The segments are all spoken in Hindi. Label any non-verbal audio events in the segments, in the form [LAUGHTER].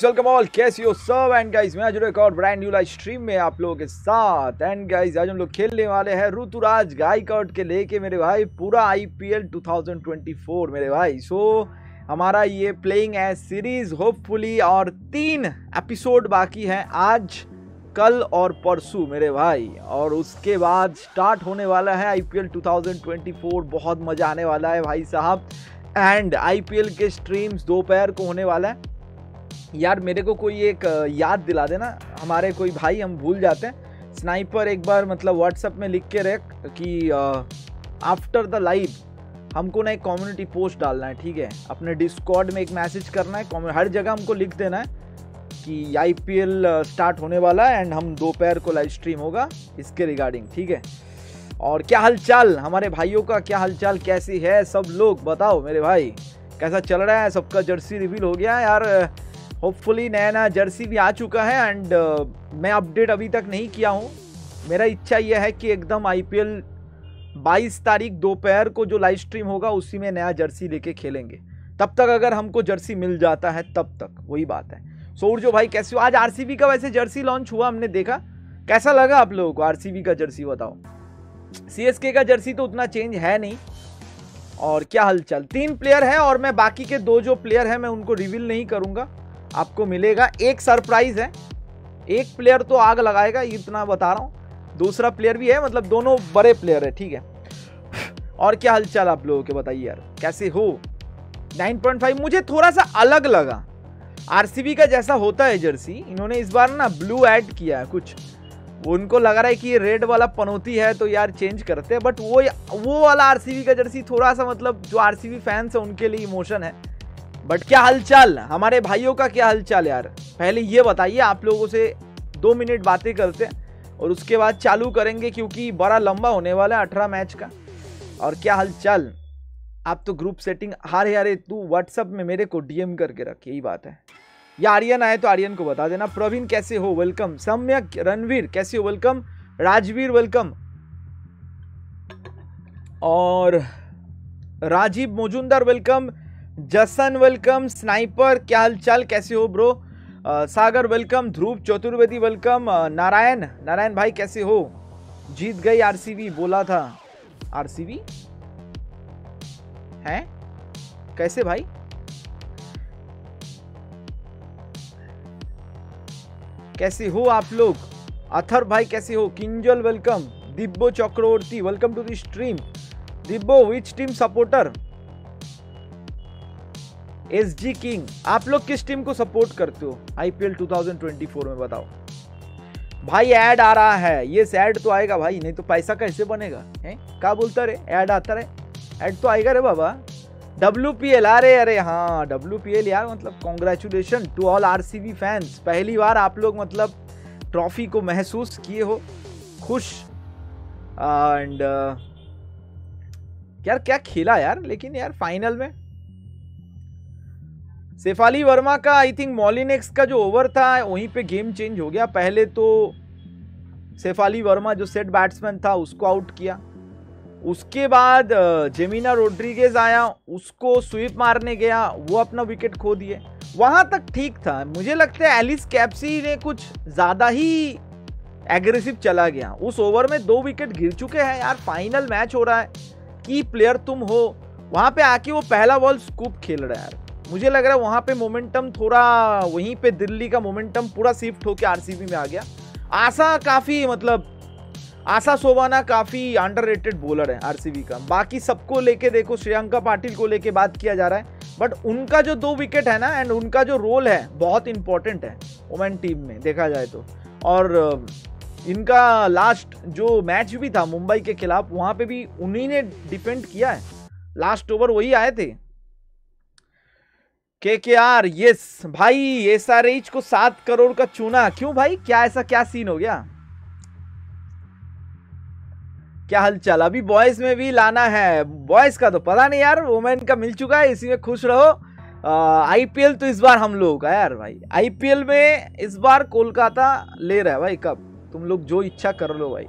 guys welcome all कैसी हो सब? एंड गाइस मैं जुड़े एक और ब्रांड न्यू लाइव स्ट्रीम में आप लोगों के साथ। एंड गाइस आज हम लोग खेलने वाले हैं ऋतुराज गायकआउट के लेके मेरे भाई पूरा आईपीएल 2024 मेरे भाई। सो so, हमारा ये प्लेइंग है सीरीज़ होपफुली और तीन एपिसोड बाकी हैं आज कल और परसों मेरे भाई। और उसके बाद स्टार्ट होने वाला है आईपीएल 2024 बहुत मज़ा आने वाला है भाई साहब। एंड आईपीएल के स्ट्रीम्स दोपहर को होने वाला है। यार मेरे को कोई एक याद दिला देना। हमारे कोई भाई, हम भूल जाते हैं। स्नाइपर एक बार मतलब व्हाट्सएप में लिख के रख कि आफ्टर द लाइव हमको ना एक कम्युनिटी पोस्ट डालना है, ठीक है? अपने डिस्कॉर्ड में एक मैसेज करना है हर जगह हमको लिख देना है कि IPL स्टार्ट होने वाला है एंड हम दोपहर को लाइव स्ट्रीम होगा इसके रिगार्डिंग ठीक है? और क्या हालचाल? हमारे भाइयों का क्या हालचाल? कैसी है सब लोग? बताओ मेरे भाई। कैसा चल रहा है? सबका जर्सी रिवील हो गया यार। होपफुली नया नया जर्सी भी आ चुका है एंड मैं अपडेट अभी तक नहीं किया हूँ। मेरा इच्छा यह है कि एकदम आईपीएल 22 तारीख दोपहर को जो लाइव स्ट्रीम होगा, उसी में नया जर्सी लेके खेलेंगे। तब तक अगर हमको जर्सी मिल जाता है, तब तक, वही बात है। सूरजो भाई, कैसे हो? आज आरसीबी का वैसे जर्सी लॉन्च हुआ, हमने देखा। कैसा लगा आप लोगों को आरसीबी का जर्सी बताओ? सीएसके का जर्सी तो उतना चेंज है नहीं। और क्या हालचाल? तीन प्लेयर हैं और मैं बाकी के दो जो प्लेयर हैं, मैं उनको रिवील नहीं करूँगा। आपको मिलेगा। एक सरप्राइज़ है। एक प्लेयर तो आग लगाएगा इतना बता रहा हूँ। दूसरा प्लेयर भी है मतलब दोनों बड़े प्लेयर है, ठीक है। और क्या हालचाल आप लोगों के बताइए यार, कैसे हो? 9.5 मुझे थोड़ा सा अलग लगा। आरसीबी का जैसा होता है जर्सी, इन्होंने इस बार ना ब्लू ऐड किया है कुछ। उनको लग रहा है कि रेड वाला पनौती है तो यार चेंज करते हैं, बट वो वो वाला आरसीबी का जर्सी थोड़ा सा मतलब जो आरसीबी फैंस है, उनके लिए इमोशन है। बट क्या हालचाल? हमारे भाइयों का क्या हालचाल यार? पहले ये बताइए, आप लोगों से दो मिनट बातें करते हैं और उसके बाद चालू करेंगे क्योंकि बड़ा लंबा होने वाला है अठारह मैच का। और क्या हालचाल? आप तो ग्रुप सेटिंग हारे हारे तू व्हाट्सअप में मेरे को डीएम करके रख, यही बात है। या आर्यन आए तो आर्यन को बता देना। प्रवीण कैसे हो? वेलकम सम्यक। रणवीर, कैसे हो? वेलकम राजवीर वेलकम और Rajeev Mojumdar welcome Jason welcome sniper क्या हालचाल कैसे हो bro uh, Sagar welcome Dhruv Chaturvedi welcome Narayan Narayan भाई कैसे हो? जीत गई आरसीबी बोला था। आरसीबी हैं? कैसे भाई? कैसे हो आप लोग? अथर भाई कैसे हो? Kinjal welcome Dibbo Chakraborty welcome to the stream Dibbo which team supporter S G king आप लोग किस टीम को सपोर्ट करते हो? आईपीएल 2024 में बताओ। भाई ऐड आ रहा है। ये ऐड तो आएगा भाई, नहीं तो पैसा कैसे बनेगा? हैं? क्या बोलता रे? ऐड आता रहे। ऐड तो आएगा रे बाबा। डब्ल्यू पी एल अरे अरे हाँ डब्ल्यू पी एल यार मतलब congratulation to all R C B fans पहली बार आप लोग मतलब ट्रॉफी को महसूस किए हो। खुश। एंड यार, क्या खेला यार? लेकिन यार फाइनल में सेफाली वर्मा का आई थिंक मॉलिनेक्स का जो ओवर था, वहीं पे गेम चेंज हो गया। पहले तो सेफाली वर्मा जो सेट बैट्समैन था, उसको आउट किया। उसके बाद जेमिना रोड्रिगेज आया, उसको स्वीप मारने गया, वो अपना विकेट खो दिए। वहाँ तक ठीक था। मुझे लगता है एलिस कैप्सी ने कुछ ज़्यादा ही एग्रेसिव चला गया। उस ओवर में दो विकेट गिर चुके हैं यार। फाइनल मैच हो रहा है। की प्लेयर तुम हो। वहाँ पे आके वो पहला बॉल स्कूप खेल रहा है यार। मुझे लग रहा है वहाँ पे मोमेंटम थोड़ा वहीं पे दिल्ली का मोमेंटम पूरा शिफ्ट होके आरसीबी में आ गया। आशा काफ़ी मतलब आशा सोबाना काफ़ी अंडर बॉलर है आरसीबी का। बाकी सबको लेके देखो, श्रियंका पाटिल को लेके बात किया जा रहा है बट उनका जो दो विकेट है ना एंड उनका जो रोल है, बहुत इंपॉर्टेंट है वुमेन टीम में, देखा जाए तो। और इनका लास्ट जो मैच भी था मुंबई के खिलाफ, वहाँ पे भी उन्हीं ने डिपेंड किया है। लास्ट ओवर वही आए थे। के के आर, यस, भाई एस आर एच को सात करोड़ का चुना। क्यों भाई? क्या ऐसा क्या सीन हो गया? क्या हलचल? अभी बॉयज़ में भी लाना है। बॉयज़ का तो पता नहीं यार वुमेन का मिल चुका है, इसी में खुश रहो। आईपीएल तो इस बार हम लोगों का यार भाई। आईपीएल में इस बार कोलकाता ले रहा है भाई, कब? तुम लोग जो इच्छा कर लो भाई।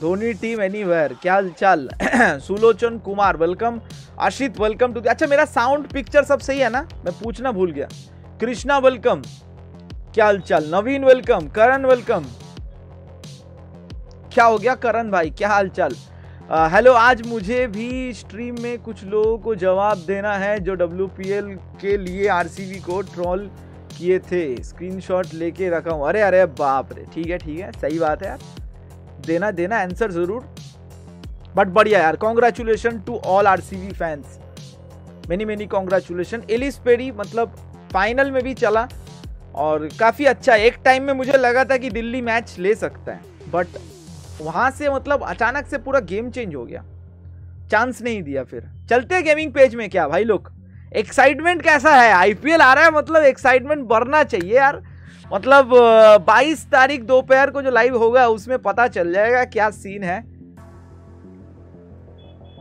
धोनी टीम एनी एनीवेयर क्या हाल चाल [CLEARS THROAT] Sulochan Kumar welcome Ashit welcome to अच्छा मेरा साउंड पिक्चर सब सही है ना? मैं पूछना भूल गया। कृष्णा वेलकम क्या हाल चाल नवीन वेलकम करण वेलकम क्या हो गया करण भाई? क्या हाल चाल हेलो आज मुझे भी स्ट्रीम में कुछ लोगों को जवाब देना है जो WPL के लिए आरसीबी को ट्रॉल किए थे। स्क्रीनशॉट लेके रखा हूँ। अरे अरे, बाप रे। ठीक है ठीक है। सही बात है यार। देना देना आंसर ज़रूर। बट बढ़िया यार congratulation to all R C B fans many many congratulation Ellyse Perry मतलब फाइनल में भी चला और काफ़ी अच्छा एक टाइम में मुझे लगा था कि दिल्ली मैच ले सकता है। बट वहाँ से मतलब अचानक से पूरा गेम चेंज हो गया। चांस नहीं दिया फिर। चलते गेमिंग पेज में क्या भाई लोग? एक्साइटमेंट कैसा है? आईपीएल आ रहा है मतलब एक्साइटमेंट बढ़ना चाहिए यार। मतलब 22 तारीख दोपहर को जो लाइव होगा, उसमें पता चल जाएगा क्या सीन है।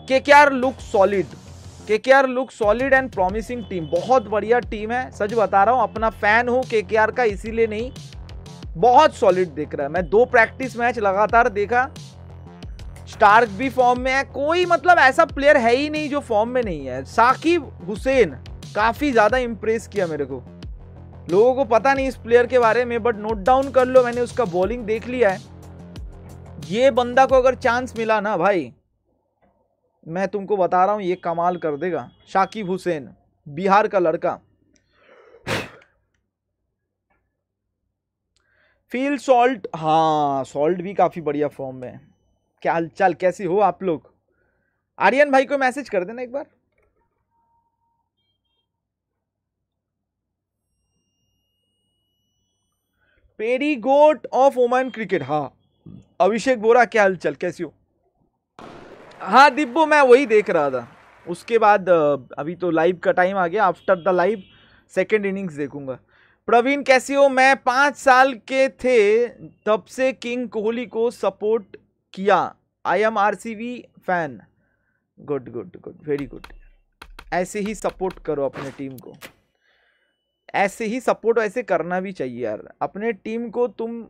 के are look solid K K R look solid and promising team बहुत बढ़िया टीम है। सच बता रहा हूँ, अपना फ़ैन हूँ के के आर का, इसीलिए नहीं। बहुत सॉलिड दिख रहा है। मैं दो प्रैक्टिस मैच लगातार देखा। स्टार्क भी फॉर्म में है। कोई मतलब ऐसा प्लेयर है ही नहीं जो फॉर्म में नहीं है। साकिब हुसैन, काफ़ी ज़्यादा इंप्रेस किया मेरे को। लोगों को पता नहीं इस प्लेयर के बारे में बट नोट डाउन कर लो, मैंने उसका बॉलिंग देख लिया है। ये बंदा को अगर चांस मिला ना भाई, मैं तुमको बता रहा हूँ, ये कमाल कर देगा। शाकिब हुसैन, बिहार का लड़का। फील सॉल्ट हाँ सॉल्ट भी काफ़ी बढ़िया फॉर्म में क्या हालचाल, कैसी हो आप लोग? आर्यन भाई को मैसेज कर देना एक बार। Perry GOAT of Oman cricket. हाँ। अभिषेक बोरा, क्या हालचाल? कैसी हो? हाँ दिब्बो, मैं वही देख रहा था। उसके बाद अभी तो लाइव का टाइम आ गया। After the live second innings देखूँगा। प्रवीण, कैसी हो? मैं पाँच साल के थे, तब से किंग कोहली को सपोर्ट किया। I am R C B fan good good good very good ऐसे ही सपोर्ट करो अपने टीम को। ऐसे ही सपोर्ट ऐसे करना भी चाहिए यार। अपने टीम को तुम,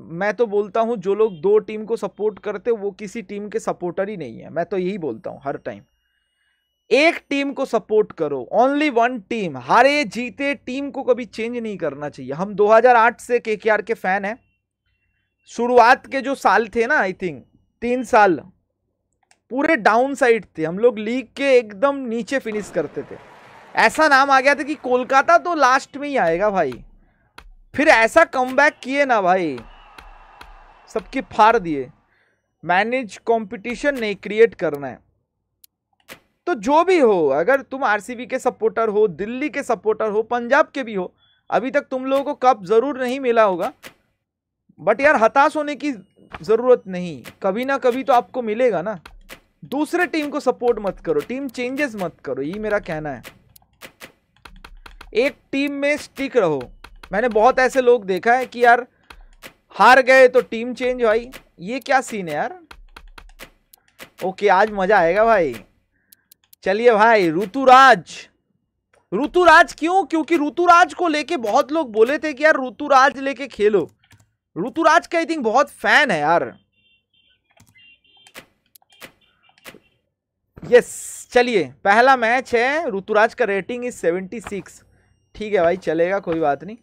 मैं तो बोलता हूँ जो लोग दो टीम को सपोर्ट करते वो किसी टीम के सपोर्टर ही नहीं है। मैं तो यही बोलता हूँ हर टाइम। एक टीम को सपोर्ट करो ओनली वन टीम हारे जीते टीम को कभी चेंज नहीं करना चाहिए। हम 2008 से केकेआर के फ़ैन हैं। शुरुआत के जो साल थे ना आई थिंक तीन साल, पूरे डाउन साइड थे। हम लोग लीग के एकदम नीचे फिनिश करते थे। ऐसा नाम आ गया था कि कोलकाता तो लास्ट में ही आएगा भाई। फिर ऐसा कम किए ना भाई। सबके फाड़ दिए। मैनेज कंपटीशन नहीं क्रिएट करना है। तो जो भी हो, अगर तुम आरसीबी के सपोर्टर हो, दिल्ली के सपोर्टर हो, पंजाब के भी हो, अभी तक तुम लोगों को कप ज़रूर नहीं मिला होगा। बट यार, हताश होने की ज़रूरत नहीं। कभी ना कभी तो आपको मिलेगा ना। दूसरे टीम को सपोर्ट मत करो। टीम चेंजेस मत करो। ये मेरा कहना है। एक टीम में स्टिक रहो। मैंने बहुत ऐसे लोग देखा है कि यार, हार गए तो टीम चेंज भाई। ये क्या सीन है यार? ओके, आज मज़ा आएगा भाई। चलिए भाई, ऋतुराज। ऋतुराज क्यों? क्योंकि ऋतुराज को लेके बहुत लोग बोले थे कि यार, ऋतुराज लेके खेलो। ऋतुराज का आई थिंक बहुत फ़ैन है यार। यस चलिए, पहला मैच है ऋतुराज का रेटिंग इज़ सेवेंटी सिक्स ठीक है भाई, चलेगा, कोई बात नहीं।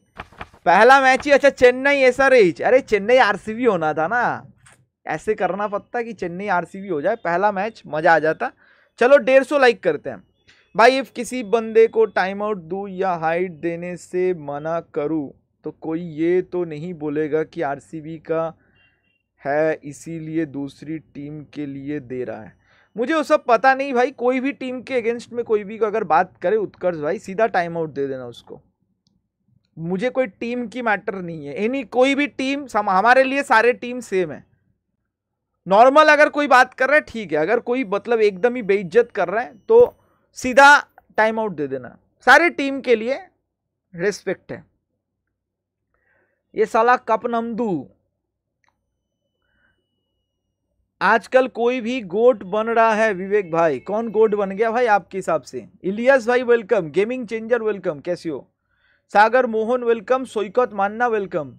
पहला मैच ही अच्छा चेन्नई ऐसा रेच अरे, चेन्नई आरसीबी होना था ना। ऐसे करना पड़ता कि चेन्नई आरसीबी हो जाए। पहला मैच मज़ा आ जाता। चलो, डेढ़ सौ लाइक करते हैं। भाई इफ़ किसी बंदे को टाइम आउट दूँ या हाइट देने से मना करूँ तो कोई ये तो नहीं बोलेगा कि आरसीबी का है, इसीलिए दूसरी टीम के लिए दे रहा है। मुझे वो सब पता नहीं भाई, कोई भी टीम के अगेंस्ट में कोई भी अगर बात करे उत्कर्ष भाई, सीधा टाइम आउट दे देना उसको। मुझे कोई टीम की मैटर नहीं है। एनी कोई भी टीम हमारे लिए सारे टीम सेम है। नॉर्मल अगर कोई बात कर रहा है, ठीक है। अगर कोई मतलब एकदम ही बेइज्जत कर रहा है तो सीधा टाइम आउट दे देना। सारे टीम के लिए रेस्पेक्ट है। ये साला कप नमदू आजकल कोई भी गोट बन रहा है, विवेक भाई। कौन गोट बन गया भाई आपके हिसाब से? इलियास भाई वेलकम गेमिंग चेंजर वेलकम कैसे हो? सागर मोहन वेलकम सोईकत मानना वेलकम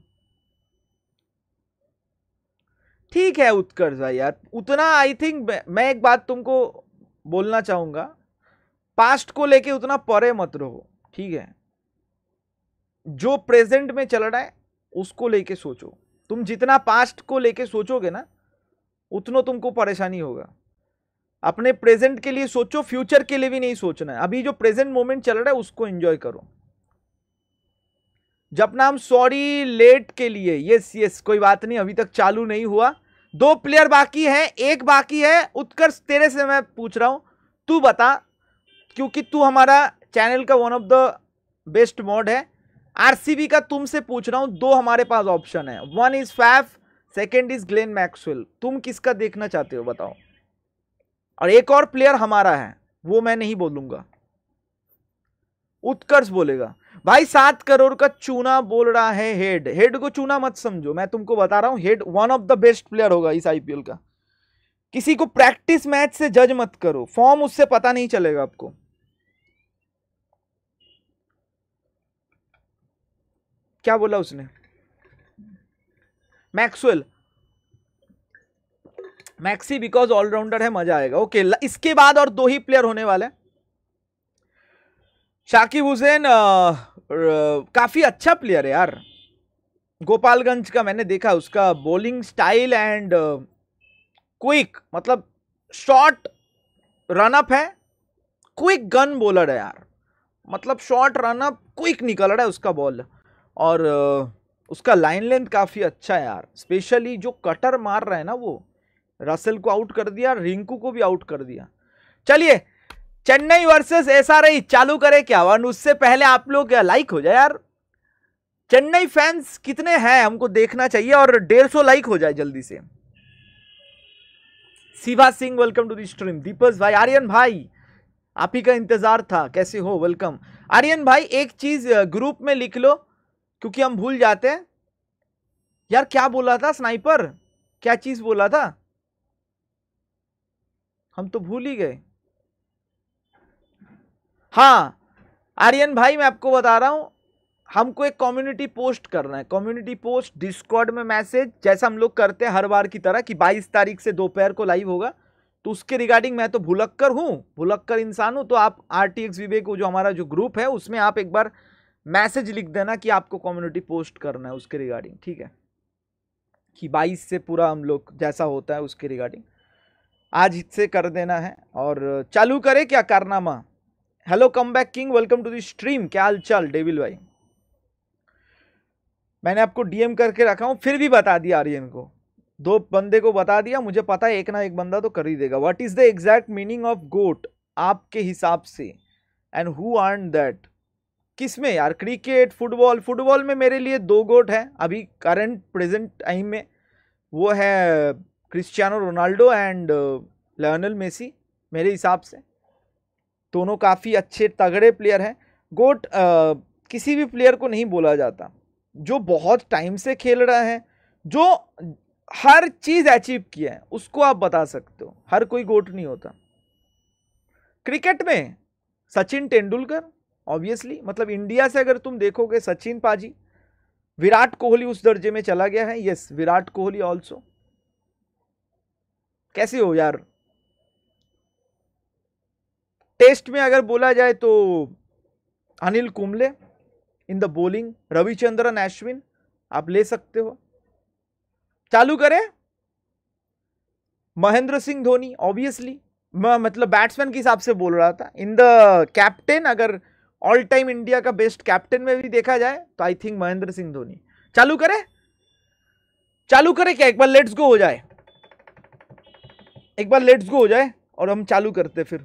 ठीक है उत्कर्ष भाई यार। उतना आई थिंक मैं एक बात तुमको बोलना चाहूँगा। पास्ट को लेके उतना परे मत रहो, ठीक है? जो प्रेजेंट में चल रहा है, उसको लेके सोचो। तुम जितना पास्ट को लेके सोचोगे ना उतना तुमको परेशानी होगा। अपने प्रेजेंट के लिए सोचो, फ्यूचर के लिए भी नहीं सोचना है। अभी जो प्रेजेंट मोमेंट चल रहा है, उसको एंजॉय करो। जब नाम सॉरी लेट के लिए यस यस कोई बात नहीं, अभी तक चालू नहीं हुआ। दो प्लेयर बाकी हैं, एक बाकी है उत्कर्ष तेरे से मैं पूछ रहा हूँ, तू बता, क्योंकि तू हमारा चैनल का one of the best mod है। आरसीबी का तुमसे पूछ रहा हूँ, दो हमारे पास ऑप्शन है। One is Faf second is Glenn Maxwell तुम किसका देखना चाहते हो, बताओ। और एक और प्लेयर हमारा है, वो मैं नहीं बोलूँगा। उत्कर्ष बोलेगा, भाई, सात करोड़ का चूना बोल रहा है हेड हेड को चूना मत समझो। मैं तुमको बता रहा हूँ Head one of the best player होगा इस आईपीएल का। किसी को प्रैक्टिस मैच से जज मत करो। फॉर्म उससे पता नहीं चलेगा आपको। क्या बोला उसने? मैक्सवेल। मैक्सी बिकॉज़ ऑलराउंडर है, मज़ा आएगा। ओके इसके बाद और दो ही प्लेयर होने वाले शाकिब हुसैन काफ़ी अच्छा प्लेयर है यार। गोपालगंज का मैंने देखा, उसका बॉलिंग स्टाइल एंड क्विक मतलब शॉर्ट रनअप है। क्विक गन बॉलर है यार। मतलब शॉर्ट रनअप क्विक निकल रहा है उसका बॉल और उसका लाइन लेंथ काफ़ी अच्छा है यार। स्पेशली जो कटर मार रहा है ना वो रसल को आउट कर दिया रिंकू को भी आउट कर दिया। चलिए Chennai versus S R I चालू करे क्या? वन उससे पहले आप लोग लाइक हो जाए यार? चेन्नई फैंस कितने हैं हमको देखना चाहिए और डेढ़ सौ लाइक हो जाए जल्दी से। Shiva Singh welcome to the stream Deepak भाई, आर्यन भाई, आप ही का इंतज़ार था। कैसे हो? वेलकम आर्यन भाई, एक चीज़ ग्रुप में लिख लो। क्योंकि हम भूल जाते हैं। यार, क्या बोला था स्नाइपर? क्या चीज़ बोला था? हम तो भूल ही गए। हाँ आर्यन भाई, मैं आपको बता रहा हूँ, हमको एक कम्युनिटी पोस्ट करना है। कम्युनिटी पोस्ट डिस्कॉर्ड में मैसेज जैसा हम लोग करते हैं हर बार की तरह कि 22 तारीख से दोपहर को लाइव होगा। तो उसके रिगार्डिंग मैं तो भुलक्कर हूँ भुलक्कर इंसान हूँ तो आप आर टी एक्स विवेक जो हमारा जो ग्रुप है, उसमें आप एक बार मैसेज लिख देना कि आपको कम्युनिटी पोस्ट करना है उसके रिगार्डिंग ठीक है? कि बाईस से पूरा हम लोग जैसा होता है उसके रिगार्डिंग आज से कर देना है और चालू करे क्या कारनामा? Hello come back king welcome to the stream क्या हाल चाल डेविल भाई? मैंने आपको डीएम करके रखा हूँ, फिर भी बता दिया आर्यन को। दो बंदे को बता दिया, मुझे पता है एक ना एक बंदा तो कर ही देगा। What is the exact meaning of GOAT आपके हिसाब से। एंड हु अर्न दैट किसमें यार? Cricket football. फुटबॉल में मेरे लिए दो गोट हैं। अभी करंट प्रेजेंट टाइम में वो है Cristiano Ronaldo and Lionel Messi मेरे हिसाब से। दोनों काफ़ी अच्छे तगड़े प्लेयर हैं। गोट आ, किसी भी प्लेयर को नहीं बोला जाता। जो बहुत टाइम से खेल रहा है जो हर चीज़ अचीव किया है उसको आप बता सकते हो। हर कोई गोट नहीं होता। क्रिकेट में सचिन तेंदुलकर ऑब्वियसली मतलब इंडिया से अगर तुम देखोगे सचिन पाजी, विराट कोहली उस दर्जे में चला गया है यस विराट कोहली ऑल्सो कैसे हो यार? टेस्ट में अगर बोला जाए तो Anil Kumble in the bowling Ravichandran Ashwin आप ले सकते हो. चालू करें. महेंद्र सिंह धोनी ऑब्वियसली मैं मतलब बैट्समैन के हिसाब से बोल रहा था. इन द कैप्टन अगर ऑल टाइम इंडिया का बेस्ट कैप्टन में भी देखा जाए तो आई थिंक महेंद्र सिंह धोनी। चालू करें? चालू करें क्या? एक बार लेट्स गो हो जाए। एक बार लेट्स गो हो जाए और हम चालू करते फिर।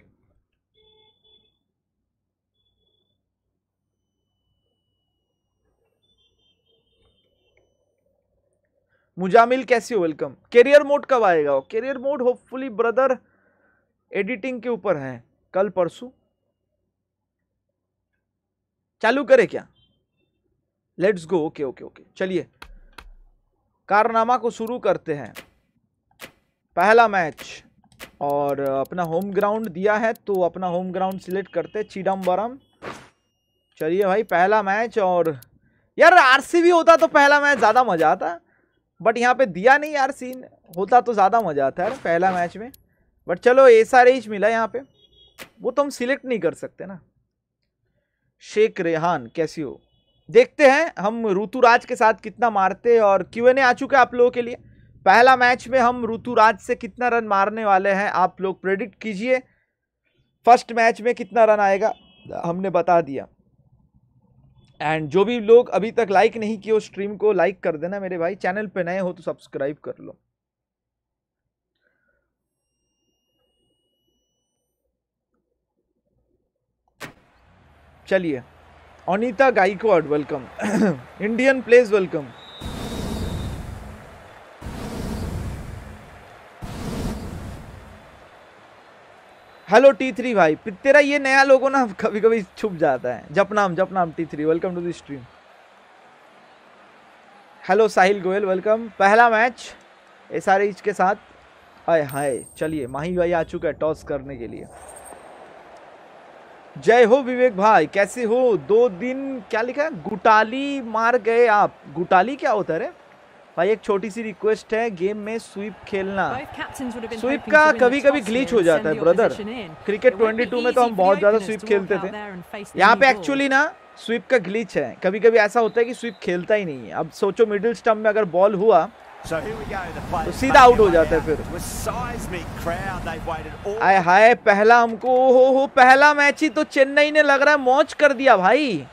मुजामिल कैसे हो? वेलकम कैरियर मोड कब आएगा? Career mode hopefully brother editing के ऊपर है। कल परसों। चालू करे क्या? Let's go okay okay okay चलिए। कारनामा को शुरू करते हैं। पहला मैच और अपना होम ग्राउंड दिया है तो अपना होम ग्राउंड सिलेक्ट करते चिदम्बरम चलिए भाई, पहला मैच और यार आरसीबी होता तो पहला मैच ज़्यादा मज़ा आता बट यहाँ पे दिया नहीं यार सीन होता तो ज़्यादा मज़ा आता है पहला मैच में। बट चलो एस आर मिला यहाँ पे। वो तो हम सिलेक्ट नहीं कर सकते ना। शेख रेहान, कैसी हो? देखते हैं हम ऋतुराज के साथ कितना मारते हैं और क्यू आ चुका आप लोगों के लिए। पहला मैच में हम ऋतुराज से कितना रन मारने वाले हैं, आप लोग प्रेडिक्ट कीजिए। फ़र्स्ट मैच में कितना रन आएगा, हमने बता दिया। एंड जो भी लोग अभी तक लाइक नहीं किए उस स्ट्रीम को लाइक कर देना मेरे भाई चैनल पे नए हो तो सब्सक्राइब कर लो। चलिए। Anita Gaikwad welcome Indian place welcome hello T three भाई। तेरा ये नया लोगो ना [LAUGHS] कभी कभी छुप जाता है। Japnam Japnam T three welcome to the stream hello Sahil Goyal welcome पहला मैच एस आर एच के साथ। आए हाय। चलिए, माही भाई आ चुका है टॉस करने के लिए। जय हो विवेक भाई कैसे हो? दो दिन क्या लिखा है? गुटाली मार गए आप। गुटाली क्या होता है भाई एक छोटी सी रिक्वेस्ट है गेम में स्वीप खेलना। स्वीप का कभी कभी ग्लिच हो जाता है ब्रदर क्रिकेट 22 में तो हम बहुत ज़्यादा स्वीप खेलते थे। यहाँ पे एक्चुअली ना स्वीप का ग्लिच है। कभी कभी ऐसा होता है कि स्वीप खेलता ही नहीं है। अब सोचो मिडिल स्टम्प में अगर बॉल हुआ तो सीधा आउट हो जाता है फिर। आए हाय पहला हमको हो हो पहला मैच ही तो चेन्नई ने लग रहा है मौज कर दिया भाई।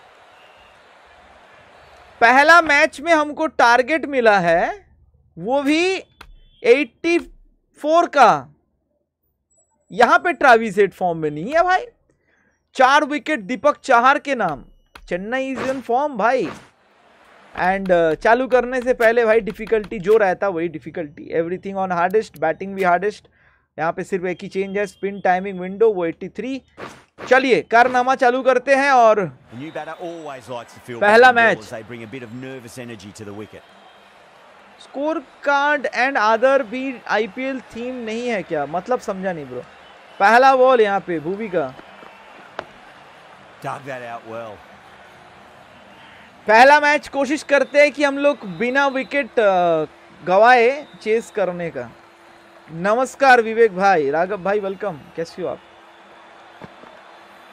पहला मैच में हमको टारगेट मिला है वो भी 84 का। यहाँ पे ट्राविस हेड फॉर्म में नहीं है भाई। चार विकेट दीपक चाहर के नाम। चेन्नई इज़ इन फॉर्म भाई। एंड uh, चालू करने से पहले भाई डिफिकल्टी जो रहता वही difficulty everything on hardest batting भी हार्डेस्ट यहाँ पे सिर्फ़ एक ही चेंज है स्पिन टाइमिंग विंडो वो 83 चलिए कारनामा चालू करते हैं और पहला match score card and other भी आईपीएल थीम नहीं है क्या? मतलब समझा नहीं ब्रो पहला बॉल यहाँ पे भूवी का पहला मैच कोशिश करते हैं कि हम लोग बिना विकेट गवाए चेस करने का। नमस्कार विवेक भाई राघव भाई वेलकम कैसे हो आप?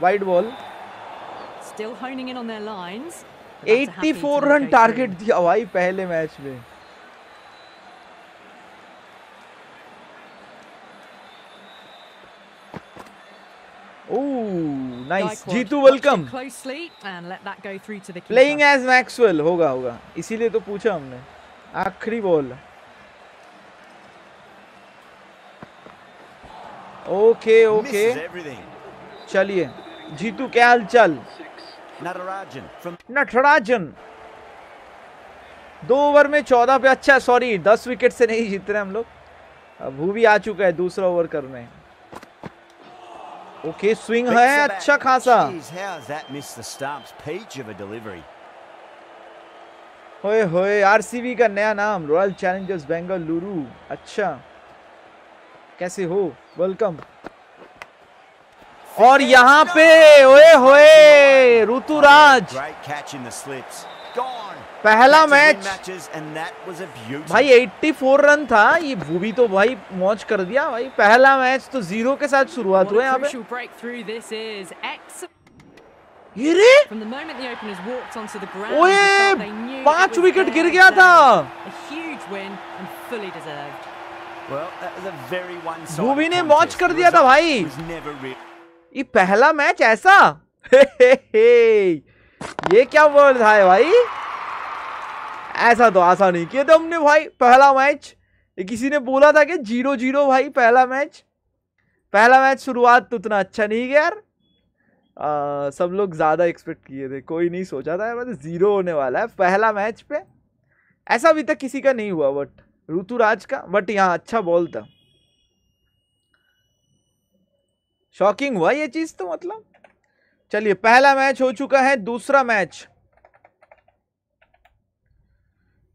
Wide ball Still honing in on their lines. 84 run target दिया भाई पहले मैच में। Nice Jeetu welcome playing as Maxwell होगा होगा। इसीलिए तो पूछा हमने। आखिरी बॉल ओके ओके चलिए। जीतू क्या हाल चाल? नटराजन दो ओवर में चौदह पे अच्छा सॉरी दस विकेट से नहीं जीत रहे हम लोग। अब वो भी आ चुका है दूसरा ओवर करने। ओके स्विंग है अच्छा खासा. होए होए आरसीबी का नया नाम रॉयल चैलेंजर्स बेंगलुरु अच्छा कैसे हो वेलकम और यहाँ पे ओए होए ऋतुराज पहला मैच भाई 84 रन था। ये वो भी तो भाई मौज कर दिया भाई। पहला मैच तो ज़ीरो के साथ शुरुआत हुआ। तो ये पाँच विकेट गिर गया था। वो भी ने मौज कर दिया था भाई। ये पहला मैच ऐसा? [LAUGHS] हे हे हे। ये क्या वर्ड था भाई? ऐसा तो आशा नहीं किया था हमने भाई। पहला मैच किसी ने बोला था कि ज़ीरो ज़ीरो भाई पहला मैच पहला मैच शुरुआत तो उतना अच्छा नहीं गया यार। आ, सब लोग ज़्यादा एक्सपेक्ट किए थे कोई नहीं सोचा था मतलब ज़ीरो होने वाला है पहला मैच पे। ऐसा अभी तक किसी का नहीं हुआ बट ऋतुराज का बट यहाँ अच्छा बॉल था। शॉकिंग हुआ ये चीज़ तो मतलब। चलिए पहला मैच हो चुका है दूसरा मैच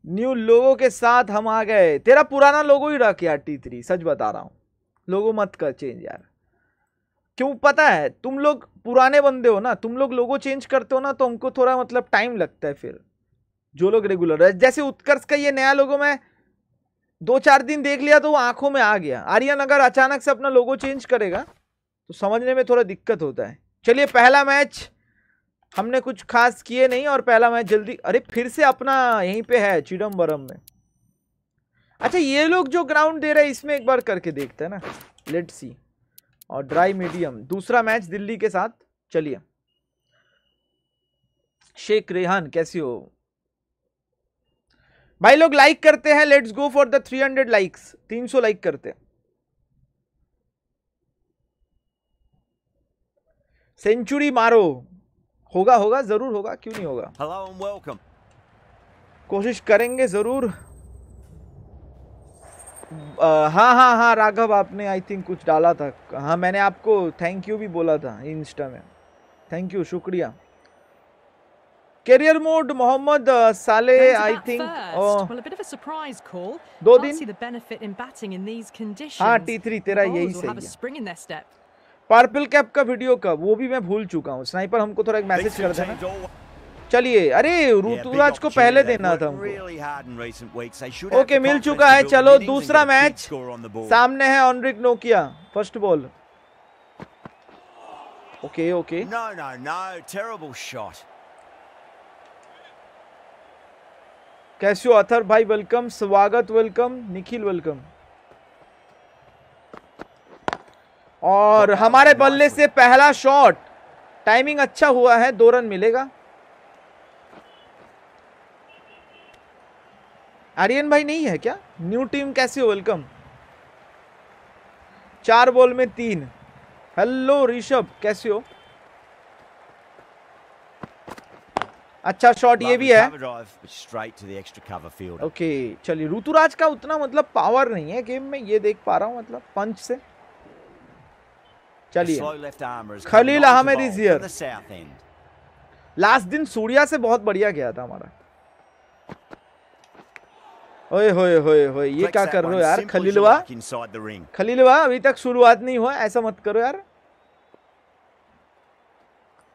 न्यू लोगों के साथ हम आ गए। तेरा पुराना लोगो ही रख यार टी थ्री सच बता रहा हूँ। लोगो मत कर चेंज यार। क्यों? पता है, तुम लोग पुराने बंदे हो ना, तुम लोग लोगो चेंज करते हो ना तो हमको थोड़ा मतलब टाइम लगता है फिर। जो लोग रेगुलर है, जैसे उत्कर्ष का ये नया लोगो मैं दो चार दिन देख लिया तो वो आँखों में आ गया। आर्यन अगर अचानक से अपना लोगो चेंज करेगा तो समझने में थोड़ा दिक्कत होता है। चलिए, पहला मैच हमने कुछ खास किए नहीं और पहला मैच जल्दी, अरे फिर से अपना यहीं पे है चिदम्बरम में। अच्छा ये लोग जो ग्राउंड दे रहे हैं, इसमें एक बार करके देखते हैं ना। लेट सी और ड्राई मीडियम दूसरा मैच दिल्ली के साथ। चलिए। शेख रेहान, कैसी हो? भाई लोग लाइक करते हैं let's go for the 300 likes 300 like करते हैं। सेंचुरी मारो। होगा होगा ज़रूर होगा क्यों नहीं होगा? कोशिश करेंगे ज़रूर। आ, हाँ हाँ हाँ राघव आपने आई थिंक कुछ डाला था। हाँ मैंने आपको थैंक यू भी बोला था इंस्टा में। थैंक यू शुक्रिया। Career mode Mohamed Salah I think दो दिन। हाँ टी थ्री तेरा यही सही है। पर्पल कैप का वीडियो कब वो भी मैं भूल चुका हूँ। स्नाइपर हमको थोड़ा एक मैसेज कर देना। चलिए अरे ऋतुराज को पहले देना था ओके मिल चुका है चलो दूसरा मैच सामने है ऑनरिक नोकिया फ़र्स्ट बॉल ओके ओके कैसे हो अथर भाई वेलकम स्वागत वेलकम निखिल वेलकम और हमारे बल्ले से पहला शॉट। टाइमिंग अच्छा हुआ है दो रन मिलेगा। आर्यन भाई नहीं है क्या? न्यू टीम कैसे हो वेलकम चार बॉल में तीन। हेलो ऋषभ कैसे हो? अच्छा शॉट ये भी है. ओके चलिए ऋतुराज का उतना मतलब पावर नहीं है गेम में ये देख पा रहा हूँ मतलब पंच से चलिए Slow left armer has Khalil come on to Ahmed bowl is here. from the south end. Last दिन सूर्या से बहुत बढ़िया गया था हमारा। ओए होए होए होए ये क्या कर रहे हो यार? खलीलवा. खलीलवा अभी तक शुरुआत नहीं हुआ ऐसा मत करो यार।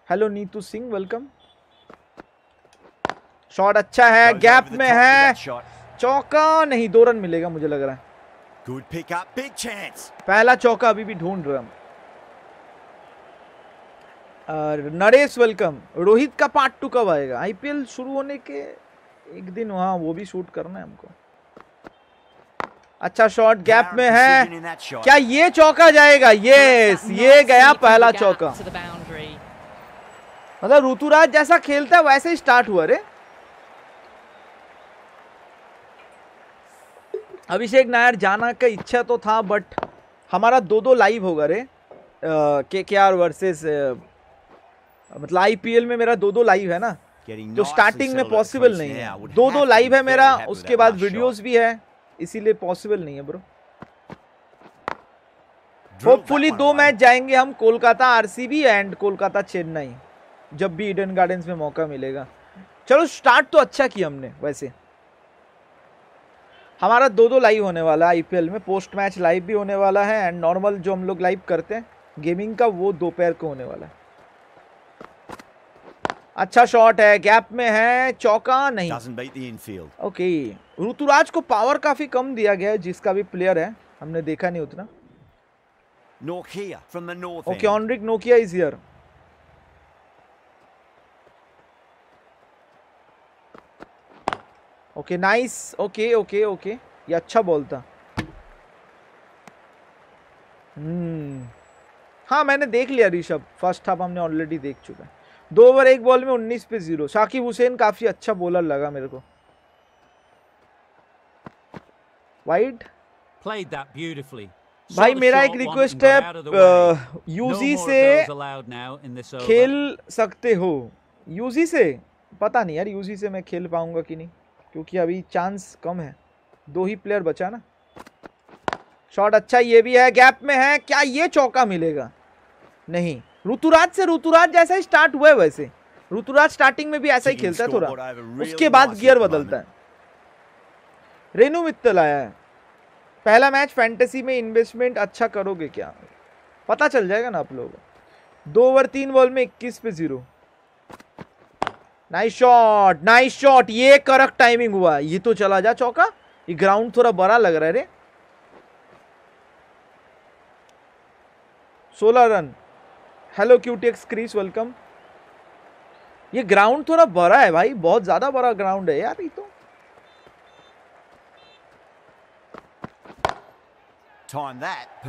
Hello Neetu Singh welcome shot अच्छा है गैप में है। चौका नहीं दो रन मिलेगा मुझे लग रहा है. पहला चौका अभी भी ढूंढ रहे और नरेश वेलकम रोहित का पार्ट टू कब आएगा? आईपीएल शुरू होने के एक दिन वहाँ वो भी शूट करना है हमको। अच्छा शॉट गैप में है. क्या ये चौका जाएगा? यस ये गया पहला चौका. मतलब ऋतुराज जैसा खेलता है वैसे ही स्टार्ट हुआ रे। अभिषेक नायर जाना का इच्छा तो था बट हमारा दो दो लाइव होगा रे। के के आर वर्सेस मतलब आईपीएल में मेरा दो दो लाइव है ना जो स्टार्टिंग में पॉसिबल नहीं है। दो दो लाइव है मेरा उसके बाद वीडियोस भी है इसीलिए पॉसिबल नहीं है ब्रो होपफुली दो मैच जाएँगे हम कोलकाता आरसीबी एंड कोलकाता चेन्नई जब भी ईडन गार्डन्स में मौका मिलेगा। चलो स्टार्ट तो अच्छा किया हमने वैसे। हमारा दो दो लाइव होने वाला है आईपीएल में पोस्ट मैच लाइव भी होने वाला है एंड नॉर्मल जो हम लोग लाइव करते हैं गेमिंग का वो दोपहर को होने वाला है। अच्छा शॉट है गैप में है चौका नहीं. ओके ऋतुराज को पावर काफ़ी कम दिया गया है जिसका भी प्लेयर है हमने देखा नहीं उतना। Okay Anrich Nokia is here okay nice okay okay okay ये अच्छा बॉल था। हम्म। हाँ मैंने देख लिया ऋषभ। फ़र्स्ट हाफ़ हमने ऑलरेडी देख चुका है। दो ओवर एक बॉल में 19 पे ज़ीरो। शाकिब हुसैन काफ़ी अच्छा बॉलर लगा मेरे को। वाइड. भाई मेरा एक रिक्वेस्ट है यूजी से. खेल सकते हो। यूजी से? पता नहीं यार यूजी से मैं खेल पाऊँगा कि नहीं क्योंकि अभी चांस कम है। दो ही प्लेयर बचा ना। शॉट अच्छा ये भी है गैप में है क्या ये चौका मिलेगा? नहीं। ऋतुराज से ऋतुराज जैसा ही स्टार्ट हुआ है वैसे। ऋतुराज स्टार्टिंग में भी ऐसा ही खेलता है थोड़ा। उसके बाद गियर बदलता है। रेनू मित्तल आया है। पहला मैच फैंटेसी में इन्वेस्टमेंट अच्छा करोगे क्या? पता चल जाएगा ना आप लोगों दो ओवर तीन बॉल में इक्कीस पे zero nice shot nice shot ये करेक्ट टाइमिंग हुआ। ये तो चला जा चौका। ये ग्राउंड थोड़ा बड़ा लग रहा है रे। सोलह run. Hello Cutex Chris welcome ये ग्राउंड थोड़ा बड़ा है भाई बहुत ज़्यादा बड़ा ग्राउंड है यार ये तो।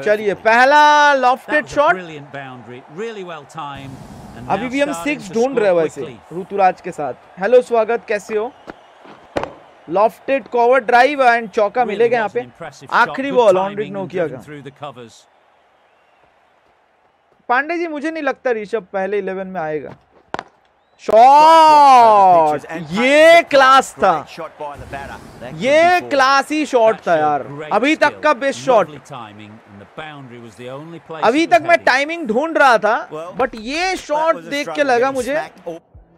चलिए पहला लॉफ्टेड शॉट अभी भी हम सिक्स ढूंढ रहे वैसे ऋतुराज के साथ। हेलो स्वागत कैसे हो? लॉफ्टेड कवर ड्राइव एंड चौका मिलेगा यहाँ पे। आखिरी बॉल ऑन रिग नो किया पांडे जी मुझे नहीं लगता ऋषभ पहले इलेवन में आएगा। शॉट ये क्लास था। ये क्लासी शॉट था यार। अभी तक का बेस्ट शॉट अभी तक मैं टाइमिंग ढूंढ रहा था बट ये शॉट देख के लगा मुझे।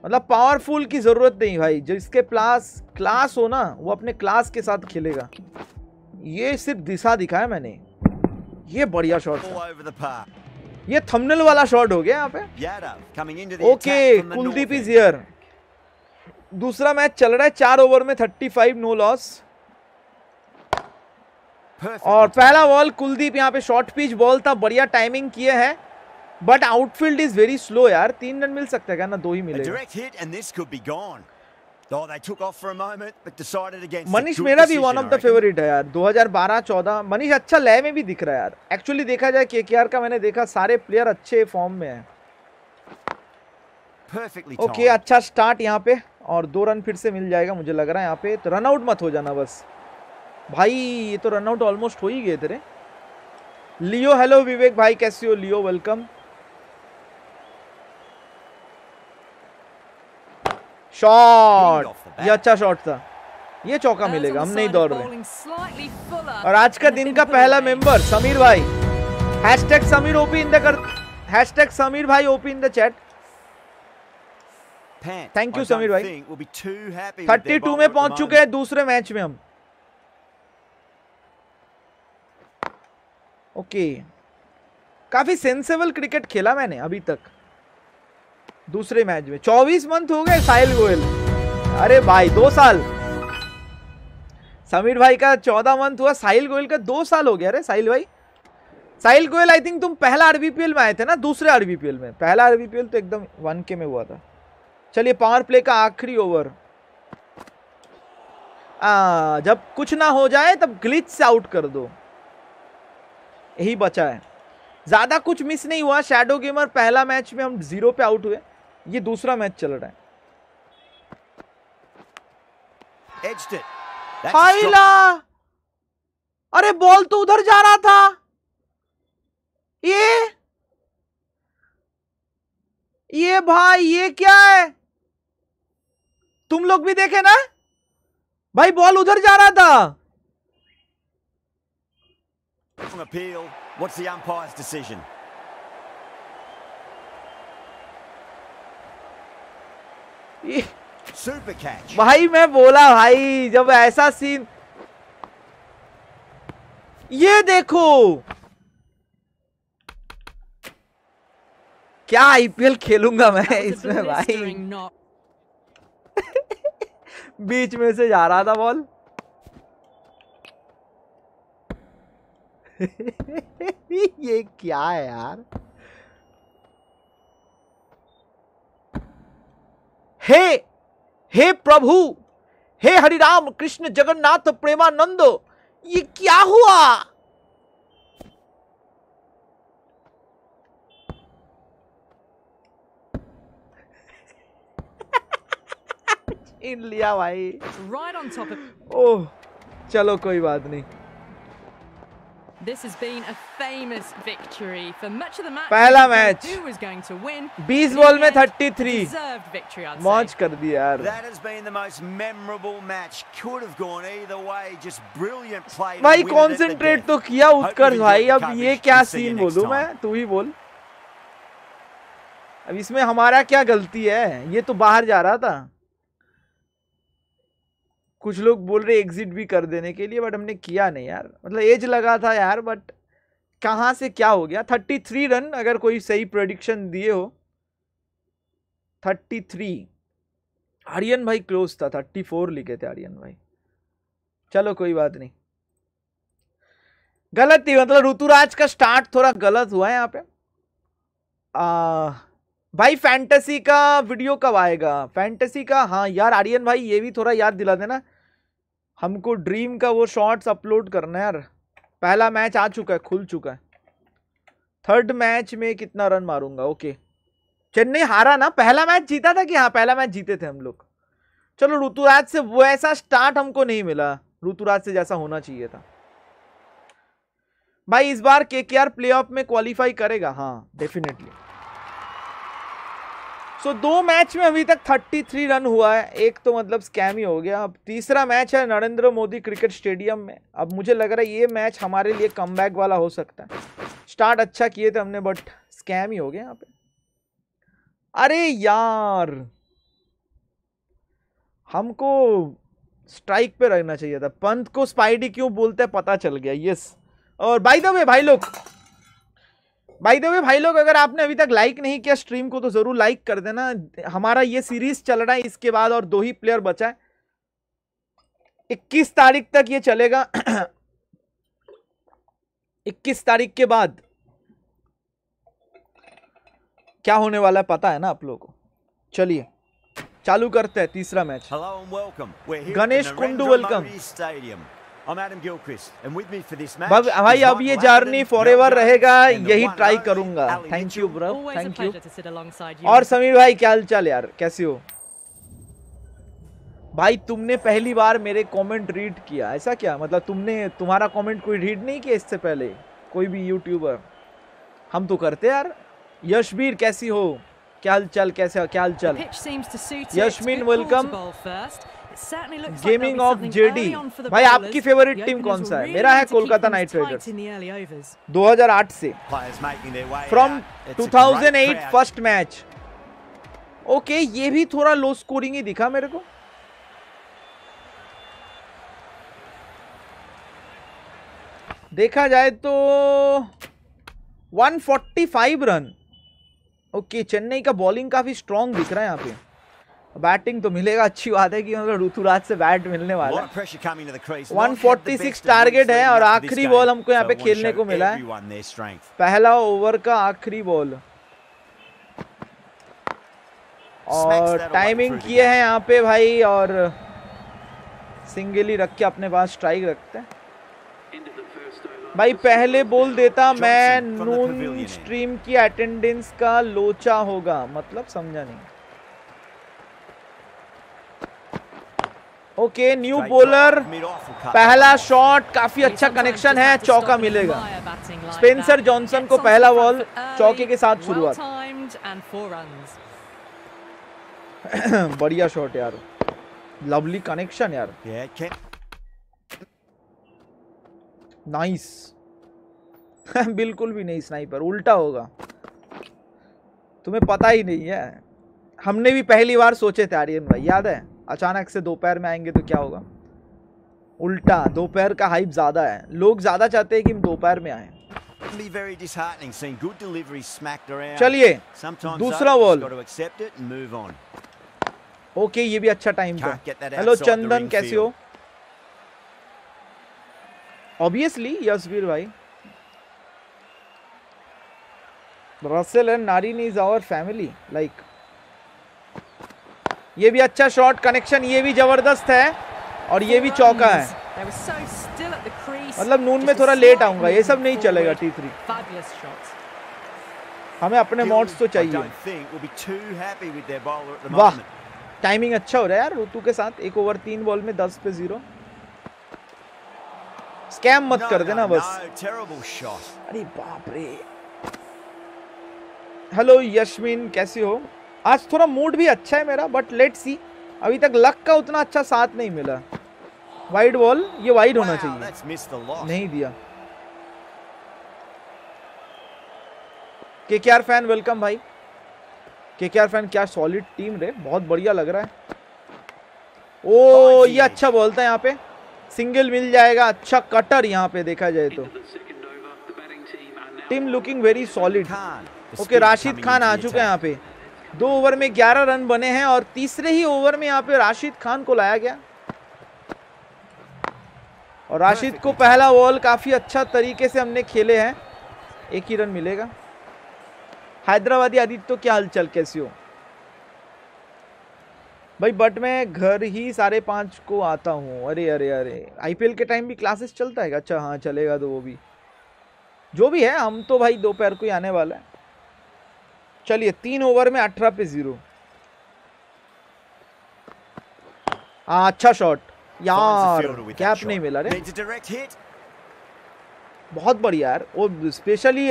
मतलब पावरफुल की ज़रूरत नहीं भाई। जो इसके प्लास क्लास हो ना वो अपने क्लास के साथ खेलेगा। ये सिर्फ़ दिशा दिखाया मैंने। ये बढ़िया शॉट ये थंबनेल वाला शॉट हो गया यहाँ पे। ओके कुलदीप इज़ हियर दूसरा मैच चल रहा है चार ओवर में 35 नो लॉस और पहला बॉल कुलदीप यहाँ पे शॉर्ट पिच बॉल था बढ़िया टाइमिंग किए हैं। But outfield is very slow यार तीन रन मिल सकता है क्या? ना दो ही A Oh, they took off for a moment but decided against Manish मेरा भी वन ऑफ़ द. फेवरेट है यार। 2012-14 मनीष अच्छा लय में भी दिख रहा है यार। एक्चुअली देखा जाए केकेआर का मैंने देखा सारे प्लेयर अच्छे फॉर्म में हैं। ओके. अच्छा स्टार्ट यहाँ पे और दो रन फिर से मिल जाएगा मुझे लग रहा है यहाँ पे। तो रन आउट मत हो जाना बस। भाई ये तो रन आउट ऑलमोस्ट हो ही गए तेरे। लियो हेलो विवेक भाई कैसे हो? लियो वेलकम शॉट ये अच्छा शॉट था। ये चौका मिलेगा हम नहीं दौड़ रहे। और आज का दिन का पहला मेंबर समीर भाई। Hashtag Sameer OP in the hashtag Sameer भाई OP in the chat thank you Sameer भाई। थर्टी टू में पहुँच चुके हैं दूसरे मैच में हम। Okay okay. काफ़ी सेंसेबल क्रिकेट खेला मैंने अभी तक। दूसरे मैच में। 24 मंथ हो गए साहिल गोयल। अरे भाई दो साल। समीर भाई का 14 मंथ हुआ साहिल गोयल का दो साल हो गया अरे साहिल भाई। साहिल गोयल आई थिंक तुम पहला आरबीपीएल में आए थे ना दूसरे आरबीपीएल में। पहला आरबीपीएल तो एकदम वन के में हुआ था। चलिए पावर प्ले का आखिरी ओवर आ, जब कुछ ना हो जाए तब ग्लिच से आउट कर दो। यही बचा है। ज़्यादा कुछ मिस नहीं हुआ शैडो गेमर पहला मैच में हम ज़ीरो पे आउट हुए। ये दूसरा मैच चल रहा है। अरे बॉल तो उधर जा रहा था। ये? ये भाई ये क्या है? तुम लोग भी देखे ना? भाई बॉल उधर जा रहा था। अपील भाई मैं बोला भाई जब ऐसा सीन ये देखो। क्या आईपीएल खेलूँगा मैं इसमें भाई? [LAUGHS] बीच में से जा रहा था बॉल [LAUGHS] ये क्या है यार? हे हे प्रभु हे हरिराम कृष्ण जगन्नाथ प्रेमानंद ये क्या हुआ? [LAUGHS] छीन लिया भाई। ओह चलो कोई बात नहीं। This has been a famous victory for much of the match. पहला match. Who was going to win? 20 but ball में 33 Deserved victory, I'd मौज कर दिया यार That has been the most memorable match. Could have gone either way. Just brilliant play. भाई कंसंट्रेट तो किया उत्कर्ष भाई अब ये क्या सीन बोलूँ मैं तू ही बोल अब इसमें हमारा क्या गलती है ये तो बाहर जा रहा था कुछ लोग बोल रहे एग्जिट भी कर देने के लिए बट हमने किया नहीं यार। मतलब एज लगा था यार बट कहाँ से क्या हो गया? थर्टी थ्री रन अगर कोई सही प्रोडिक्शन दिए हो। थर्टी थ्री आर्यन भाई क्लोज था थर्टी फोर लिखे थे आर्यन भाई। चलो कोई बात नहीं। गलत थी मतलब ऋतुराज का स्टार्ट थोड़ा गलत हुआ है यहाँ पे। आ, भाई फैंटेसी का वीडियो कब आएगा? फैंटेसी का हाँ यार, आर्यन भाई, ये भी थोड़ा याद दिला देना। हमको ड्रीम का वो शॉर्ट्स अपलोड करना है यार। पहला मैच आ चुका है, खुल चुका है। थर्ड मैच में कितना रन मारूँगा? ओके चेन्नई हारा ना? पहला मैच जीता था कि हाँ पहला मैच जीते थे हम लोग। चलो, ऋतुराज से वैसा स्टार्ट हमको नहीं मिला। ऋतुराज से जैसा होना चाहिए था। भाई, इस बार केकेआर प्लेऑफ में क्वालिफाई करेगा? हाँ डेफिनेटली सो दो मैच में अभी तक 33 रन हुआ है। एक तो मतलब स्कैम ही हो गया। अब तीसरा मैच है नरेंद्र मोदी क्रिकेट स्टेडियम में। अब मुझे लग रहा है ये मैच हमारे लिए कमबैक वाला हो सकता है। स्टार्ट अच्छा किए थे हमने बट स्कैम ही हो गया यहाँ पे। अरे यार! हमको स्ट्राइक पे रहना चाहिए था। पंत को स्पाइडी क्यों बोलते हैं पता चल गया। यस और बाय द वे भाई लोग बाय द वे भाई लोग अगर आपने अभी तक लाइक नहीं किया स्ट्रीम को तो ज़रूर लाइक कर देना। हमारा ये सीरीज़ चल रहा है इसके बाद और दो ही प्लेयर बचा है। इक्कीस तारीख तक ये चलेगा। [CLEARS THROAT] इक्कीस तारीख के बाद क्या होने वाला है पता है ना आप लोगों को? चलिए चालू करते हैं तीसरा मैच Hello and welcome. भाई अब ये Landon, फॉर एवर रहेगा यही ट्राई करूँगा. Thank you bro thank you और समीर भाई क्या हाल चाल यार? कैसे हो? भाई तुमने पहली बार मेरे कमेंट रीड किया ऐसा क्या? मतलब तुमने तुम्हारा कमेंट कोई रीड नहीं किया इससे पहले? कोई भी यूट्यूबर हम तो करते यार। यशबीर कैसी हो? क्या हाल चाल कैसे क्या हाल चाल? Yashmeen welcome gaming of JD भाई आपकी फेवरेट टीम कौन सा है? मेरा है कोलकाता नाइट राइडर्स। 2008 से। फ्रॉम 2008 फ़र्स्ट मैच ओके ये भी थोड़ा लो स्कोरिंग ही दिखा मेरे को। देखा जाए तो 145 रन ओके चेन्नई का बॉलिंग काफ़ी स्ट्रॉन्ग दिख रहा है यहाँ पे। बैटिंग तो मिलेगा अच्छी बात है कि मतलब ऋतुराज से बैट मिलने वाला है। of pressure coming to the crease. 146 target है और आखिरी बॉल हमको यहाँ पे खेलने को मिला है। पहला ओवर का आखिरी बॉल और टाइमिंग किए हैं यहाँ पे भाई और सिंगल ही रख के अपने पास स्ट्राइक रखते हैं। भाई पहले बोल देता मैं नून स्ट्रीम की अटेंडेंस का लोचा होगा मतलब समझा नहीं। ओके न्यू बॉलर पहला शॉट काफ़ी अच्छा कनेक्शन है चौका मिलेगा। स्पेंसर जॉनसन को पहला बॉल चौके के साथ शुरुआत. [COUGHS] बढ़िया शॉट यार। लवली कनेक्शन यार। नाइस [LAUGHS] बिल्कुल भी नहीं स्नाइपर उल्टा होगा। तुम्हें पता ही नहीं है। हमने भी पहली बार सोचे थे आर्यन भाई याद है? अचानक से दोपहर में आएँगे तो क्या होगा? उल्टा दोपहर का हाइप ज़्यादा है। लोग ज़्यादा चाहते हैं कि हम दोपहर में आएँ। चलिए दूसरा बॉल ओके ये भी अच्छा टाइम था। हेलो चंदन कैसे हो? ऑब्वियसली यशवीर भाई। Russell and Narine is our family like ये भी अच्छा शॉट कनेक्शन ये भी ज़बरदस्त है और ये भी चौका है। मतलब नून में थोड़ा लेट आऊँगा ये सब नहीं चलेगा टी थ्री हमें अपने मॉड्स तो चाहिए। वाह टाइमिंग अच्छा हो रहा है यार ऋतु के साथ एक ओवर तीन बॉल में दस पे ज़ीरो स्कैम मत कर देना बस। अरे बाप रे। हेलो यशमिन कैसी हो? आज थोड़ा मूड भी अच्छा है मेरा बट लेट सी अभी तक लक का उतना अच्छा साथ नहीं मिला। वाइड बॉल ये वाइड होना चाहिए. नहीं दिया। केकेआर फ़ैन वेलकम भाई। केकेआर फ़ैन क्या सॉलिड टीम रे। बहुत बढ़िया लग रहा है। ओ ये अच्छा बोलता है यहाँ पे। सिंगल मिल जाएगा। अच्छा कटर यहाँ पे देखा जाए तो। Team looking very solid okay Rashid Khan आ चुके हैं यहाँ पे। दो ओवर में 11 रन बने हैं और तीसरे ही ओवर में यहाँ पे राशिद खान को लाया गया। और राशिद को पहला बॉल काफ़ी अच्छा तरीके से हमने खेले हैं। एक ही रन मिलेगा। हैदराबादी आदित्य तो क्या हालचाल? कैसी हो? भाई, बट मैं घर ही साढ़े पाँच को आता हूँ। अरे अरे अरे। आईपीएल के टाइम भी क्लासेस चलता है अच्छा हाँ चलेगा तो वो भी। जो भी है, हम तो भाई दोपहर को ही आने वाला है। चलिए तीन ओवर में अठारह पे ज़ीरो हाँ अच्छा शॉट यार कैप नहीं मिला रे. बहुत बढ़िया यार। वो स्पेशली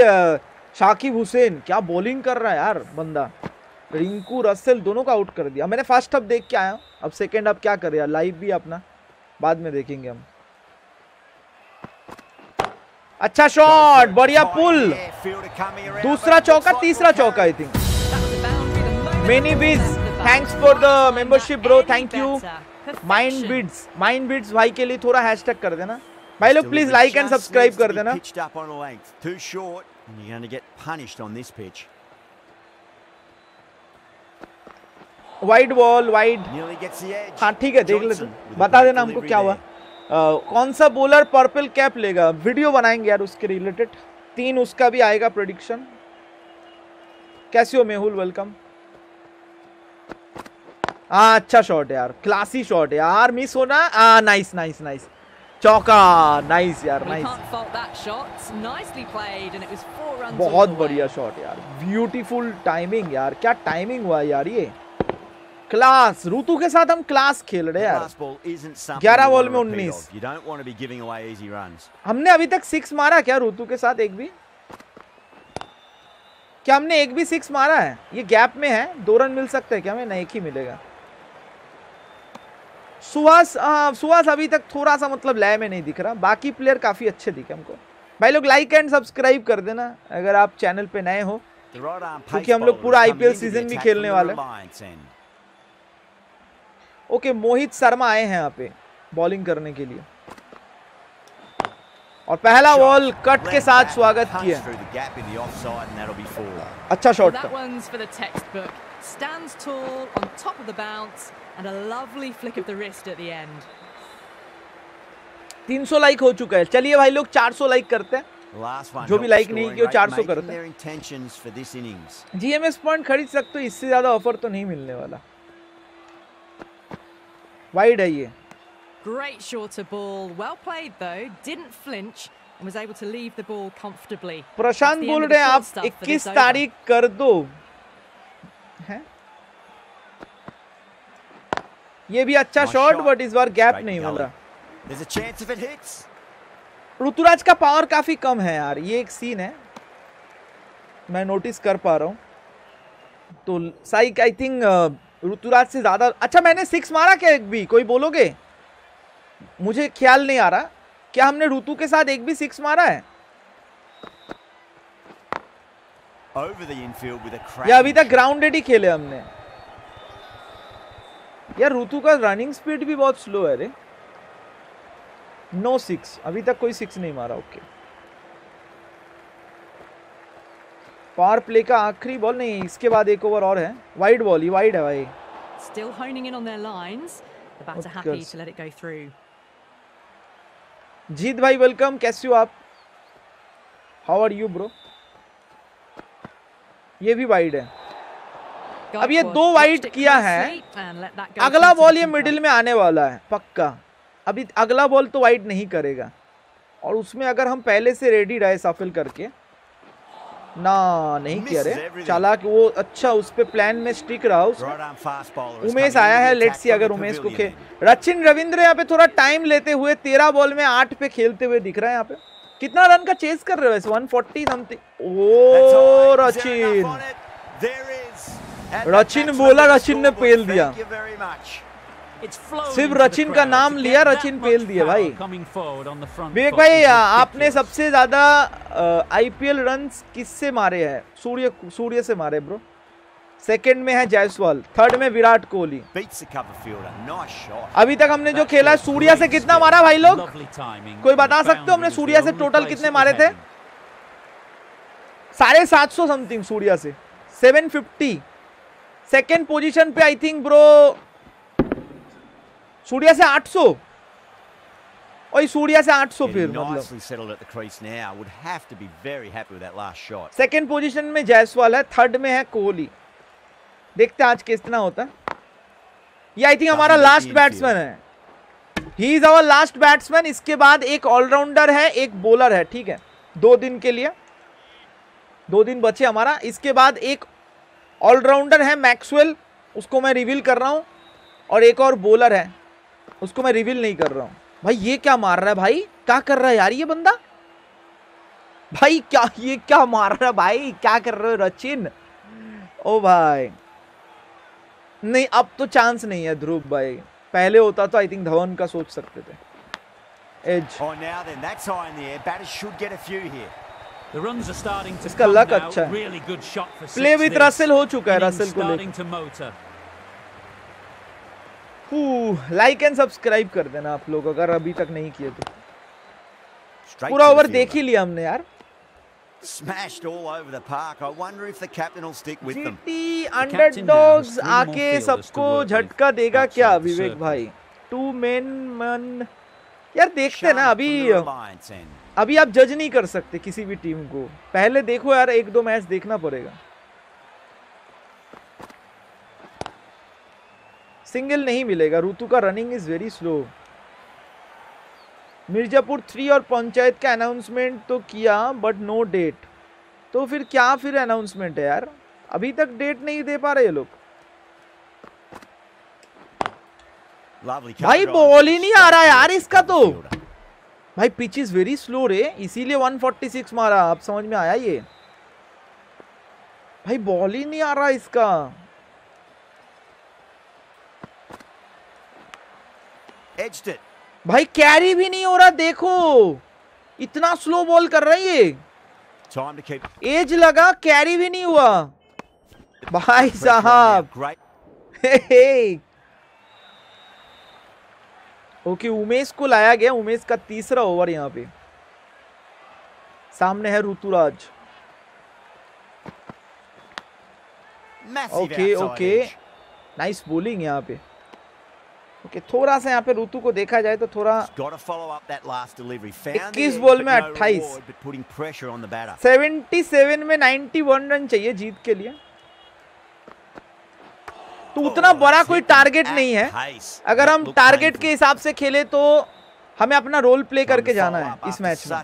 शाकिब हुसैन क्या बॉलिंग कर रहा है यार बंदा। रिंकू रसेल दोनों का आउट कर दिया। मैंने फ़र्स्ट अब देख के आया अब सेकेंड अब क्या करे यार लाइव भी अपना। बाद में देखेंगे हम। अच्छा शॉट बढ़िया पुल दूसरा चौका तीसरा चौका I think many beads thanks for the membership bro thank you mind beads mind beads भाई के लिए थोड़ा हैशटैग कर देना। भाई लोग प्लीज़ लाइक एंड सब्सक्राइब कर देना। वाइड वॉल वाइड हाँ ठीक है, देख लेते बता देना हमको क्या हुआ। कौन सा बॉलर पर्पल कैप लेगा? वीडियो बनाएँगे यार उसके रिलेटेड तीन उसका भी आएगा प्रोडिक्शन कैसे हो मेहुल वेलकम हाँ अच्छा शॉट यार। क्लासी शॉट यार। मिस होना आ नाइस नाइस नाइस चौका नाइस यार नाइस बहुत बढ़िया शॉट यार। ब्यूटीफुल टाइमिंग यार। क्या टाइमिंग हुआ यार ये? क्लास ऋतु के साथ हम क्लास खेल रहे हैं यार। Last ball isn't something 11 ball में to 19 of. You don't want to be giving away easy हमने अभी तक सिक्स मारा क्या ऋतु के साथ एक भी? क्या हमने एक भी सिक्स मारा है? ये गैप में है। दो रन मिल सकते हैं क्या? हमें नहीं एक ही मिलेगा। सुहास सुहास अभी तक थोड़ा सा मतलब लय में नहीं दिख रहा। बाकी प्लेयर काफ़ी अच्छे दिखे हमको। भाई लोग लाइक एंड सब्सक्राइब कर देना अगर आप चैनल पे नए हो। क्योंकि हम लोग पूरा the सीज़न भी खेलने वाले हैं। ओके मोहित शर्मा आए हैं यहाँ पे बॉलिंग करने के लिए। और पहला बॉल कट के साथ स्वागत किया। अच्छा शॉट तीन 300 लाइक हो चुका है। चलिए भाई लोग 400 लाइक करते हैं। जो भी लाइक नहीं किया 400 करते हैं। जीएमएस पॉइंट खरीद सकते हो इससे ज़्यादा ऑफ़र तो नहीं मिलने वाला। वाइड है ये Great shorter ball. Well played though. Didn't flinch and was able to leave the ball comfortably. प्रशांत बोल रहे हैं आप stuff for this 21 तारीख कर दो हैं ये भी अच्छा शॉट बट इस बार गैप नहीं मिल रहा There's a chance if it hits. Rituraj का पावर काफ़ी कम है यार ये एक सीन है मैं नोटिस कर पा रहा हूँ तो साइक आई थिंक ऋतुराज से ज़्यादा अच्छा मैंने सिक्स मारा क्या एक भी? कोई बोलोगे? मुझे ख्याल नहीं आ रहा। क्या हमने ऋतु के साथ एक भी सिक्स मारा है. या अभी तक ग्राउंडेड ही खेले हमने। यार ऋतु का रनिंग स्पीड भी बहुत स्लो है रे। नो सिक्स अभी तक कोई सिक्स नहीं मारा ओके पावर प्ले का आखिरी बॉल नहीं इसके बाद एक ओवर और है। वाइड बॉल ही वाइड है भाई। Still honing in on their lines. The batter Of happy course. to let it go through. जीत भाई वेलकम कैसे हो आप? हाउ आर यू ब्रो ये भी वाइड है। अब ये दो वाइड किया है। अगला बॉल ये मिडिल में आने वाला है पक्का। अभी अगला बॉल तो वाइड नहीं करेगा। और उसमें अगर हम पहले से रेडी रहे सफल करके ना नहीं किया रे। चला वो अच्छा उस पर प्लान में स्टिक रहा उस उमेश आया है लेट्स सी अगर उमेश को खे रचिन रविंद्र यहाँ पे थोड़ा टाइम लेते हुए तेरह बॉल में आठ पे खेलते हुए दिख रहा है यहाँ पे। कितना रन का चेस कर रहे वैसे? 140 फोर्टी समथिंग ओ रचिन। रचिन बोला रचिन ने पेल दिया। Well, सिर्फ़ रचिन का नाम लिया, रचिन पेल दिया भाई। विवेक भाई आपने सबसे ज़्यादा आईपीएल रन किससे मारे हैं? सूर्य सूर्य से मारे ब्रो सेकंड में है जायसवाल थर्ड में विराट कोहली. अभी तक हमने जो खेला है सूर्या से कितना मारा भाई लोग? कोई बता सकते हो हमने सूर्या से टोटल कितने मारे थे? साढ़े सात सौ समथिंग सूर्या से। सेवन फिफ्टी सेकेंड पोजिशन पे आई थिंक ब्रो सूर्या से आठ सौ। और सूर्या से आठ सौ फिर मतलब. सेकेंड पोजीशन में जायसवाल है थर्ड में है कोहली। देखते हैं आज कितना होता है। ये आई थिंक हमारा लास्ट बैट्समैन है। He is our last batsman इसके बाद एक ऑलराउंडर है एक बॉलर है ठीक है। दो दिन के लिए। दो दिन बचे हमारा। इसके बाद एक ऑलराउंडर है मैक्सवेल उसको मैं रिवील कर रहा हूँ। और एक और बॉलर है। उसको मैं रिवील नहीं कर रहा हूँ। भाई ये क्या मार रहा है भाई? क्या कर रहा है यार ये बंदा? भाई क्या ये क्या मार रहा है भाई? क्या कर रहे हो रचिन? ओ भाई। नहीं अब तो चांस नहीं है ध्रुव भाई। पहले होता तो आई थिंक धवन का सोच सकते थे। इसका लक अच्छा है प्ले विथ रसेल हो चुका है रसेल को लेकर लाइक एंड सब्सक्राइब कर देना आप लोग अगर अभी तक नहीं किए तो पूरा ओवर देख ही लिया हमने यार Smashed all over the park. I wonder if the captain will stick with them. three more आके सबको झटका देगा क्या the विवेक. भाई टू मेन मन यार देखते हैं ना Sharp अभी the. अभी आप जज नहीं कर सकते किसी भी टीम को पहले देखो यार एक दो मैच देखना पड़ेगा सिंगल नहीं मिलेगा। ऋतु का running is very slow Mirzapur three और पंचायत का अनाउंसमेंट तो किया बट नो डेट तो फिर क्या फिर अनाउंसमेंट है यार? अभी तक डेट नहीं दे पा रहे ये लोग। भाई बॉल ही नहीं आ रहा यार इसका तो। भाई पिच इज़ वेरी स्लो रे। इसीलिए 146 मारा। आप समझ में आया ये? भाई बॉल ही नहीं आ रहा इसका। Edged it. भाई कैरी भी नहीं हो रहा देखो। इतना स्लो बॉल कर रहा है ये। Time to keep. एज लगा कैरी भी नहीं हुआ। भाई. साहब। ओके उमेश को लाया गया उमेश का तीसरा ओवर यहाँ पे। सामने है Ruturaj. Okay okay. Nice bowling यहाँ पे। ओके थोड़ा सा यहाँ पे ऋतु को देखा जाए तो थोड़ा 21 बॉल में 28 77 में 91 रन चाहिए जीत के लिए। तो उतना बड़ा कोई टारगेट नहीं है। अगर हम टारगेट के हिसाब से खेले तो हमें अपना रोल प्ले करके जाना है इस मैच में।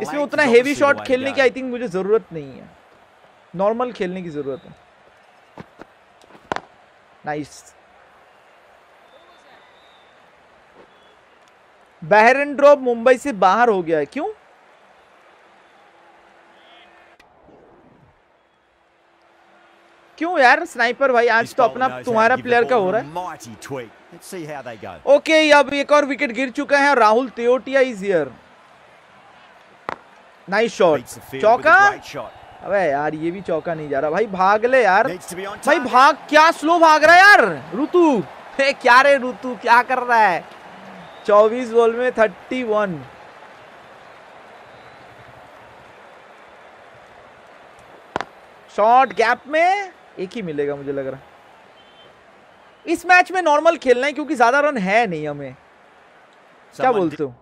इसमें उतना हेवी शॉट खेलने की आई थिंक मुझे ज़रूरत नहीं है। नॉर्मल खेलने की ज़रूरत है। Nice nice. Behrendorff drop Mumbai से बाहर हो गया है। क्यों? क्यों यार स्नाइपर भाई? आज तो अपना तुम्हारा प्लेयर का हो रहा है. ओके अब एक और विकेट गिर चुका है Rahul Tewatia is here nice shot चौका. अबे यार ये भी चौका नहीं जा रहा। भाई भाग ले यार। भाई भाग क्या स्लो भाग रहा है यार? ऋतु। [LAUGHS] क्या रे ऋतु क्या कर रहा है? 24 बॉल में 31 शॉट गैप में एक ही मिलेगा मुझे लग रहा। इस मैच में नॉर्मल खेलना है क्योंकि ज़्यादा रन है नहीं हमें। क्या बोलते हो?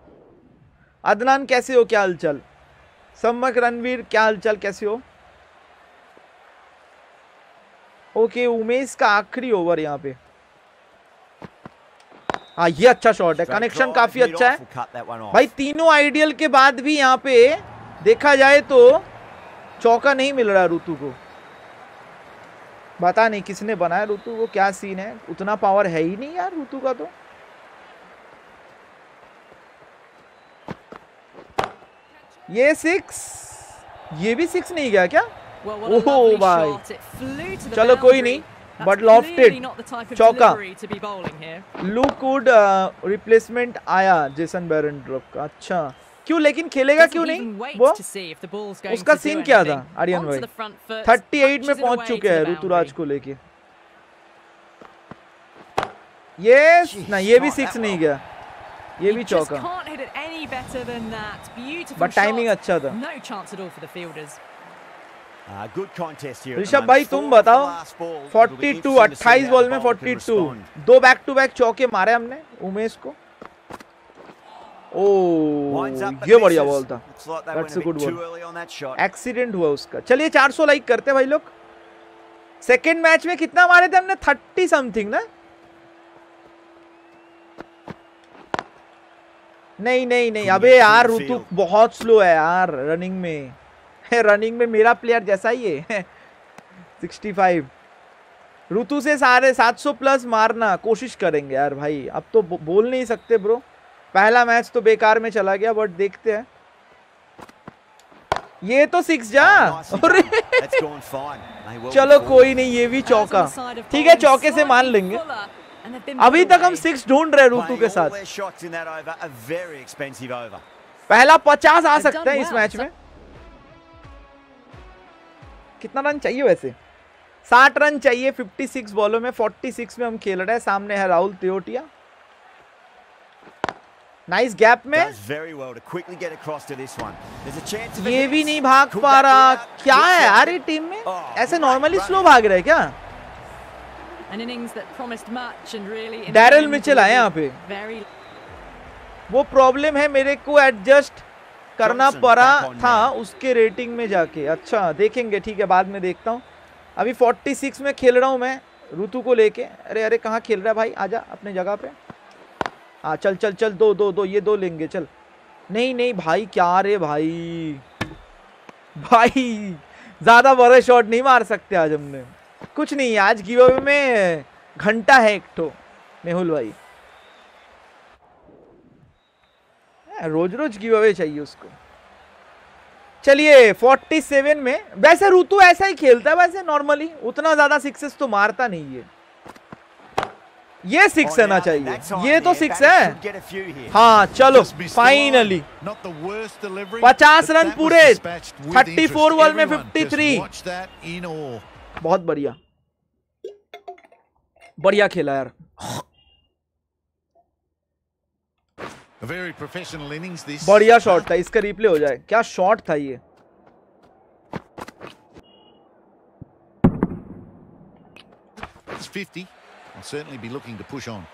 अदनान कैसे हो? क्या हलचल? सम्मक रणवीर क्या हलचल? कैसे हो? ओके उमेश का आखिरी ओवर यहाँ पे। हाँ ये अच्छा शॉट है। कनेक्शन काफ़ी अच्छा है. भाई तीनों आइडियल के बाद भी यहाँ पे देखा जाए तो चौका नहीं मिल रहा ऋतु को। बता नहीं किसने बनाया ऋतु को क्या सीन है? उतना पावर है ही नहीं यार ऋतु का तो। ये सिक्स ये भी सिक्स नहीं गया क्या? Well, to the चलो कोई नहीं, but lofted. not the type of चौका। to be bowling here. Luke Wood replacement आया जेसन बैरन ड्रॉप का अच्छा क्यों लेकिन खेलेगा क्यों नहीं वो उसका सीन क्या था आर्यन भाई the front foot, 38 में पहुँच चुके हैं ऋतुराज को लेके यस ना ये भी सिक्स नहीं गया ये भी चौका timing shot. अच्छा था। ऋषभ भाई तुम बताओ 42 28 बॉल में 42 दो बैक टू बैक चौके मारे हमने उमेश को। ओ ये बढ़िया बॉल था। That's a good ball accident हुआ उसका। चलिए 400 लाइक करते भाई लोग। सेकेंड मैच में कितना मारे थे हमने? 30 समथिंग ना? नहीं नहीं नहीं। अबे यार ऋतु बहुत स्लो है यार रनिंग में। [LAUGHS] रनिंग में मेरा प्लेयर जैसा ही है। [LAUGHS] 65 ऋतु से सारे 700 प्लस मारना कोशिश करेंगे यार भाई। अब तो बोल नहीं सकते ब्रो पहला मैच तो बेकार में चला गया बट देखते हैं। ये तो सिक्स जा। चलो कोई नहीं ये भी चौका। ठीक है चौके से मान लेंगे। अभी तक हम सिक्स ढूंढ रहे ऋतु के साथ। पहला पचास आ सकते हैं इस मैच में। कितना रन चाहिए वैसे? 60 रन चाहिए 56 सिक्स बॉलों में 46 में हम खेल रहे हैं सामने है राहुल त्रियोटिया नाइस गैप में। ये भी नहीं भाग पा रहा। क्या है अरे टीम में? ऐसे नॉर्मली स्लो भाग रहे क्या? डैरल मिचल आए यहाँ पे। वो प्रॉब्लम है मेरे को एडजस्ट करना पड़ा था उसके रेटिंग में जाके। अच्छा देखेंगे ठीक है बाद में देखता हूँ। अभी 46 में खेल रहा हूँ मैं ऋतु को लेके। अरे अरे कहाँ खेल रहा है भाई? आजा अपने जगह पे। हाँ चल चल चल दो दो दो ये दो लेंगे चल। नहीं नहीं भाई क्या रे भाई? भाई ज़्यादा बड़े शॉट नहीं मार सकते आज हमने। कुछ नहीं आज गिव अवे में घंटा है एक ठो मेहुल भाई। रोज रोज गिव अवे चाहिए उसको। चलिए 47 में वैसे ऋतु ऐसा ही खेलता है वैसे नॉर्मली उतना ज़्यादा सिक्सेस तो मारता नहीं है ये सिक्स है ना चाहिए। ये तो सिक्स है। हाँ चलो फाइनली 50 रन पूरे। 34 फोर वर्ल्ड में 53 बहुत बढ़िया। बढ़िया खेला यार। A very professional innings this. बढ़िया शॉट था इसका रिप्ले हो जाए क्या शॉट था ये It's 50. I'll certainly be looking to push on.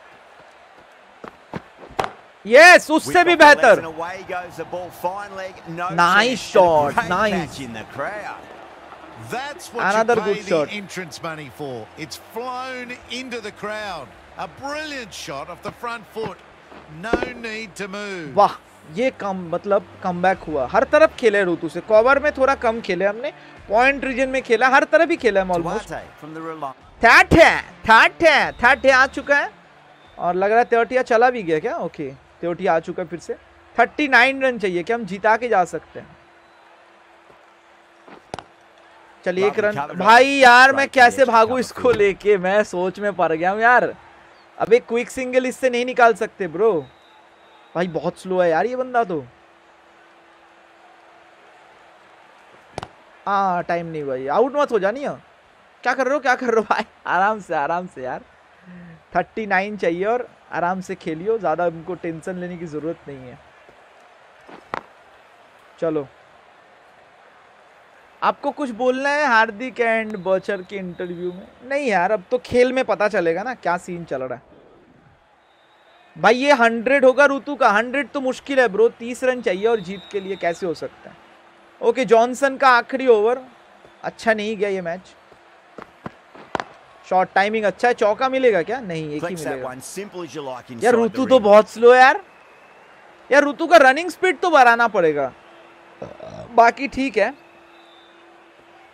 Yes Whip उससे भी off the legs बेहतर and away goes the ball. Fine leg. No Nice chance. And a shot, great nice. catch in the crowd. That's what Another you pay good the shot. entrance money for. It's flown into the crowd. A brilliant shot off the front foot. No need to move. वाह ये कम मतलब कमबैक हुआ। हर तरफ़ खेले ऋतु से। कवर में थोड़ा कम खेले हमने। पॉइंट रीजन में खेला हर तरफ़ ही खेला है ऑलमोस्ट है थर्ट है थर्ट है आ चुका है। और लग रहा है तेवटिया चला भी गया क्या? ओके तेवटिया आ चुका है फिर से। 39 रन चाहिए कि हम जिता के जा सकते हैं। चलिए एक रन। भाई यार मैं कैसे भागू इसको लेके? मैं सोच में पड़ गया हूँ यार। अब क्विक सिंगल इससे नहीं निकाल सकते ब्रो भाई, बहुत स्लो है यार ये बंदा तो। हाँ टाइम नहीं ये। आउट मत हो जानी क्या कर रहे हो, क्या कर रहे हो, भाई? आराम से आराम से यार। थर्टी नाइन चाहिए और आराम से खेलियो। ज़्यादा उनको टेंशन लेने की ज़रूरत नहीं है। चलो। आपको कुछ बोलना है हार्दिक एंड बचर के इंटरव्यू में? नहीं यार अब तो खेल में पता चलेगा ना क्या सीन चल रहा है। भाई ये हंड्रेड होगा ऋतु का हंड्रेड तो मुश्किल है ब्रो तीस रन चाहिए और जीत के लिए कैसे हो सकता है? ओके जॉनसन का आखिरी ओवर अच्छा नहीं गया ये मैच शॉर्ट टाइमिंग अच्छा है चौका मिलेगा क्या? नहीं एक ही मिलेगा। यार ऋतु तो बहुत स्लो है यार। यार ऋतु का रनिंग स्पीड तो बढ़ाना पड़ेगा। बाकी ठीक है।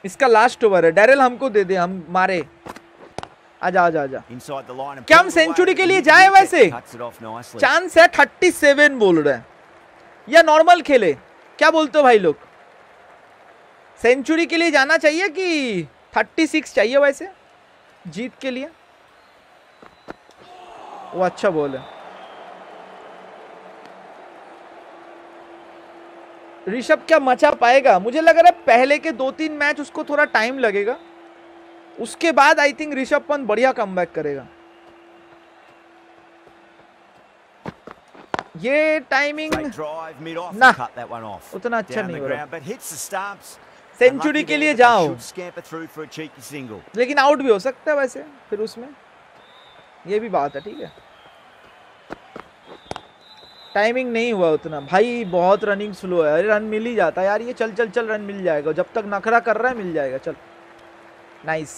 इसका लास्ट ओवर है। डैरेल हमको दे दे हम मारे। आजा आजा आजा। क्या हम सेंचुरी के लिए जाएँ वैसे? चांस है थर्टी सेवन बोल रहे हैं। या नॉर्मल खेले। क्या बोलते हो भाई लोग? सेंचुरी के लिए जाना चाहिए कि थर्टी सिक्स चाहिए वैसे? जीत के लिए? वो अच्छा बोल है। ऋषभ क्या मचा पाएगा? मुझे लग रहा है पहले के दो तीन मैच उसको थोड़ा टाइम लगेगा। उसके बाद आई थिंक ऋषभ पंत बढ़िया कम करेगा। ये टाइमिंग ना। उतना अच्छा नहीं रहा। सेंचुरी के लिए जाओ। लेकिन आउट भी हो सकता है वैसे फिर उसमें। ये भी बात है ठीक है। टाइमिंग नहीं हुआ उतना। भाई बहुत रनिंग स्लो है। अरे रन मिल ही जाता है। यार ये चल चल चल रन मिल जाएगा। जब तक नखरा कर रहा है मिल जाएगा। चल। नाइस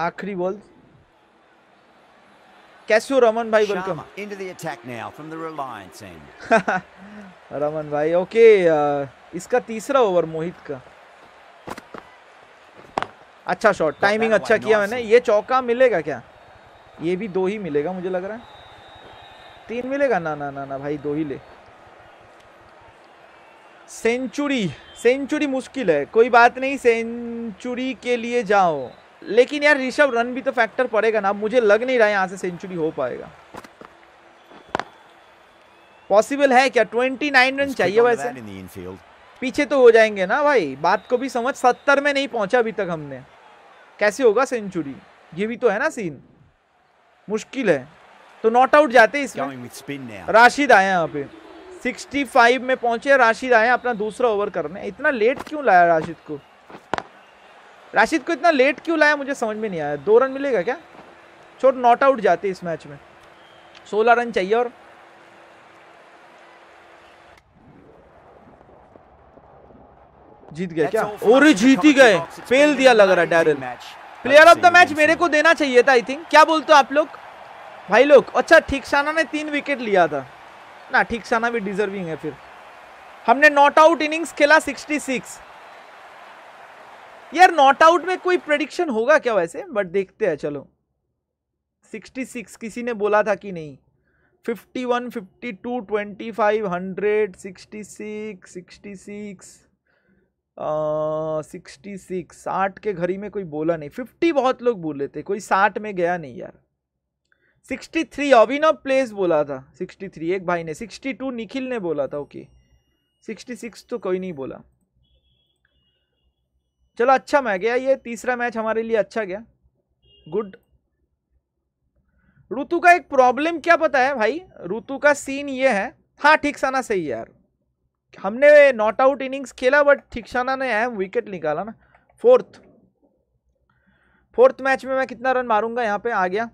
आखिरी बॉल कैसे हो रमन भाई? Welcome into the attack now from the Reliance end. [LAUGHS] Raman भाई ओके अ, इसका तीसरा ओवर मोहित का। अच्छा शॉट टाइमिंग अच्छा किया मैंने। ये चौका मिलेगा क्या? ये भी दो ही मिलेगा मुझे लग रहा है। तीन मिलेगा? ना ना ना ना भाई दो ही ले। सेंचुरी सेंचुरी मुश्किल है। कोई बात नहीं सेंचुरी के लिए जाओ। लेकिन यार ऋषभ रन भी तो फैक्टर पड़ेगा ना। मुझे लग नहीं रहा है यहाँ से सेंचुरी हो पाएगा। पॉसिबल है क्या? 29 रन चाहिए वैसे. पीछे तो हो जाएँगे ना भाई। बात को भी समझ सत्तर में नहीं पहुँचा अभी तक हमने। कैसे होगा सेंचुरी? ये भी तो है ना सीन मुश्किल है। तो नॉट आउट जाते इसमें. राशिद आए यहाँ पे। 65 में पहुँचे राशिद आए अपना दूसरा ओवर करने इतना लेट क्यों लाया राशिद को? राशिद को इतना लेट क्यों लाया मुझे समझ में नहीं आया। दो रन मिलेगा क्या? छोट नॉट आउट जाते इस मैच में। 16 रन चाहिए और जीत गए क्या? और जीत ही गए। फेल दिया लग रहा है Daryl player of the match मेरे को देना चाहिए था आई थिंक क्या बोलते हो आप लोग? भाई लोग अच्छा ठीकसाना ने तीन विकेट लिया था। ना, ठीकसाना भी डिजर्विंग है फिर। हमने नॉट आउट इनिंग्स खेला 66 यार नॉट आउट में कोई प्रडिक्शन होगा क्या वैसे? बट देखते हैं, चलो। 66 किसी ने बोला था कि नहीं? 51 52 25 100 66 66 सिक्सटी सिक्स साठ के घड़ी में कोई बोला नहीं। फिफ्टी बहुत लोग बोले थे, कोई साठ में गया नहीं यार। सिक्सटी थ्री अभिनव प्लेस बोला था, सिक्सटी थ्री, एक भाई ने, सिक्सटी टू निखिल ने बोला था ओके सिक्सटी सिक्स तो कोई नहीं बोला। चलो अच्छा मैं गया, ये तीसरा मैच हमारे लिए अच्छा गया। गुड ऋतु का एक प्रॉब्लम क्या पता है भाई? ऋतु का सीन ये है। हाँ ठीक साना सही है यार। हमने नॉट आउट इनिंग्स खेला बट ठिकसाना ने अहम विकेट निकाला ना। फोर्थ फोर्थ मैच में मैं कितना रन मारूँगा यहाँ पे? आ गया।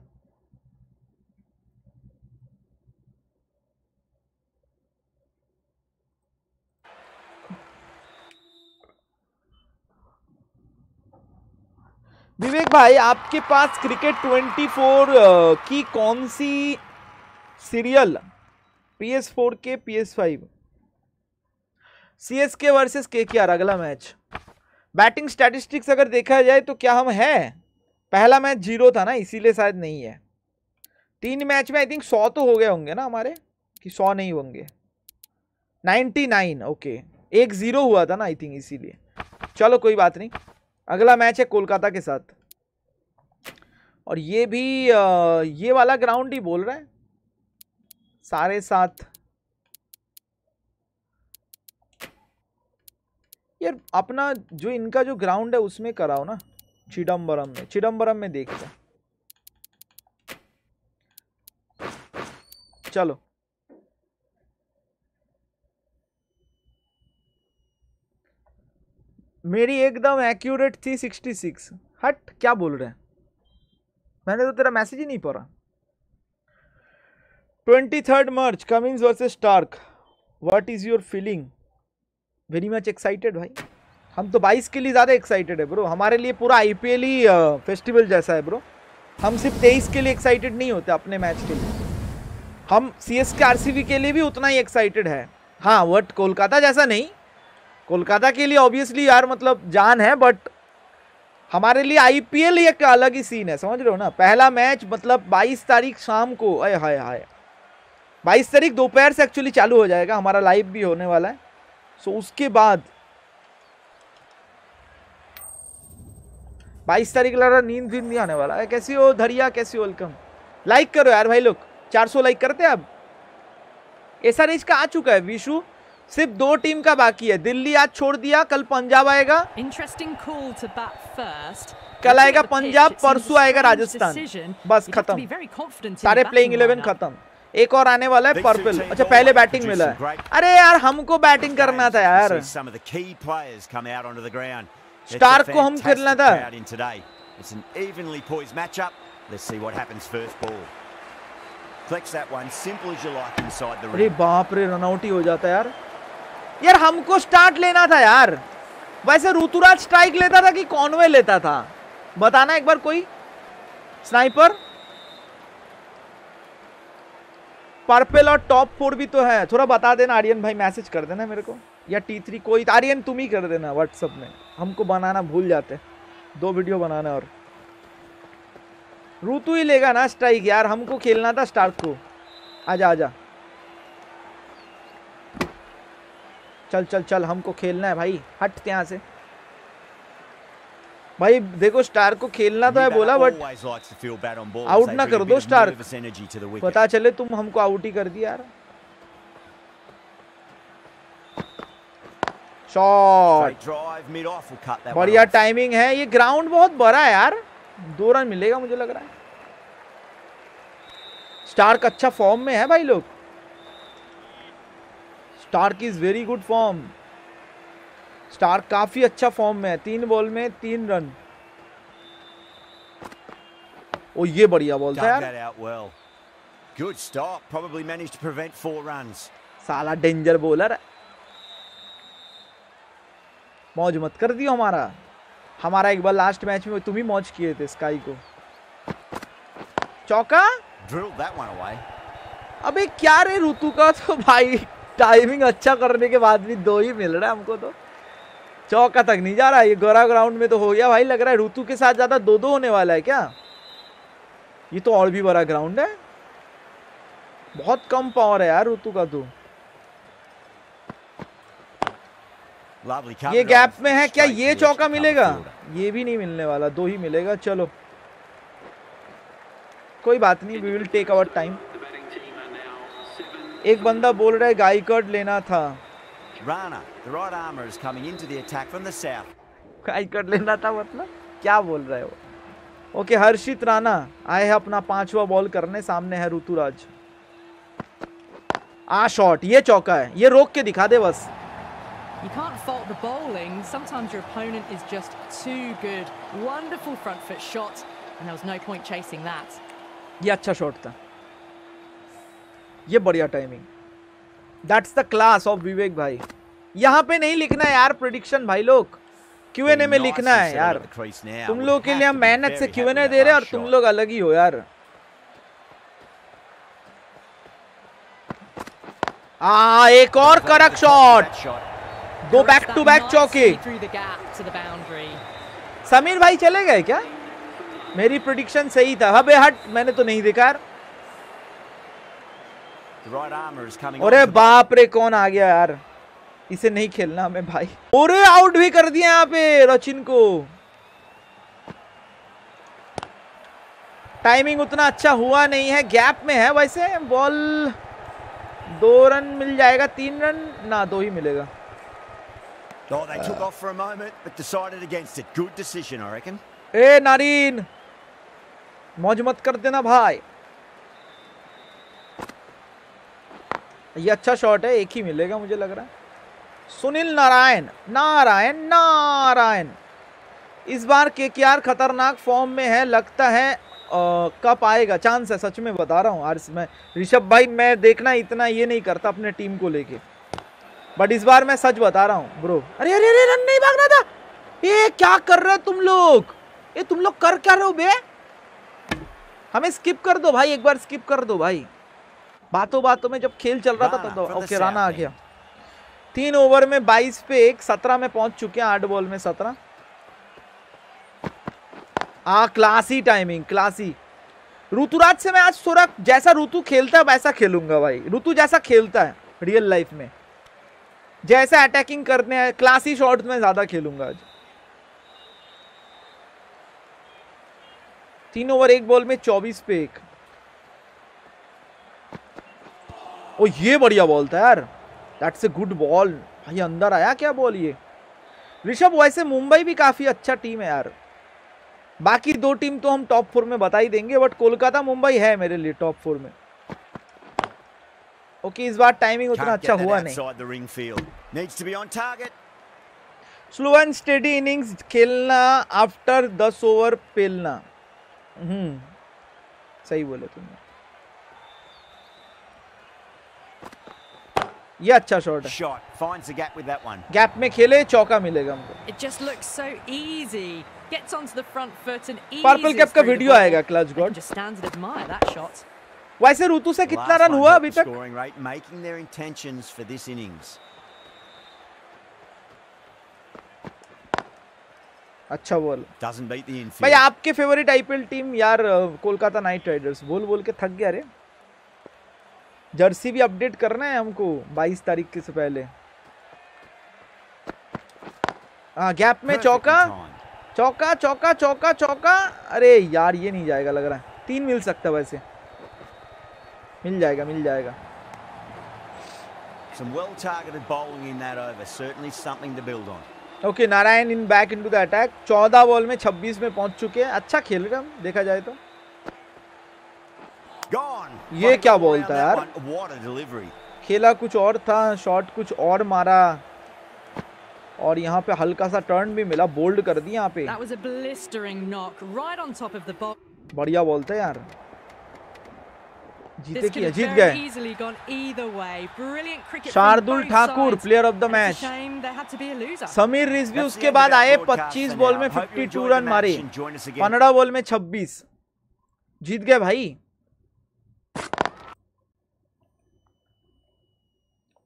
विवेक भाई, आपके पास क्रिकेट 24 की कौन सी सीरियल? PS4 के PS5 C S K versus R, अगला मैच। बैटिंग स्टैटिस्टिक्स अगर देखा जाए तो क्या हम हैं? पहला मैच ज़ीरो था ना, इसीलिए शायद नहीं है। तीन मैच में आई थिंक सौ तो हो गए होंगे ना हमारे, कि सौ नहीं होंगे। Ninety nine, okay. एक ज़ीरो हुआ था ना, आई थिंक इसीलिए। चलो कोई बात नहीं। अगला मैच है कोलकाता के साथ। और ये भी ये वाला ग्राउंड ही बोल रहा है। सारे सात यार, अपना जो इनका जो ग्राउंड है उसमें कराओ ना। चिदम्बरम में चिदम्बरम में देखते चलो। मेरी एकदम एक्यूरेट थी 66 हट, क्या बोल रहे हैं? मैंने तो तेरा मैसेज ही नहीं पढ़ा। Twenty third March Cummins versus Starc what is your feeling very much excited भाई। हम तो 22 के लिए ज़्यादा एक्साइटेड है ब्रो हमारे लिए पूरा आईपीएल ही फेस्टिवल जैसा है ब्रो हम सिर्फ़ 23 के लिए एक्साइटेड नहीं होते अपने मैच के लिए। हम सी एस के आर के लिए भी उतना ही एक्साइटेड है। हाँ वट कोलकाता जैसा नहीं? कोलकाता के लिए ऑब्वियसली यार मतलब जान है बट हमारे लिए आईपीएल एक अलग ही सीन है, समझ रहे हो ना? पहला मैच मतलब 22 तारीख शाम को, अय हाय हाय। 22 तारीख दोपहर से एक्चुअली चालू हो जाएगा, हमारा लाइव भी होने वाला है। सो उसके बाद 22 तारीख रहा नींद भी नहीं आने वाला। है कैसी हो धरिया, कैसी वेलकम लाइक करो यार भाई लोग 400 लाइक करते हैं अब। एस का आ चुका है, विशु। सिर्फ़ दो टीम का बाकी है। दिल्ली आज छोड़ दिया कल पंजाब आएगा। इंटरेस्टिंग कल आएगा पंजाब परसों आएगा राजस्थान। बस खत्म। सारे प्लेइंग इलेवन खत्म। एक और आने वाला है पर्पल अच्छा पहले बैटिंग मिला है। अरे यार हमको बैटिंग करना था यार। स्टार को हम खेलना था। अरे बाप रे रनआउट ही हो जाता है यार। यार, हमको स्टार्ट लेना था यार। वैसे ऋतुराज स्ट्राइक लेता था कि कॉनवे लेता था? बताना एक बार कोई? स्नाइपर पर्पल और टॉप फोर भी तो है। थोड़ा बता देना आर्यन भाई मैसेज कर देना मेरे को। या टी थ्री कोई? आर्यन तुम ही कर देना व्हाट्सअप में। हमको बनाना भूल जाते दो वीडियो बनाना और। ऋतु ही लेगा ना स्ट्राइक यार। हमको खेलना था स्टार्क को। आजा आजा। चल चल चल हमको खेलना है भाई। हट यहाँ से। भाई देखो स्टार को खेलना तो है बोला बट आउट ना कर दो स्टार। पता चले तुम हमको आउट ही कर दिया यार। बढ़िया टाइमिंग है। ये ग्राउंड बहुत बड़ा है यार। दो रन मिलेगा मुझे लग रहा है। स्टार अच्छा फॉर्म में है भाई लोग। Starc is very good form Starc काफ़ी अच्छा फॉर्म में है। तीन बॉल में तीन रन ओ ये बढ़िया बॉल था यार. Good stop. Probably managed to prevent four runs. साला डेंजर बॉलर मौज मत कर दियो हमारा। हमारा एक बार लास्ट मैच में तुम ही मौज किए थे स्काई को। चौका? Drilled that one away. अबे क्या रे ऋतु का तो भाई टाइमिंग अच्छा करने के बाद भी दो ही मिल रहा है हमको तो। चौका तक नहीं जा रहा ये गोरा ग्राउंड में तो हो गया भाई लग रहा है ऋतु के साथ ज़्यादा दो दो होने वाला है क्या? ये तो और भी बड़ा ग्राउंड है। बहुत कम पावर है यार ऋतु का तो। ये गैप में है क्या? ये चौका मिलेगा? ये भी नहीं मिलने वाला दो ही मिलेगा चलो। कोई बात नहीं we will take our time एक बंदा बोल रहा है गाई गाइकर्ड लेना था Rana, the right armour, is coming into the attack from the south. गाइकर्ड लेना था मतलब क्या बोल रहा है वो ओके हर्षित राणा आए हैं अपना पांचवा बॉल करने सामने है ऋतुराज आ शॉट ये चौका है ये रोक के दिखा दे बस You can't fault the bowling. Sometimes your opponent is just too good. Wonderful front foot shot, and there was no point chasing that. ये अच्छा शॉट था ये बढ़िया timing that's the class of Vivek भाई. यहाँ पे नहीं लिखना है यार प्रोडिक्शन भाई लोग. क्यू एन ए में लिखना है यार. तुम लोग के लिए हम मेहनत से क्यू एन ए दे रहे हैं और तुम लोग अलग ही हो यार. आ एक और That शॉट दो बैक टू बैक चौके. समीर भाई चले गए क्या? मेरी प्रोडिक्शन सही था. हबे हट मैंने तो नहीं देखा यार The right armour is coming. अरे. बाप रे कौन आ गया यार? इसे नहीं खेलना हमें भाई। अरे आउट भी कर दिया यहाँ पे रचिन को। टाइमिंग उतना अच्छा हुआ नहीं है गैप में है वैसे। बॉल दो रन मिल जाएगा तीन रन ना दो ही मिलेगा। Oh, they took off for a moment, but decided against it. Good decision, I reckon. ए नारीन मौज मत कर देना भाई। ये अच्छा शॉट है एक ही मिलेगा मुझे लग रहा है। सुनील नारायण नारायण नारायण। इस बार के खतरनाक फॉर्म में है लगता है अ, कप आएगा। चांस है सच में बता रहा हूँ यार मैं ऋषभ भाई मैं देखना इतना ये नहीं करता अपने टीम को लेके। बट इस बार मैं सच बता रहा हूँ ब्रो अरे अरे अरे रन नहीं भागना था। ये क्या कर रहे हो तुम लोग? ये तुम लोग कर क्या रहे हो बे? हमें स्किप कर दो भाई एक बार स्किप कर दो भाई। बातों बातों में जब खेल चल रहा था राणा तो ओके राना आ गया। तीन ओवर में 22 पे एक 17 में पहुँच चुके हैं आठ बॉल में 17 आ क्लासी टाइमिंग क्लासी। ऋतुराज से मैं आज थोड़ा जैसा ऋतु खेलता है वैसा खेलूँगा भाई। ऋतु जैसा खेलता है रियल लाइफ में। जैसा अटैकिंग करने हैं क्लासी शॉट्स में ज़्यादा खेलूँगा आज। तीन ओवर एक बॉल में 24 पे एक। ओ ये बढ़िया बॉल था यार। दैट्स ए गुड बॉल भाई अंदर आया क्या बॉल ये? ऋषभ वैसे मुंबई भी काफ़ी अच्छा टीम है यार। बाकी दो टीम तो हम टॉप फोर में बता ही देंगे बट कोलकाता मुंबई है मेरे लिए टॉप फोर में। ओके okay, इस बार टाइमिंग उतना अच्छा हुआ नहीं. स्लो एंड स्टेडी इनिंग्स खेलना आफ्टर दस ओवर पेलना। हम्म सही बोले तुमने। ये अच्छा शॉट है। गैप में खेले चौका मिलेगा हमको। It just looks so easy gets on to the front foot and easy purple cap का वीडियो आएगा clutch god just stands and admire that shot वैसे रूतु से कितना रन हुआ अभी तक? Scoring right making their intentions for this innings अच्छा बोल भाई आपके फेवरेट आईपीएल टीम यार कोलकाता नाइट राइडर्स बोल बोल के थक गया रे जर्सी भी अपडेट करना है हमको 22 तारीख के से पहले। हाँ गैप में चौका। चौका चौका चौका चौका। अरे यार ये नहीं जाएगा लग रहा है। तीन मिल सकता है वैसे। मिल जाएगा मिल जाएगा। Some well-targeted bowling in that over. Certainly something to build on. Okay Narayan in back into the attack 14 ball में 26 में पहुँच चुके हैं। अच्छा खेल रहे हैं हम देखा जाए तो। Gone. ये क्या बोलता यार? खेला कुछ और था शॉट कुछ और मारा। और यहाँ पे हल्का सा टर्न भी मिला बोल्ड कर दिया यहाँ पे। बढ़िया बोलते यार। जीते किया जीत गए। Shardul Thakur player of the match Sameer Rizvi उसके बाद आए 25 बॉल में 52 रन मारे। पंद्रह बॉल में 26 जीत गए भाई।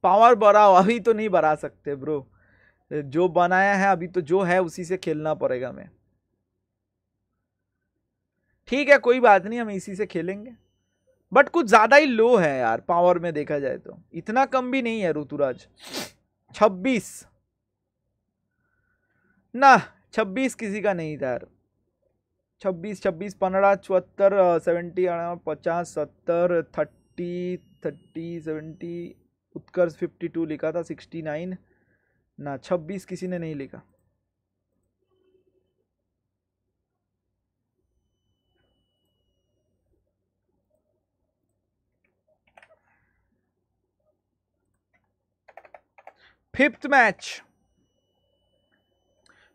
पावर बढ़ाओ, अभी तो नहीं बढ़ा सकते ब्रो जो बनाया है, अभी तो जो है, उसी से खेलना पड़ेगा मैं ठीक है, कोई बात नहीं, हम इसी से खेलेंगे। बट कुछ ज़्यादा ही लो है यार पावर में देखा जाए तो। इतना कम भी नहीं है, ऋतुराज। 26 ना 26 किसी का नहीं था यार। छब्बीस छब्बीस पंद्रह चौहत्तर सेवेंटी पचास, सत्तर, thirty thirty, seventy, Utkarsh, fifty two लिखा था, सिक्सटी नाइन। ना, छब्बीस किसी ने नहीं लिखा। Fifth match.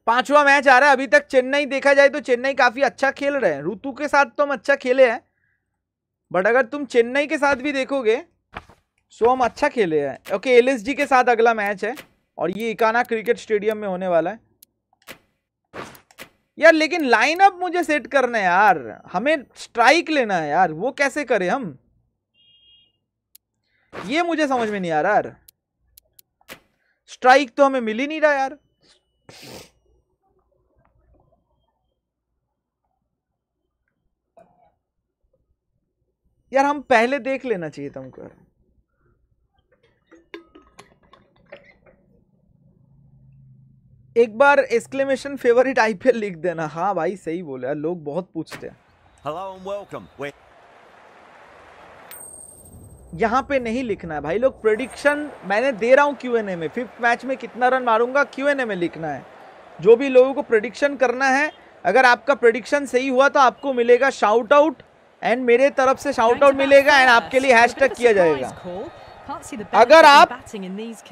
पांचवा मैच आ रहा है, अभी तक चेन्नई देखा जाए तो चेन्नई काफ़ी अच्छा खेल रहे हैं। ऋतु के साथ तो हम अच्छा खेले हैं, बट अगर तुम चेन्नई के साथ भी देखोगे सो हम अच्छा खेले हैं। ओके एलएसजी के साथ अगला मैच है, और ये इकाना क्रिकेट स्टेडियम में होने वाला है। यार, लेकिन लाइनअप मुझे सेट करना है यार। हमें स्ट्राइक लेना है यार, वो कैसे करें हम? ये मुझे समझ में नहीं आ रहा यार। स्ट्राइक तो हमें मिल ही नहीं रहा यार। यार हम पहले देख लेना चाहिए तुमको। यार एक बार एक्सक्लेमेशन फेवरेट आईपीएल लिख देना। हाँ भाई सही बोले। यार लोग बहुत पूछते हैं. यहाँ पे नहीं लिखना है भाई लोग। प्रोडिक्शन मैंने दे रहा हूँ क्यू में। फिफ्थ मैच में कितना रन मारूँगा? क्यू में लिखना है। जो भी लोगों को प्रोडिक्शन करना है अगर आपका प्रोडिक्शन सही हुआ तो आपको मिलेगा शाउट आउट एंड मेरे तरफ़ से शाउट आउट मिलेगा एंड आपके लिए हैशटैग किया जाएगा अगर आप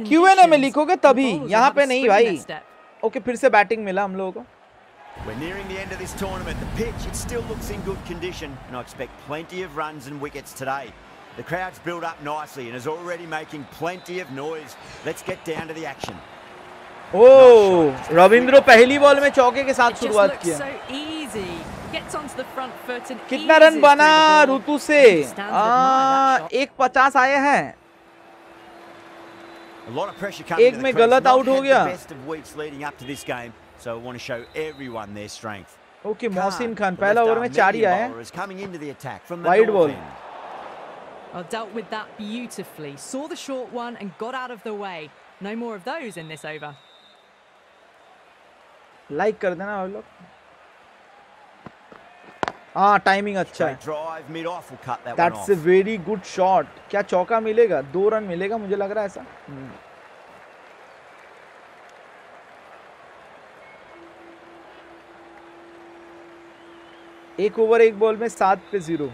Q&A में लिखोगे तभी, यहाँ पे नहीं भाई। ओके फिर से बैटिंग मिला हम लोगों को We're nearing the end of this tournament. The pitch, it still looks in good condition, and I expect plenty of runs and wickets today. The crowd's built up nicely and is already making plenty of noise. Let's get down to the action. ओ रविंद्र पहली बॉल में चौके के साथ शुरुआत किया कितना रन बना ऋतु से आ, एक पचास आए हैं एक में गलत out हो गया। ओके मोहसिन खान पहला ओवर में चार ही आए हैं ball. end. Oh, dealt with that beautifully. Saw the short one and got out of the way. No more of those in this over. Like कर देना भाई लोग। हाँ टाइमिंग अच्छा है। That's a very good shot क्या चौका मिलेगा? दो रन मिलेगा मुझे लग रहा है ऐसा? हम्म। एक ओवर एक बॉल में सात पे ज़ीरो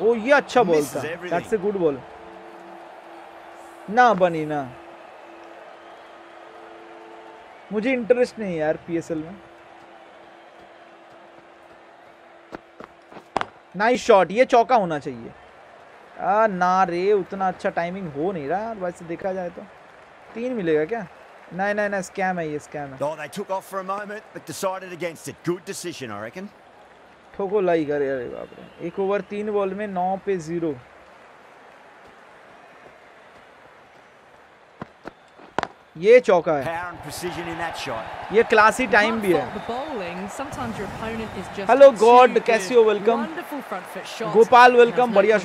ओ ये अच्छा बॉल था. दैट्स ए गुड बॉल ना बनी ना। मुझे इंटरेस्ट नहीं है यार पीएसएल में। नाइस शॉट ये चौका होना चाहिए। आ, ना रे उतना अच्छा टाइमिंग हो नहीं रहा वैसे देखा जाए तो। तीन मिलेगा क्या? नहीं नहीं नहीं स्कैम है ये स्कैम है। Oh, they took off for a moment, but decided against it. Good decision, I reckon. ठोको लाई करे अरे बाप रे। एक ओवर तीन बॉल में नौ पे ज़ीरो ये चौका है. ये क्लासी टाइम भी है God. good. कैसे हो? Shot. गोपाल, no बढ़िया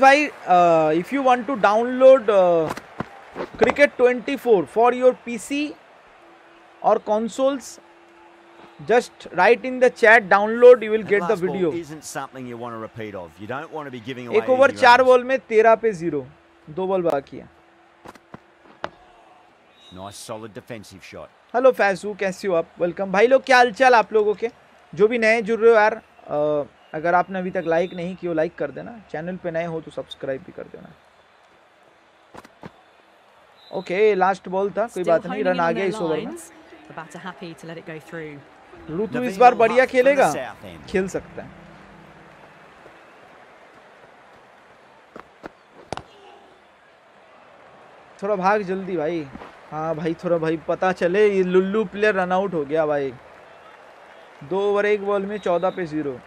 bhai, uh, if you want to download uh, Cricket 24 for your PC or consoles, just write in the chat download. You will get the last ball video. isn't something you want to repeat of. You don't want to be giving away एक ओवर चार बॉल में तेरह पे ज़ीरो दो बॉल बाकी है Nice solid defensive shot. Hello Faizu कैसे हो आप? वेलकम भाई लोग क्या हालचाल आप लोगों के? जो भी नए जुड़ रहे हो यार। अ, अगर आपने अभी तक लाइक नहीं किया लाइक कर देना। चैनल पे नए हो तो सब्सक्राइब भी कर देना। ओके लास्ट बॉल था कोई बात नहीं रन आ गया इस ओवर में. ऋतु इस बार बढ़िया खेलेगा? खेल सकता है। थोड़ा भाग जल्दी भाई। हाँ भाई थोड़ा भाई पता चले ये लुल्लू प्लेयर रन आउट हो गया भाई। दो ओवर एक बॉल में चौदह पे ज़ीरो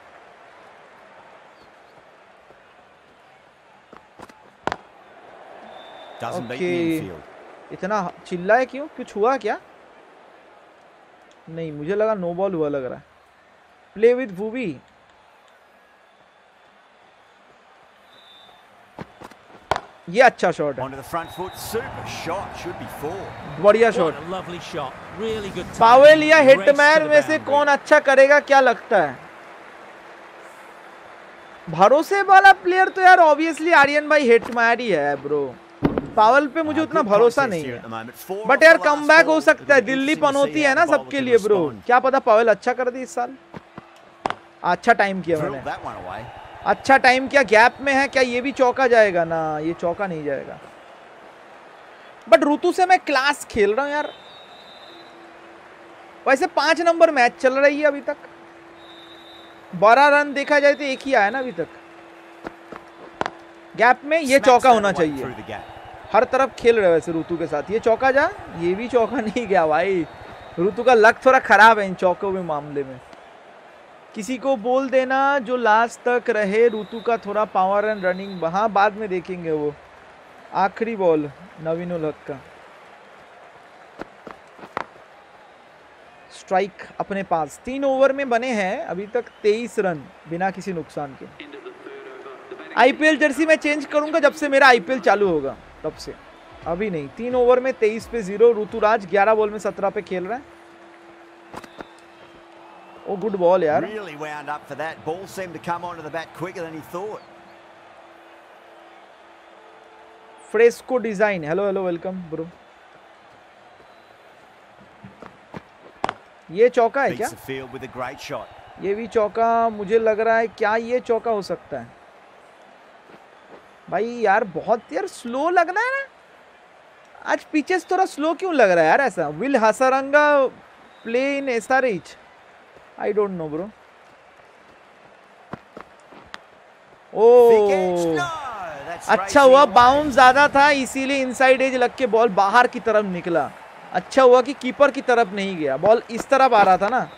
infield. इतना चिल्लाए क्यों? कुछ हुआ क्या? नहीं मुझे लगा नो बॉल हुआ लग रहा है। प्ले विद भूवी ये अच्छा शॉट है। बढ़िया शॉट पावेल या हिटमैन में से कौन अच्छा करेगा क्या लगता है? भरोसे वाला प्लेयर तो यार ऑब्वियसली आर्यन भाई हिटमैन ही है ब्रो पावल पे मुझे उतना भरोसा नहीं है। बट यार कम हो सकता है। दिल्ली पनौती है ना सबके लिए ब्रो क्या पता पावल अच्छा कर दी इस साल। अच्छा टाइम किया मैंने। अच्छा टाइम क्या गैप में है? क्या ये भी चौका जाएगा? ना ये चौका नहीं जाएगा। बट ऋतु से मैं क्लास खेल रहा हूँ यार। वैसे पाँच नंबर मैच चल रही है अभी तक। बारह रन देखा जाए तो एक ही आया ना अभी तक। गैप में ये चौका होना चाहिए. हर तरफ़ खेल रहे वैसे ऋतु के साथ। ये चौका जा ये भी चौका [LAUGHS] नहीं गया भाई। ऋतु का लक थोड़ा खराब है इन चौकों में मामले में। किसी को बोल देना जो लास्ट तक रहे, ऋतु का थोड़ा पावर एंड रनिंग हाँ बाद में देखेंगे वो। आखिरी बॉल नवीन उल का। स्ट्राइक अपने पास। तीन ओवर में बने हैं, अभी तक तेईस रन, बिना किसी नुकसान के। आईपीएल जर्सी मैं चेंज करूँगा जब से मेरा आईपीएल चालू होगा। तब से। अभी नहीं। तीन ओवर में तेईस पे ज़ीरो ऋतुराज ग्यारह बॉल में सत्रह पे खेल रहा है। ओ गुड बॉल यार Really wound up for that. Ball seemed to come onto the bat quicker than he thought. Fresco design hello hello welcome bro ये चौका है क्या. ये भी चौका मुझे लग रहा है क्या ये चौका हो सकता है? भाई यार बहुत यार स्लो लग रहा है ना? आज पिचेस थोड़ा स्लो क्यों लग रहा है यार ऐसा? Will Hasaranga play in this I don't know, bro. Oh. अच्छा हुआ बाउंस ज़्यादा था इसीलिए इनसाइड एज लग के बॉल बाहर की तरफ़ निकला। अच्छा हुआ कि कीपर की तरफ़ नहीं गया। बॉल इस तरफ़ आ रहा था ना।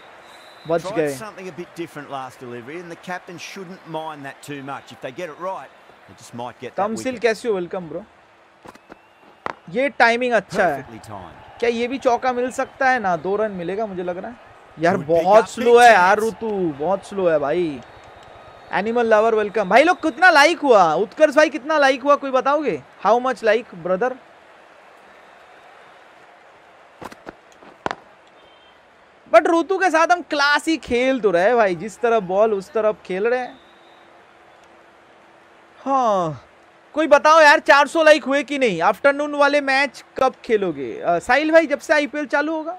बच गए। कैसे ये टाइमिंग अच्छा है। क्या ये भी चौका मिल सकता है? ना दो रन मिलेगा मुझे लग रहा है। यार बहुत स्लो है यार ऋतु बहुत स्लो है भाई। एनिमल लवर वेलकम भाई लोग कितना लाइक हुआ? उत्कर्ष भाई कितना लाइक हुआ? कोई बताओगे? How much like brother but Ritu के साथ हम क्लास ही खेल तो रहे भाई। जिस तरफ़ बॉल उस तरफ़ खेल रहे हैं। हाँ। कोई बताओ यार 400 लाइक हुए कि नहीं? आफ्टरनून वाले मैच कब खेलोगे? साहिल भाई जब से आईपीएल चालू होगा।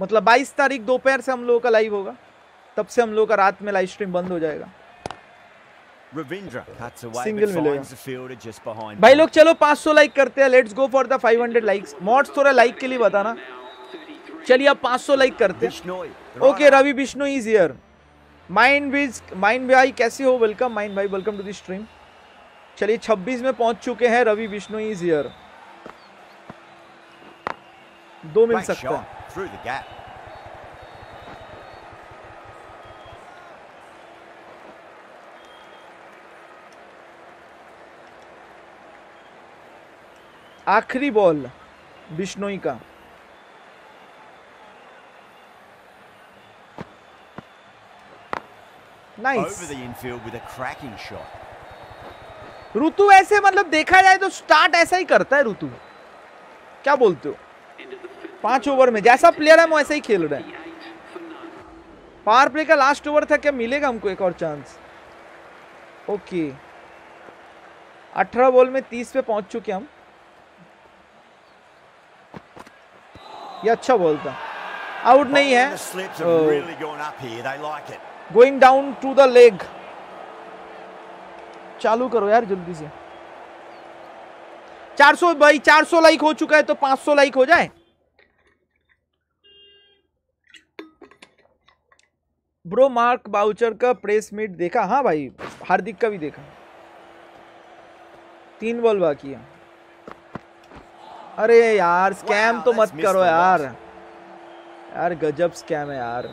मतलब 22 तारीख दोपहर से हम लोगों का लाइव होगा। तब से हम लोगों का रात में लाइव स्ट्रीम बंद हो जाएगा। मिलेगा। behind. भाई लोग चलो 500 लाइक करते हैं। Let's go for the 500 likes mods थोड़ा लाइक के लिए बताना। चलिए अब 500 लाइक करते हैं। Okay Ravi Vishnu is here mind wiz mind भाई कैसे हो? वेलकम माइंड भाई वेलकम टू द स्ट्रीम चलिए 26 में पहुँच चुके हैं। रवि विष्णु इज़ हियर दो मिल सकता है। Through the gap. आखिरी बॉल बिश्नोई का नाइस. ऋतु ऐसे मतलब देखा जाए तो स्टार्ट ऐसा ही करता है ऋतु क्या बोलते हो पाँच ओवर में जैसा प्लेयर है हम वैसे ही खेल रहे हैं। पावर प्ले का लास्ट ओवर था क्या मिलेगा हमको एक और चांस ओके अठारह बॉल में तीस पे पहुँच चुके हम। ये अच्छा बॉल था। आउट नहीं है. Going down to the leg चालू करो यार जल्दी से। 400 भाई 400 लाइक हो चुका है तो 500 लाइक हो जाए। ब्रो, मार्क बाउचर का प्रेस मीट देखा? हाँ भाई, हार्दिक का भी देखा। तीन बॉल बाकी है। अरे यार, स्कैम तो मत करो यार। यार, गजब स्कैम है यार।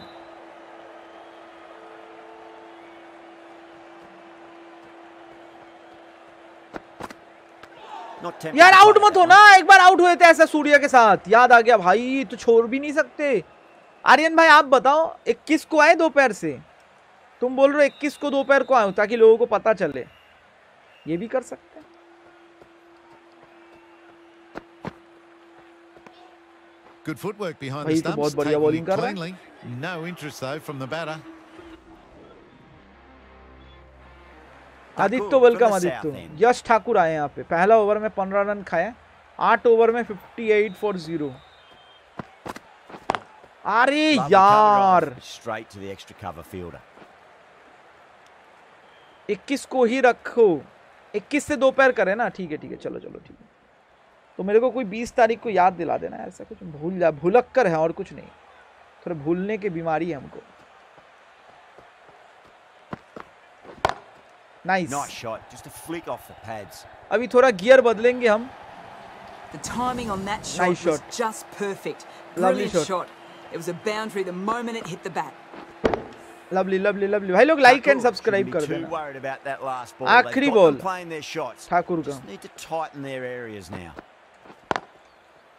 यार आउट मत हो ना एक बार आउट हुए थे ऐसा सूर्या के साथ। याद आ गया भाई तो छोड़ भी नहीं सकते। आर्यन भाई आप बताओ 21 को आए दोपहर से? तुम बोल रहे हो 21 को दोपहर को आए ताकि लोगों को पता चले। ये भी कर सकते हैं। Good footwork behind the तो stumps. बहुत बढ़िया it कर रहा है। No interest though from the batter. Aditya welcome Aditya Yash Thakur आए यहाँ पे। पहला ओवर में पंद्रह रन खाए। आठ ओवर में 58 फॉर ज़ीरो Ari, यार। Strike to the extra cover fielder 21 को ही रखो। 21 से दोपहर करें ना। ठीक है ठीक है। चलो चलो ठीक है। तो मेरे को कोई 20 तारीख को याद दिला देना ऐसा कुछ भूल जा भूलक्कर है और कुछ नहीं। थोड़ा भूलने की बीमारी है हमको। Nice not shot just a flick off the pads अभी थोड़ा गियर बदलेंगे हम। The timing on that shot just perfect lovely shot It was a boundary the moment it hit the bat. Lovely lovely lovely भाई लोग लाइक एंड सब्सक्राइब कर be too देना worried about that last ball. आखिरी They've ball. playing their shots. Thakur का Just need to tighten their areas now.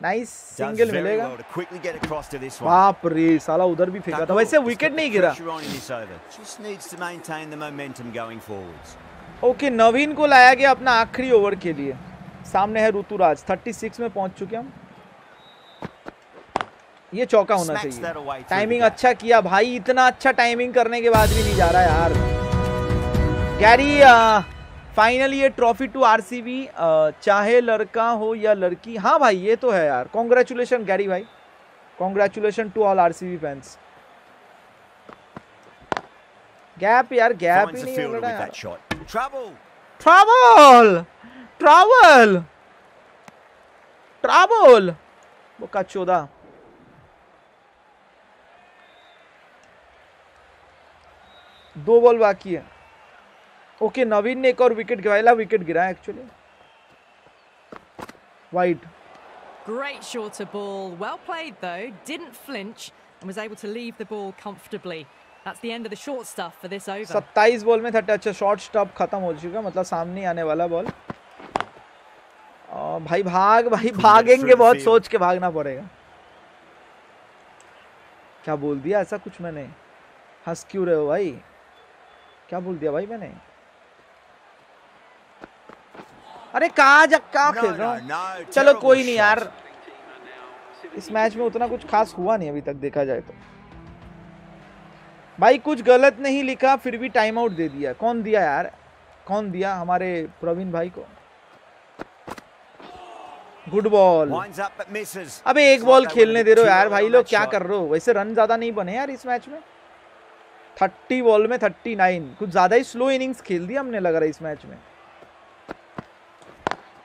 Nice single मिलेगा well get across to this one. बाप रे साला उधर भी फेंका था वैसे विकेट नहीं गिरा pressure on in this over. Just needs to maintain the momentum going forwards. Okay Naveen को लाया गया अपना आखिरी ओवर के लिए सामने है ऋतुराज 36 में पहुँच चुके हम ये चौका होना चाहिए। टाइमिंग अच्छा किया। भाई इतना अच्छा टाइमिंग करने के बाद भी नहीं जा रहा यार। गैरी फाइनली ये ट्रॉफी टू आरसीबी चाहे लड़का हो या लड़की। हाँ भाई ये तो है यार। कॉन्ग्रेचुलेशन गैरी भाई। Congratulation to all RCB fans gap यार गैप ही नहीं हो with यार. ट्रैवल ट्रैवल ट्रैवल वो का चौदह दो बॉल बाकी है ओके नवीन ने एक और विकेट गिराया विकेट गिरा actually white Great shorter ball. Well played though. Didn't flinch and was able to leave the ball comfortably. That's the end of the short stuff for this over. 27 ball में थर्टी अच्छा शॉर्ट स्टॉप खत्म हो चुका मतलब सामने आने वाला बॉल और भाई भाग भाई भागेंगे बहुत सोच के भागना पड़ेगा क्या बोल दिया ऐसा कुछ मैंने हंस क्यों रहे हो भाई क्या बोल दिया भाई मैंने? अरे कहा जा कहा खेल रहा हूँ? चलो कोई नहीं यार। इस मैच में उतना कुछ खास हुआ नहीं अभी तक देखा जाए तो। भाई कुछ गलत नहीं लिखा फिर भी टाइम आउट दे दिया। कौन दिया यार? कौन दिया हमारे प्रवीण भाई को? Good ball. अबे एक बॉल खेलने दे रहे हो यार भाई लोग क्या कर रहे हो? वैसे रन ज़्यादा नहीं बने यार इस मैच में। थर्टी बॉल में थर्टी नाइन। कुछ ज़्यादा ही स्लो इनिंग्स खेल दी हमने लग रहा है इस मैच में।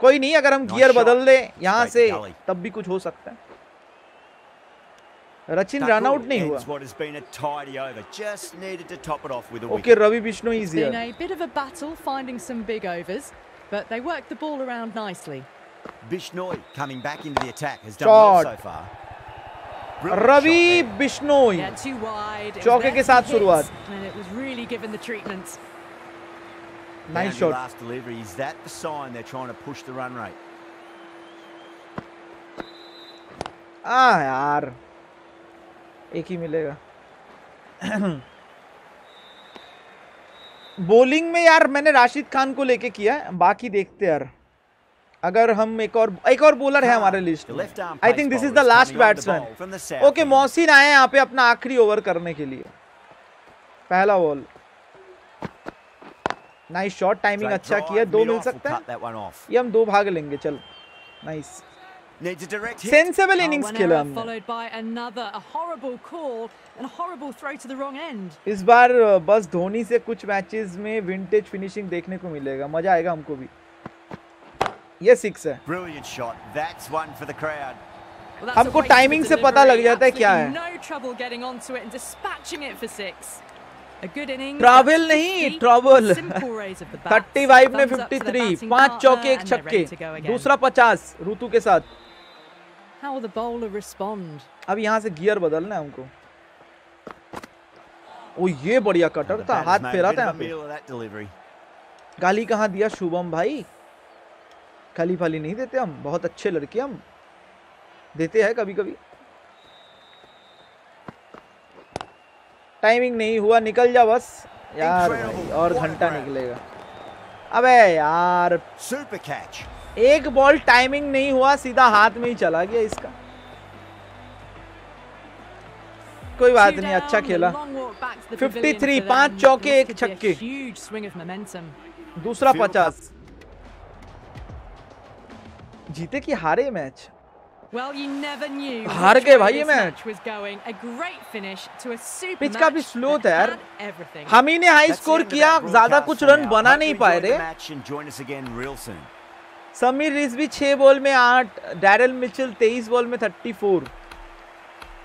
कोई नहीं अगर हम गियर बदल दें यहाँ से तब भी कुछ हो सकता है। रचिन रनआउट नहीं हुआ। Okay Ravi Vishnu is But Ravi Bishnoi चौके के साथ शुरुआत। Boundary shot last delivery. Is that the sign they're trying to push the run rate? आ यार एक ही मिलेगा बॉलिंग में यार मैंने राशिद खान को लेके किया है बाकी देखते यार अगर हम एक और एक और बोलर है हमारे लिस्ट में। I think this is the last batsman okay Mohsin आए यहाँ पे अपना आखिरी ओवर करने के लिए। पहला बॉल नाइस शॉर्ट टाइमिंग अच्छा किया दो मिल सकता है। ये हम दो भाग लेंगे चल। नाइस sensible innings खेला इस बार बस धोनी से कुछ मैचेस में विंटेज फिनिशिंग देखने को मिलेगा। मज़ा आएगा हमको भी। ये सिक्स है। हमको टाइमिंग से पता लग जाता है क्या है। ट्रैवल नहीं ट्रैवल 35 में 53 पाँच चौके एक छक्के। दूसरा 50 ऋतु के साथ। अब यहाँ से गियर बदलना है हमको। ओ ये बढ़िया कटर था। हाथ फेरा था गाली कहाँ दिया शुभम भाई? खाली फाली नहीं देते हम बहुत अच्छे लड़के हम। देते हैं कभी कभी टाइमिंग नहीं हुआ निकल जा बस। यार भाई, और घंटा निकलेगा। अबे यार। Super catch. एक बॉल टाइमिंग नहीं हुआ सीधा हाथ में ही चला गया इसका। कोई बात नहीं अच्छा खेला। long walk back to the 53, पाँच चौके, एक छक्के। दूसरा Field पचास। जीते कि हारे मैच? Well, हार गए भाई मैच। पिच का भी स्लो था यार। हम ही ने हाई स्कोर किया ज़्यादा कुछ रन बना नहीं पाए रे। समीर रिजवी छह बॉल में आठ डैरल मिचल तेईस बॉल में थर्टी फोर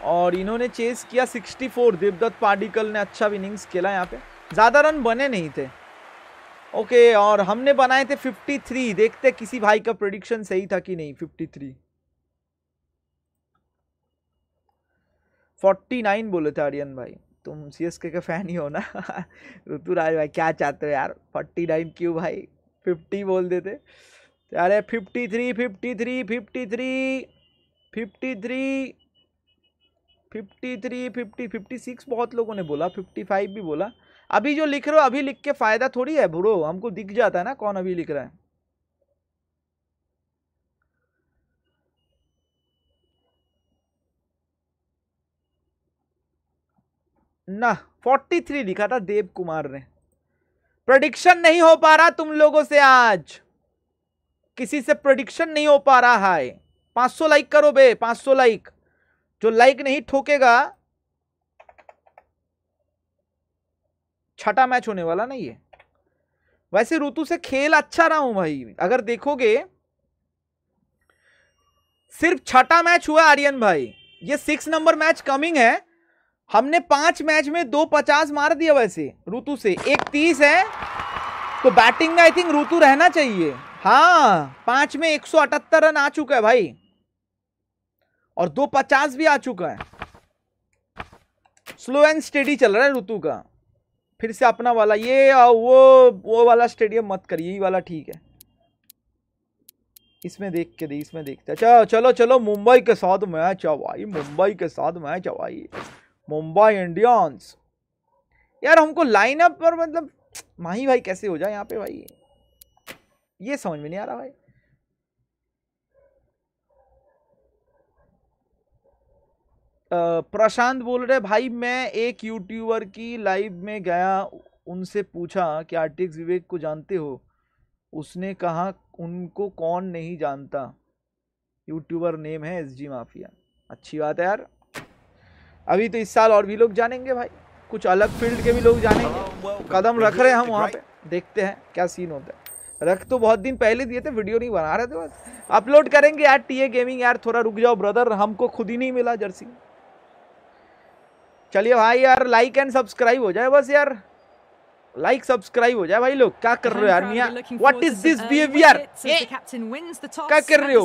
और इन्होंने चेस किया सिक्सटी फोर देवदत्त पार्डिकल ने अच्छा इनिंग्स खेला यहाँ पे। ज़्यादा रन बने नहीं थे। ओके, और हमने बनाए थे 53 देखते किसी भाई का प्रोडिक्शन सही था कि नहीं 53 49 बोले थे आर्यन भाई। तुम सी एस के का फ़ैन ही हो ना। [LAUGHS] ऋतुराज भाई, क्या चाहते हो यार? 49 क्यों भाई? 50 बोल देते। अरे 53 53 53 53 53 50 56 बहुत लोगों ने बोला 55 भी बोला। अभी जो लिख रहे हो, अभी लिख के फ़ायदा थोड़ी है ब्रो? हमको दिख जाता है ना कौन अभी लिख रहा है। ना 43 लिखा था देव कुमार ने। प्रोडिक्शन नहीं हो पा रहा तुम लोगों से आज। किसी से प्रोडिक्शन नहीं हो पा रहा है। 500 लाइक करो बे 500 लाइक जो लाइक नहीं ठोकेगा छठा मैच होने वाला नहीं ये वैसे ऋतु से खेल अच्छा रहा हूँ भाई। अगर देखोगे, सिर्फ़ छठा मैच हुआ आर्यन भाई। ये सिक्स नंबर मैच कमिंग है। हमने पाँच मैच में दो पचास मार दिया वैसे ऋतु से। एक तीस है। तो बैटिंग में आई थिंक ऋतु रहना चाहिए। हाँ पाँच में एक सौ अठहत्तर रन आ चुका है भाई। और दो पचास भी आ चुका है। स्लो एंड स्टेडी चल रहा है ऋतु का। फिर से अपना वाला, ये वो वो वाला स्टेडियम मत करिए, ये वाला ठीक है। इसमें देख के दे, इसमें देखते अच्छा चलो चलो, मुंबई के साथ मैच है भाई, मुंबई के साथ मैच है भाई। मुंबई इंडियंस। यार, हमको लाइनअप पर मतलब माही भाई कैसे हो जाए यहाँ पे भाई? ये समझ में नहीं आ रहा भाई। प्रशांत बोल रहे भाई मैं एक यूट्यूबर की लाइव में गया उनसे पूछा कि आर्टिक्स विवेक को जानते हो? उसने कहा उनको कौन नहीं जानता? यूट्यूबर नेम है एस जी माफिया अच्छी बात है यार। अभी तो इस साल और भी लोग जानेंगे भाई। कुछ अलग फ़ील्ड के भी लोग जानेंगे। कदम रख रहे हैं हम वहाँ पे। देखते हैं क्या सीन होता है। रख तो बहुत दिन पहले दिए थे वीडियो नहीं बना रहे थे बस। अपलोड करेंगे यार टी ए गेमिंग यार थोड़ा रुक जाओ ब्रदर हमको खुद ही नहीं मिला जर्सी चलिए भाई यार लाइक एंड सब्सक्राइब हो जाए बस यार। लाइक सब्सक्राइब हो जाए भाई लोग। क्या कर रहे हो यार मियाँ? व्हाट इज़ दिस बिहेवियर क्या कर रहे हो?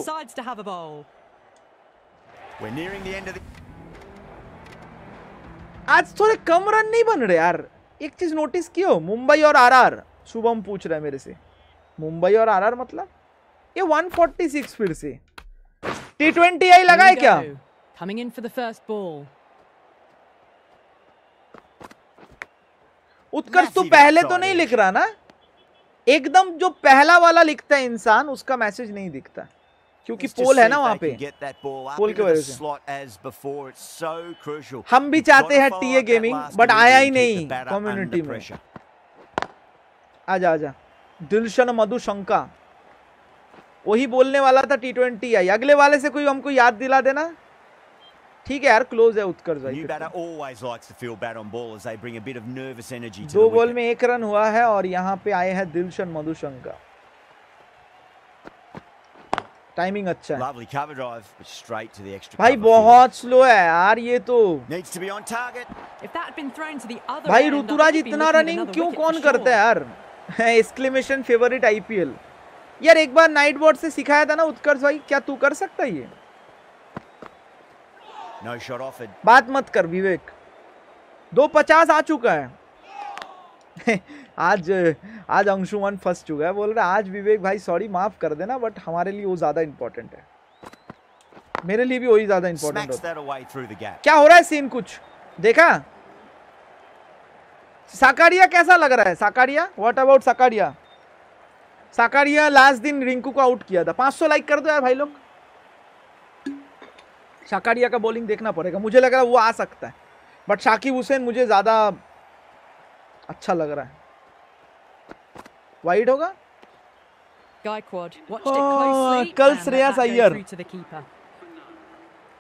आज थोड़े कम रन नहीं बन रहे यार। एक चीज़ नोटिस कियो मुंबई और आरआर। शुभम पूछ रहा है मेरे से। मुंबई और आरआर मतलब? ये 146 फिर से। टी ट्वेंटी आई लगा है क्या? Coming in for the first ball. उत्कर्ष तू पहले तो नहीं लिख रहा ना? एकदम जो पहला वाला लिखता है इंसान उसका मैसेज नहीं दिखता। क्योंकि पोल है ना वहाँ पे। पोल के वजह हम भी चाहते हैं टीए गेमिंग बट आया ही नहीं कम्युनिटी में। आजा आजा। दिलशन मधुशंका। वही बोलने वाला था टी ट्वेंटी आई। अगले वाले से कोई हमको याद दिला देना? ठीक है यार क्लोज है उत्कर्ष भाई always likes to feel bad on ball as they bring a bit of nervous energy to the wicket दो बॉल में एक रन हुआ है और यहाँ पे आए हैं दिलशन मधुशंका। टाइमिंग अच्छा है। Lovely cover drive straight to the extra भाई बहुत स्लो है यार ये तो। Needs to be on target if that been thrown to the other भाई ऋतुराज इतना रनिंग क्यों कौन करता है यार? एक्सक्लेमेशन फेवरेट आईपीएल यार एक बार नाइट बोर्ड से सिखाया था ना उत्कर्ष भाई क्या तू कर सकता है ये? बात मत कर विवेक। दो पचास आ चुका है। आज आज अंशुमन फंस चुका है। बोल रहा आज विवेक भाई सॉरी माफ़ कर देना बट हमारे लिए वो ज़्यादा इंपॉर्टेंट है। मेरे लिए भी वही ज़्यादा इंपॉर्टेंट होता है. क्या हो रहा है सीन कुछ? देखा? साकारिया कैसा लग रहा है? Sakariya? What about Sakariya? Sakariya last दिन रिंकू को आउट किया था। 500 लाइक कर दो यार भाई लोग। साकारिया का बॉलिंग देखना पड़ेगा। मुझे लग रहा है वो आ सकता है। बट शाकिब हुसैन मुझे ज़्यादा अच्छा लग रहा है। वाइड होगा? Closely. कल श्रेयस अय्यर। the keeper.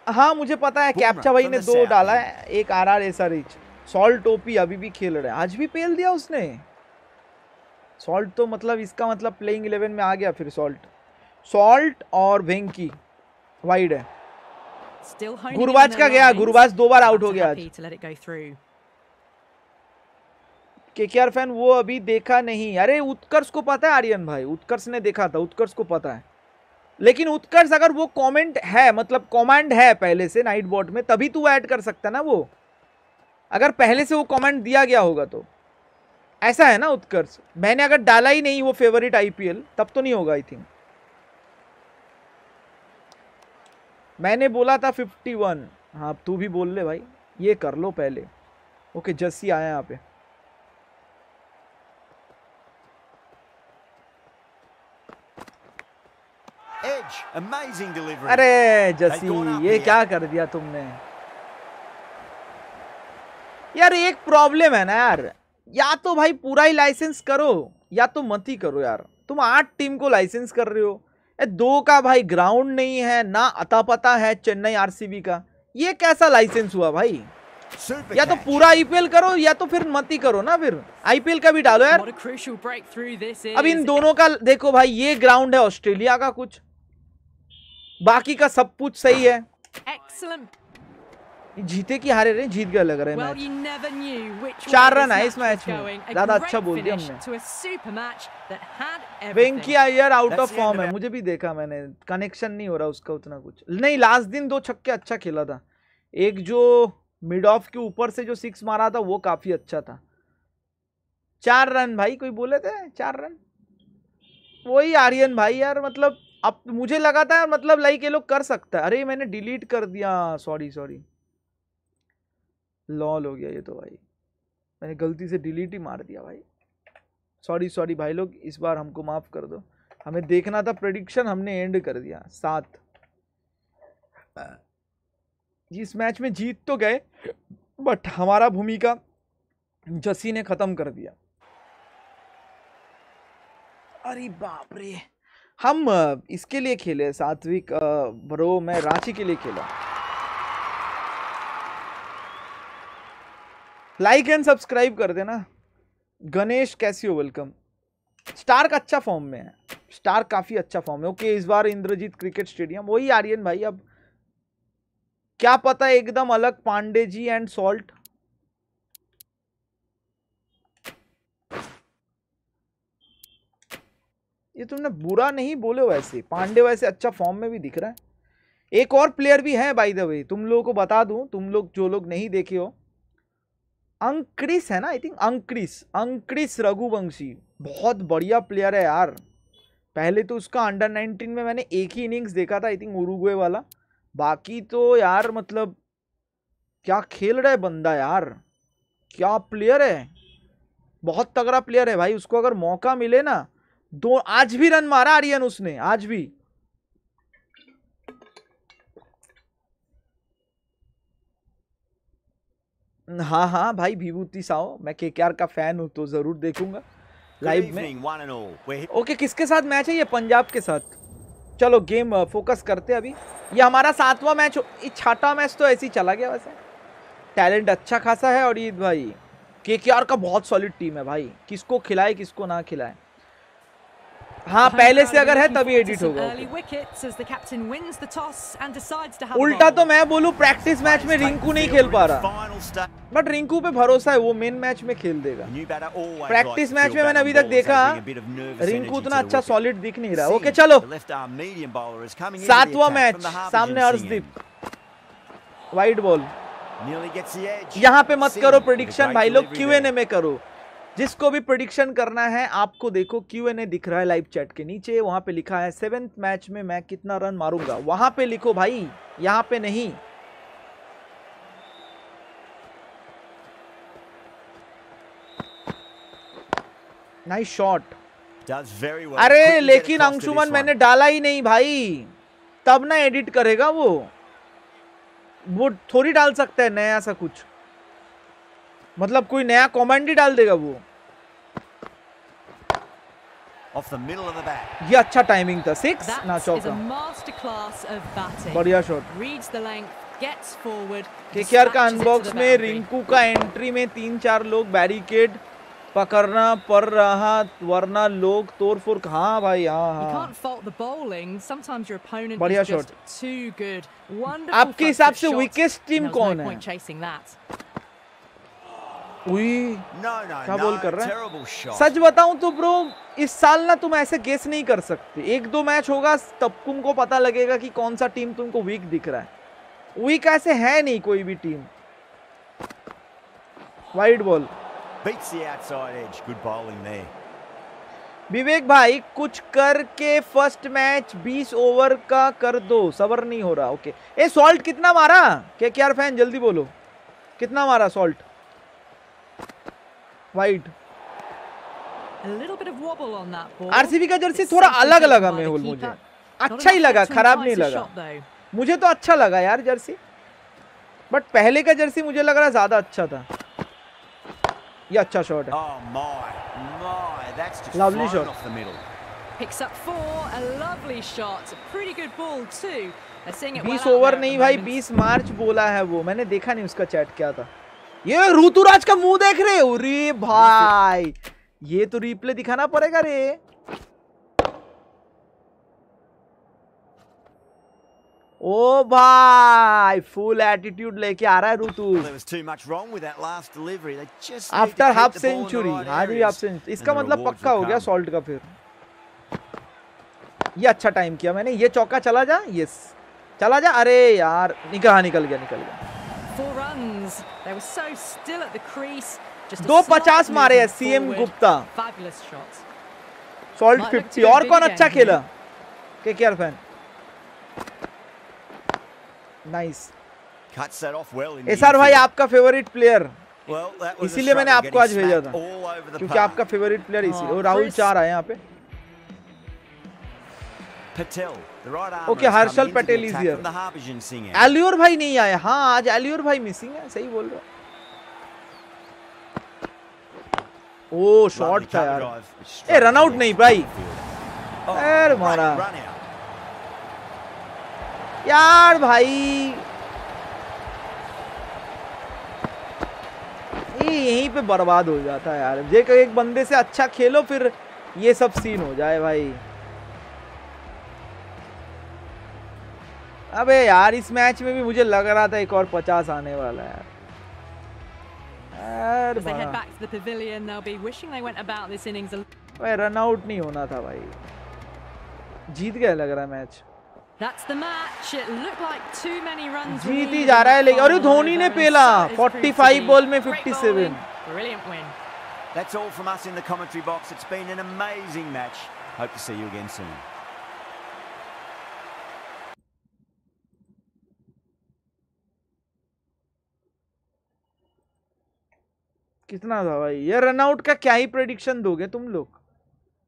हाँ मुझे पता है कैप्चा भाई ने दो डाला है। एक R R S R H Salt टोपी अभी भी खेल रहा है। आज भी पेल दिया उसने। सॉल्ट तो मतलब इसका मतलब प्लेइंग इलेवन में आ गया फिर सॉल्ट सॉल्ट और वेंकी वाइड है। On का गया गुरुवाज दो बार आउट हो गया आज. केकेआर फ़ैन वो अभी देखा नहीं। अरे उत्कर्ष को पता है आर्यन भाई? उत्कर्ष ने देखा था उत्कर्ष को पता है। लेकिन उत्कर्ष अगर वो कमेंट है मतलब कमांड है पहले से नाइट बोर्ड में तभी तू ऐड कर सकता ना वो। अगर पहले से वो कमेंट दिया गया होगा तो। ऐसा है ना उत्कर्ष? मैंने अगर डाला ही नहीं वो फेवरेट आईपीएल तब तो नहीं होगा आई थिंक मैंने बोला था 51 हाँ अब तू भी बोल ले भाई। ये कर लो पहले। ओके जस्सी आया यहाँ पे. अरे जसी ये क्या कर दिया तुमने? यार एक प्रॉब्लम है ना यार। या तो भाई पूरा ही लाइसेंस करो या तो मत ही करो यार। तुम आठ टीम को लाइसेंस कर रहे हो। दो का भाई ग्राउंड नहीं है ना अता पता है चेन्नई आरसीबी का। ये कैसा लाइसेंस हुआ भाई? या तो पूरा आईपीएल करो या तो फिर मत ही करो ना फिर। आईपीएल का भी डालो यार. अब इन दोनों का देखो भाई ये ग्राउंड है ऑस्ट्रेलिया का कुछ। बाकी का सब कुछ सही है। Excellent. जीते की हारे रहे जीत गए लग रहे हैं Well, मैच चार रन है इस मैच में। ज़्यादा अच्छा बोल दिया हमने। Venky Iyer out of form है। मुझे भी देखा मैंने। कनेक्शन नहीं हो रहा उसका उतना कुछ। नहीं लास्ट दिन दो छक्के अच्छा खेला था। एक जो मिड ऑफ़ के ऊपर से जो सिक्स मारा था वो काफ़ी अच्छा था। चार रन भाई कोई बोले थे? चार रन? वही आर्यन भाई यार मतलब अब मुझे लगा था मतलब लाइक ये लोग कर सकता है। अरे मैंने डिलीट कर दिया। सॉरी सॉरी लॉल हो गया ये तो भाई। मैंने गलती से डिलीट ही मार दिया भाई। सॉरी सॉरी भाई लोग, इस बार हमको माफ़ कर दो। हमें देखना था प्रडिक्शन हमने एंड कर दिया, सात। इस मैच में जीत तो गए बट हमारा भूमिका जसी ने खत्म कर दिया। अरे बाप रे। हम इसके लिए खेले, सात्विक ब्रो मैं रांची के लिए खेला। लाइक एंड सब्सक्राइब कर देना। गणेश, कैसी हो? वेलकम स्टार्क अच्छा फॉर्म में है। स्टार्क काफ़ी अच्छा फॉर्म है। ओके इस बार इंद्रजीत क्रिकेट स्टेडियम वही आर्यन भाई, अब क्या पता एकदम अलग पांडे जी एंड सॉल्ट ये तुमने बुरा नहीं बोले वैसे। पांडे वैसे अच्छा फॉर्म में भी दिख रहा है। एक और प्लेयर भी है बाय द वे तुम लोगों को बता दूँ, तुम लोग, जो लोग नहीं देखे हो अंक्रिस है ना आई थिंक अंक्रिस अंक्रिस रघुवंशी। बहुत बढ़िया प्लेयर है यार। पहले तो उसका अंडर 19 में मैंने एक ही इनिंग्स देखा था आई थिंक उरुग्वे वाला। बाकी तो यार मतलब क्या खेल रहा है बंदा यार। क्या प्लेयर है। बहुत तगड़ा प्लेयर है भाई, उसको अगर मौका मिले ना, दो, आज भी रन मारा आर्यन उसने, आज भी। हाँ हाँ भाई विभूति साओ मैं केकेआर का फ़ैन हूँ तो ज़रूर देखूँगा लाइव में। ओके किसके साथ मैच है? ये पंजाब के साथ। चलो गेम फोकस करते अभी। ये हमारा सातवां मैच ये छठा मैच तो ऐसे ही चला गया वैसे। टैलेंट अच्छा खासा है और ये भाई केकेआर का बहुत सॉलिड टीम है भाई। किसको खिलाए किसको ना खिलाए। हाँ पहले से अगर है तभी एडिट होगा। उल्टा तो मैं बोलू प्रैक्टिस मैच में रिंकू नहीं खेल पा रहा। बट रिंकू पे भरोसा है वो मेन मैच में खेल देगा। प्रैक्टिस मैच में मैंने अभी तक देखा रिंकू उतना अच्छा सॉलिड दिख नहीं रहा। ओके चलो। सातवा मैच सामने अर्षदीप वाइट बॉल यहाँ पे मत करो प्रोडिक्शन भाई लोग क्यूएनए में करो। जिसको भी प्रिडिक्शन करना है आपको देखो क्यू एन ए दिख रहा है लाइव चैट के नीचे वहाँ पे लिखा है सेवेंथ मैच में मैं कितना रन मारूँगा? वहाँ पे लिखो भाई यहाँ पे नहीं। Nice shot well. अरे लेकिन अंशुमन मैंने डाला ही नहीं भाई। तब ना एडिट करेगा वो। वो थोड़ी डाल सकता है नया सा कुछ। मतलब कोई नया कमेंट ही डाल देगा वो। Off the middle of the bat ये अच्छा टाइमिंग था। सिक्स ना चौका। मास्टर क्लास ऑफ़ बैटिंग बढ़िया shot reads the length gets forward KKR का अनबॉक्स में रिंकू का एंट्री में तीन चार लोग बैरिकेड पकड़ना पड़ रहा वरना लोग तोड़ फोर हाँ भाई हाँ हाँ। बढ़िया शॉट आपके हिसाब से वीकेस्ट टीम कौन है? उई क्या बोल कर रहा है? सच बताऊँ तो ब्रो इस साल ना तुम ऐसे गेस नहीं कर सकते। एक दो मैच होगा तब तुमको पता लगेगा कि कौन सा टीम तुमको वीक दिख रहा है। वीक ऐसे है नहीं कोई भी टीम वाइड बॉल. विवेक भाई कुछ करके फ़र्स्ट मैच 20 ओवर का कर दो। सबर नहीं हो रहा। ओके ए सॉल्ट कितना मारा? के केआर फ़ैन जल्दी बोलो। कितना मारा Salt wide A little bit of wobble on that ball. RCB का जर्सी थोड़ा अलग लगा मेहुल मुझे अच्छा ही लगा खराब नहीं लगा मुझे तो अच्छा लगा यार जर्सी बट पहले का जर्सी मुझे लग रहा ज़्यादा अच्छा था ये अच्छा शॉट है Oh my, my, that's just Lovely flown shot. off the middle. Picks up four, a lovely shot. Pretty good ball too. They're seeing 20 out there over नहीं भाई. 20 मार्च बोला है वो मैंने देखा नहीं उसका चैट क्या था ये ऋतुराज का मुँह देख रहे हो? रे भाई। ये तो रिप्ले दिखाना पड़ेगा रे। ओ भाई फुल एटीट्यूड लेके आ रहा है ऋतु। आफ्टर हाफ़ सेंचुरी हाँ जी हाफ़ सेंचुरी इसका मतलब पक्का हो गया. सॉल्ट का फिर। ये अच्छा टाइम किया मैंने। ये चौका चला जा? यस चला जा? अरे यार निकल निकल गया निकल गया। दो पचास मारे हैं सीएम गुप्ता। सॉल्ट फिफ्टी और कौन अच्छा खेला K K R fan nice S R भाई आपका फेवरेट प्लेयर इसीलिए मैंने आपको आज भेजा था। क्योंकि आपका फेवरेट प्लेयर इसी राहुल चार आए यहाँ पे। Patel here. From the Harbhajan Singh. एलियोर भाई नहीं आए हाँ आज एलियोर भाई मिसिंग है सही बोल रहे ओ शॉट था यार ए रन आउट नहीं भाई यार मारा यार भाई ये यहीं पे बर्बाद हो जाता है यार जे एक बंदे से अच्छा खेलो फिर ये सब सीन हो जाए भाई अबे यार इस मैच में भी मुझे लग रहा था एक और पचास आने वाला है भाई रन आउट नहीं होना था भाई जीत गए लग रहा है match That's the match. It looked like too many runs. जीत ही जा रहा है लेकिन अरे धोनी ने पेला so it's proved to 45 ball में 57 Brilliant win. That's all from us in the commentary box. It's been an amazing match. Hope to see you again soon. कितना था भाई? ये रन आउट का क्या ही प्रेडिक्शन दोगे तुम लोग?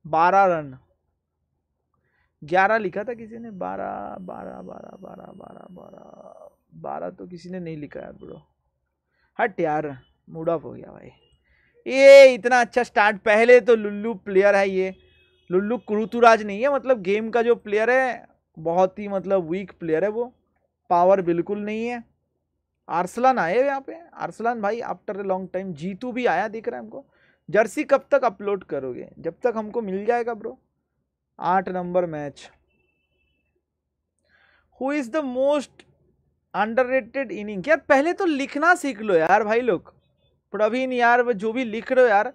बारह रन ग्यारह लिखा था किसी ने? बारह बारह बारह बारह बारह बारह बारह तो किसी ने नहीं लिखा है ब्रो हट यार मूड ऑफ़ हो गया भाई. ये इतना अच्छा स्टार्ट पहले तो लुल्लू प्लेयर है ये. लुल्लू कुरुतुराज नहीं है मतलब गेम का जो प्लेयर है, बहुत ही मतलब वीक प्लेयर है वो. पावर बिल्कुल नहीं है. आर्सलान आए यहाँ पे। आर्सलान भाई after a long time Jeetu भी आया दिख रहा है हमको। जर्सी कब तक अपलोड करोगे? जब तक हमको मिल जाएगा ब्रो आठ number match who is the most underrated inning यार, पहले तो लिखना सीख लो यार भाई लोग। प्रवीण यार, वो जो भी लिख रहे हो यार।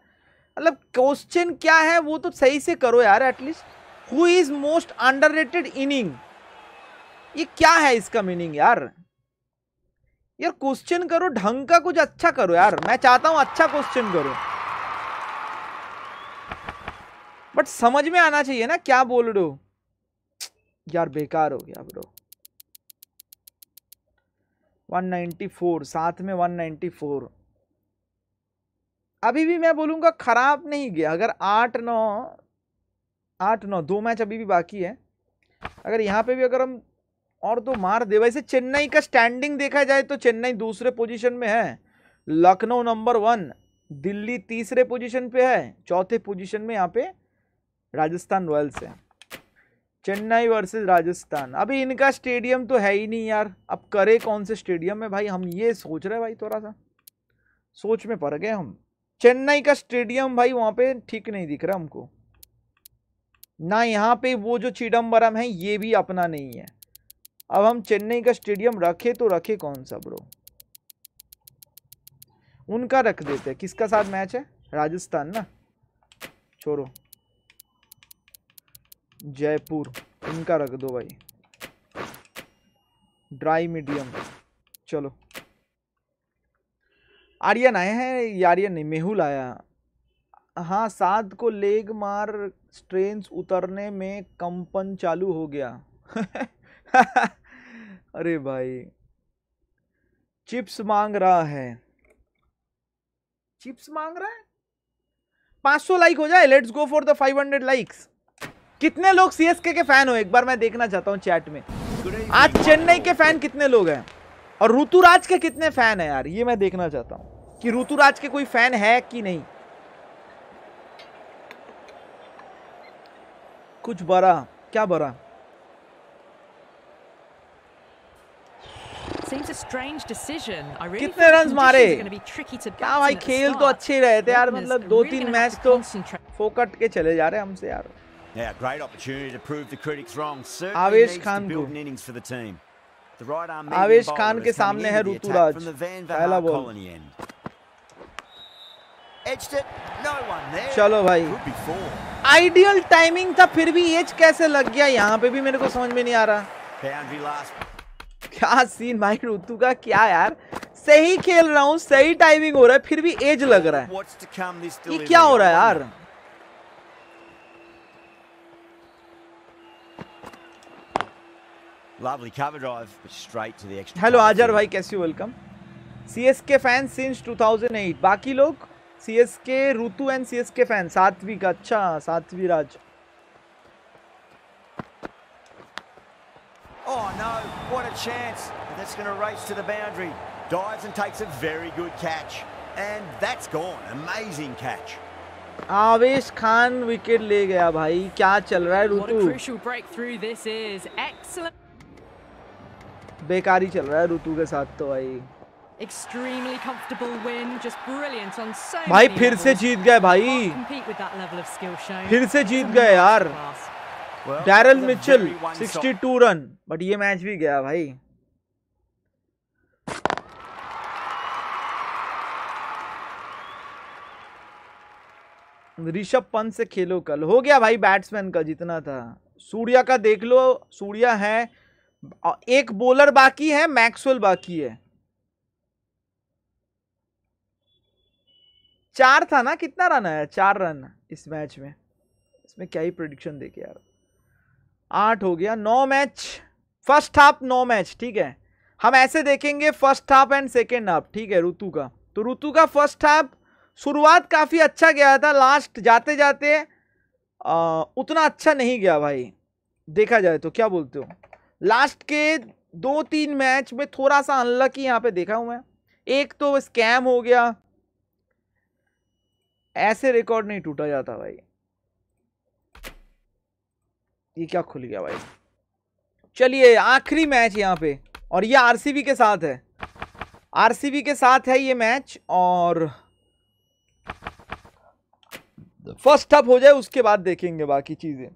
मतलब क्वेश्चन क्या है, वो तो सही से करो यार at least who is most underrated inning ये क्या है इसका मीनिंग यार? यार क्वेश्चन करो, ढंग का कुछ अच्छा करो यार। मैं चाहता हूँ अच्छा क्वेश्चन करो। बट समझ में आना चाहिए ना, क्या बोल रहे हो? यार, बेकार हो गया ब्रो 194 साथ में 194 अभी भी मैं बोलूँगा खराब नहीं गया। अगर आठ, नौ आठ, नौ, दो मैच अभी भी बाकी है। अगर यहाँ पे भी अगर हम और तो मार दे। वैसे चेन्नई का स्टैंडिंग देखा जाए तो चेन्नई दूसरे पोजीशन में है। लखनऊ नंबर वन दिल्ली तीसरे पोजीशन पे है। चौथे पोजीशन में यहाँ पे राजस्थान रॉयल्स है। चेन्नई वर्सेस राजस्थान। अभी इनका स्टेडियम तो है ही नहीं यार। अब करे कौन से स्टेडियम में भाई? हम ये सोच रहे भाई थोड़ा सा। सोच में पड़ गए हम। चेन्नई का स्टेडियम भाई वहाँ पे ठीक नहीं दिख रहा हमको। ना यहाँ पे वो जो चिदम्बरम है, ये भी अपना नहीं है। अब हम चेन्नई का स्टेडियम रखे तो रखे कौन सा ब्रो उनका रख देते हैं। किसका साथ मैच है? राजस्थान ना? छोड़ो। जयपुर। इनका रख दो भाई। ड्राई मीडियम चलो। आर्यन आए हैं? आर्यन नहीं, मेहुल आया। हाँ सात को लेग मार स्ट्रेन्स उतरने में कंपन चालू हो गया। [LAUGHS] अरे भाई, चिप्स मांग रहा है। चिप्स मांग रहा है? 500 लाइक हो जाए let's go for the 500 likes कितने लोग सीएसके के फ़ैन हो? एक बार मैं देखना चाहता हूँ चैट में। आज चेन्नई के फ़ैन कितने लोग हैं? और ऋतुराज के कितने फ़ैन है यार? ये मैं देखना चाहता हूँ कि ऋतुराज के कोई फ़ैन है कि नहीं। कुछ बड़ा, क्या बड़ा Seems a strange decision. I really कितने thought runs the मारे? conditions are gonna be tricky to क्या भाई खेल तो अच्छे रहे थे यार मतलब दो तीन मैच तो फोकट के चले जा रहे हैं हमसे यार Now, great opportunity to prove the critics wrong. Certainly आवेश needs to build innings for the team. The right arm Khan bowler के सामने है ऋतुराज। Van पहला ball. Edged it, no one there. चलो भाई आइडियल टाइमिंग था फिर भी एज कैसे लग गया यहाँ पे भी मेरे को समझ में नहीं आ रहा Boundary last. क्या सीन भाई ऋतु का क्या यार सही खेल रहा हूँ सही टाइमिंग हो रहा है फिर भी एज लग रहा है ये? क्या हो रहा है यार. Lovely cover drive, but straight to the extra. Azar field. भाई कैसे हो वेलकम सीएसके फ़ैन सिंस 2008 बाकी लोग CSK Ritu and CSK fan Satvik अच्छा सात्वी राज Oh no, what a chance. That's going to race to the boundary. Dives and takes a very good catch. And that's gone. Amazing catch. आवेश खान विकेट ले गया भाई क्या चल रहा है What a Ritu crucial breakthrough this is. Excellent. बेकार ही चल रहा है ऋतु के साथ तो भाई Extremely comfortable win. Just brilliant on so भाई many फिर से levels. जीत गए भाई Can't compete with that level of skill shown. फिर से It's जीत a गए यार masterclass. Daryl Mitchell very one-sided- 62 run but ये मैच भी गया भाई। ऋषभ पंत से खेलो कल। हो गया भाई बैट्समैन का जितना था। सूर्या का देख लो। सूर्या है। एक बॉलर बाकी है मैक्सवेल बाकी है। चार था ना? कितना रन आया? चार रन इस मैच में। इसमें क्या ही प्रोडिक्शन देखे यार आठ हो गया नौ मैच फ़र्स्ट हाफ़ नौ मैच ठीक है। हम ऐसे देखेंगे first half and second half ठीक है ऋतु का। तो ऋतु का फ़र्स्ट हाफ़ शुरुआत काफ़ी अच्छा गया था लास्ट जाते जाते आ, उतना अच्छा नहीं गया भाई। देखा जाए तो क्या बोलते हो? लास्ट के दो तीन मैच में थोड़ा सा अनलकी यहाँ पे देखा हूँ मैं। एक तो स्कैम हो गया। ऐसे रिकॉर्ड नहीं टूटा जाता भाई। ये क्या खुल गया भाई? चलिए, आखिरी मैच यहाँ पे। और ये आरसीबी के साथ है। आरसीबी के साथ है ये मैच और फ़र्स्ट अप हो जाए, उसके बाद देखेंगे बाकी चीज़ें।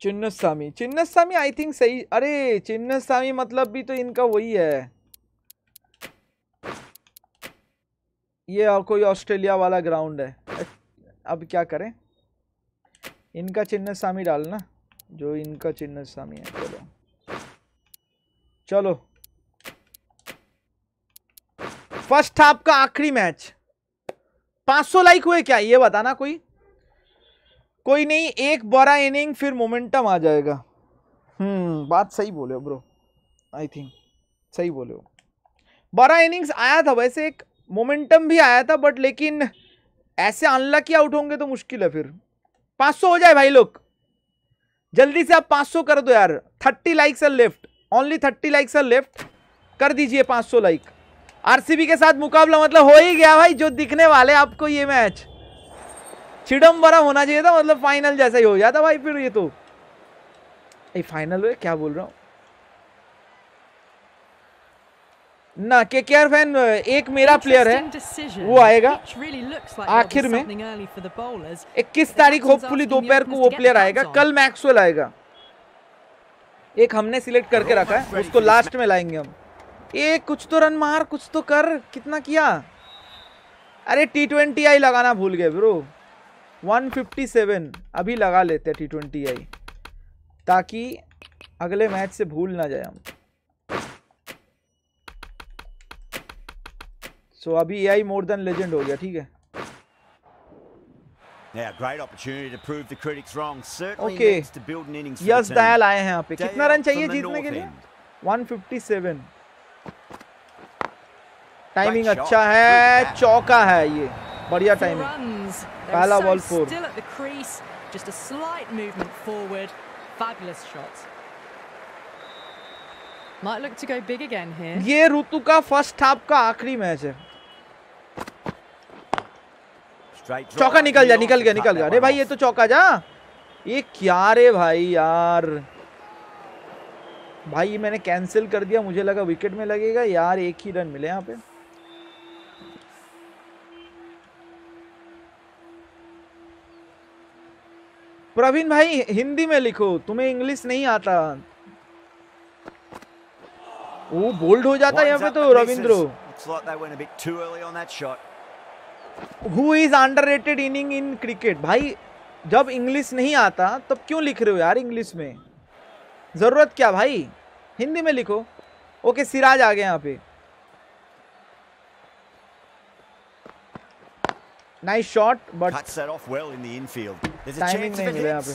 चिन्नस्वामी चिन्नस्वामी आई थिंक सही। अरे चिन्नस्वामी मतलब भी तो इनका वही है। ये और कोई ऑस्ट्रेलिया वाला ग्राउंड है। अब क्या करें? इनका चिन्नस्वामी डालना जो इनका चिन्नस्वामी है, चलो। चलो। फ़र्स्ट हाफ़ का आखिरी मैच। 500 लाइक हुए क्या? ये बताना कोई। कोई नहीं, एक बड़ा इनिंग, फिर मोमेंटम आ जाएगा। हम्म बात सही बोले हो, ब्रो। आई थिंक सही बोले हो। बड़ा इनिंग्स आया था, वैसे एक मोमेंटम भी आया था, बट लेकिन ऐसे अनलकी आउट होंगे तो मुश्किल है फिर। 500 हो जाए भाई लोग। जल्दी से आप 500 कर दो यार। 30 likes are left only 30 likes are left कर दीजिए 500 लाइक आरसीबी के साथ मुकाबला मतलब हो ही गया भाई, जो दिखने वाले आपको ये मैच चिडम्बरम होना चाहिए था मतलब फाइनल जैसा ही हो जाता भाई फिर ये तो। ये फाइनल हुए क्या बोल रहा हूँ? ना के केआर फ़ैन एक मेरा प्लेयर है वो आएगा। आखिर में. 21 तारीख होपफुली दोपहर को वो प्लेयर आएगा। कल मैक्सवेल आएगा। एक हमने सिलेक्ट करके रखा है उसको लास्ट में लाएँगे हम। ए कुछ तो रन मार कुछ तो कर कितना किया? अरे टी ट्वेंटी आई लगाना भूल गए ब्रो 157 अभी लगा लेते हैं टी ट्वेंटी आई ताकि अगले मैच से भूल ना जाए हम। सो so, अभी ए आई मोर देन लेजेंड हो गया ठीक है Now, great opportunity to prove the critics wrong. Certainly Okay. needs to build an innings यस. दयाल आए हैं यहाँ पे कितना रन चाहिए जीतने के लिए end. 157 टाइमिंग. अच्छा है चौका है ये बढ़िया टाइमिंग पहला were so ball four. Still at the crease, just a slight movement forward. Fabulous shot. Might look to go big again here. ये ऋतु का फ़र्स्ट हाफ़ का आखिरी मैच है Straight drive. चौका निकल जा निकल गया निकल गया। अरे भाई ये तो चौका जा। ये क्या रे भाई यार? भाई ये मैंने कैंसिल कर दिया मुझे लगा विकेट में लगेगा। यार एक ही रन मिले यहाँ पे। प्रवीण भाई हिंदी में लिखो तुम्हें इंग्लिश नहीं आता। वो बोल्ड हो जाता है यहाँ पे तो Ravindra. Who is underrated inning in cricket भाई जब इंग्लिश नहीं आता तब क्यों लिख रहे हो यार इंग्लिश में? ज़रूरत क्या भाई? हिंदी में लिखो। ओके सिराज आ गए यहाँ पे। नाइस शॉट बट टाइमिंग नहीं मिला यहाँ पे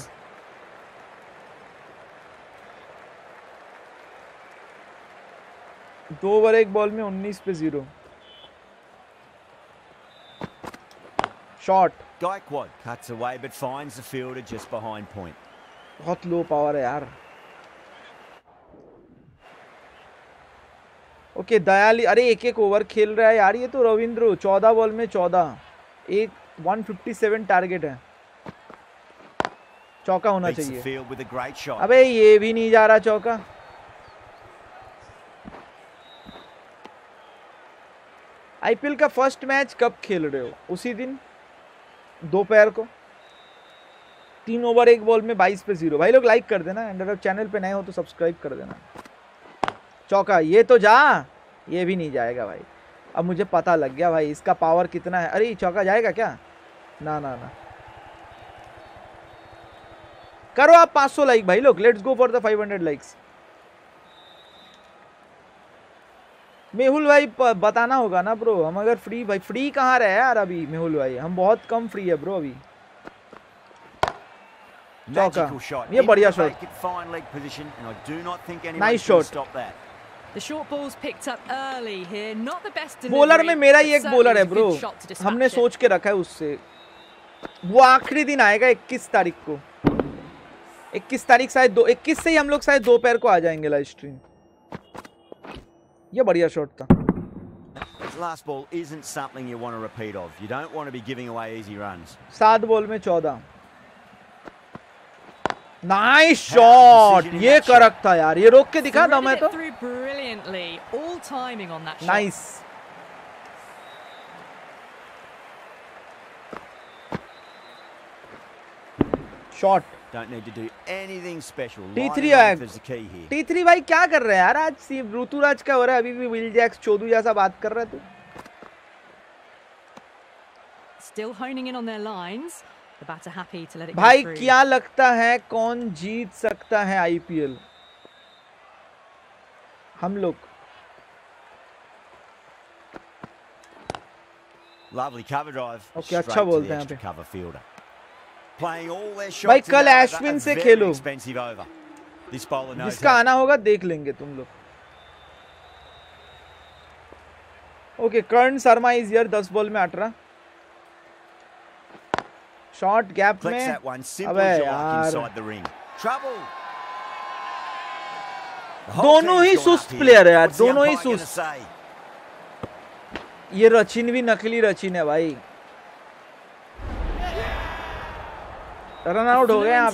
दो ओवर एक बॉल में 19 पे zero shot Gaikwad cuts away but finds the fielder just behind point. बहुत लो पावर है यार। ओके okay, दयाली अरे एक एक ओवर खेल रहा है यार ये तो रविंद्र चौदह बॉल में चौदह। एक 157 टारगेट है। चौका होना चाहिए. अबे ये भी नहीं जा रहा चौका। आईपीएल का फ़र्स्ट मैच कब खेल रहे हो? उसी दिन? दोपहर को। तीन ओवर एक बॉल में 22 पे ज़ीरो भाई लोग लाइक कर देना एंड अगर चैनल पे नए हो तो सब्सक्राइब कर देना। चौका, ये तो जा। ये भी नहीं जाएगा भाई। अब मुझे पता लग गया भाई, इसका पावर कितना है। अरे, चौका, जाएगा क्या? ना ना ना। करो आप 500 लाइक भाई लोग। Let's go for the 500 likes Mehul भाई बताना होगा ना ब्रो हम अगर फ्री भाई फ्री कहाँ रहे यार अभी मेहुल भाई? हम बहुत कम फ्री है ब्रो अभी। ये बढ़िया शॉट नाइस शॉट The में मेरा ही एक bowler है bro. हमने सोच के रखा है उससे. वो आखिरी दिन आएगा 21 तारीख को. 21 तारीख शायद 21 से ही हम लोग शायद दोपहर को आ जाएँगे live स्ट्रीम ये बढ़िया शॉट था last ball isn't something you want to repeat of. You don't want to be giving away easy runs. सात बॉल में चौदह नाइस शॉट ये shot. करक था यार ये रोक के दिखा था मैं तो brilliantly. All timing on that shot. Nice shot Don't need to do anything special. T3 Line length is the key here. टी भाई क्या कर रहे हैं यार आज सी ऋतुराज क्या हो रहा है अभी भी विल जैक्स चोदू जैसा बात कर रहा है तू Still honing in on their lines. The batter happy to let it भाई. क्या लगता है कौन जीत सकता है आईपीएल हम लोग Lovely cover drive. Okay, अच्छा बोलते हैं यहाँ cover fielder. Playing all their shots. भाई कल a से खेलो। जिसका आना होगा देख लेंगे तुम लोग okay Karn Sharma is here दस बॉल में अठारह शॉर्ट गैप में अबे यार दोनों ही सुस्त player है यार, दोनों ही सुस्त। ये रचिन भी नकली रचिन है भाई रन आउट हो गए यहाँ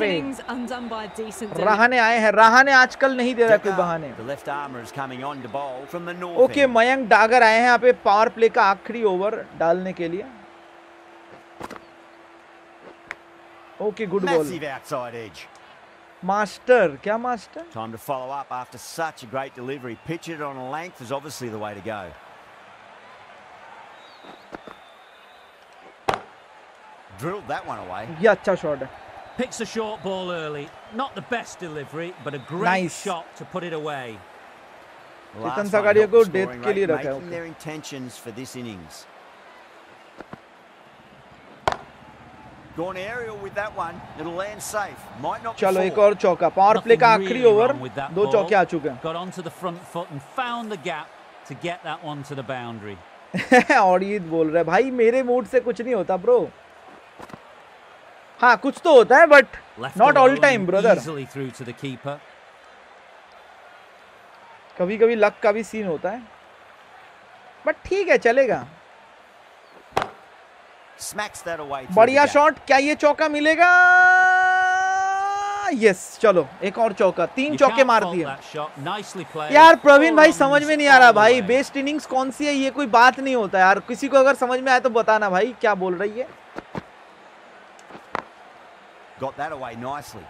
ने आए हैं रहा ने आजकल नहीं दे रहा कोई बहाने। ओके मयंक डागर आए हैं यहाँ पे पावर प्ले का आखिरी ओवर डालने के लिए। ओके गुड बॉल मास्टर क्या master time to follow up after such a great delivery pitch it on length is obviously the way to go drill that one away ये अच्छा शॉट है। Picks a short ball early. Not the best delivery, but a great Nice. shot to put it away. The last Chetan one Sakariya helped को the डेथ scoring के लिए rate, रखा है making okay their intentions for this innings. Gone aerial with that one. It'll land safe. Might not be चलो एक four. और चौका पावर प्ले Nothing का आखिरी really over wrong with that दो ball. चौके आ चुके Got onto the front foot and found the gap to get that one to the boundary. हैं और ईद बोल रहा है भाई मेरे मूड से कुछ नहीं होता ब्रो हाँ कुछ तो होता है but not all time brother. कभी कभी लक का भी सीन होता है। बट ठीक है चलेगा। बढ़िया शॉट क्या ये चौका मिलेगा? यस चलो एक और चौका तीन चौके मार दिए. यार प्रवीण भाई समझ में नहीं आ रहा भाई बेस्ट इनिंग्स कौन सी है ये कोई बात नहीं होता यार। किसी को अगर समझ में आए तो बताना भाई क्या बोल रही है? Got that away nicely.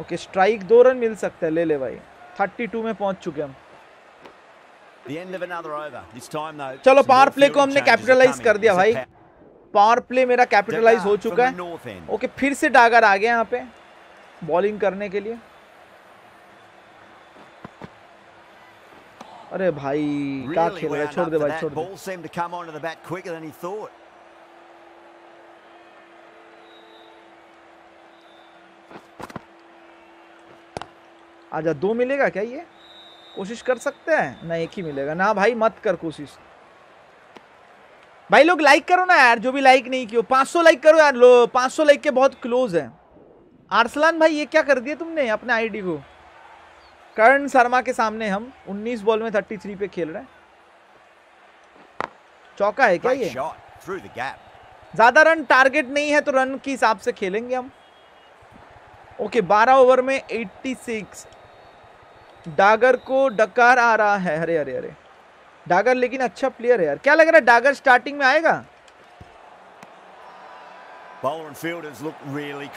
Okay strike दो रन मिल सकता है ले ले भाई 32 में पहुँच चुके हम The end of another over. This time though. चलो some पावर more प्ले को fielding हमने changes are कैपिटलाइज coming. कर दिया There's a भाई pa- पावर प्ले मेरा कैपिटलाइज हो चुका है. ओके फिर से डागर आ गया यहाँ पे बॉलिंग करने के लिए अरे भाई क्या खेल रहा है छोड़ दे भाई. छोड़ दे Ball seemed to come onto the bat quicker than he thought. आजा दो मिलेगा क्या ये? कोशिश कर सकते हैं? ना एक ही मिलेगा। ना भाई मत कर कोशिश। भाई लोग लाइक करो ना यार जो भी लाइक नहीं किया 500 लाइक करो यार लो 500 लाइक के बहुत क्लोज है। आरसलान भाई ये क्या कर दिया तुमने अपने आईडी को? करण शर्मा के सामने हम 19 बॉल में 33 पे खेल रहे हैं। चौका है क्या ये. ज़्यादा रन टारगेट नहीं है तो रन के हिसाब से खेलेंगे हम। ओके 12 ओवर में 86 डागर को डकार आ रहा है। अरे अरे अरे। डागर लेकिन अच्छा प्लेयर है यार। क्या लग रहा है डागर स्टार्टिंग में आएगा? Really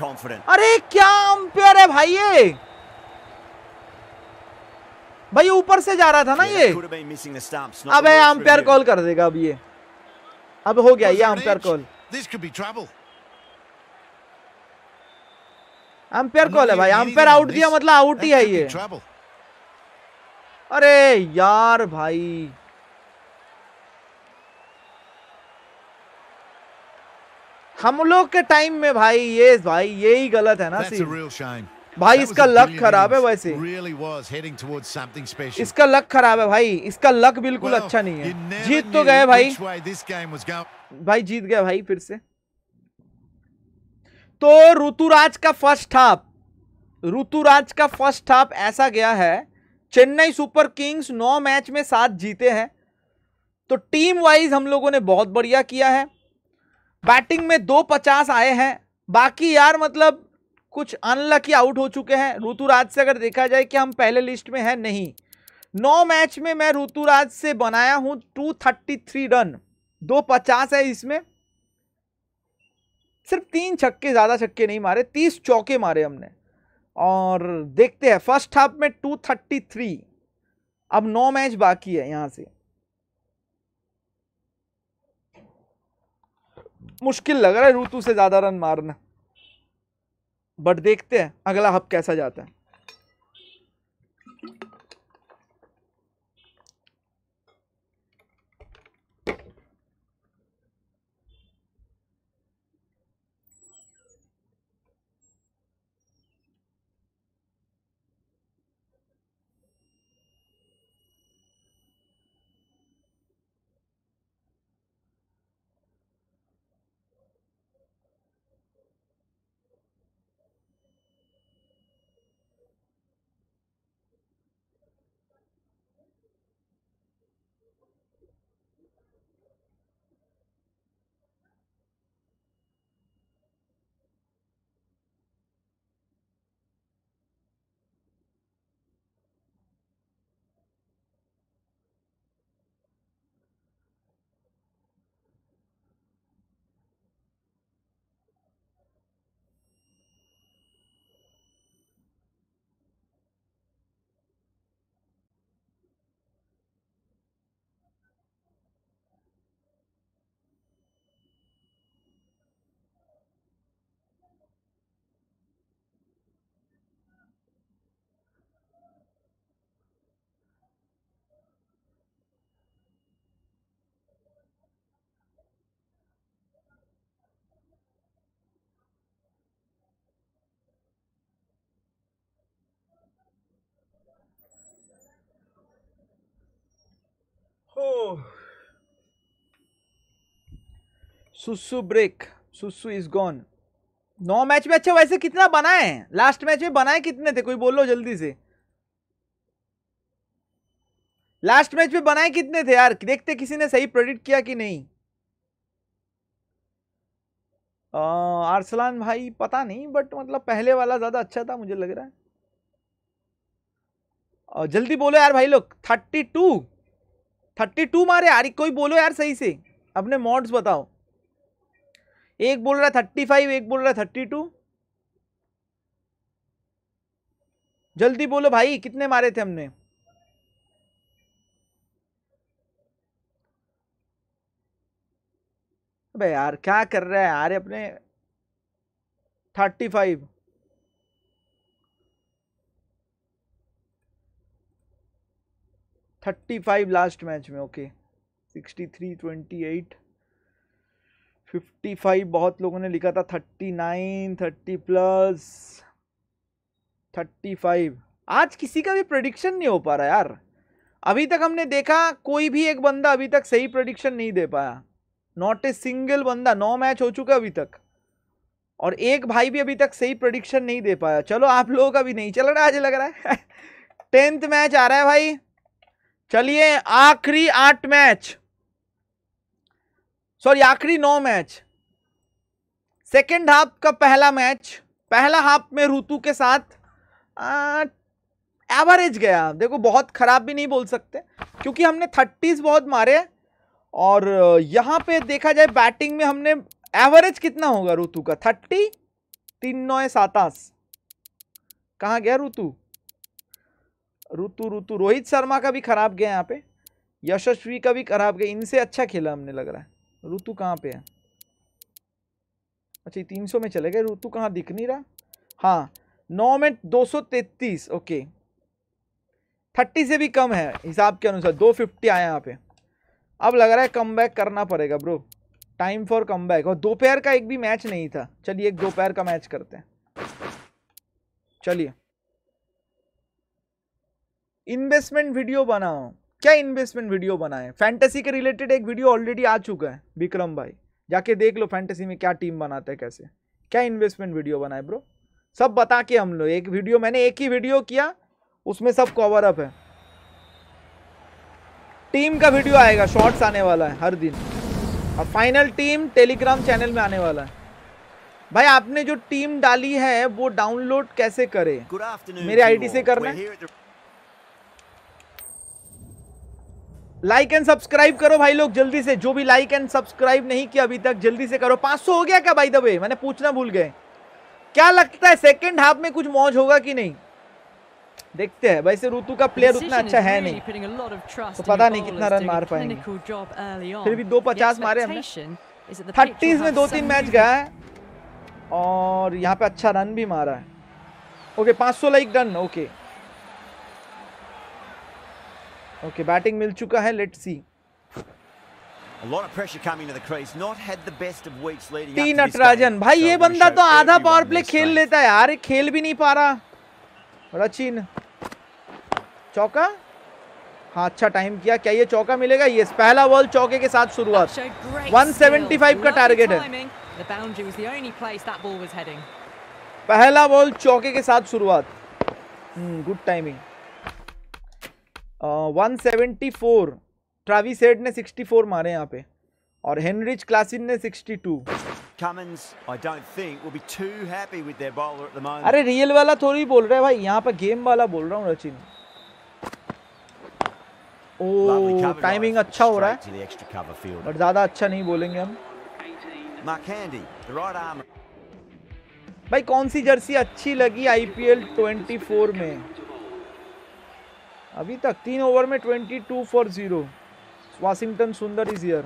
अरे क्या अंपियर है भाई ये? भाई ऊपर से जा रहा था ना ये। अब अंपियर कॉल कर देगा अब ये। अब हो गया ये अंपियर कॉल अंपियर कॉल है भाई। अंपियर आउट दिया मतलब आउट ही है ये. अरे यार भाई। हम लोग के टाइम में भाई ये भाई ये ही गलत है ना सी भाई इसका लक खराब है वैसे। इसका लक खराब है भाई इसका लक बिल्कुल अच्छा नहीं है। जीत तो गए भाई। भाई जीत गया भाई फिर से। तो ऋतुराज का फ़र्स्ट हाफ़ ऋतुराज का फ़र्स्ट हाफ़ ऐसा गया है चेन्नई सुपर किंग्स नौ मैच में सात जीते हैं। तो टीम वाइज हम लोगों ने बहुत बढ़िया किया है। बैटिंग में दो पचास आए हैं। बाकी यार मतलब कुछ अनलकी आउट हो चुके हैं। ऋतुराज से अगर देखा जाए कि हम पहले लिस्ट में हैं, नहीं। नौ मैच में मैं ऋतुराज से बनाया हूँ 233 रन दो पचास है इसमें। सिर्फ़ तीन छक्के, ज़्यादा छक्के नहीं मारे, तीस चौके मारे हमने। और देखते हैं फ़र्स्ट हाफ़ में 233 अब नौ मैच बाकी है यहाँ से। मुश्किल लग रहा है ऋतु से ज़्यादा रन मारना। बट देखते हैं, अगला हफ कैसा जाता है। सुसु ब्रेक सुसु इज़ गॉन नौ मैच में अच्छा वैसे कितना बनाए लास्ट मैच में बनाए कितने थे? कोई बोलो जल्दी से। लास्ट मैच में बनाए कितने थे यार? देखते किसी ने सही प्रेडिक्ट किया कि नहीं। आरसलान भाई, पता नहीं बट मतलब पहले वाला ज़्यादा अच्छा था, मुझे लग रहा है। जल्दी बोलो यार भाई लोग। थर्टी टू थर्टी टू मारे यार, कोई बोलो यार सही से। अपने मॉड्स बताओ। एक बोल रहा है थर्टी फाइव, एक बोल रहा है थर्टी टू। जल्दी बोलो भाई, कितने मारे थे हमने? अबे यार, क्या कर रहा है यार अपने? Thirty five. Thirty five last match में okay sixty three twenty eight fifty five बहुत लोगों ने लिखा था thirty nine thirty plus thirty five आज किसी का भी प्रडिक्शन नहीं हो पा रहा यार। अभी तक हमने देखा कोई भी एक बंदा अभी तक सही प्रडिक्शन नहीं दे पाया। नॉट ए सिंगल बंदा, नौ मैच हो चुका अभी तक। और एक भाई भी अभी तक सही प्रडिक्शन नहीं दे पाया। चलो आप लोगों का भी नहीं, चल रहा आज लग रहा है। [LAUGHS] टेंथ मैच आ रहा है भाई। चलिए आखिरी आठ मैच। सॉरी आखिरी नौ मैच। सेकेंड हाफ़ का पहला मैच, पहला हाफ़ में ऋतु के साथ एवरेज गया। देखो, बहुत खराब भी नहीं बोल सकते, क्योंकि हमने थर्टीज बहुत मारे, और यहाँ पे देखा जाए बैटिंग में हमने एवरेज कितना होगा ऋतु का? थर्टी तीन नौ सातास कहाँ गया ऋतु? ऋतु ऋतु। रोहित शर्मा का भी खराब गया यहाँ पे। यशस्वी का भी खराब गया। इनसे अच्छा खेला हमने लग रहा है। ऋतु कहाँ पे है? अच्छा तीन सौ में चले गए। ऋतु कहाँ दिख नहीं रहा? हाँ नौ में दो सौ तैतीस। ओके। थर्टी से भी कम है हिसाब के अनुसार। दो फिफ्टी आया यहाँ पे। अब लग रहा है कम बैक करना पड़ेगा bro time for come back और दोपहर का एक भी मैच नहीं था। चलिए, एक दोपहर का मैच करते हैं। चलिए। इन्वेस्टमेंट वीडियो बनाओ। क्या इन्वेस्टमेंट वीडियो बनाए? फैंटेसी के रिलेटेड एक वीडियो ऑलरेडी आ चुका है विक्रम भाई। जाके देख लो फैंटेसी में क्या टीम बनाता है कैसे। क्या इन्वेस्टमेंट वीडियो बनाए ब्रो सब बता के हम लोग एक वीडियो मैंने एक ही वीडियो किया उसमें सब कवर अप है। टीम का वीडियो आएगा शॉर्ट्स आने वाला है हर दिन। और फाइनल टीम टेलीग्राम चैनल में आने वाला है। भाई आपने जो टीम डाली है वो डाउनलोड कैसे करे? मेरे आईडी से करना है। लाइक एंड सब्सक्राइब करो भाई लोग जल्दी से। जो भी लाइक एंड सब्सक्राइब नहीं किया अभी तक जल्दी से करो। 500 हो गया क्या भाई दबे मैंने पूछना भूल गए। क्या लगता है सेकंड हाफ़ में कुछ मौज होगा कि नहीं? देखते हैं। वैसे ऋतु का प्लेयर उतना अच्छा है नहीं। तो पता नहीं कितना रन मार पाएँगे। फिर भी दो पचास मारे हमने। थर्टीज में दो तीन मैच गया है। और यहाँ पे अच्छा रन भी मारा है। Okay 500 like done okay okay batting मिल चुका है लेट्स सी टी नटराजन भाई ये बंदा तो आधा पावर प्ले खेल लेता है यार खेल भी नहीं पा रहा। रचिन चौका? हाँ अच्छा टाइम किया। क्या ये चौका मिलेगा? ये पहला बॉल चौके के साथ शुरुआत। 175 का टारगेट है। पहला बॉल चौके के साथ शुरुआत। Good timing one seventy four Travis Head ने 64 मारे यहाँ पे और हेनरिच क्लासिन ने 62 Cummins, I don't think, will be too happy with their bowler at the moment. अरे रियल वाला थोड़ी बोल रहा है भाई यहाँ पे गेम वाला बोल रहा हूँ रचिन। ओ टाइमिंग अच्छा हो रहा है। बट ज़्यादा अच्छा नहीं बोलेंगे हम। Markandy, the right arm. भाई कौन सी जर्सी अच्छी लगी आईपीएल 24 में? अभी तक तीन ओवर में 22 for zero. Washington Sundar is here.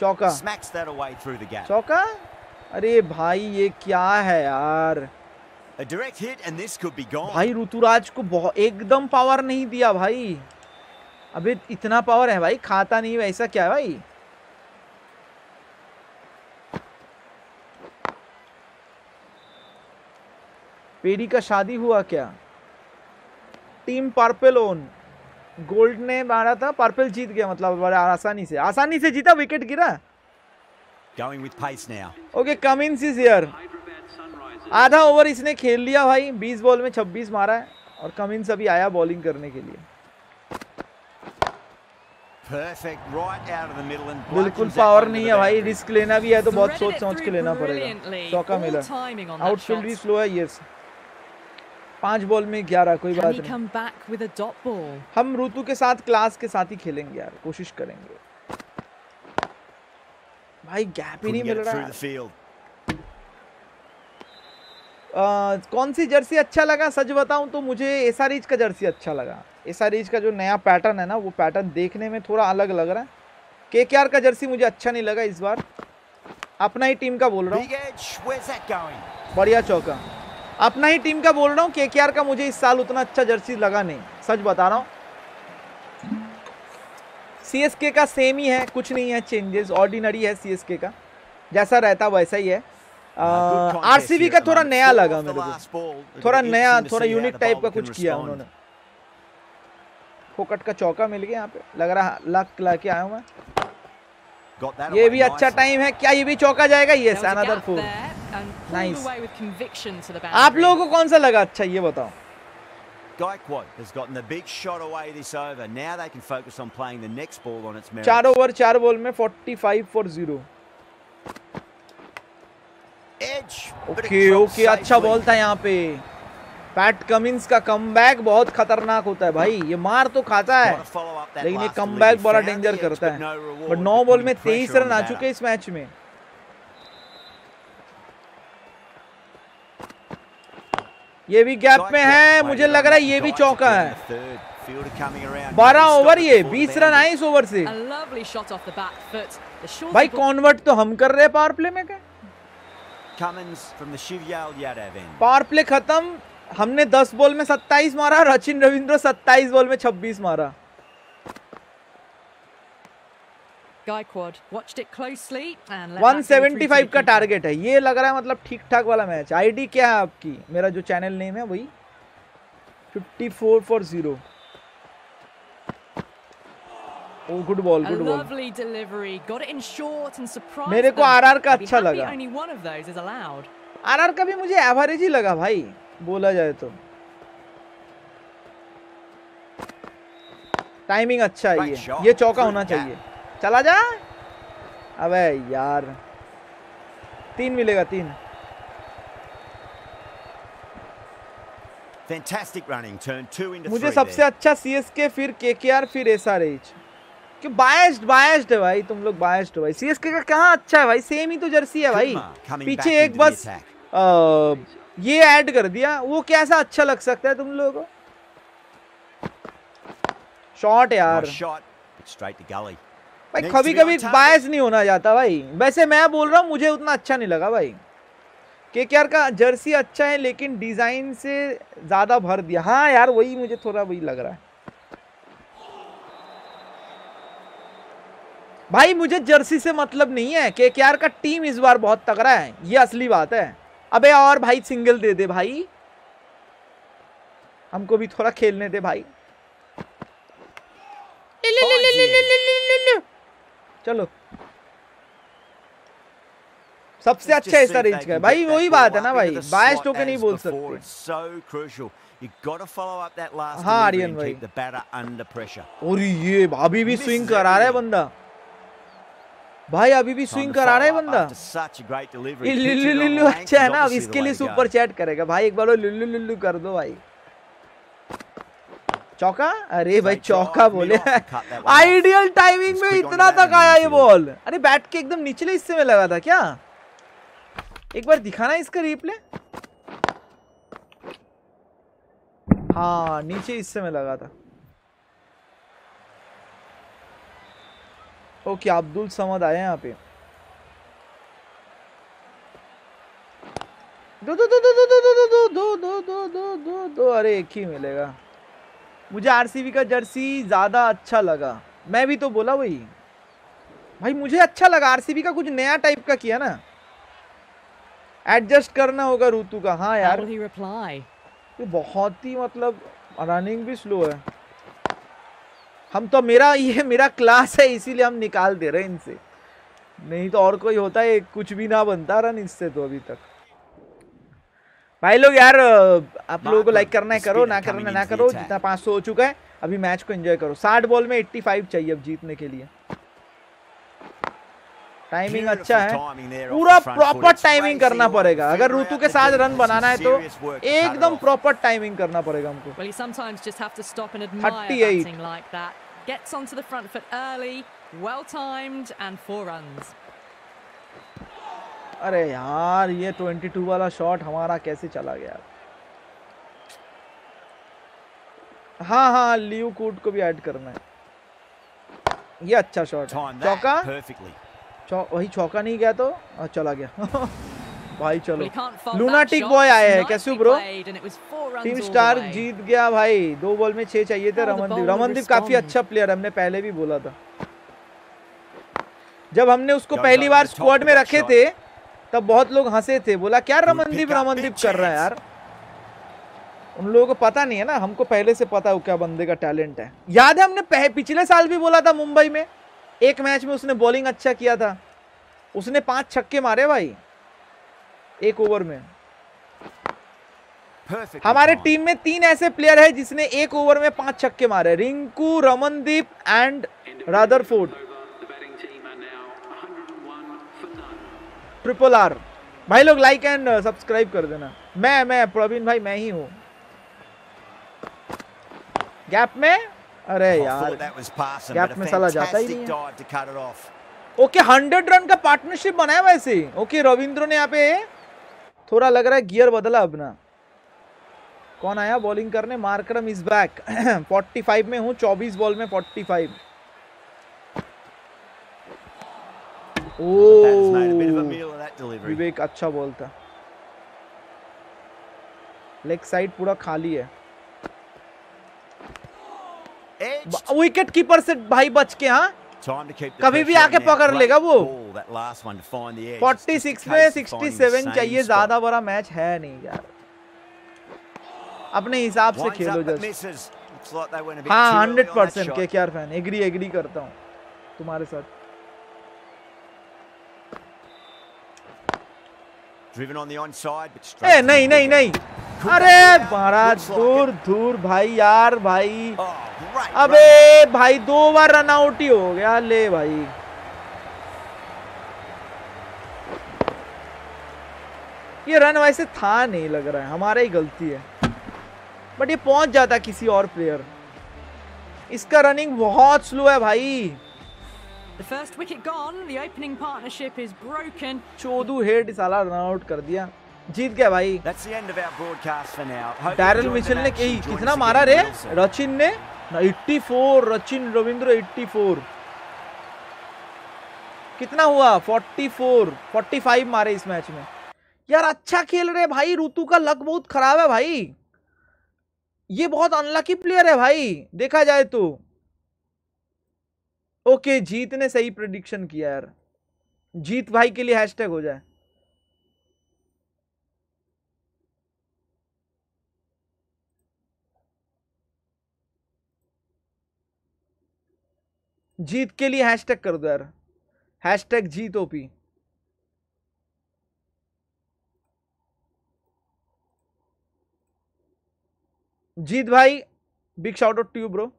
चौका। चौका? अरे भाई ये क्या है यार. भाई ऋतुराज को बहुत एकदम पावर नहीं दिया भाई। अबे इतना पावर है भाई खाता नहीं वैसा क्या है भाई? पेड़ी का शादी हुआ क्या? टीम पर्पल ओन गोल्ड ने मारा था पर्पल जीत गया मतलब बड़ा आसानी से। आसानी से जीता विकेट गिरा। Going with pace now. Okay Cummins is here आधा ओवर इसने खेल लिया भाई 20 बॉल में 26 मारा है और कमिंस अभी आया बॉलिंग करने के लिए। Perfect, right out of the middle and बिल्कुल पावर नहीं है भाई रिस्क लेना भी है तो बहुत सोच समझ के लेना पड़ेगा। चौका मिला। आउटफील्ड भी स्लो है ये पाँच बॉल में ग्यारह कोई बात नहीं। with a dot ball? हम ऋतु के साथ क्लास के साथ ही खेलेंगे यार कोशिश करेंगे। भाई गैप ही नहीं मिल रहा है। the कौन सी जर्सी अच्छा लगा? सच बताऊँ तो मुझे एसआरएच का जर्सी अच्छा लगा। एसआरएच का जो नया पैटर्न है ना वो पैटर्न देखने में थोड़ा अलग लग रहा है। केकेआर का जर्सी मुझे अच्छा नहीं लगा इस बार। अपना ही टीम का बोल रहा हूँ? बढ़िया चौका। अपना ही टीम का बोल रहा हूँ केकेआर का मुझे इस साल उतना अच्छा जर्सी लगा नहीं सच बता रहा हूँ। सीएसके का सेम ही है कुछ नहीं है चेंजेस ऑर्डिनरी है सीएसके का जैसा रहता वैसा ही है। आरसीबी का थोड़ा नया लगा मेरे को। थोड़ा नया थोड़ा यूनिक टाइप का कुछ किया उन्होंने। फोकट का चौका मिल गया यहाँ पे लग रहा है लक ला के आया हूँ मैं। ये भी अच्छा टाइम है क्या ये भी चौका जाएगा? ये यस अनदर फोर आप लोगों को कौन सा लगा? अच्छा ये बताओ। चार ओवर चार बॉल में 45 फॉर ओके अच्छा बॉल था यहाँ पे। पैट कमिंस का कम बैक बहुत खतरनाक होता है भाई। ये मार तो खाता है। लेकिन ये कम बैक बड़ा डेंजर करता है। नौ बॉल में 23 रन आ चुके इस मैच में। ये भी गैप में है मुझे लग रहा है ये भी चौका है। बारह ओवर ये बीस रन आए इस ओवर से। भाई कॉन्वर्ट तो हम कर रहे हैं पावर प्ले में क्या? पावर प्ले खत्म हमने 10 बॉल में 27 मारा रचिन रविंद्र 27 बॉल में 26 मारा। Gaikwad watched it closely and 175 का टारगेट है। ये लग रहा है मतलब ठीक-ठाक वाला मैच आईडी क्या है आपकी? मेरा जो चैनल नेम है वही 5440 ओ good ball good ball lovely delivery got it in short and surprise मेरे को आरआर का अच्छा लगा। आरआर का भी मुझे एवरेज ही लगा भाई बोला जाए तो। टाइमिंग अच्छा है ये। ये चौका होना चाहिए। चला जा अबे यार तीन मिलेगा तीन Fantastic running. Turn two into मुझे सबसे. अच्छा सीएसके फिर केकेआर फिर एसआरएच कि बायस्ड बायस्ड है भाई तुम लोग बायस्ड हो भाई सीएसके का कहाँ अच्छा है भाई सेम ही तो जर्सी है भाई पीछे एक बस. अ, ये ऐड कर दिया वो कैसा अच्छा लग सकता है तुम लोगों को शॉट यार. Straight to gully. भाई कभी कभी बायस नहीं होना जाता भाई। वैसे मैं बोल रहा हूँ मुझे उतना अच्छा नहीं लगा भाई। केकेआर का जर्सी अच्छा है लेकिन डिज़ाइन से ज़्यादा भर दिया। हाँ यार वही मुझे थोड़ा वही लग रहा है। भाई मुझे जर्सी से मतलब नहीं है। केकेआर का टीम इस बार बहुत तगड़ा है। ये असली बात है। अबे और भाई सिंगल दे दे भाई। हमको भी थोड़ा खेलने दे भाई। ले, ले, ले, ले, ले, ले, ले, ले, ले, ले। चलो। सबसे अच्छा हिस्सा रेंज का भाई वही बात है ना भाई बायस टोके तो नहीं बोल सकते हाँ। भाई। और ये अभी भी स्विंग करा रहा है बंदा। भाई अभी भी स्विंग करा रहा है बंदा। लिल्लू लिल्लू अच्छा है ना इसके लिए सुपर चैट करेगा। भाई एक बार लिल्लू लिल्लू कर दो भाई। चौका अरे भाई चौका बोले. आइडियल टाइमिंग में इतना तक आया ये बॉल अरे बैट के एकदम निचले हिस्से में लगा था क्या एक बार दिखाना इसका रिप्ले हाँ नीचे हिस्से में लगा था ओके अब्दुल समद आए यहाँ पे दो दो दो दो दो दो दो दो दो दो दो दो दो दो अरे एक ही मिलेगा मुझे आरसीबी का जर्सी ज़्यादा अच्छा लगा। मैं भी तो बोला वही। भाई मुझे अच्छा लगा। आरसीबी का कुछ नया टाइप का किया ना। एडजस्ट करना होगा ऋतु का। हाँ यार? ये बहुत ही मतलब रनिंग भी स्लो है। हम तो मेरा ये मेरा क्लास है इसीलिए हम निकाल दे रहे हैं इनसे। नहीं तो और कोई होता है कुछ भी ना बनता रन इससे तो अभी तक। भाई लोग यार आप लोगों को लाइक करना है करो ना करना ना करो जितना 500 हो चुका है अभी मैच को एंजॉय करो। साठ बॉल में 85 चाहिए अब जीतने के लिए। टाइमिंग अच्छा है। पूरा प्रॉपर टाइमिंग करना पड़ेगा। अगर ऋतु के साथ रन बनाना है तो एकदम प्रॉपर टाइमिंग करना पड़ेगा हमको। Well, you sometimes just have to stop and admire 38. batting like that. Gets onto the front foot early, well timed, and four runs. अरे यार ये 22 वाला शॉट हमारा कैसे चला गया? हाँ हाँ लियो कूट को भी ऐड करना है। ये अच्छा शॉट है। चौका? चौ, वही चौका नहीं गया तो? और चला गया। [LAUGHS] भाई चलो। लूनाटिक बॉय आए हैं कैसे ब्रो टीम स्टार जीत गया भाई। दो बॉल में छह चाहिए थे रमनदीप। रमनदीप काफ़ी अच्छा प्लेयर हमने पहले भी बोला था। जब हमने उसको पहली बार स्क्वाड में रखे थे तब बहुत लोग हंसे थे बोला क्या रमनदीप रमनदीप कर रहा है यार? उन लोगों को पता नहीं है ना हमको पहले से पता है क्या बंदे का टैलेंट है। याद है हमने पिछले साल भी बोला था मुंबई में एक मैच में उसने बॉलिंग अच्छा किया था। उसने पाँच छक्के मारे भाई एक ओवर में। हमारे टीम में तीन ऐसे प्लेयर है जिसने एक ओवर में पाँच छक्के मारे Rinku Ramandeep and Rutherford. Triple R भाई लोग लाइक एंड सब्सक्राइब कर देना। मैं मैं प्रवीण भाई मैं ही हूँ। गैप में? अरे यार। a में साला जाता ही नहीं. ओके हंड्रेड रन का पार्टनरशिप बनाया वैसे ओके रविंद्र ने यहाँ पे थोड़ा लग रहा है गियर बदला अपना। कौन आया? बॉलिंग करने मार्करम इज़ बैक 45 में हूँ 24 बॉल में 45 That has made a bit of a O meal of that delivery. विवेक अच्छा बॉल था. Leg side पूरा खाली है. विकेट कीपर से भाई बच के हाँ? कभी भी आके पकड़ लेगा वो। 46 में 67 चाहिए ज़्यादा बड़ा मैच है नहीं यार। अपने हिसाब से खेलो एग्री हाँ, करता हूँ तुम्हारे साथ। Driven on the onside, but straight नहीं the नहीं wicket. नहीं। अरे महाराज दूर दूर भाई यार भाई। Oh, अबे भाई दो बार रन आउट ही हो गया ले भाई। ये रन वैसे था नहीं लग रहा है हमारा ही गलती है। बट ये पहुँच जाता किसी और प्लेयर इसका रनिंग बहुत स्लो है भाई। The first wicket gone. The opening partnership is broken. चौदू हेड साला रन आउट कर दिया जीत गया भाई That's the end of our broadcast for now. Daryl enjoyed ने कितना मारा रे रचिन ने 84 रचिन रविंद्र 84 कितना हुआ 44 45 मारे इस मैच में यार अच्छा खेल रहे भाई ऋतु का लक बहुत खराब है भाई ये बहुत अनलकी प्लेयर है भाई देखा जाए तो ओके, जीत ने सही प्रडिक्शन किया यार। जीत भाई के लिए हैशटैग हो जाए। जीत के लिए हैशटैग कर दो यार। हैशटैग जीत ओपी जीत भाई big shout out to bro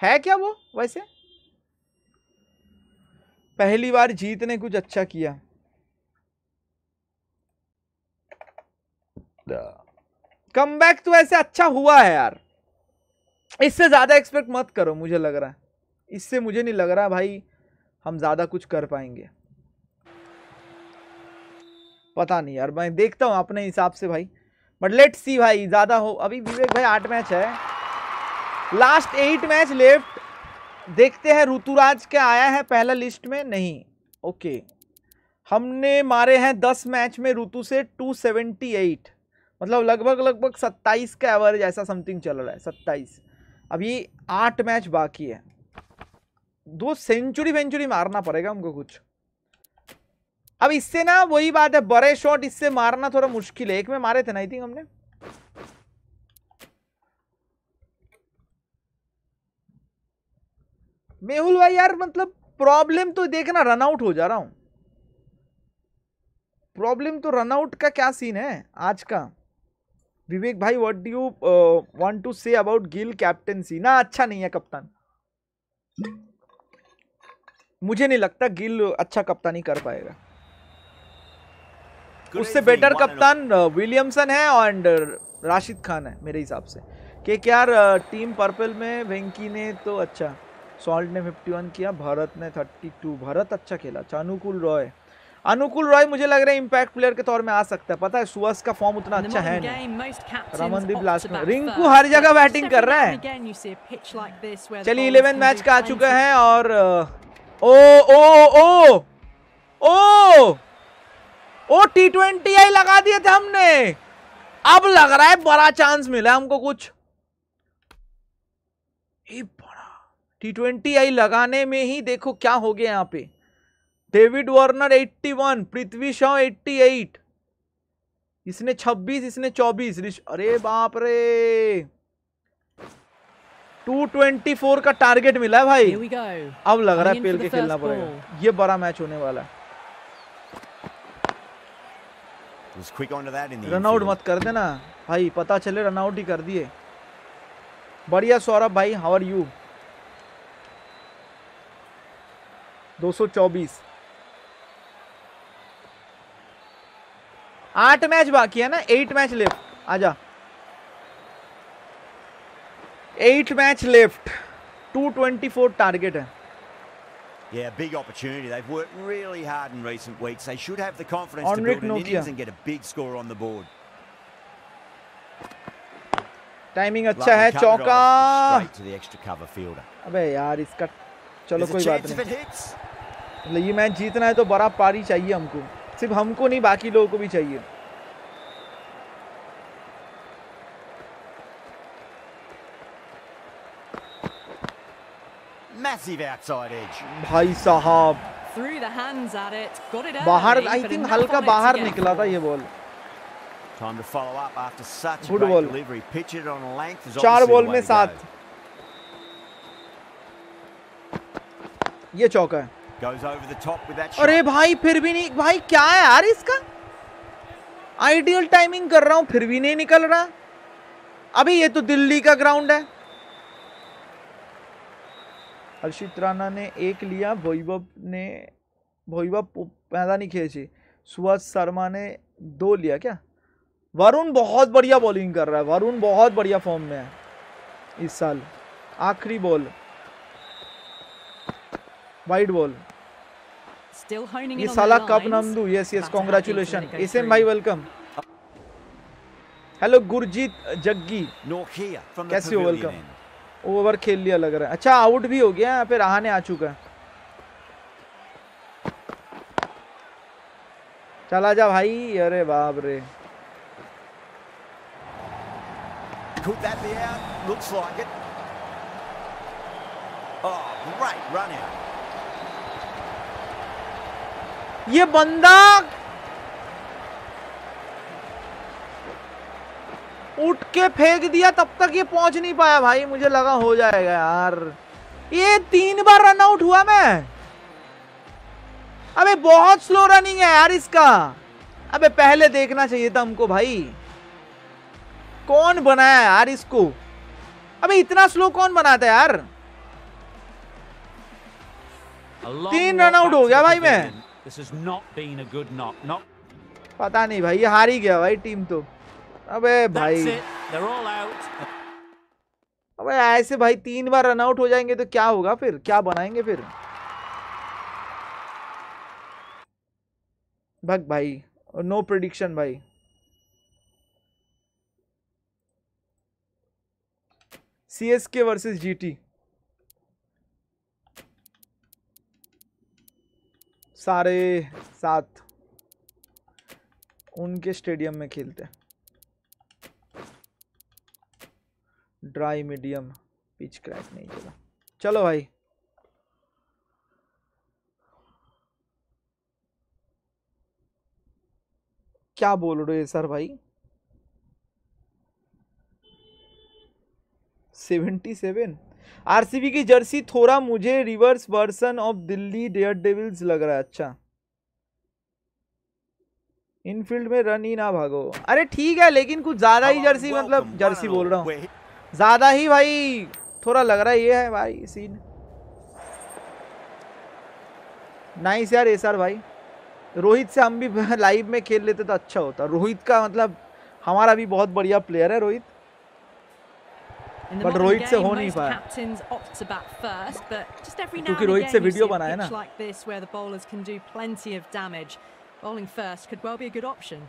है क्या वो वैसे? पहली बार जीत ने कुछ अच्छा किया। कम बैक तो ऐसे अच्छा हुआ है यार। इससे ज़्यादा एक्सपेक्ट मत करो मुझे लग रहा है। इससे मुझे नहीं लग रहा भाई हम ज़्यादा कुछ कर पाएँगे। पता नहीं यार मैं देखता हूँ अपने हिसाब से भाई। बट लेट सी भाई ज़्यादा हो अभी विवेक भाई आठ मैच है। लास्ट एट मैच लेफ़्ट देखते हैं ऋतुराज क्या आया है पहला लिस्ट में? नहीं. ओके हमने मारे हैं दस मैच में ऋतु से टू सेवेंटी एट मतलब लगभग लगभग सत्ताईस का एवरेज ऐसा समथिंग चल रहा है, सत्ताईस. अभी आठ मैच बाकी है. दो सेंचुरी वेंचुरी मारना पड़ेगा हमको कुछ. अब इससे ना वही बात है, बड़े शॉट इससे मारना थोड़ा मुश्किल है. एक में मारे थे ना आई थिंक हमने? मेहुल भाई यार मतलब प्रॉब्लम तो देखना रन आउट हो जा रहा हूँ। प्रॉब्लम तो रन आउट का क्या सीन है आज का? विवेक भाई what do you want to say about Gill captaincy ना अच्छा नहीं है कप्तान। मुझे नहीं लगता गिल अच्छा कप्तानी कर पाएगा। उससे बेटर. कप्तान विलियमसन है एंड राशिद खान है मेरे हिसाब से। के यार टीम पर्पल में वेंकी ने तो अच्छा। सॉल्ट ने 51 किया भारत ने 32 भारत अच्छा खेला अनुकूल रॉय। अनुकूल रॉय मुझे लग रहा है इम्पैक्ट प्लेयर के तौर में आ सकता है। पता है सुअस का फॉर्म उतना अच्छा है रमनदीप लास्ट में रिंकू हर जगह बैटिंग कर रहा है। चलिए bowlers 11 can मैच का आ चुका है और ओ ओ ओ ओ ओ टी ट्वेंटी आई लगा दिए थे हमने। अब लग रहा है बड़ा चांस मिला हमको कुछ ये बड़ा टी ट्वेंटी आई लगाने में ही देखो क्या हो गया यहाँ पे। डेविड वार्नर 81 पृथ्वी शॉ 88 इसने 26 इसने 24 अरे बाप रे! 224 का टारगेट मिला है भाई. अब लग रहा है पेल के खेलना पड़ेगा। ये बड़ा मैच होने वाला है। रनआउट मत कर देना। भाई पता चले रनआउट ही कर दिए। बढ़िया सौरभ भाई हाउ आर यू 224 आठ मैच बाकी है ना एट मैच लेफ़्ट आजा एट मैच लेफ़्ट 224 टारगेट है Yeah, big opportunity. They've worked really hard in recent weeks. They should have the confidence to build an Nokia. innings and get a big score on the board. Timing अच्छा है चौका Straight to the extra cover fielder. अबे यार इसका चलो There's a कोई बात chance if नहीं it hits. मतलब ये मैच जीतना है तो बड़ा पारी चाहिए हमको सिर्फ़ हमको नहीं बाकी लोगों को भी चाहिए Massive outside edge. भाई साहब Through the hands at it. Got it बाहर आई थिंक हल्का बाहर निकला था ये ball Time to follow up after such a Good ball. delivery. Pitch it on length चार obviously बॉल में सात ये चौका है Goes over the top with that अरे भाई, फिर भी नहीं। भाई, क्या है यार इसका? आइडियल टाइमिंग कर रहा हूँ, फिर भी नहीं निकल रहा। अभी ये तो दिल्ली का ग्राउंड है। हर्षित राणा ने एक लिया, वैभव ने, वैभव मैदानी खेची। सुहास शर्मा ने दो लिया क्या? वरुण बहुत बढ़िया बॉलिंग कर रहा है। वरुण बहुत बढ़िया फॉर्म में है इस साल। आखिरी ball wide ball still honing in साला कब नाम यस यस कांग्रेचुलेशन एसएम भाई वेलकम हेलो गुरजीत जग्गी कैसे हो वेलकम ओवर खेल लिया लग रहा है। अच्छा आउट भी हो गया यहाँ पे रहाने आ चुका है। चला जा भाई अरे बाप रे। Looks like it. Oh, great running. ये बंदा उठ के फेंक दिया तब तक ये पहुँच नहीं पाया भाई। मुझे लगा हो जाएगा यार। ये तीन बार रन आउट हुआ मैं। अबे बहुत स्लो रनिंग है यार इसका। अबे पहले देखना चाहिए था हमको भाई। कौन बनाया यार इसको? अबे इतना स्लो कौन बनाता है यार? तीन रन आउट हो गया भाई मैं. This has not been a good knock. Not पता नहीं भाई ये हार ही गया भाई टीम तो। अबे भाई. अबे ऐसे भाई तीन बार रन आउट हो जाएँगे तो क्या होगा फिर? क्या बनाएँगे फिर? भग भाई नो प्रिडिक्शन भाई। C S K versus GT सारे सात उनके स्टेडियम में खेलते हैं। ड्राई मीडियम, पिच क्रैक नहीं चला चलो भाई। क्या बोल रहे हो सर भाई? Seventy seven? आरसीबी की जर्सी थोड़ा मुझे reverse version of Delhi Daredevils लग रहा है। अच्छा। इनफील्ड में रन ही ना भागो। अरे ठीक है लेकिन कुछ ज़्यादा ही जर्सी मतलब जर्सी बोल रहा हूँ। ज़्यादा ही भाई थोड़ा लग रहा है ये है भाई सीन नाइस यार एसआर भाई। रोहित से हम भी [LAUGHS] लाइव में खेल लेते तो अच्छा होता। रोहित का मतलब हमारा भी बहुत बढ़िया प्लेयर है रोहित। Modern रोहित से हो नहीं पाया। captains opt to bat first, but just every now क्योंकि रोहित से वीडियो बनाया ना। like this where the bowlers can do plenty of damage. Bowling first could well be a good option.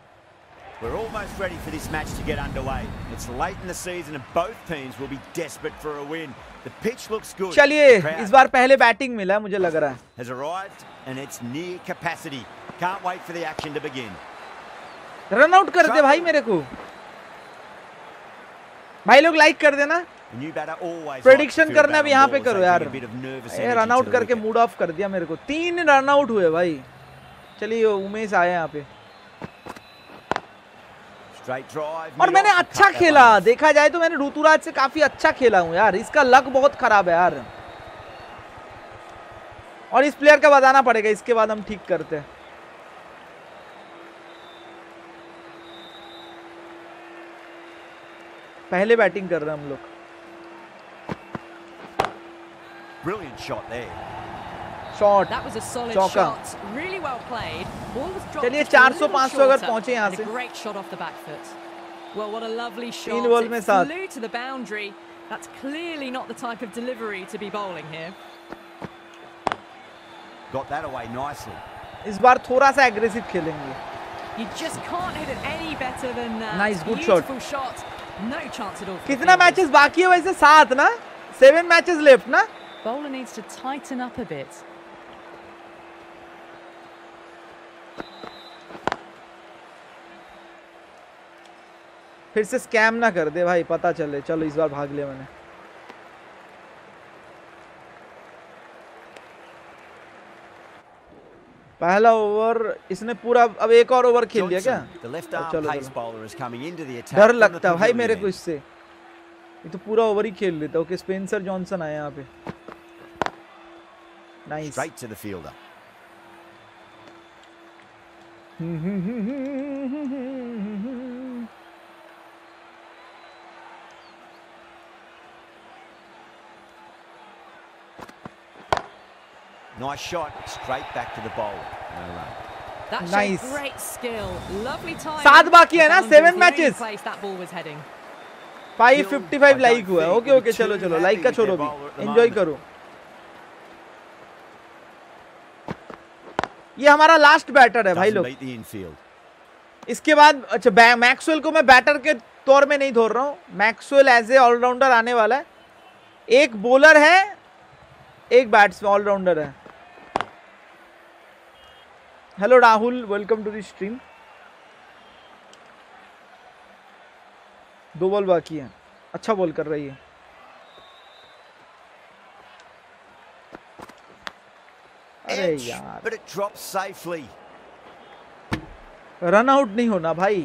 We're almost ready for this match to get underway. It's late in the season and both teams will be desperate for a win. The pitch looks good. चलिए इस बार पहले बैटिंग मिला मुझे लग रहा है has arrived and it's near capacity. Can't wait for the action to begin. Run out कर दे भाई मेरे को भाई लोग लाइक कर देना। प्रेडिक्शन करना भी यहाँ पे करो यार। रन आउट करके मूड ऑफ़ कर दिया मेरे को। तीन रन आउट हुए भाई। चलिए उमेश आए यहाँ पे। और मैंने अच्छा खेला। देखा जाए तो मैंने ऋतुराज से काफ़ी अच्छा खेला हूँ यार। इसका लक बहुत खराब है यार। और इस प्लेयर का बताना पड़ेगा इसके बाद हम ठीक करते हैं। पहले बैटिंग कर रहे हैं हम लोग Brilliant shot there. Shot That was a solid Chauka. shot. Really well played. Ball was dropped चलिए, 400 500 अगर पहुँचे यहाँ से। Great shot off the back foot. Well, what a lovely shot. तीन बॉल में सात। flew to the boundary. That's clearly not the type of delivery to be bowling here. Got that away nicely. इस बार थोड़ा सा एग्रेसिव खेलेंगे You just can't hit it any better than that. Nice, good. Beautiful shot. No कितना. मैचेस बाकी है वैसे? सात ना? सेवन मैचेस लेफ़्ट ना? Bowler needs to tighten up a bit. फिर से स्कैम ना कर दे भाई पता चले। चलो इस बार भाग लिया मैंने। पहला ओवर इसने पूरा अब एक और ओवर खेल दिया क्या चलो डर लगता है भाई मेरे को इससे ये तो पूरा ओवर ही खेल लेता ओके स्पेंसर जॉनसन आया यहाँ पे nice right to the fielder hmm Nice shot, straight back to the bowler. No run. That Nice. great skill. Lovely time. सात बाकी है ना, seven matches. Place that ball was heading. Five fifty five like हुआ है ओके ओके चलो चलो लाइक का छोड़ो भी एंजॉय करो ये हमारा लास्ट बैटर है भाई लोग beat the infield. इसके बाद अच्छा मैक्सवेल को मैं बैटर के तौर में नहीं धोर रहा हूँ मैक्सवेल एज ए ऑलराउंडर आने वाला है एक बॉलर है एक बैट्समैन ऑलराउंडर है hello Rahul welcome to stream दो बॉल बाकी है। अच्छा बॉल कर रही है। अरे यार। रन आउट नहीं होना भाई।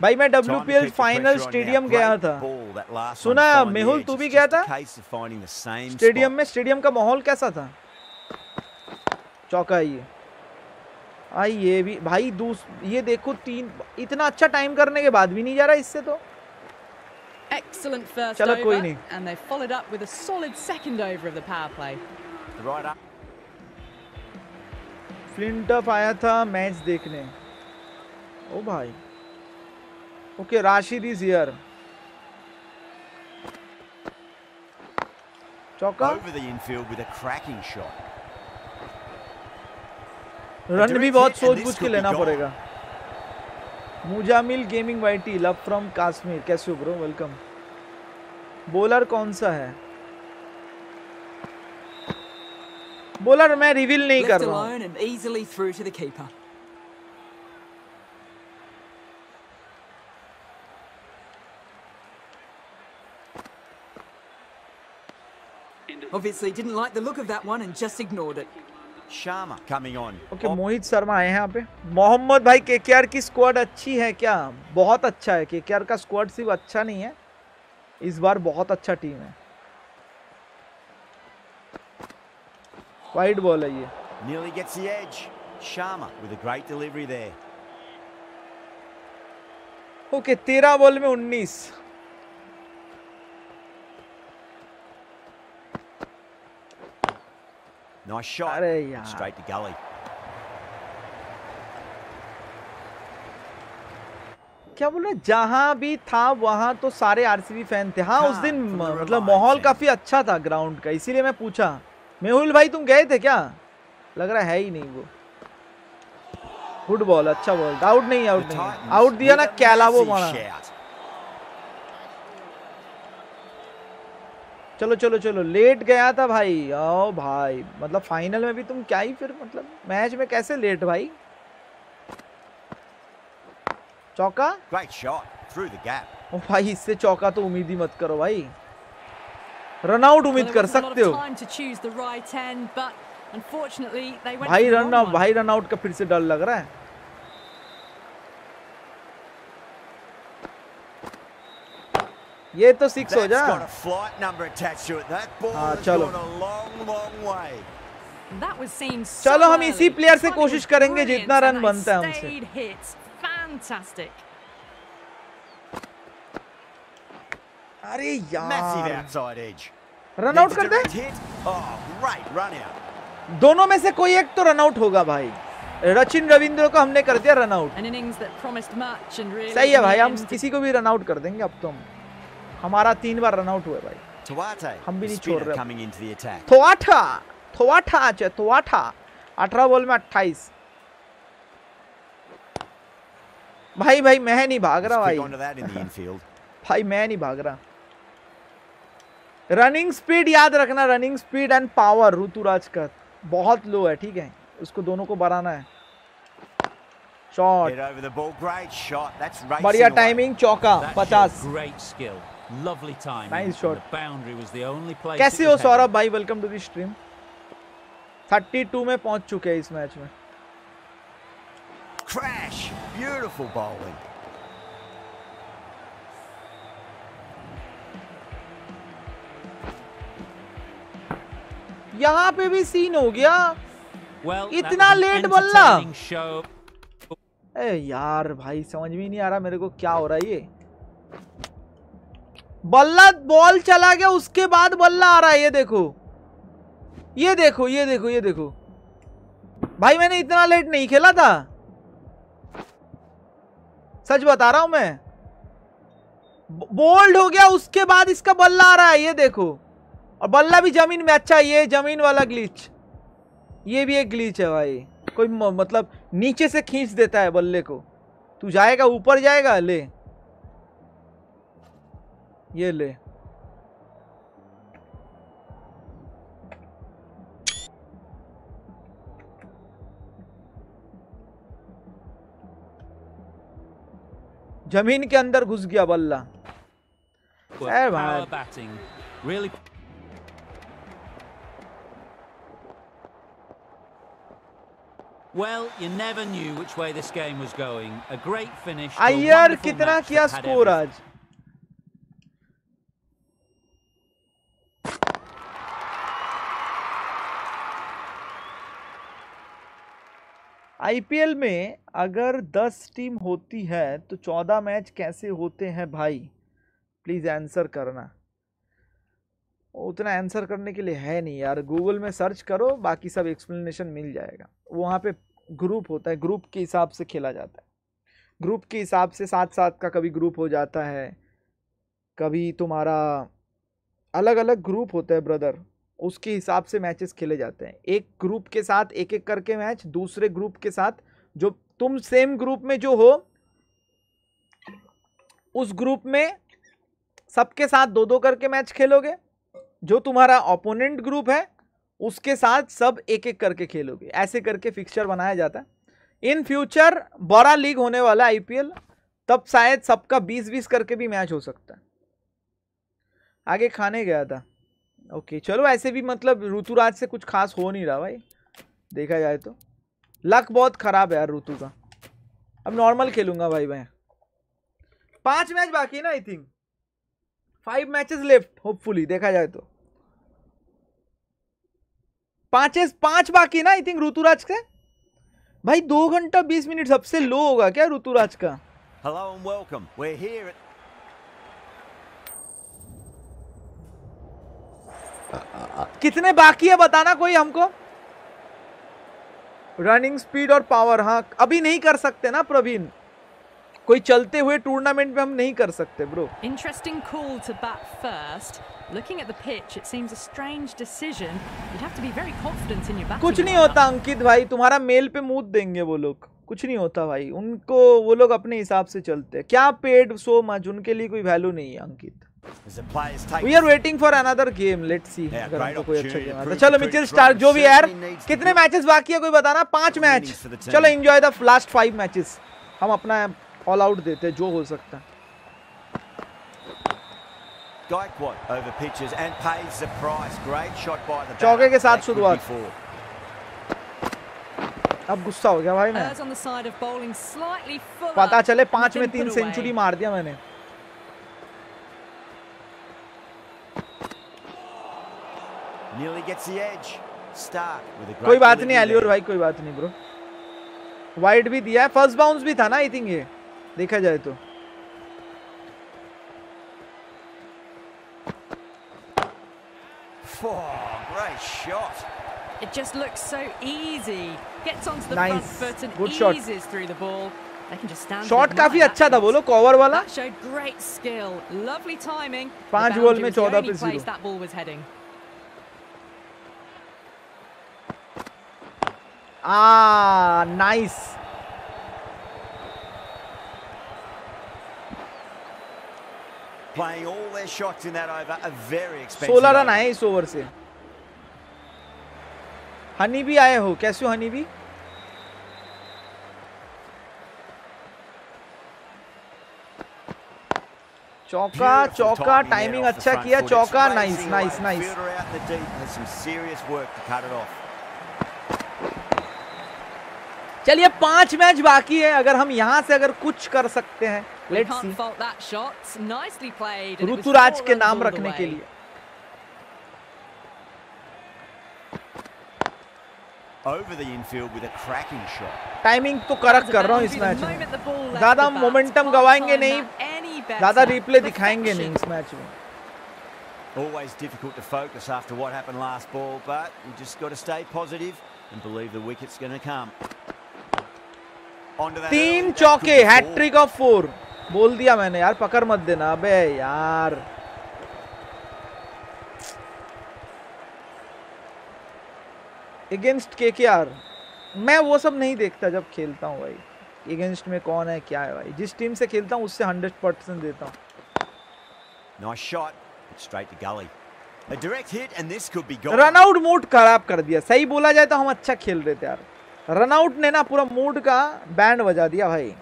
भाई मैं W P L final stadium गया था। सुना मेहुल तू भी गया था? स्टेडियम में स्टेडियम का माहौल कैसा था? चौका ही भाई ये भी भाई दूस ये देखो तीन इतना अच्छा टाइम करने के बाद भी नहीं जा रहा इससे तो। चलो कोई नहीं। एंड ऑफ़ आया था मैच देखने। ओ भाई। ओके राशिद इज़ हियर चौका over the infield with a cracking shot run भी बहुत सोच बुझ के लेना पड़ेगा। Muzammil gaming YT love from Kashmir कैसे ब्रो वेलकम बॉलर कौन सा है? बॉलर मैं रिवील नहीं कर रहा Obviously didn't like the look of that one and just ignored it. Sharma coming on. Okay Mohit Sharma आए हैं यहाँ पे। मोहम्मद भाई केकेआर की स्क्वाड अच्छी है क्या? बहुत अच्छा है। केकेआर का स्क्वाड सिर्फ़ अच्छा नहीं है। इस बार बहुत अच्छा टीम है। वाइड बॉल है ये। Nearly gets the edge. Sharma with a great delivery there. Okay तेरह बॉल में उन्नीस। Nice shot. Straight to gully. क्या बोल? रहे जहाँ भी था वहाँ तो सारे आरसीबी फ़ैन थे। हाँ उस हाँ, दिन मतलब माहौल काफ़ी अच्छा था ग्राउंड का इसीलिए मैं पूछा। मेहुल भाई तुम गए थे क्या? लग रहा है ही नहीं वो। गुड बॉल अच्छा बॉल आउट नहीं आउट नहीं। आउट दिया ना कैलावो massive मारा। चलो चलो चलो लेट गया था भाई। ओ भाई मतलब फाइनल में भी तुम क्या ही फिर मतलब मैच में कैसे लेट भाई? चौका? Great shot. Through the gap. ओ भाई इससे चौका तो उम्मीद ही मत करो भाई। रन आउट उम्मीद कर सकते हो। right भाई रन भाई रन आउट का फिर से डर लग रहा है। ये तो सिक्स हो जा। हाँ, चलो। चलो हम इसी प्लेयर से कोशिश करेंगे जितना रन बनता है हमसे अरे यार। रन आउट कर दे। दोनों में से कोई एक तो रन आउट होगा भाई। रचिन रविंद्र को हमने कर दिया रन आउट सही है भाई हम किसी को भी रन आउट कर देंगे अब तो हम। हमारा तीन बार रन आउट हुआ भाई। हम भी नहीं छोड़ रहे। थोआठा थोआठा थोआठा अठारह बॉल में अट्ठाईस। भाई भाई मैं नहीं भाग रहा भाई. [LAUGHS] भाई मैं नहीं भाग रहा। रनिंग स्पीड याद रखना running speed and power Ruturaj का बहुत लो है ठीक है? उसको दोनों को बढ़ाना है। शॉट बढ़िया टाइमिंग चौका पचास. Lovely timing. Nice shot. The boundary was the only place. कैसे हो. सौरभ भाई वेलकम टू द स्ट्रीम 32 में पहुँच चुके हैं इस मैच में Crash. Beautiful bowling. यहाँ पे भी सीन हो गया Well, इतना लेट बल्ला? ए यार भाई समझ में नहीं आ रहा मेरे को क्या हो रहा है ये बल्ला बॉल चला गया, उसके बाद बल्ला आ रहा है, ये देखो। ये देखो ये देखो ये देखो। भाई, मैंने इतना लेट नहीं खेला था। सच बता रहा हूँ मैं। बोल्ड हो गया, उसके बाद इसका बल्ला आ रहा है, ये देखो। और बल्ला भी ज़मीन में अच्छा ये ज़मीन वाला ग्लिच ये भी एक ग्लिच है भाई। कोई मतलब नीचे से खींच देता है बल्ले को। तू जाएगा, ऊपर जाएगा, ले। ये ले ज़मीन के अंदर घुस गया बल्ला Eh, batting. Really. Well, you never knew which way this game was going. A great finish. Iyer कितना किया स्कोर आज आईपीएल में अगर 10 टीम होती है तो 14 मैच कैसे होते हैं भाई? प्लीज़ आंसर करना। उतना आंसर करने के लिए है नहीं यार। गूगल में सर्च करो, बाकी सब एक्सप्लेनेशन मिल जाएगा। वहाँ पे ग्रुप होता है, ग्रुप के हिसाब से खेला जाता है। ग्रुप के हिसाब से साथ साथ का कभी ग्रुप हो जाता है। कभी तुम्हारा अलग अलग ग्रुप होता है, ब्रदर। उसके हिसाब से मैचेस खेले जाते हैं। एक ग्रुप के साथ एक एक करके मैच दूसरे ग्रुप के साथ जो तुम सेम ग्रुप में जो हो, उस ग्रुप में सबके साथ दो दो करके मैच खेलोगे। जो तुम्हारा ओपोनेंट ग्रुप है, उसके साथ सब एक एक करके खेलोगे। ऐसे करके फिक्सचर बनाया जाता है। इन फ्यूचर बड़ा लीग होने वाला आईपीएल तब शायद सबका बीस बीस करके भी मैच हो सकता है। आगे खाने गया था। ओके, चलो ऐसे भी मतलब ऋतुराज से कुछ खास हो नहीं रहा भाई। देखा जाए तो। लक बहुत खराब है यार ऋतु का। अब नॉर्मल खेलूँगा भाई मैं। पाँच मैच बाकी है ना I think five matches left hopefully देखा जाए तो। पांचेस पाँच बाकी ना आई थिंक ऋतुराज के? भाई दो घंटा बीस मिनट सबसे लो होगा क्या ऋतुराज का? Hello and welcome. We're here at कितने बाकी है बताना कोई हमको? रनिंग स्पीड और पावर हाँ अभी नहीं कर सकते ना प्रवीण। कोई चलते हुए टूर्नामेंट में हम नहीं कर सकते bro Interesting call to bat first. Looking at the pitch, it seems a strange decision. You'd have to be very confident in your batting. कुछ नहीं होता अंकित भाई तुम्हारा मेल पे मूत देंगे वो लोग। कुछ नहीं होता भाई उनको वो लोग अपने हिसाब से चलते हैं। क्या पेड सो मच उनके लिए कोई वैल्यू नहीं है Ankit. We are waiting for another game let's see अगर हमको कोई अच्छा गेम आता है चलो मिचेल स्टार्क जो भी यार कितने मैचेस बाकी है कोई बताना पाँच मैच for. चलो enjoy the last five matches हम अपना ऑल आउट देते हैं जो हो सकता है Gaikwad over pitches and pays the price. Great shot by the चौके के साथ शुरुआत। अब गुस्सा हो गया भाई मैं. पता चले पाँच में तीन सेंचुरी मार दिया मैंने Nearly gets the edge. Stark with a great कोई बात नहीं एलियोर भाई कोई बात नहीं ब्रो वाइड भी दिया है फ़र्स्ट बाउंस भी था ना आई थिंक ये देखा जाए तो Oh, great shot. It just looks so easy. Gets onto the Nice. front foot and Good shot. eases through the ball. They can just stand. and shot काफ़ी अच्छा था बोलो कवर वाला showed great skill. Lovely timing. पाँच बॉल में was 14 पे place zero. that ball was heading. Ah nice Playing all their shots in that over. A very expensive. 16 run. आए इस ओवर से हनी भी आए हो कैसे हो हनी भी चौका चौका टाइमिंग अच्छा किया. चौका nice nice nice Fielder out in the deep has some serious work to cut it off. चलिए पाँच मैच बाकी है अगर हम यहाँ से अगर कुछ कर सकते हैं लेट्स सी ऋतुराज के नाम रखने के लिए Over the infield with a cracking shot. Timing तो करेक्ट कर रहा हूँ इस मैच में ज़्यादा Can't गवाएँगे नहीं. ज़्यादा रिप्ले दिखाएँगे नहीं इस मैच में Always difficult to focus after what happened last ball, but you just got to stay positive and believe the wicket's going to come. तीन चौके. हैट्रिक ऑफ़ फोर बोल दिया मैंने यार पकड़ मत देना। अबे यार। अगेंस्ट केकेआर मैं वो सब नहीं देखता जब खेलता हूँ भाई। अगेंस्ट में कौन है क्या है भाई? जिस टीम से खेलता हूँ उससे हंड्रेड परसेंट देता हूँ। Nice shot. Straight to gully. A direct hit, and this could be gone. Run out mood खराब कर दिया। सही बोला जाए तो हम अच्छा खेल रहे थे यार। रन आउट ने ना पूरा मूड का बैंड बजा दिया भाई।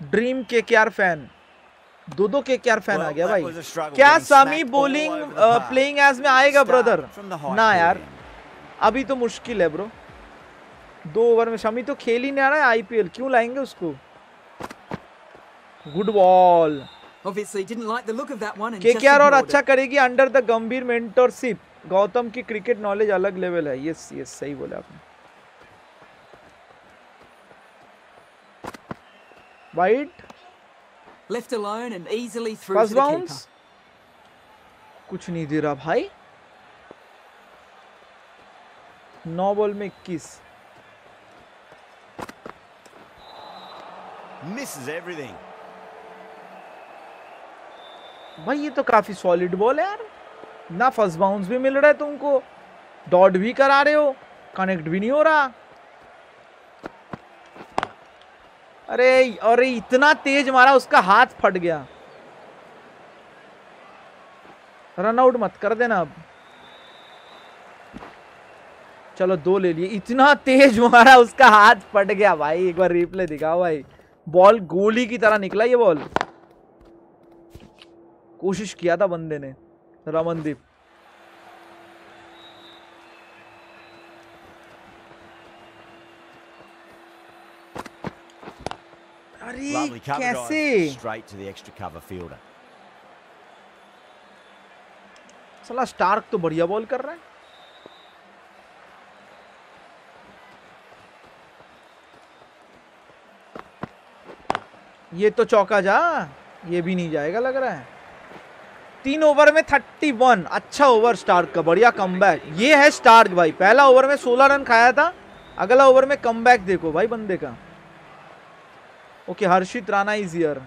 ड्रीम के केआर फ़ैन दो दो के केआर फ़ैन well, आ गया भाई। क्या सामी बोलिंग. प्लेइंग एज में आएगा ब्रदर ना यार अभी तो मुश्किल है ब्रो दो ओवर में शमी तो खेल ही नहीं आ रहा है आईपीएल क्यों लाएँगे उसको? Good ball Obviously didn't like the look of that one and just और अच्छा. करेगी under the Gambhir mentorship Gautam की क्रिकेट नॉलेज अलग लेवल है यस यस सही बोले आपने wide Left alone and easily through first the bounce keeper. कुछ नहीं दे रहा भाई नौ बॉल में इक्कीस Misses everything. भाई, ये तो काफ़ी सॉलिड बॉल है यार। ना फ़र्स्ट बाउंस भी मिल रहा है तुमको। डॉट भी करा रहे हो। कनेक्ट भी नहीं हो रहा। अरे अरे, इतना तेज मारा, उसका हाथ फट गया। रन आउट मत कर देना अब। चलो, दो ले लिए। इतना तेज मारा, उसका हाथ फट गया। भाई, एक बार रिप्ले दिखाओ भाई। बॉल गोली की तरह निकला ये बॉल कोशिश किया था बंदे ने रमनदीप। कैसे? साला स्टार्क तो बढ़िया बॉल कर रहा है। ये तो चौका जा ये भी नहीं जाएगा लग रहा है। तीन ओवर में थर्टी वन। अच्छा ओवर स्टार्क का बढ़िया कम ये है स्टार्क भाई। पहला ओवर में सोलह रन खाया था अगला ओवर में कम देखो भाई बंदे का। Okay Harshit Rana is here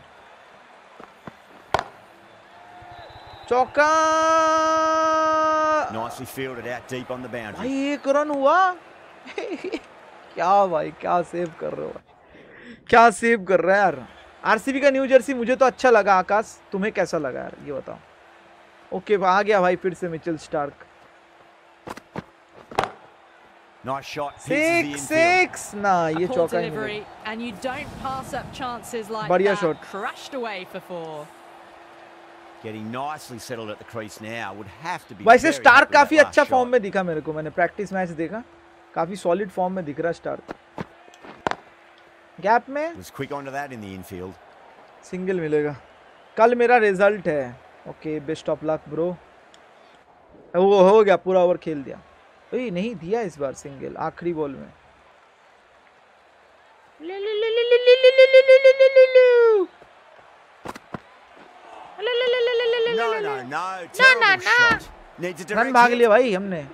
चौका. भाई एक रन हुआ? [LAUGHS] क्या भाई क्या सेव कर रहे हो क्या सेव कर रहा है यार? आरसीबी का न्यू जर्सी मुझे तो अच्छा लगा आकाश। तुम्हें कैसा लगा यार? ये बताओ। ओके आ गया भाई फिर से Mitchell Starc Nice shot. Six six ना ये चौका ही delivery, and you don't pass up chances like बढ़िया that. shot. Crushed away for four. Getting nicely settled at the crease now. Would have to be. वैसे स्टार्क काफ़ी अच्छा फॉर्म में दिखा मेरे को मैंने प्रैक्टिस मैच देखा काफ़ी सॉलिड फॉर्म में दिख रहा स्टार्क गैप में Was quick onto that in the infield. Single मिलेगा कल मेरा रिज़ल्ट है okay best of luck bro वो हो गया पूरा ओवर खेल दिया। ओए नहीं दिया इस बार सिंगल आखिरी बॉल में। रन भाग लिया भाई हमने।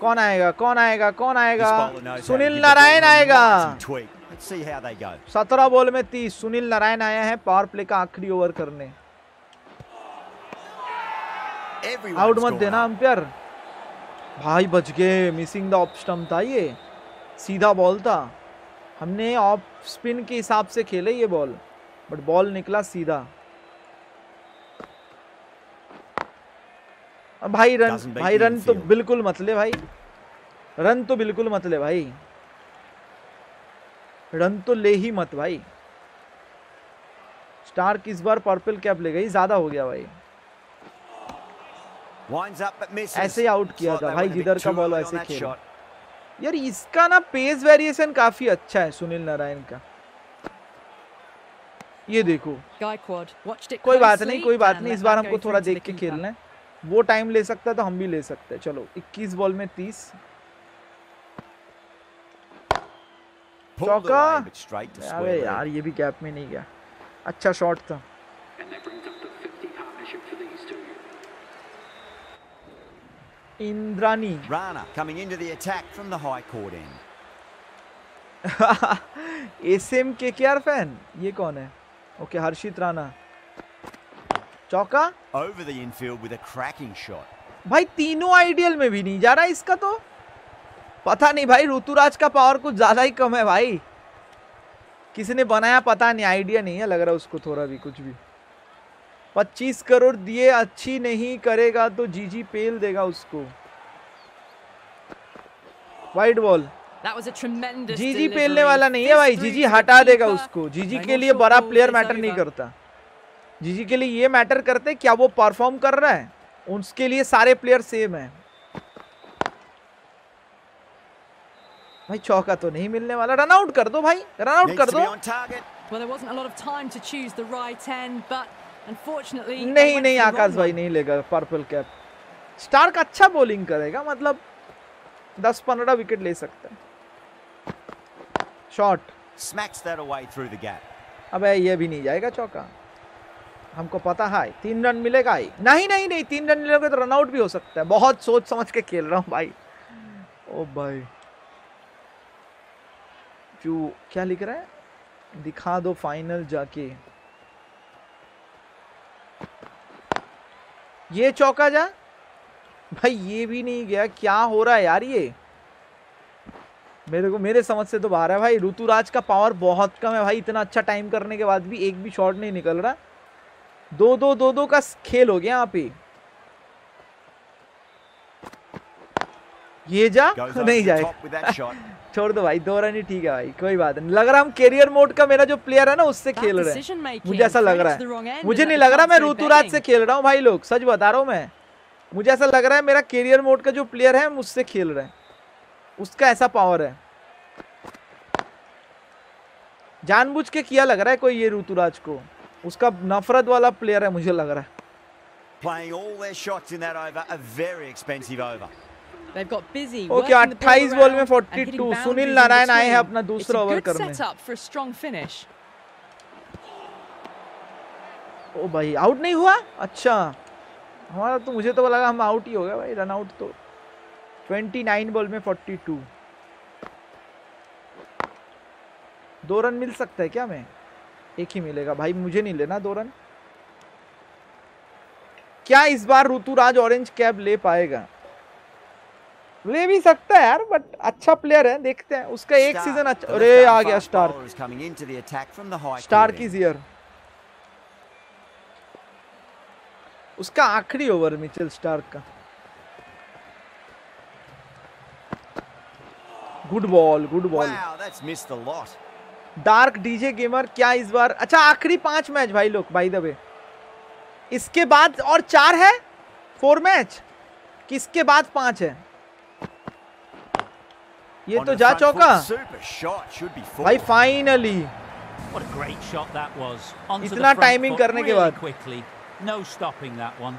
कौन आएगा कौन आएगा कौन आएगा? सुनील नारायण आएगा. Let's see how they go. सत्रह बॉल में तीस। सुनील नारायण आया है पावर प्ले का आखिरी ओवर करने। आउट मत देना. अंपायर। भाई बच गए। मिसिंग द ऑफ़ स्टम्प था ये। सीधा बॉल था। हमने ऑफ़ स्पिन के हिसाब से खेले ये बॉल बट बॉल निकला सीधा। भाई रन भाई रन तो बिल्कुल मत ले भाई। रन तो बिल्कुल मत ले भाई। रन तो ले ही मत भाई। स्टार्क इस बार पर्पल कैप ले गई ज़्यादा हो गया भाई. ऐसे ही आउट किया था भाई जिधर का बॉल ऐसे खेल। यार इसका ना पेस वेरिएशन काफ़ी अच्छा है सुनील नारायण का। ये देखो। कोई बात नहीं कोई बात नहीं इस बार हमको थोड़ा देख के खेलना है। वो टाइम ले सकता है तो हम भी ले सकते हैं। चलो 21 बॉल में 30 यार ये भी गैप में नहीं गया। अच्छा शॉट था। Indrani. Rana coming into the attack from the high court end SM KKR fan ये कौन है? ओके हर्षित राणा। चौका? Over the infield with a cracking shot भाई तीनों आइडियल में भी नहीं जा रहा इसका तो। पता नहीं भाई ऋतुराज का पावर कुछ ज़्यादा ही कम है भाई। किसने बनाया पता नहीं आइडिया नहीं है लग रहा उसको थोड़ा भी कुछ भी। 25 करोड़ दिए अच्छी नहीं करेगा तो जीजी पेल देगा उसको। वाइट बॉल जीजी पेलने वाला नहीं है भाई जीजी हटा देगा उसको। जीजी के लिए बड़ा प्लेयर मैटर नहीं. करता। जीजी के लिए ये मैटर करते क्या वो परफॉर्म कर रहा है? उसके लिए सारे प्लेयर सेम है। भाई चौका तो नहीं मिलने वाला। रन आउट कर दो भाई रन आउट कर दो। right नहीं नहीं आकाश भाई नहीं लेगा पर्पल कैप स्टार्क अच्छा बॉलिंग करेगा मतलब 10-15 विकेट ले सकता है। Shot Smacks that away through the gap. अबे ये भी नहीं जाएगा चौका। हमको पता है तीन रन मिलेगा ही। नहीं नहीं नहीं तीन रन मिलेगा तो रन आउट भी हो सकता है। बहुत सोच समझ के खेल रहा हूँ भाई। ओ भाई। जो क्या लिख रहा है? दिखा दो फाइनल जाके। ये चौका जा। भाई ये भी नहीं गया। क्या हो रहा है यार ये? मेरे को मेरे समझ से तो बाहर है भाई। ऋतुराज का पावर बहुत कम है भाई। इतना अच्छा टाइम करने के बाद भी एक भी शॉट नहीं निकल रहा। दो दो दो दो का खेल हो गया यहाँ पे। ये जा नहीं जाए [LAUGHS] छोड़ दो भाई दो रन ही ठीक है भाई कोई बात नहीं। लग रहा हम कैरियर मोड का मेरा जो प्लेयर है ना उससे खेल रहे हैं। मुझे ऐसा लग रहा है। मुझे नहीं लग रहा मैं ऋतुराज से खेल रहा हूँ भाई लोग सच बता रहा हूँ मैं। मुझे ऐसा लग रहा है मेरा कैरियर मोड का जो प्लेयर है मुझसे खेल रहा है। उसका ऐसा पावर है। जानबूझ के किया लग रहा है कोई ये ऋतुराज को? उसका नफरत वाला प्लेयर है मुझे लग रहा है। Playing all their shots in that over. A very expensive over. They've got busy. Okay, working the ball 28 ball में around and hitting 42 boundaries Sunil Narine आए हैं अपना दूसरा ओवर करने. ओ भाई आउट नहीं हुआ? अच्छा। हमारा तो मुझे तो लगा हम आउट ही हो गए भाई रन आउट तो। 29 बॉल में 42 दो रन मिल सकता है क्या मैं? एक ही मिलेगा। भाई मुझे नहीं लेना दो रन क्या इस बार ऋतुराज ऑरेंज कैब ले पाएगा? ले भी सकता है यार बट अच्छा प्लेयर है देखते हैं। उसका एक सीज़न अच्छा अरे आ गया स्टार स्टार की जियर उसका आखिरी ओवर मिचेल स्टार्क का। Good ball good ball. Dark DJ gamer क्या इस बार? अच्छा आखिरी पाँच मैच भाई लोग बाई द वे इसके बाद और चार है? फोर मैच किसके बाद पाँच है? ये तो जा चौका. भाई फाइनली इतना foot करने के बाद। No stopping that one.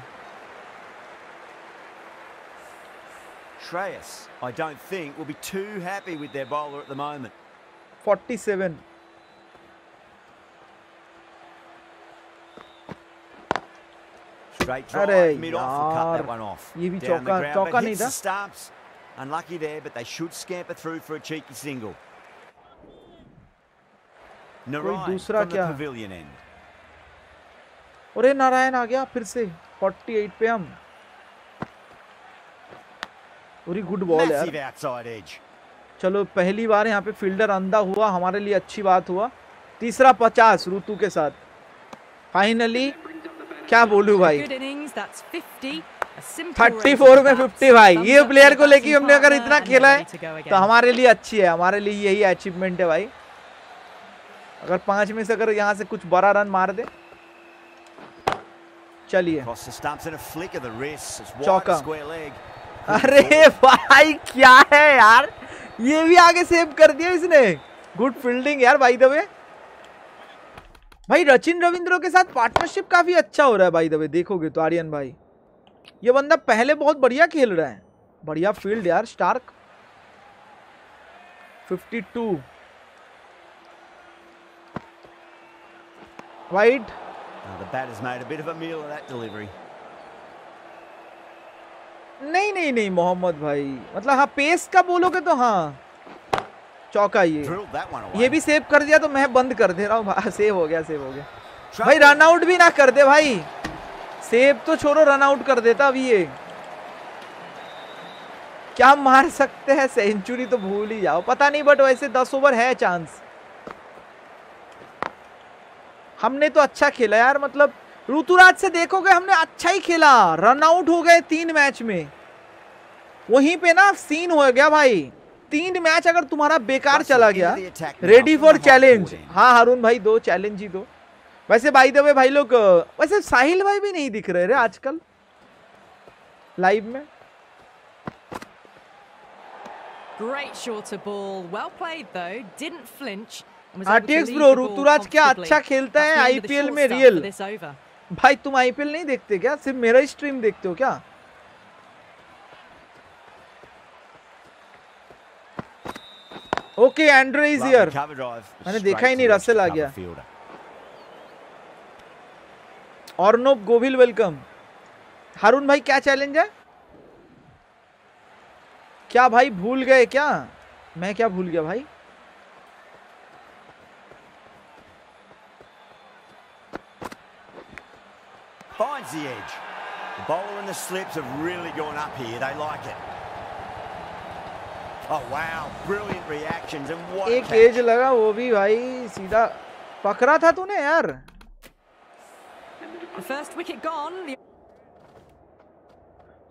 Treyas, I don't think, will be too happy with their bowler at the moment. 47 Straight drive, mid off cut that one off. ये भी Down the चौका- ground, चौका but नहीं था। Unlucky there, but they should scamper through for a cheeky single. Narayan from the क्या? pavilion end. अरे नारायण आ गया फिर से 48 पे हम पूरी गुड बॉल edge. चलो पहली बार यहाँ पे फील्डर अंधा हुआ हमारे लिए अच्छी बात हुआ तीसरा पचास ऋतु के साथ फाइनली क्या बोलूँ भाई Good innings. That's 50. A simple 34 race में फिफ्टी भाई। ये प्लेयर को लेके हमने अगर इतना खेला है तो हमारे लिए अच्छी है हमारे लिए यही अचीवमेंट है भाई। अगर पाँच में से अगर यहाँ से कुछ बड़ा रन मार दे चलिए। Leg. अरे भाई क्या है यार? ये भी आगे सेव कर दिया इसने। गुड फील्डिंग यार भाई दबे भाई रचिन रविंद्रो के साथ पार्टनरशिप काफ़ी अच्छा हो रहा है भाई दबे देखोगे तो आर्यन भाई। ये बंदा पहले बहुत बढ़िया खेल रहा है। बढ़िया फ़ील्ड यार Starc. 52 wide Oh, the batter's made a bit of a meal of that delivery. नहीं नहीं नहीं मोहम्मद भाई। मतलब हाँ पेस का बोलोगे तो हाँ। चौका ये. ये भी सेव कर दिया तो मैं बंद कर दे रहा हूँ। [LAUGHS] सेव हो गया सेव हो गया। भाई रन आउट भी ना कर दे भाई। सेव तो छोड़ो रन आउट कर देता अभी ये। क्या मार सकते हैं? सेंचुरी तो भूल ही जाओ। पता नहीं बट वैसे दस ओवर है चांस हमने तो अच्छा खेला यार मतलब ऋतुराज से देखोगे हमने अच्छा ही खेला। रन आउट हो गए तीन मैच में। वहीं पे ना सीन हो गया भाई। तीन मैच अगर तुम्हारा बेकार चला गया। रेडी फॉर चैलेंज हाँ हारून भाई दो चैलेंज ही दो। वैसे भाई द वे भाई लोग वैसे साहिल भाई भी नहीं दिख रहे रे आजकल लाइव में Great shorter ball. Well played though. Didn't flinch. RTX bro ball Ruturaj क्या. अच्छा खेलता है आईपीएल short में रियल over. भाई तुम आईपीएल नहीं देखते क्या सिर्फ़ मेरा ही स्ट्रीम देखते हो क्या ओके एंड्रो इज़ हियर मैंने देखा ही नहीं, रसेल आ गया। अर्नब गोविल वेलकम हारून भाई क्या चैलेंज है क्या भाई भूल गए क्या मैं क्या भूल गया भाई Finds the edge. The bowler and the slips have really gone up here. They like it. Oh, wow. Brilliant reactions and what एक. एज लगा वो भी भाई सीधा पकड़ा था तूने यार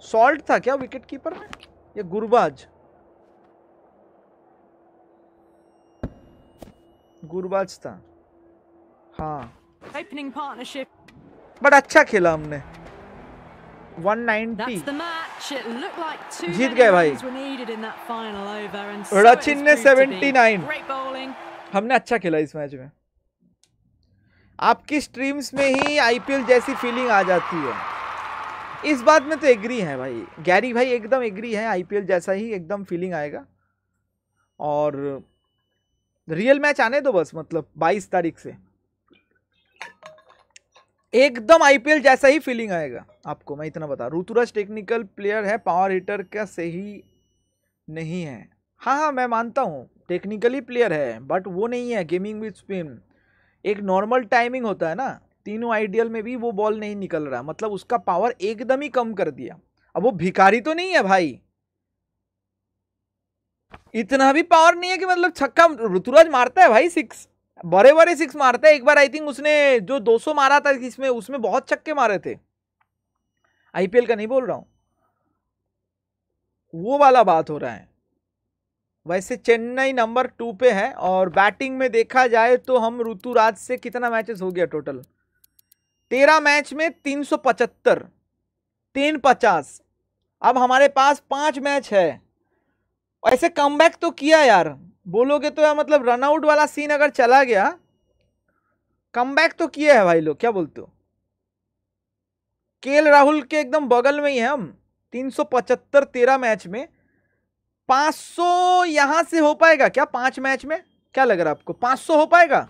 सॉल्ट था क्या विकेट कीपर में? या गुरबाज? गुरबाज था। हाँ। ओपनिंग पार्टनरशिप बट अच्छा खेला हमने। 190 जीत गए भाई। रचिन चिन्ह ने 79 हमने अच्छा खेला इस मैच में। आपकी स्ट्रीम्स में ही आईपीएल जैसी फीलिंग आ जाती है। इस बात में तो एग्री है भाई। गैरी भाई एकदम एग्री है आईपीएल जैसा ही एकदम फीलिंग आएगा। और रियल मैच आने दो बस मतलब 22 तारीख से। एकदम आईपीएल जैसा ही फीलिंग आएगा आपको, मैं इतना बता ऋतुराज टेक्निकल प्लेयर है पावर हिटर का सही नहीं है। हाँ हाँ मैं मानता हूँ टेक्निकली प्लेयर है बट वो नहीं है गेमिंग विथ स्पिन एक नॉर्मल टाइमिंग होता है ना, तीनों आइडियल में भी वो बॉल नहीं निकल रहा मतलब उसका पावर एकदम ही कम कर दिया। अब वो भिखारी तो नहीं है भाई। इतना भी पावर नहीं है कि मतलब छक्का ऋतुराज मारता है भाई सिक्स बड़े बड़े सिक्स मारता है। एक बार आई थिंक उसने जो 200 मारा था इसमें, उसमें बहुत छक्के मारे थे। आईपीएल का नहीं बोल रहा हूँ। वो वाला बात हो रहा है। वैसे चेन्नई नंबर टू पे है और बैटिंग में देखा जाए तो हम ऋतुराज से कितना मैचेस हो गया टोटल तेरह मैच में तीन सौ पचहत्तर, तीन पचास। अब हमारे पास पाँच मैच है। ऐसे कम तो किया यार। बोलोगे तो यार मतलब रनआउट वाला सीन अगर चला गया कम तो किया है भाई लोग, क्या बोलते हो? के राहुल के एकदम बगल में ही है हम। तीन सौ पचहत्तर, तेरह मैच में। 500 यहाँ से हो पाएगा क्या पाँच मैच में? क्या लग रहा है आपको? 500 हो पाएगा?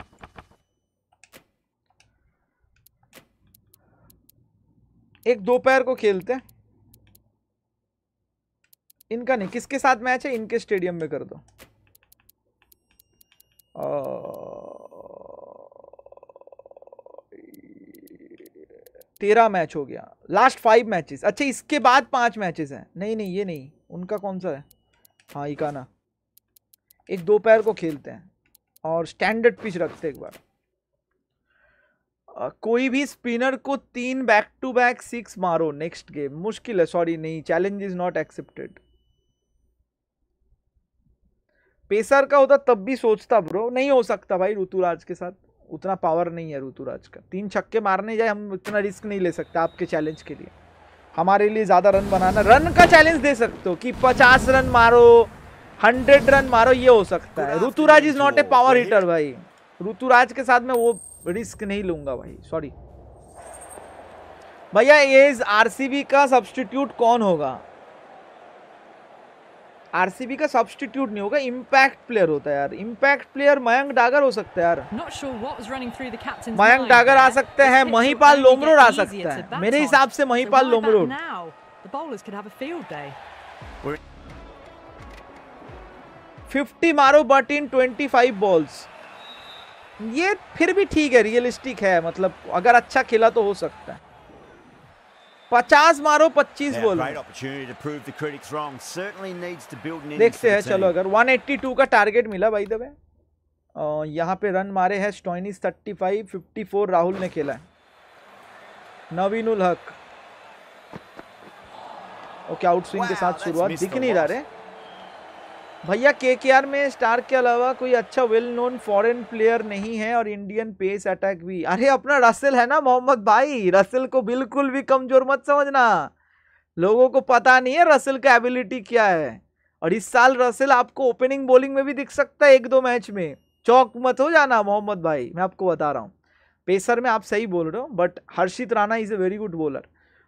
एक दोपहर को खेलते हैं। इनका नहीं, किसके साथ मैच है? इनके स्टेडियम में कर दो। तेरह मैच हो गया। Last five matches. अच्छा इसके बाद पाँच मैचेस हैं। नहीं नहीं, ये नहीं। उनका कौन सा है? हाँ इकाना। एक दोपहर को खेलते हैं और स्टैंडर्ड पिच रखते एक बार। कोई भी स्पिनर को तीन बैक टू बैक सिक्स मारो नेक्स्ट गेम मुश्किल है सॉरी नहीं challenge is not accepted pacer का होता तब भी सोचता ब्रो नहीं हो सकता भाई ऋतुराज के साथ। उतना पावर नहीं है ऋतुराज का। तीन छक्के मारने जाए हम इतना रिस्क नहीं ले सकते आपके चैलेंज के लिए। हमारे लिए ज़्यादा रन बनाना रन का चैलेंज दे सकते हो कि पचास रन मारो हंड्रेड रन मारो ये हो सकता है। Ruturaj is not a power hitter भाई। ऋतुराज के साथ मैं वो रिस्क नहीं लूँगा भाई सॉरी भैया एज आरसीबी का सब्सटीट्यूट कौन होगा? आरसीबी का सब्सटीट्यूट नहीं होगा इम्पैक्ट प्लेयर होता है यार। इम्पैक्ट प्लेयर मयंक डागर हो सकता है यार। मयंक डागर आ सकते हैं महिपाल लोमरोड आ सकता है। मेरे हिसाब से महिपाल लोमरोड। फिफ्टी मारो but in twenty five balls ये फिर भी ठीक है रियलिस्टिक है मतलब अगर अच्छा खेला तो हो सकता है। पचास मारो पच्चीस बोलो। देखते हैं चलो अगर 182 का टारगेट मिला भाई दबे यहाँ पे रन मारे हैं स्टॉइनिस 35 54 राहुल ने खेला है। नवीन ul Haq. Okay out swing के साथ शुरुआत दिख नहीं रहा रे। भैया के में स्टार के अलावा कोई अच्छा वेल नोन फॉरेन प्लेयर नहीं है और इंडियन पेस अटैक भी। अरे, अपना रसेल है ना मोहम्मद भाई? रसेल को बिल्कुल भी कमज़ोर मत समझना। लोगों को पता नहीं है रसेल का एबिलिटी क्या है। और इस साल रसेल आपको ओपनिंग बॉलिंग में भी दिख सकता है एक दो मैच में। चौक मत हो जाना मोहम्मद भाई, मैं आपको बता रहा हूँ। पेसर में आप सही बोल रहे हो but Harshit Rana is a very good bowler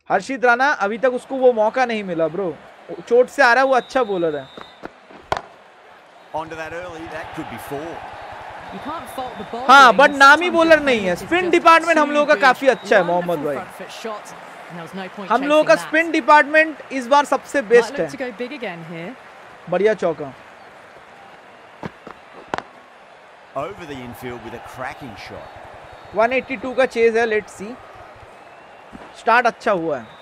Harshit Rana, अभी तक उसको वो मौका नहीं मिला ब्रो चोट से आ रहा है, वो अच्छा बॉलर है। हाँ बट नामी बॉलर नहीं है। स्पिन डिपार्टमेंट हम लोगों का काफ़ी अच्छा है मोहम्मद भाई। हम लोगों का स्पिन डिपार्टमेंट इस बार सबसे बेस्ट है। बढ़िया चौका। Over the infield with a cracking shot. 182 का चेज है लेट्स सी स्टार्ट अच्छा हुआ है।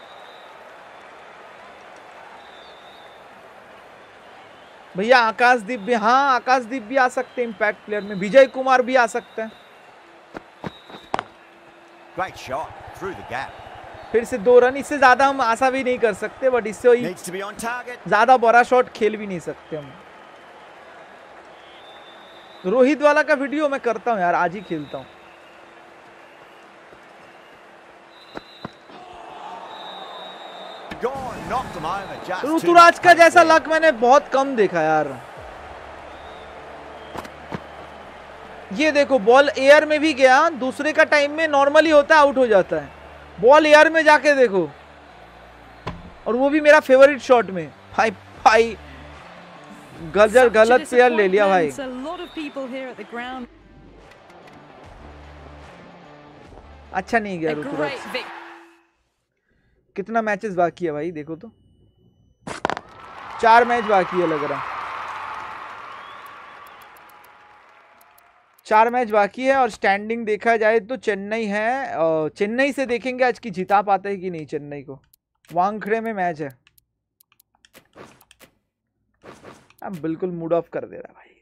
भैया आकाशदीप भी हाँ आकाशदीप भी आ सकते हैं इम्पैक्ट प्लेयर में। विजय कुमार भी आ सकते हैं। Great shot through the gap. फिर से दो रन इससे ज़्यादा हम आशा भी नहीं कर सकते बट इससे ज़्यादा बड़ा शॉट खेल भी नहीं सकते हम। रोहित वाला का वीडियो मैं करता हूँ यार आज ही खेलता हूँ। ऋतुराज का जैसा लक मैंने बहुत कम देखा यार। ये देखो बॉल एयर में भी गया दूसरे का टाइम में नॉर्मली होता है आउट हो जाता है। बॉल एयर में जाके देखो। और वो भी मेरा फेवरेट शॉट में। भाई भाई गलत गलत प्लेयर ले लिया भाई. अच्छा नहीं गया ऋतुराज। कितना मैचेस बाकी है भाई, देखो तो। चार मैच बाकी है लग रहा चार मैच बाकी है और स्टैंडिंग देखा जाए तो चेन्नई है चेन्नई से देखेंगे आज की जिता पाते हैं कि नहीं चेन्नई को। वांगखड़े में मैच है। अब बिल्कुल मूड ऑफ़ कर दे रहा भाई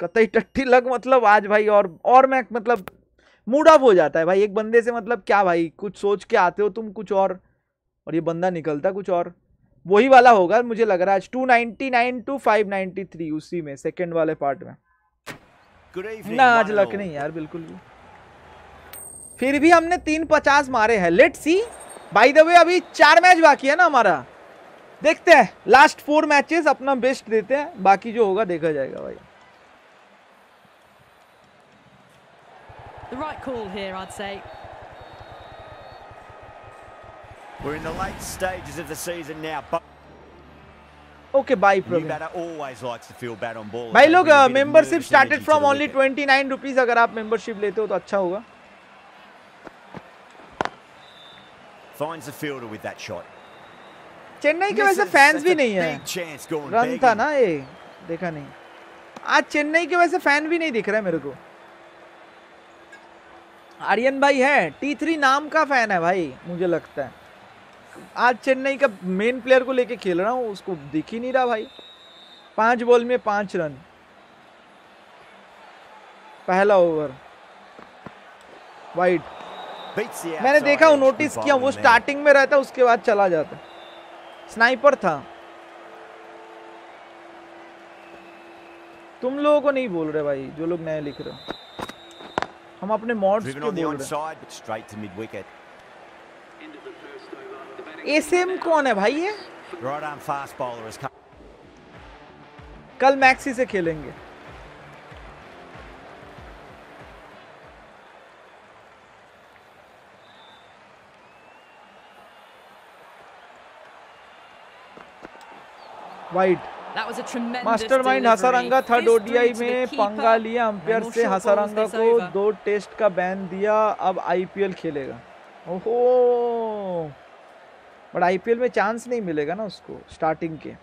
कतई टट्टी लग मतलब आज भाई और और मैं मतलब मूड ऑफ़ हो जाता है भाई। एक बंदे से मतलब क्या भाई, कुछ सोच के आते हो तुम कुछ और। और ये बंदा निकलता कुछ और। वही वाला होगा मुझे लग रहा है आज 299 टू 593 उसी में सेकंड वाले पार्ट में। Evening. ना आज लक नहीं यार बिल्कुल भी। फिर भी हमने तीन पचास मारे हैं। Let see by the way अभी चार मैच बाकी है ना हमारा। देखते हैं। लास्ट फोर मैचेस अपना बेस्ट देते हैं। बाकी जो होगा देखा जाएगा भाई। The right call here, I'd say. We're in the late stages of the season now, but by new batter always likes to feel bat on ball. भाई लोग membership started from only wicket. Twenty अगर आप मेंबरशिप लेते हो तो अच्छा होगा Finds the fielder with that shot. Chennai के वैसे फैंस भी नहीं है रन था ना ये देखा नहीं आज चेन्नई के वैसे फ़ैन भी नहीं दिख रहा है मेरे को आर्यन भाई है टी थ्री नाम का फ़ैन है भाई मुझे लगता है आज चेन्नई का मेन प्लेयर को लेके खेल रहा हूँ उसको दिख ही नहीं रहा भाई। पाँच बॉल में पाँच रन। पहला ओवर वाइट मैंने देखा वो नोटिस किया वो स्टार्टिंग में रहता उसके बाद चला जाता। स्नाइपर था। तुम लोगों को नहीं बोल रहे भाई जो लोग नए लिख रहे हो। हम अपने मॉड्स के बोल रहे. हैं? एसएम कौन है भाई ये? कल मैक्सी से खेलेंगे। White mastermind Hasaranga third ODI में पंगा लिया अंपायर से। हसारंगा को दो टेस्ट का बैन दिया। अब आईपीएल खेलेगा। ओहो. बट आईपीएल में चांस नहीं मिलेगा ना उसको स्टार्टिंग के।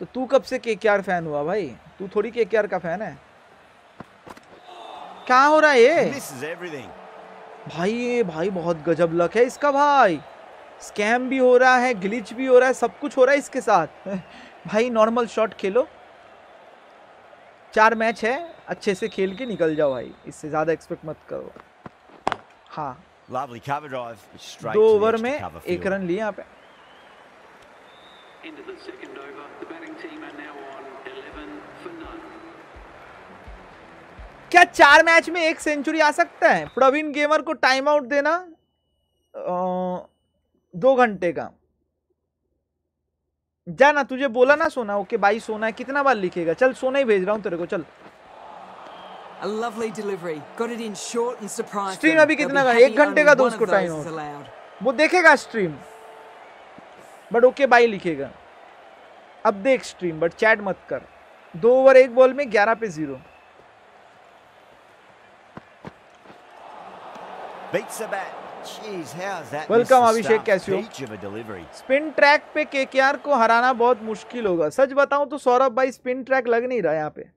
तो तू कब से केकेआर फ़ैन हुआ भाई? तू थोड़ी केकेआर का फ़ैन है। क्या हो रहा है ये. भाई ये भाई बहुत गजब लक है इसका भाई। स्कैम भी हो रहा है ग्लिच भी हो रहा है सब कुछ हो रहा है इसके साथ। [LAUGHS] भाई नॉर्मल शॉट खेलो। चार मैच है अच्छे से खेल के निकल जाओ भाई। इससे ज़्यादा एक्सपेक्ट मत करो। हाँ। Lovely cover drive. Straight दो to the ओवर में एक. रन लिए यहाँ पे Into the second over. The batting team are now on 11 for none. क्या चार मैच में एक सेंचुरी आ सकता है प्रवीण गेमर को टाइम आउट देना दो घंटे का जा ना तुझे बोला ना सोना ओके भाई सोना है कितना बार लिखेगा चल सोना ही भेज रहा हूँ तेरे को चल A lovely delivery. Got it in short and surprised Stream. अभी कितना का? एक घंटे का one उसको is allowed. वो देखेगा स्ट्रीम बट ओके बाई लिखेगा अब देख स्ट्रीम बट चैट मत कर दो ओवर एक बॉल में ग्यारह पे zero Beats the bat. Jeez, how's that? Welcome, missed Abhishek, stump? कैसे हो? स्पिन ट्रैक पे केकेआर को हराना बहुत मुश्किल होगा सच बताऊँ तो सौरभ भाई स्पिन ट्रैक लग नहीं रहा यहाँ पे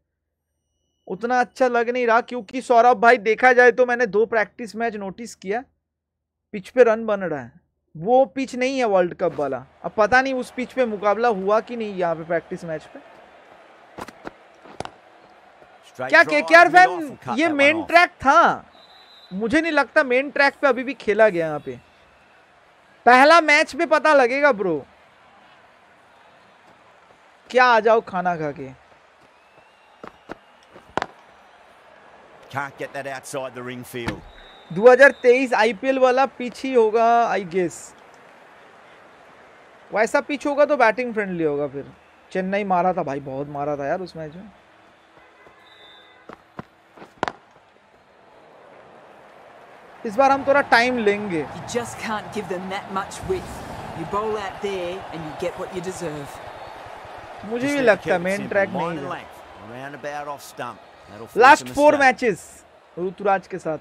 उतना अच्छा लग नहीं रहा क्योंकि सौरभ भाई देखा जाए तो मैंने दो प्रैक्टिस मैच नोटिस किया पिच पे रन बन रहा है। वो पिच नहीं है वर्ल्ड कप वाला। अब पता नहीं उस पिच पे मुकाबला हुआ कि नहीं यहाँ पे प्रैक्टिस मैच पे। क्या केकेआर mid-off फ़ैन ये मेन ट्रैक था। मुझे नहीं लगता मेन ट्रैक पे अभी भी खेला गया यहाँ पे। पहला मैच पे पता लगेगा ब्रो क्या आ जाओ खाना खा के। can't get that outside the ring feel. 2023 IPL वाला पिच ही होगा आई वैसा पिच होगा तो बैटिंग फ्रेंडली होगा फिर। चेन्नई मारा था भाई बहुत मारा था यार उस मैच में। इस बार हम थोड़ा टाइम लेंगे। मुझे भी लगता है मेन ट्रैक नहीं लास्ट फोर मैचेस ऋतुराज के साथ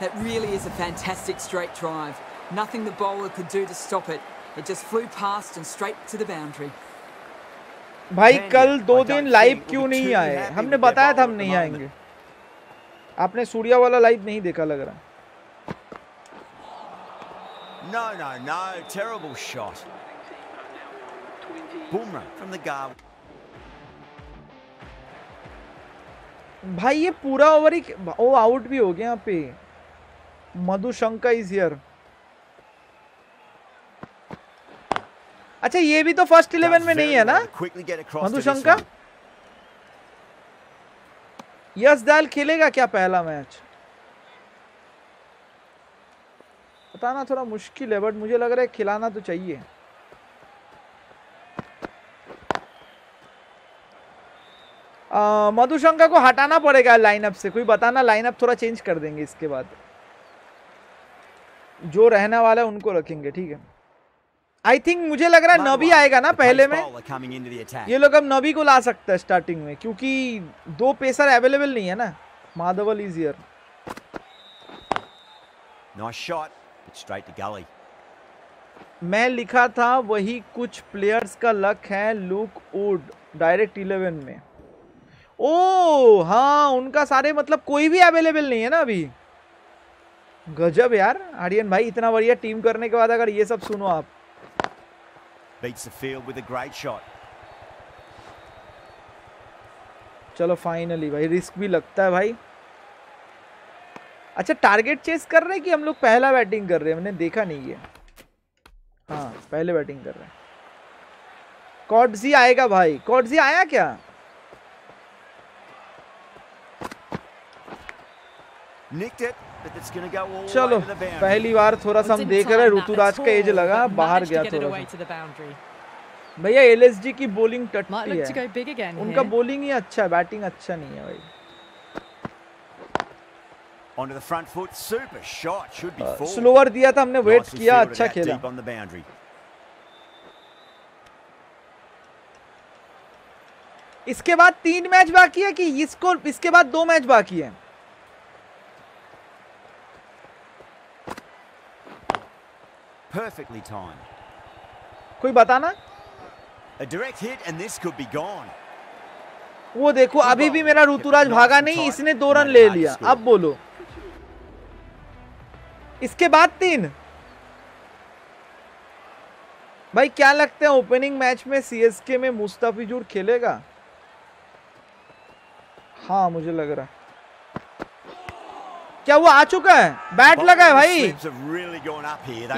That really is a fantastic straight drive. Nothing the bowler could do to stop it. It just flew past and straight to the boundary. भाई कल दो दिन लाइव क्यों नहीं आए हमने बताया था हम नहीं आएँगे आपने सूर्या वाला लाइव नहीं देखा लग रहा No, no, no. Terrible shot. The guard. भाई ये पूरा ओवर ही ओ आउट भी हो गया यहाँ पे। मधुशंका इज़ हियर अच्छा ये भी तो फ़र्स्ट इलेवन में नहीं है ना? मधुशंका. यश दाल खेलेगा क्या पहला मैच बताना थोड़ा मुश्किल है बट मुझे लग रहा है खिलाना तो चाहिए। मधुशंका को हटाना पड़ेगा लाइनअप से। कोई बताना लाइनअप थोड़ा चेंज कर देंगे इसके बाद। जो रहने वाला है उनको रखेंगे ठीक है? आई थिंक मुझे लग रहा है नबी आएगा ना पहले में. ये लोग अब नबी को ला सकता है स्टार्टिंग में क्योंकि दो पेसर अवेलेबल नहीं है ना। Madhwal is here. मैं लिखा था वही कुछ प्लेयर्स का लक है लुक वुड डायरेक्ट इलेवन में। ओ हाँ उनका सारे मतलब कोई भी अवेलेबल नहीं है ना अभी। गजब यार आर्यन भाई इतना बढ़िया टीम करने के बाद अगर ये सब सुनो आप। Beats the field with a great shot. चलो फाइनली भाई रिस्क भी लगता है भाई। अच्छा टारगेट चेस कर रहे हैं कि हम लोग पहला बैटिंग कर रहे हैं? हमने देखा नहीं है हाँ पहले बैटिंग कर रहे हैं। कॉडजी आएगा भाई। कॉडजी आया क्या Nicked it, but it's going to go all the चलो way to the boundary. पहली बार थोड़ा सा हम देख रहे हैं ऋतुराज का एज लगा बाहर गया थोड़ा भैया एलएसजी की बॉलिंग to है उनका. बॉलिंग ही अच्छा है बैटिंग अच्छा नहीं है भाई Onto the front foot, super shot, should be था हमने वेट Nicely किया fielded अच्छा that खेला deep on the boundary. इसके बाद तीन मैच बाकी है कि इसको इसके बाद दो मैच बाकी है Perfectly timed. कोई बताना? A direct hit, and this could be gone. वो देखो अभी भी मेरा ऋतुराज भागा नहीं इसने दो रन ले लिया। अब बोलो। इसके बाद तीन। भाई क्या लगता है ओपनिंग मैच में सीएसके में मुस्ताफिजुर खेलेगा? हाँ मुझे लग रहा है। क्या वो आ चुका है? बैट लगा है भाई।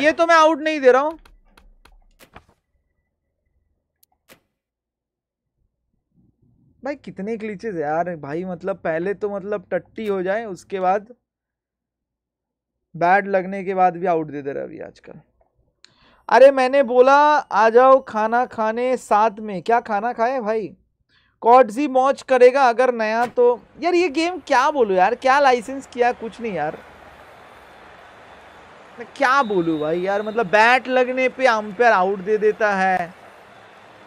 ये तो मैं आउट नहीं दे रहा हूँ। भाई कितने ग्लिचेस यार। भाई मतलब पहले तो मतलब टट्टी हो जाए उसके बाद बैट लगने के बाद भी आउट दे दे रहा अभी आजकल। अरे मैंने बोला आ जाओ खाना खाने साथ में। क्या खाना खाए भाई? कॉडजी मौज करेगा अगर नया तो। यार ये गेम क्या बोलूँ यार? क्या लाइसेंस किया? कुछ नहीं यार। मैं क्या बोलूँ भाई यार? मतलब बैट लगने पे अंपायर आउट दे देता है।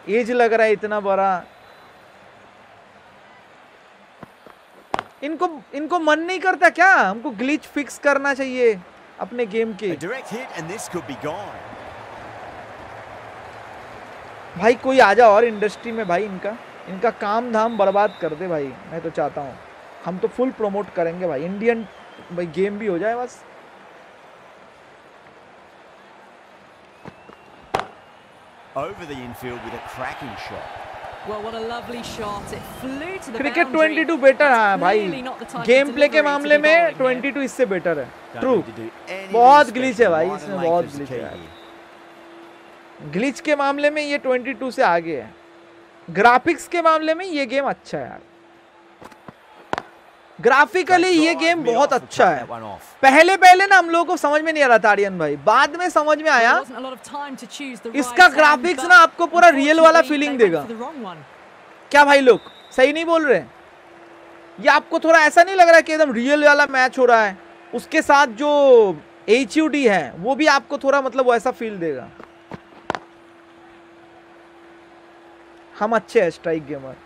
एज लग रहा है इतना बड़ा। इनको इनको मन नहीं करता क्या? हमको ग्लिच फिक्स करना चाहिए अपने गेम के. भाई कोई आ जा और इंडस्ट्री में भाई इनका। इनका काम धाम बर्बाद कर दे भाई मैं तो चाहता हूँ हम तो फुल प्रमोट करेंगे भाई इंडियन भाई गेम भी हो जाए बस Over the infield with a cracking shot. Well, what a lovely shot. It flew to the cricket boundary. 22 better हाँ भाई गेम प्ले के मामले में 22 इससे बेटर है ट्रू बहुत glitch है भाई, इसमें बहुत glitch है. ग्लिच के मामले में ये 22 से आगे है ग्राफिक्स के मामले में ये गेम अच्छा है यार। ग्राफिकली ये गेम बहुत अच्छा है. पहले पहले ना हम लोगों को समझ में नहीं आ रहा था आर्यन भाई। बाद में समझ में आया इसका but ना आपको पूरा रियल वाला went देगा। क्या भाई लोग सही नहीं बोल रहे? ये आपको थोड़ा ऐसा नहीं लग रहा है कि एकदम रियल वाला मैच हो रहा है? उसके साथ जो एच है वो भी आपको थोड़ा मतलब वैसा फील देगा। हम अच्छे हैं स्ट्राइक गेमर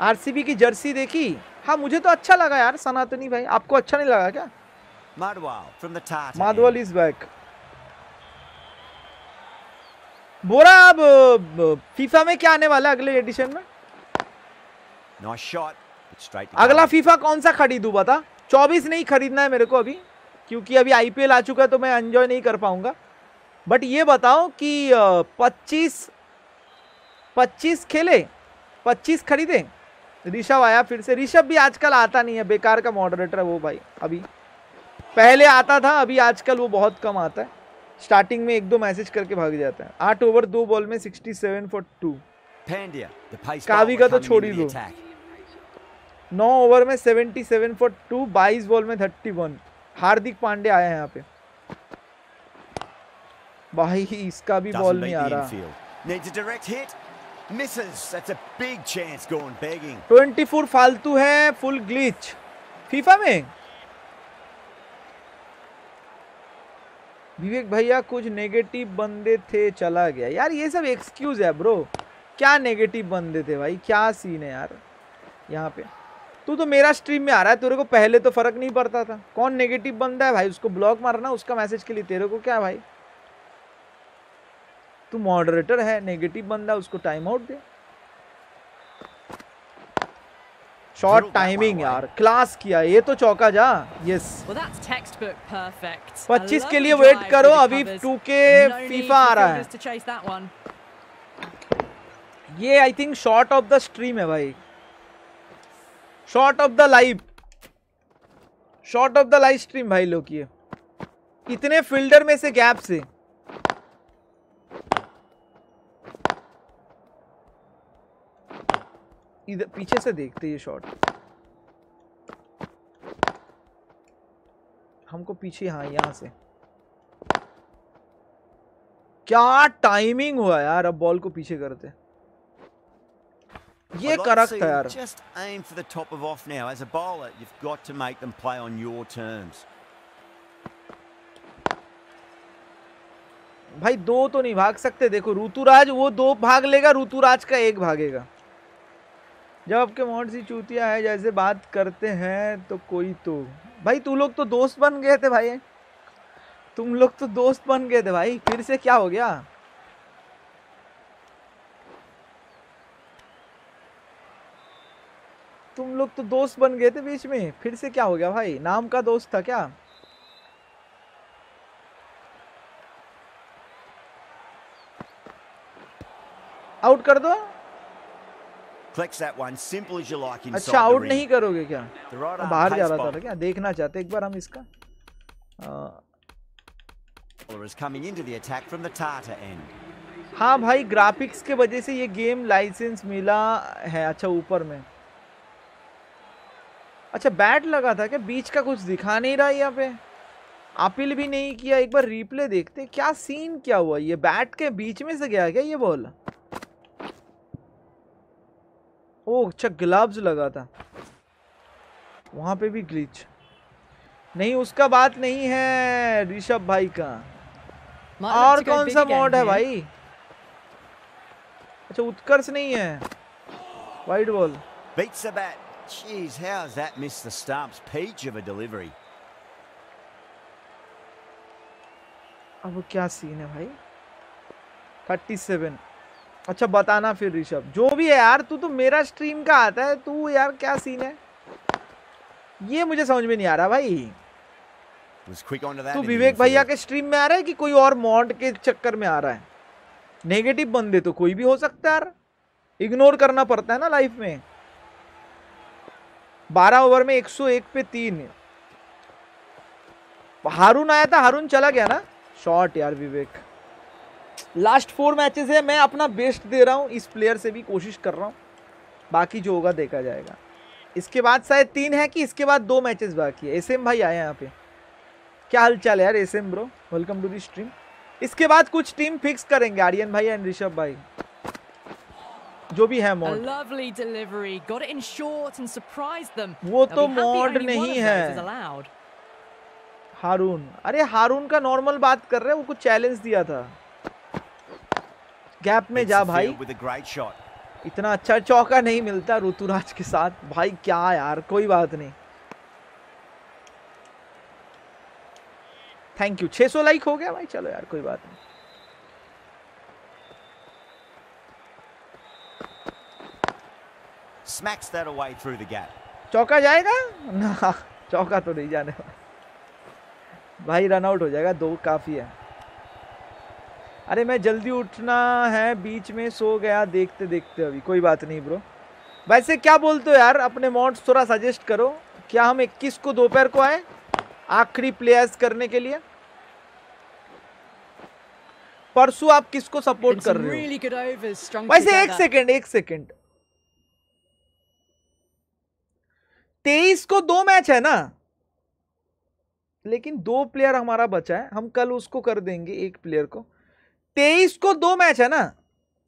आरसीबी की जर्सी देखी? हाँ मुझे तो अच्छा लगा यार सनातनी भाई। आपको अच्छा नहीं लगा क्या. माधवल इज़ बैक बोरा अब फीफा में क्या आने वाला है अगले एडिशन में? अगला फीफा कौन सा खरीदू बता? 24 नहीं खरीदना है मेरे को अभी क्योंकि अभी आईपीएल आ चुका है तो मैं एंजॉय नहीं कर पाऊँगा। बट ये बताओ कि अ, 25 25 खेले 25 खरीदे। ऋषभ आया फिर से। ऋषभ भी आजकल आता नहीं है। बेकार का मॉडरेटर है वो भाई अभी। पहले आता था अभी आजकल वो बहुत कम आता है। स्टार्टिंग में एक दो मैसेज करके भाग जाता है। आठ ओवर दो बॉल में 67 फॉर टू कावी का तो छोड़ ही दो। नौ ओवर में 77 फॉर टू बाईस बॉल में 31 हार्दिक पांडे आया है यहाँ पे। भाई इसका भी बॉल नहीं आ रहा। Misses. That's a big chance gone begging. 24 फालतू है फुल ग्लिच फीफा में? विवेक भैया, कुछ नेगेटिव बंदे थे, चला गया। यार, ये सब एक्सक्यूज है ब्रो क्या नेगेटिव बंदे थे भाई? क्या सीन है यार? यहाँ पे। तू तो मेरा स्ट्रीम में आ रहा है, तेरे को पहले तो फ़र्क नहीं पड़ता था। कौन नेगेटिव बंदा है भाई? उसको ब्लॉक मारना, उसका मैसेज के लिए तेरे को क्या भाई? तू मॉडरेटर है नेगेटिव बंदा उसको टाइम आउट दे। शॉर्ट टाइमिंग यार क्लास किया ये तो चौका जा। यस. 25 के लिए वेट करो अभी covers. 2K No need FIFA आ रहा है. ये I think short of the stream है भाई। Short of the live short of the live stream भाई लोग ये। इतने फील्डर में से गैप से। इधर पीछे से देखते ये शॉट हमको पीछे हाँ यहाँ से। क्या टाइमिंग हुआ यार अब बॉल को पीछे करते। ये करक था यार। Just aim for the top of off now. As a bowler, you've got to make them play on your terms. भाई दो तो नहीं भाग सकते। देखो ऋतुराज वो दो भाग लेगा ऋतुराज का एक भागेगा। जब आपके मोहन सी चूतिया है, जैसे बात करते हैं तो कोई तो। भाई, तू लोग तो दोस्त बन गए थे भाई। तुम लोग तो दोस्त बन गए थे भाई। फिर से क्या हो गया? तुम लोग तो दोस्त बन गए थे बीच में। फिर से क्या हो गया भाई? नाम का दोस्त था क्या? आउट कर दो। Collects that one, simple as you like inside अच्छा आउट नहीं करोगे क्या? Right बाहर जा रहा था क्या? देखना चाहते एक बार हम इसका। आ, is coming into the attack from the Tata end. हाँ भाई ग्राफिक्स के वजह से ये गेम लाइसेंस मिला है। अच्छा ऊपर में। अच्छा बैट लगा था क्या? बीच का कुछ दिखा नहीं रहा यहाँ पे। अपील भी नहीं किया। एक बार रिप्ले देखते क्या सीन क्या हुआ? ये बैट के बीच में से गया क्या ये बॉल ओह अच्छा ग्लव्स लगा था। वहाँ पे भी ग्लिच नहीं उसका बात नहीं है ऋषभ भाई का। और कौन सा मॉड है भाई? अच्छा उत्कर्ष नहीं है। Wide ball beats bat jeez how is that miss the stumps pitch अब क्या सीन है भाई? 37 अच्छा बताना फिर ऋषभ। जो भी है यार तू तो मेरा स्ट्रीम का आता है तू यार क्या सीन है? ये मुझे समझ में नहीं आ रहा भाई. तू विवेक भैया के स्ट्रीम में आ रहा है कि कोई और मॉड के चक्कर में आ रहा है? नेगेटिव बंदे तो कोई भी हो सकता है यार। इग्नोर करना पड़ता है ना लाइफ में। 12 ओवर में 101 पे तीन। हारून आया था हारून चला गया ना? शॉट यार विवेक। लास्ट फोर मैचेस है मैं अपना बेस्ट दे रहा हूँ इस प्लेयर से भी कोशिश कर रहा हूँ। बाकी जो होगा देखा जाएगा। इसके बाद शायद तीन है कि इसके बाद दो मैचेस बाकी है। एस एम भाई आए हैं यहाँ पे। क्या हाल चाल है यार S M bro welcome to the stream इसके बाद कुछ टीम फिक्स करेंगे आर्यन भाई एंड ऋषभ भाई। जो भी है मॉड. वो तो one नहीं है। हारून। अरे हारून का नॉर्मल बात कर रहे हैं वो कुछ चैलेंज दिया था। गैप में जा भाई. इतना अच्छा चौका नहीं मिलता ऋतुराज के साथ। भाई क्या यार कोई बात नहीं। थैंक यू 600 लाइक हो गया भाई। चलो यार कोई बात नहीं। Smacks that away through the gap. चौका जाएगा? ना चौका तो नहीं जाने भाई रन आउट हो जाएगा। दो काफ़ी है। अरे मैं जल्दी उठना है बीच में सो गया देखते देखते अभी। कोई बात नहीं ब्रो। वैसे क्या बोलते हो यार अपने मॉड्स थोड़ा सजेस्ट करो क्या हम 21 को दोपहर को आए आखिरी प्लेयर्स करने के लिए? परसों आप किसको सपोर्ट कर रहे हो? really वैसे एक. सेकंड एक सेकंड तेईस को दो मैच है ना? लेकिन दो प्लेयर हमारा बचा है हम कल उसको कर देंगे एक प्लेयर को। तेईस को दो मैच है ना?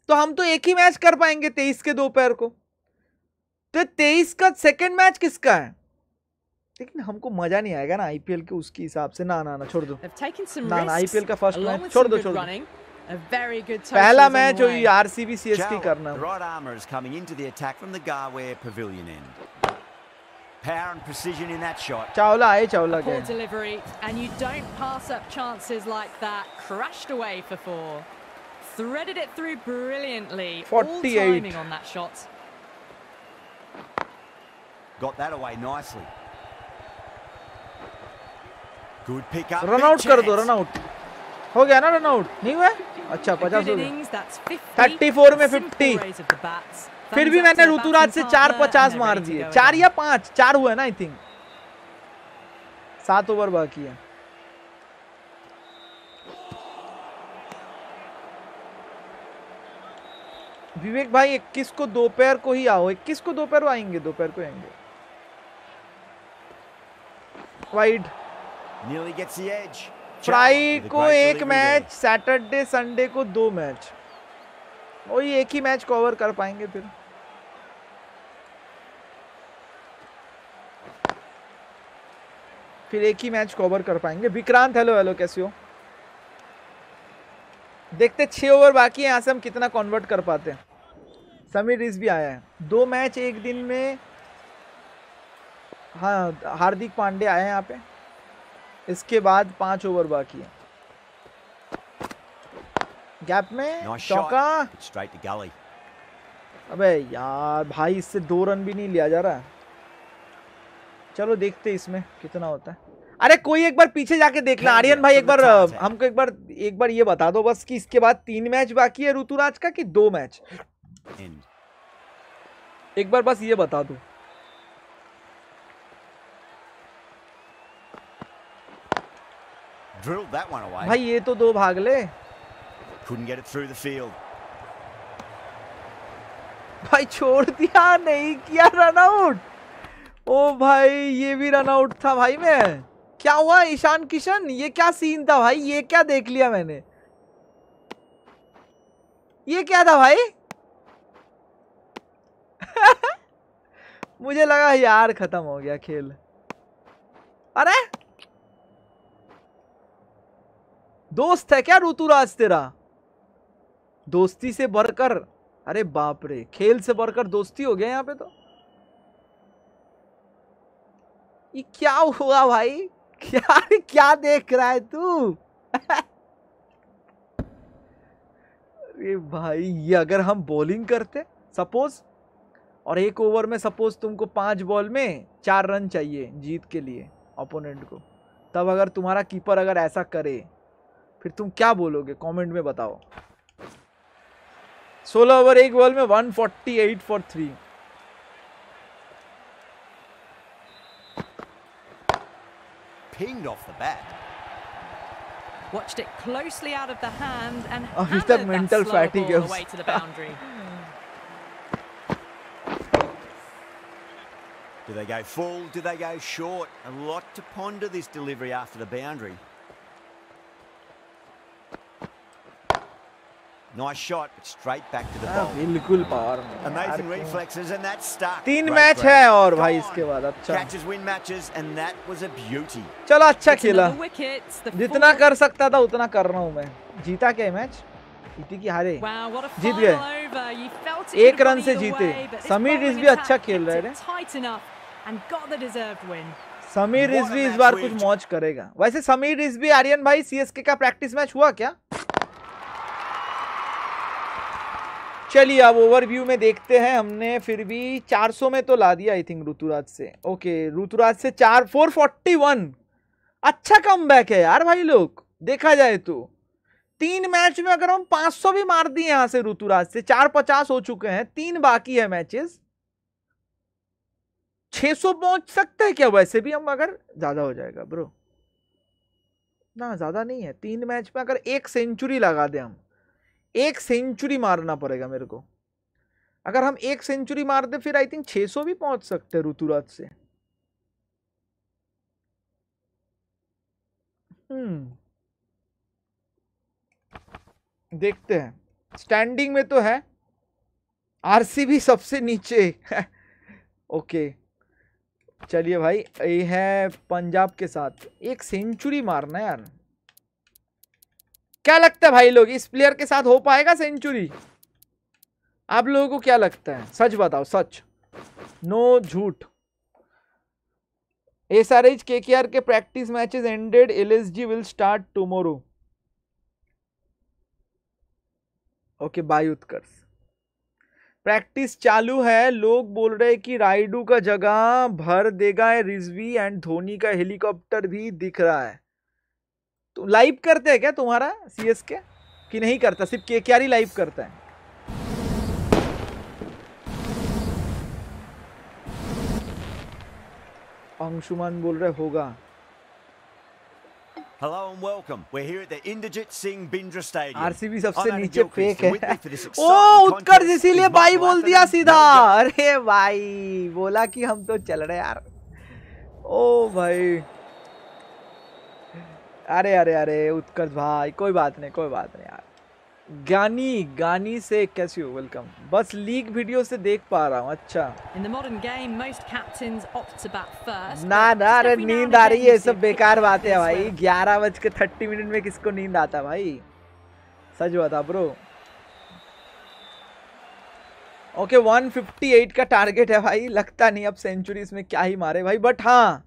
तो हम तो एक ही मैच कर पाएँगे तेईस के दो पैर को। तो तेईस का सेकंड मैच किसका है? लेकिन हमको मज़ा नहीं आएगा ना आईपीएल के उसके हिसाब से। ना ना ना छोड़ दो। ना ना आईपीएल का फ़र्स्ट मैच छोड़ दो छोड़ दो। पहला मैच. हुई आरसीबी सीएसके करना। Power and precision in that shot. Chawla आए चावला Poor गए delivery, and you don't pass up chances like that. Crashed away for four. Threaded it through brilliantly. All 48. timing on that shot. Got that away nicely. Good pick up. Run big out कर दो chance. रन आउट हो गया ना रन आउट नहीं हुआ अच्छा A पचास good हो गया innings, that's 50. 34 में Simple 50. फिर भी मैंने ऋतुराज से चार पचास मार दिए। चार या पाँच चार हुए ना आई थिंक सात ओवर बाकी है। विवेक भाई 21 को दोपहर को ही आओ। 21 को दोपहर आएँगे दोपहर को आएँगे। वाइड फ्राई को एक मैच सैटरडे संडे को दो मैच वही एक ही मैच कवर कर पाएँगे फिर। फिर एक ही मैच कवर कर पाएँगे। विक्रांत हेलो हेलो कैसे हो? देखते छह ओवर बाकी है, यहाँ से हम कितना कन्वर्ट कर पाते हैं। समीर रिस भी आया है। दो मैच एक दिन में हाँ हार्दिक पांडे आए हैं यहाँ पे। इसके बाद पाँच ओवर बाकी है। गैप में Nice चौका. Straight to अबे यार भाई इससे दो रन भी नहीं लिया जा रहा चलो देखते इसमें कितना होता है अरे कोई एक बार पीछे जाके देख ला आर्यन भाई एक बार। हमको एक बार एक बार ये बता दो बस कि इसके बाद तीन मैच बाकी है ऋतुराज का कि दो मैच. एक बार बस ये बता दो. भाई ये तो दो भाग ले Couldn't get it through the field. भाई, छोड़ दिया, नहीं किया रन आउट ओ भाई, ये भी रन आउट था भाई मैं। क्या हुआ, ईशान किशन? ये क्या सीन था भाई? ये क्या देख लिया मैंने? ये क्या था भाई? [LAUGHS] मुझे लगा यार, खत्म हो गया खेल। अरे! दोस्त है क्या, ऋतुराज तेरा? दोस्ती से बढ़कर, अरे बाप रे, खेल से बढ़कर दोस्ती हो गया यहाँ पे तो। ये क्या हुआ भाई? क्या क्या देख रहा है तू? अरे भाई, ये अगर हम बॉलिंग करते सपोज़ और एक ओवर में सपोज़ तुमको पाँच बॉल में चार रन चाहिए जीत के लिए ओपोनेंट को, तब अगर तुम्हारा कीपर अगर ऐसा करे, फिर तुम क्या बोलोगे? कमेंट में बताओ। सोलह ओवर एक बॉल में 148 for three Pinged off the bat. Watched it closely out of the hand and अभी hammered तक that mental slow fatigue है ball away to the boundary. Do they go full? Do they go short? A lot to ponder this delivery after the boundary. Nice shot, straight back to the हाँ, ball. बिल्कुल power Amazing reflexes and that stuck. तीन मैच है और भाई इसके बाद अच्छा. Catches win matches and that was a beauty. चलो अच्छा खेला. जितना कर सकता था उतना कर रहा हूँ मैं. जीता क्या मैच? इतनी की हारे. जीत गए. एक रन से जीते. समीर रिस भी अच्छा खेल रहे हैं. Tight enough and got the deserved win. Sameer रिस भी इस बार कुछ मौज करेगा वैसे समीर रिस भी आर्यन भाई सीएसके का प्रैक्टिस मैच हुआ क्या चलिए अब ओवरव्यू में देखते हैं। हमने फिर भी 400 में तो ला दिया आई थिंक ऋतुराज से। ओके ऋतुराज से चार 441 अच्छा कम है यार भाई लोग, देखा जाए तो। तीन मैच में अगर हम 500 भी मार दिए यहाँ से ऋतुराज से, चार पचास हो चुके हैं, तीन बाकी है मैचेस 600 पहुँच सकते हैं क्या? वैसे भी हम अगर, ज़्यादा हो जाएगा ब्रो ना, ज़्यादा नहीं है। तीन मैच में अगर एक सेंचुरी लगा दे हम। एक सेंचुरी मारना पड़ेगा मेरे को। अगर हम एक सेंचुरी मार दे, फिर आई थिंक 600 भी पहुँच सकते हैं ऋतुराज से। हम्म। देखते हैं। स्टैंडिंग में तो है। आरसीबी सबसे नीचे। [LAUGHS] ओके। चलिए भाई, ये है पंजाब के साथ। एक सेंचुरी मारना यार। क्या लगता है भाई लोग, इस प्लेयर के साथ हो पाएगा सेंचुरी आप लोगों को क्या लगता है? सच बताओ, सच। नो झूठ। S R H K K R के practice matches ended L S G will start tomorrow okay bye Utkarsh practice चालू है, लोग बोल रहे हैं कि राइडू का जगह भर देगा रिजवी एंड धोनी का हेलीकॉप्टर भी दिख रहा है। तो लाइव करते हैं क्या तुम्हारा सी के कि नहीं करता सिर्फ़ के क्यारी लाइव करता है अंशुमान बोल रहे होगा Hello and welcome. We're here at the Indigit Singh Bindra Stadium. RCB सबसे नीचे फेक है. [LAUGHS] ओ उत्कर्ष इसीलिए भाई बोल दिया सीधा. अरे भाई बोला कि हम तो चल रहे यार. ओ भाई. अरे अरे अरे उत्कर्ष भाई कोई बात नहीं कोई बात नहीं यार। गानी गानी से कैसी हो? वेलकम बस लीग वीडियो से देख पा रहा हूँ अच्छा। Game, first. ना ना अरे नींद आ रही है सब बेकार बातें है भाई। ग्यारह बज के थर्टी मिनट में किसको नींद आता भाई? सच बता ब्रो ओके 158 का टारगेट है भाई। लगता नहीं अब सेंचुरी इसमें क्या ही मारे भाई बट हाँ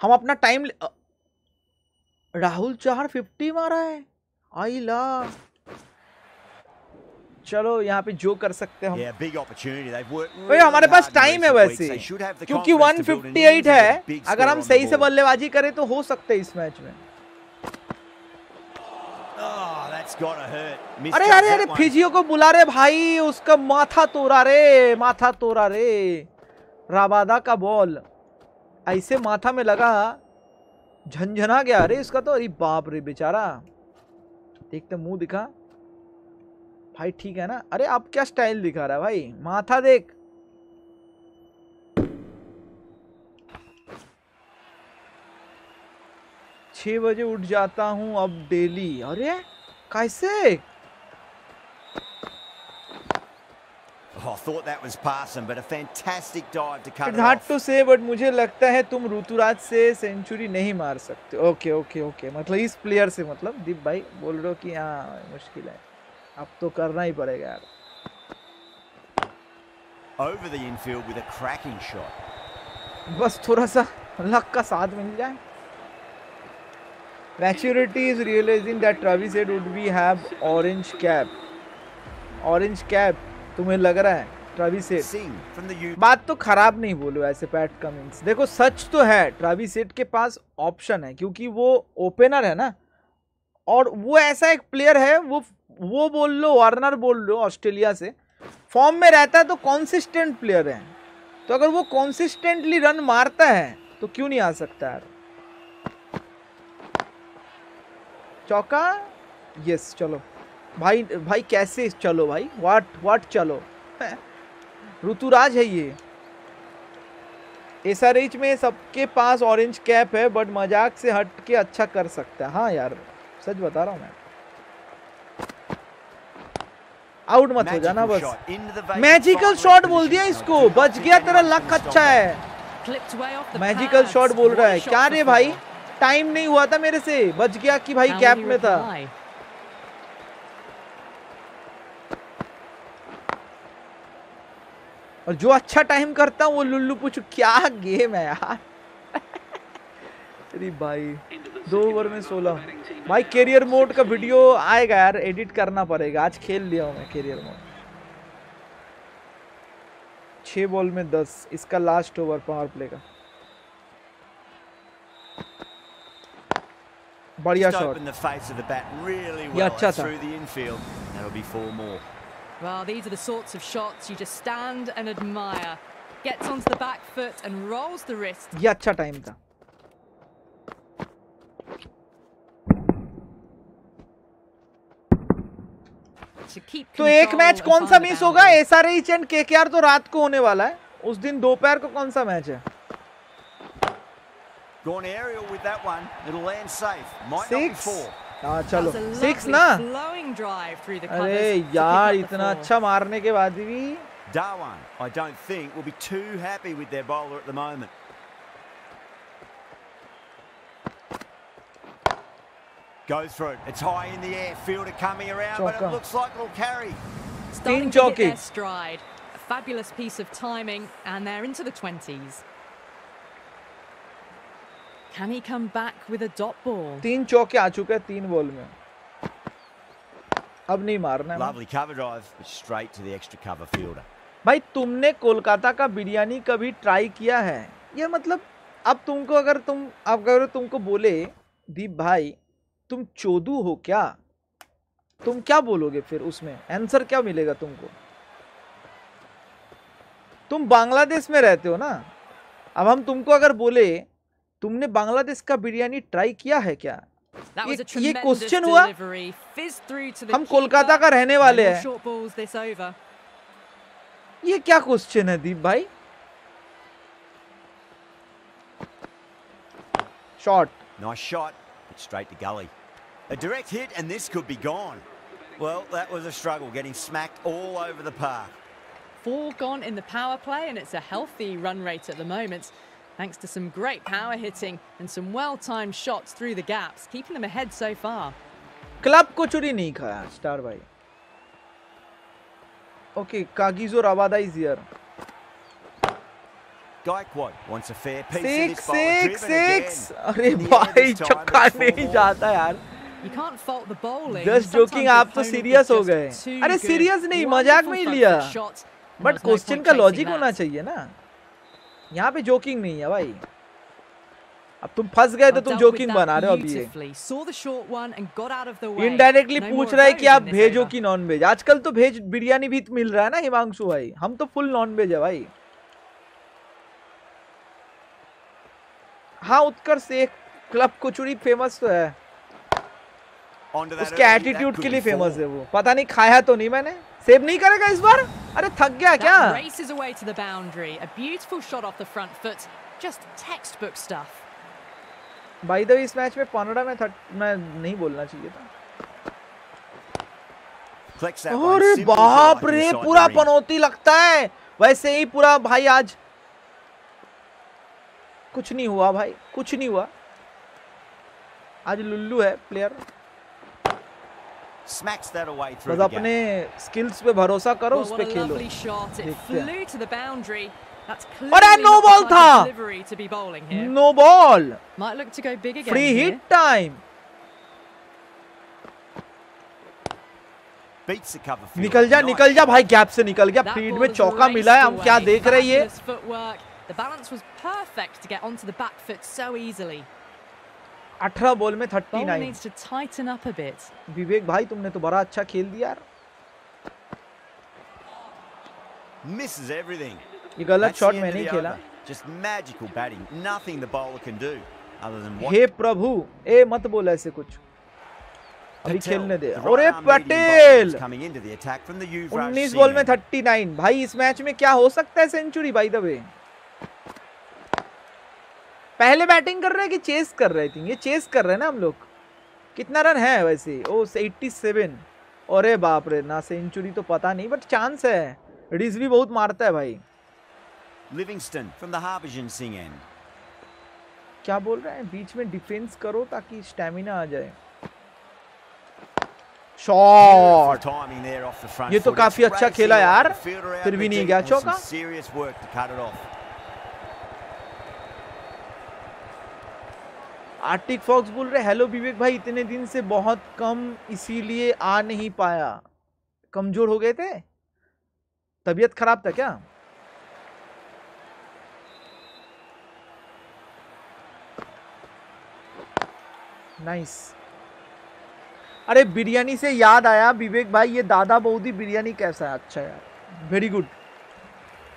हम अपना टाइम राहुल चार फिफ्टी मारा है। आई ला चलो यहाँ पे जो कर सकते हम। Yeah, really हमारे पास टाइम है वैसे। क्योंकि 158 है। अगर हम सही से बल्लेबाजी करें तो हो सकते इस मैच में। Oh, अरे अरे अरे फिजियो को बुला रहे भाई उसका माथा तोड़ा रे माथा तोड़ा रे। राबादा का बॉल ऐसे माथा में लगा झंझना गया। अरे, इसका तो अरे बाप रे, बेचारा। देखते मुँह दिखा। भाई, ठीक है ना? अरे, आप क्या स्टाइल दिखा रहा है भाई? माथा देख। छ बजे उठ जाता हूँ अब डेली अरे, कैसे? Oh, I thought that was passing, but a fantastic dive to cut it's it hard off. टू से बट मुझे लगता है तुम ऋतुराज से सेंचुरी नहीं मार सकते। ओके ओके ओके मतलब इस प्लेयर से मतलब दीप भाई बोल रहे हो कि हाँ मुश्किल है। अब तो करना ही पड़ेगा यार। Over the infield with a cracking shot. बस थोड़ा सा लक का साथ मिल जाए। Maturity is realizing that Travis Head would be have orange cap orange cap तुम्हें लग रहा है? Travis Head Singh from the U. बात तो खराब नहीं बोलो ऐसे पैट कमिंग्स देखो सच तो है ट्राविस हेड के पास ऑप्शन है क्योंकि वो ओपनर है ना? और वो ऐसा एक प्लेयर है वो वो बोल लो वार्नर बोल लो ऑस्ट्रेलिया से फॉर्म में रहता है तो कॉन्सिस्टेंट प्लेयर है। तो अगर वो कॉन्सिस्टेंटली रन मारता है तो क्यों नहीं आ सकता यार? चौका? यस चलो। भाई भाई कैसे चलो भाई? वाट वाट चलो? ऋतुराज है ये। एस में सबके पास ऑरेंज कैप है बट मज़ाक से हट के अच्छा कर सकता है। हाँ यार सच बता रहा हूँ मैं। आउट मत हो जाना बस। मैजिकल शॉट बोल दिया इसको। बच गया तेरा लक अच्छा है। मैजिकल. शॉट बोल रहा है। क्या रे भाई? टाइम नहीं हुआ था मेरे से। बच गया कि भाई कैप में था। और जो अच्छा टाइम करता हूँ वो लुल्लू पूछू क्या गेम है यार? [LAUGHS] अरे भाई दो ओवर में सोलह। भाई कैरियर मोड का वीडियो आएगा यार एडिट करना पड़ेगा। आज खेल लिया हूँ मैं कैरियर मोड छह बॉल में दस इसका लास्ट ओवर पावर प्ले का। बढ़िया शॉट ये अच्छा था। Well, these are the sorts of shots you just stand and admire. Gets onto the back foot and rolls the wrist. ये अच्छा टाइम था तो एक मैच कौन सा मिस होगा एस आर एच एंड के तो रात को होने वाला है उस दिन दोपहर को कौन सा मैच है Gone aerial with that one. It'll land safe. Might Six. not be four. हाँ चलो That's a सिक्स lovely ना flowing drive through the अरे covers to pick यार up the इतना four. अच्छा मारने के बाद भी Darwan, I don't think, will be too happy with their bowler at the moment. Goes for it. It's high in the air. Fielder coming around, but Chauka. it looks like it'll carry. Starting Team to hit jockey. their stride. A fabulous piece of timing, and they're into the 20s. Can he come back with a dot ball? तीन चौके आ चुके हैं तीन बॉल में। अब नहीं मारना है। Lovely cover drive, but straight to the extra cover fielder. भाई तुमने कोलकाता का बिरयानी कभी ट्राई किया है? ये मतलब अब तुमको अगर तुम अब अगर तुमको बोले दीप भाई तुम चोदू हो क्या? तुम क्या बोलोगे फिर उसमें? आंसर क्या मिलेगा तुमको? तुम बांग्लादेश में रहते हो ना? अब हम तुमको अगर बोले तुमने बांग्लादेश का बिरयानी ट्राई किया है क्या That was a ये- ये tremendous question हुआ? delivery. Fizzed through to the हम कोलकाता keeper. का रहने No वाले more हैं short balls this over. ये क्या क्वेश्चन है दीप भाई shot Nice shot, but straight to gully. A direct hit, and this could be gone. Well, that was a struggle, getting smacked all over the park. Four gone in the power play, and it's a healthy run rate at the moment. Thanks to some great power hitting and some well-timed shots through the gaps, keeping them ahead so far. Club को चुरी नहीं खाया स्टार भाई okay Kagiso Rabada is here Gaikwad wants a fair piece six of this six again. अरे In भाई छक्का नहीं जाता यार You can't fault the bowling. Just Sometimes joking आप तो सीरियस हो just गए अरे. सीरियस नहीं मज़ाक में ही लिया बट क्वेश्चन का लॉजिक होना चाहिए ना यहाँ पे जोकिंग नहीं है भाई। अब तुम फंस गए तो तुम जोकिंग बना रहे हो अभी. इनडायरेक्टली पूछ रहा है कि आप भेजो कि नॉन वेज आजकल तो भेज बिरयानी भी मिल रहा है ना हिमांशु भाई। हम तो फुल नॉन वेज है भाई। हाँ उत्कर्ष एक क्लब कुचुरी फ़ेमस तो है। उसके एटीट्यूड के लिए फ़ेमस है वो। पता नहीं खाया तो नहीं मैंने। सेव नहीं करेगा इस बार? अरे थक गया क्या? races away to the boundary. A beautiful shot off the front foot. Just textbook stuff. By the way इस मैच में पनडा में मैं नहीं बोलना चाहिए था। अरे बाप रे पूरा पनौती लगता है। वैसे ही पूरा भाई आज। कुछ नहीं हुआ भाई कुछ नहीं हुआ। आज लुल्लू है player smacks that away through बस अपने स्किल्स पे भरोसा करो उस पे खेलो। और ये नो बॉल था। No ball might look to go big again free hit time निकल जा निकल जा भाई गैप से निकल गया। फ़ील्ड में चौका मिला है हम क्या देख रहे हैं ये? 18 बॉल में Bowler 39 needs to tighten up a bit. विवेक भाई तुमने तो बड़ा अच्छा खेल दिया यार Misses everything. ये गलत शॉट मैं नहीं खेला. Just magical batting. Nothing the bowler can do other than watch. हे प्रभु ए मत बोल ऐसे कुछ Patel, खेलने दे अरे Patel coming into the attack from the Yuvraj 19 ball में Singh. 39 भाई इस मैच में क्या हो सकता है सेंचुरी बाय द वे पहले बैटिंग कर रहे हैं कि चेस कर रहे थे ये चेस कर रहे हैं ना हम लोग। कितना रन है वैसे? ओ 87 अरे बाप रे ना सेंचुरी तो पता नहीं बट चांस है। रिजवी बहुत मारता है भाई। Livingston from the Harbhajan Singh end. क्या बोल रहे हैं? बीच में डिफेंस करो ताकि स्टेमिना आ जाए। शॉट ये तो काफ़ी अच्छा खेला यार। फिर भी नहीं गया चौका। आर्टिक फॉक्स बोल रहे, हेलो विवेक भाई, इतने दिन से बहुत कम इसीलिए आ नहीं पाया। कमज़ोर हो गए थे? तबीयत खराब था क्या? नाइस अरे, बिरयानी से याद आया विवेक भाई, ये दादा बऊदी बिरयानी कैसा है? अच्छा यार वेरी गुड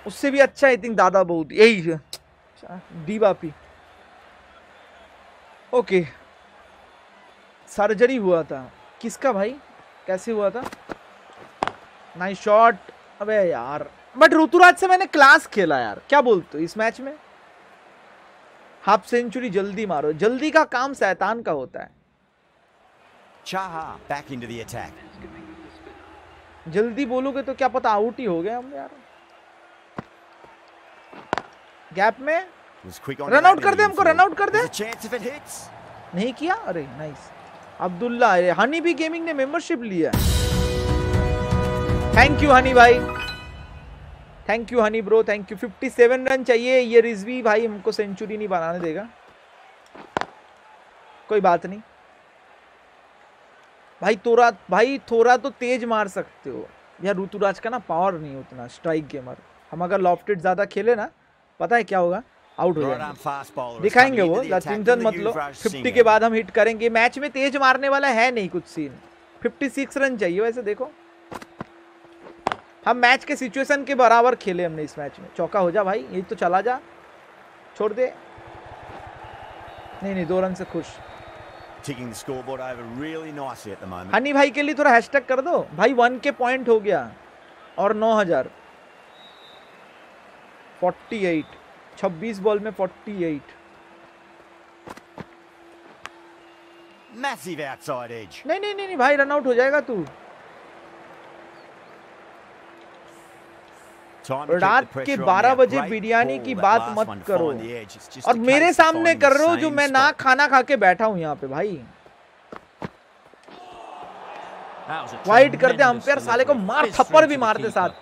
उससे भी अच्छा आई थिंक दादा बऊदी यही डी बापी। ओके। सर्जरी हुआ था। किसका भाई? कैसे हुआ था? नाइस शॉट अबे यार बट ऋतुराज से मैंने क्लास खेला यार। क्या बोलते हो इस मैच में? हाफ़ सेंचुरी जल्दी मारो। जल्दी का काम शैतान का होता है। Chaha back into the attack. जल्दी बोलोगे तो क्या पता आउट ही हो गए हम यार। गैप में? The out कर दे हमको, run out कर दे। नहीं किया? अरे नाइस अब्दुल्ला अरे हनी भी गेमिंग ने मेंबरशिप लिया थैंक यू हनी भाई। Thank you honey bro thank you 57 run चाहिए। ये रिजवी भाई हमको सेंचुरी नहीं बनाने देगा। कोई बात नहीं। भाई तोरा भाई थोड़ा तो तेज मार सकते हो। यार ऋतुराज का ना पावर नहीं उतना। स्ट्राइक गेमर हम अगर लॉफ्टेड ज़्यादा खेले ना पता है क्या होगा? आउट हो जाएँगे। दिखाएँगे वो into the attack tension from मत लो। Yuvraj 50 के बाद हम हिट करेंगे। मैच में तेज मारने वाला है नहीं कुछ सीन 56 रन चाहिए वैसे देखो। हम मैच के सिचुएशन के बराबर खेले हमने इस मैच में। चौका हो जा भाई यही तो चला जा। छोड़ दे। नहीं नहीं दो रन से खुश. हनी भाई के लिए थोड़ा हैशटैग कर दो। भाई वन के पॉइंट हो गया। और नौ हज़ार। फोर्टी एट छब्बीस बॉल में फोर्टी एट Massive outside नहीं नहीं नहीं भाई रन आउट हो जाएगा तू। रात के 12 बजे बिरयानी की बात मत करो। और मेरे सामने कर रहे हो जो मैं ना खाना खा के बैठा हूँ यहाँ पे भाई। वाइट करते अंपायर साले को मार थप्पड़ भी मारते साथ।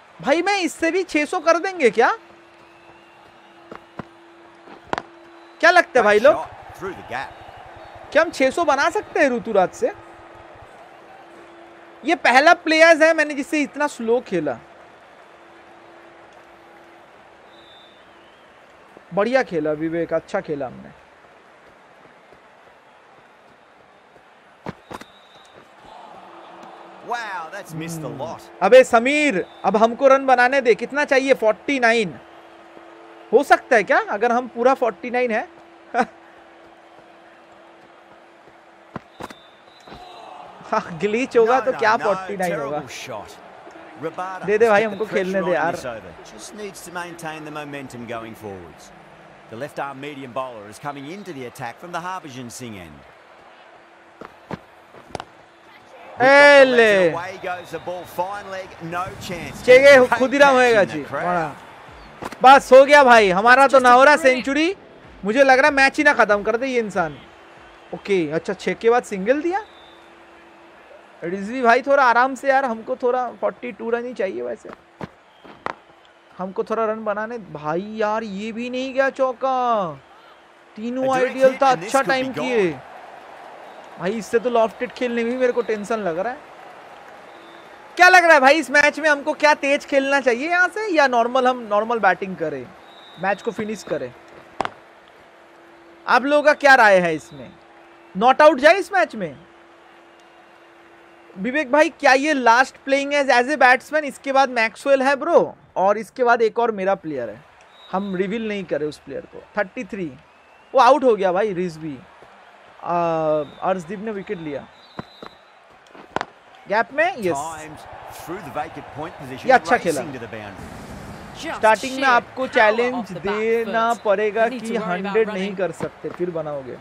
भाई मैं इससे भी 600 कर देंगे क्या? क्या लगता है भाई लोग. क्या हम 600 बना सकते हैं ऋतुराज से? ये पहला प्लेयर्स है मैंने जिससे इतना स्लो खेला। बढ़िया खेला विवेक अच्छा खेला हमने। Wow, that's missed Hmm. a lot. अबे समीर अब हमको रन बनाने दे कितना चाहिए 49 हो सकता है क्या अगर हम पूरा 49 है ग्लिच होगा No, तो क्या no, 49 होगा दे दे भाई, हमको खेलने दे यार। Just needs to maintain the momentum going forwards. The left arm medium bowler is coming into the attack from the Harbhajan Singh end. Whipped off the A legs ले and Away goes the ball. Fine leg, no chance. चाहिए Great खुदिराम होएगा जी। बस हो गया भाई। हमारा तो ना हो रहा सेंचुरी। मुझे लग रहा है मैच ही ना खत्म कर दे ये इंसान। ओके अच्छा छह के बाद सिंगल दिया? रिजवी भाई थोड़ा आराम से यार हमको थोड़ा 42 रन ही चाहिए वैसे। हमको थोड़ा रन बनाने भाई यार ये भी नहीं गया चौका। तीनों आइडियल था अच्छा टाइम किए। भाई, इससे तो लॉफ्टेड खेलने में मेरे को टेंशन लग रहा है। क्या लग रहा है भाई, इस मैच में हमको क्या तेज खेलना चाहिए यहाँ से, या नॉर्मल हम नॉर्मल बैटिंग करें मैच को फिनिश करें? आप लोगों का क्या राय है इसमें? नॉट आउट जाए इस मैच में? विवेक भाई, क्या ये last playing as as a batsman इसके बाद मैक्सवेल है ब्रो और इसके बाद एक और मेरा प्लेयर है। हम रिवील नहीं करें उस प्लेयर को। 33 वो आउट हो गया भाई, रिजवी। अर्शदीप ने विकेट लिया। गैप में यस. ये अच्छा खेला। स्टार्टिंग में आपको चैलेंज देना पड़ेगा कि 100 नहीं कर सकते फिर बनाओगे।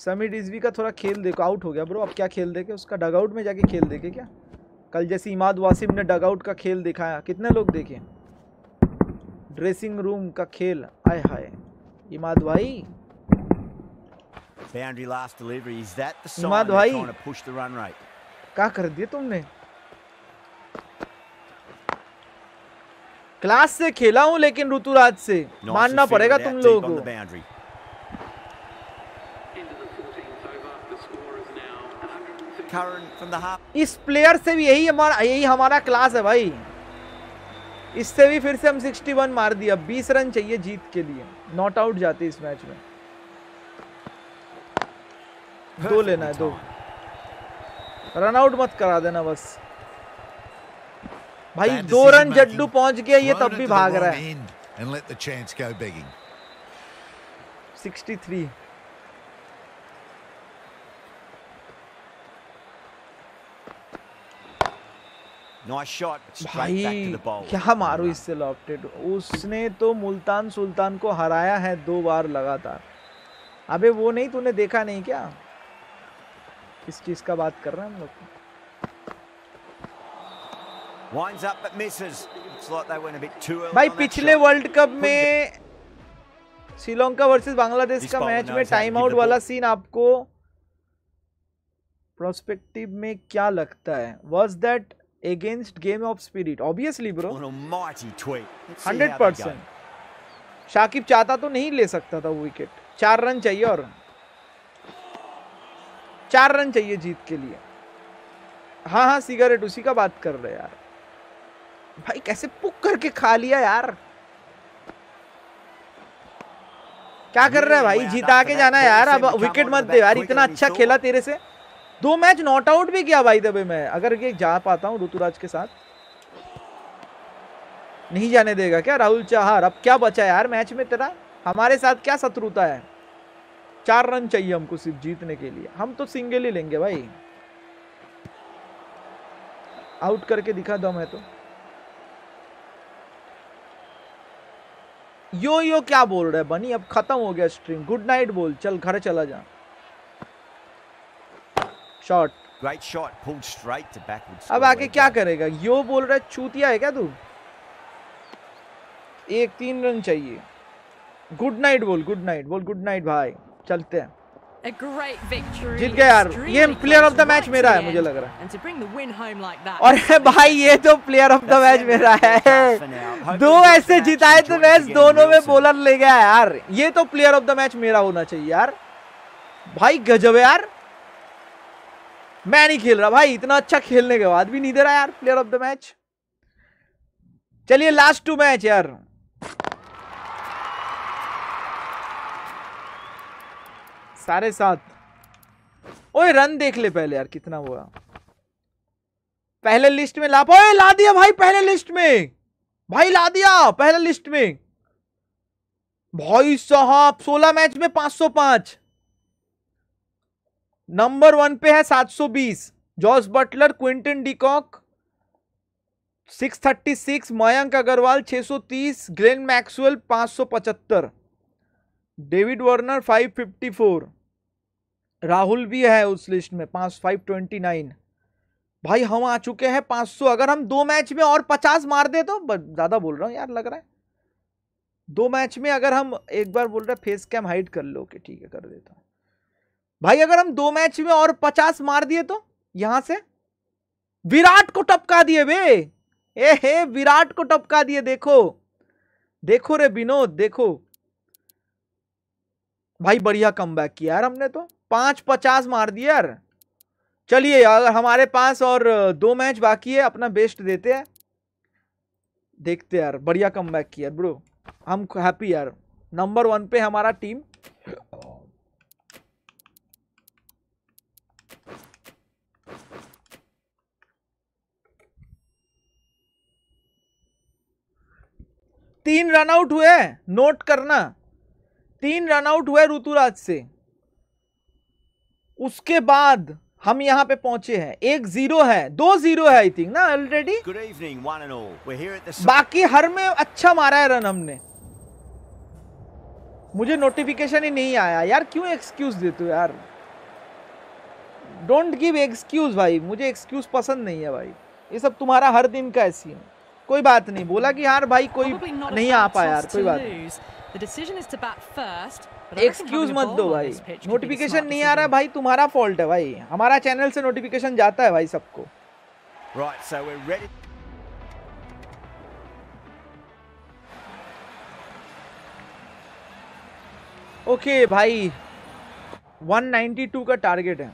समी डिजवी का थोड़ा खेल देखो आउट हो गया। ब्रो अब क्या खेल देखे? उसका डगआउट में जाके खेल देखे क्या? कल जैसे इमाद वासिम ने डगआउट का खेल दिखाया। कितने लोग देखे? ड्रेसिंग रूम का खेल आय हाय। इमाद भाई? Boundary last delivery is that the sign that they're trying to push the run rate. क्या कर दिया तुमने? क्लास से खेला हूँ लेकिन ऋतुराज से। मानना पड़ेगा तुम लोगों को। इस प्लेयर से भी यही हमारा यही हमारा क्लास है भाई। इससे भी फिर से हम 61 मार दिया। 20 रन चाहिए जीत के लिए। नॉट आउट जाते इस मैच में। दो लेना है दो। रन आउट मत करा देना बस। भाई दो रन जड्डू पहुँच गया ये तब भी भाग रहा है। end And let the chance go begging. 63 Nice shot. Straight भाई back to the bowl. क्या मारू इससे लॉफ्टेड उसने तो मुल्तान सुल्तान को हराया है दो बार लगातार। अबे वो नहीं तूने देखा नहीं क्या? किस चीज़ का बात कर रहे हैं हम लोग? Winds up but misses. Looks like they went a bit too early भाई पिछले वर्ल्ड कप में श्रीलंका वर्सेस बांग्लादेश का मैच में टाइम आउट वाला सीन आपको प्रोस्पेक्टिव में क्या लगता है? Was that bro An almighty tweet. Let's see hundred. Percent Shakib चाहता तो नहीं ले सकता था वो विकेट चार रन चाहिए और चार रन चाहिए जीत के लिए। हाँ हाँ सिगरेट उसी का बात कर रहे यार। भाई कैसे पुक करके खा लिया यार? क्या कर रहा है भाई? जिता के जाना यार। अब विकेट मत दे यार। इतना अच्छा खेला तेरे से। दो मैच नॉट आउट भी किया भाई दबे मैं। अगर ये जा पाता हूँ ऋतुराज के साथ। नहीं जाने देगा क्या राहुल चाहर अब क्या बचा यार मैच में तेरा? हमारे साथ क्या शत्रुता है? चार रन चाहिए हमको सिर्फ़ जीतने के लिए। हम तो सिंगल ही लेंगे भाई। आउट करके दिखा दो मैं तो। यो यो क्या बोल रहा है बनी? अब खत्म हो गया स्ट्रीम गुड नाइट बोल। चल, घर चला जा। Shot Great shot. Pulled straight to backward. अब leg क्या करेगा? यो बोल रहा है चूतिया है क्या तू? एक तीन रन चाहिए। गुड नाइट बोल गुड नाइट बोल गुड नाइट भाई। चलते हैं। A great victory. जीत गए यार। ये the match right to मेरा है, मुझे लग रहा है। Like और भाई ये तो प्लेयर ऑफ़ द मैच मेरा है। दो ऐसे जिताए तो मैच दोनों में बॉलर ले गया यार। ये तो प्लेयर ऑफ़ द मैच मेरा होना चाहिए यार। भाई गजब यार। मैं नहीं खेल रहा भाई, इतना अच्छा खेलने के बाद भी नहीं दे रहा यार प्लेयर ऑफ़ द मैच चलिए लास्ट टू मैच यार। साढ़े सात। ओए रन देख ले पहले यार, कितना हुआ। पहले लिस्ट में ला ओए, ला दिया भाई, पहले लिस्ट में। भाई, ला दिया, पहले लिस्ट में। भाई साहब 16 मैच में 505 नंबर वन पे है 720 Jos Buttler, Quinton de Kock 636 Mayank Agarwal 630 Glenn Maxwell 575 David Warner 554 Rahul भी है उस लिस्ट में, पाँच, फाइव ट्वेंटी नाइन। भाई, हम आ चुके हैं 500 अगर हम दो मैच में और 50 मार दे तो ज़्यादा बोल रहा हूँ यार, लग रहा है। दो मैच में अगर हम एक बार बोल रहे फेस कैम हाइड कर लो कि ठीक है, कर देता हूँ। भाई, अगर हम दो मैच में और 50 मार दिए तो? यहाँ से? विराट को टपका दिए बे। ए, हे, विराट को टपका दिए, देखो। देखो रे विनोद, देखो। भाई, बढ़िया कम किया यार हमने तो। पाँच पचास मार दिए यार। चलिए, अगर हमारे पास और दो मैच बाकी है, अपना बेस्ट देते हैं। देखते यार, बढ़िया कम किया ब्रो हम हैप्पी यार। नंबर वन पे हमारा टीम तीन रन आउट हुए नोट करना। तीन रन आउट हुए ऋतुराज से। उसके बाद हम यहाँ पे पहुँचे हैं। एक ज़ीरो है दो ज़ीरो है आई थिंक ना ऑलरेडी बाकी हर में अच्छा मारा है रन हमने। मुझे नोटिफिकेशन ही नहीं आया। यार क्यों एक्सक्यूज देते हो यार? डोंट गिव एक्सक्यूज भाई। मुझे एक्सक्यूज पसंद नहीं है भाई। ये सब तुम्हारा हर दिन का ऐसी है। कोई बात नहीं। बोला कि यार भाई कोई नहीं आ पाया यार कोई बात नहीं। एक्सक्यूज मत दो भाई। नोटिफिकेशन नहीं आ रहा भाई तुम्हारा फॉल्ट है भाई। हमारा चैनल से नोटिफिकेशन जाता है भाई सबको। Right, so ओके भाई 192 का टारगेट है।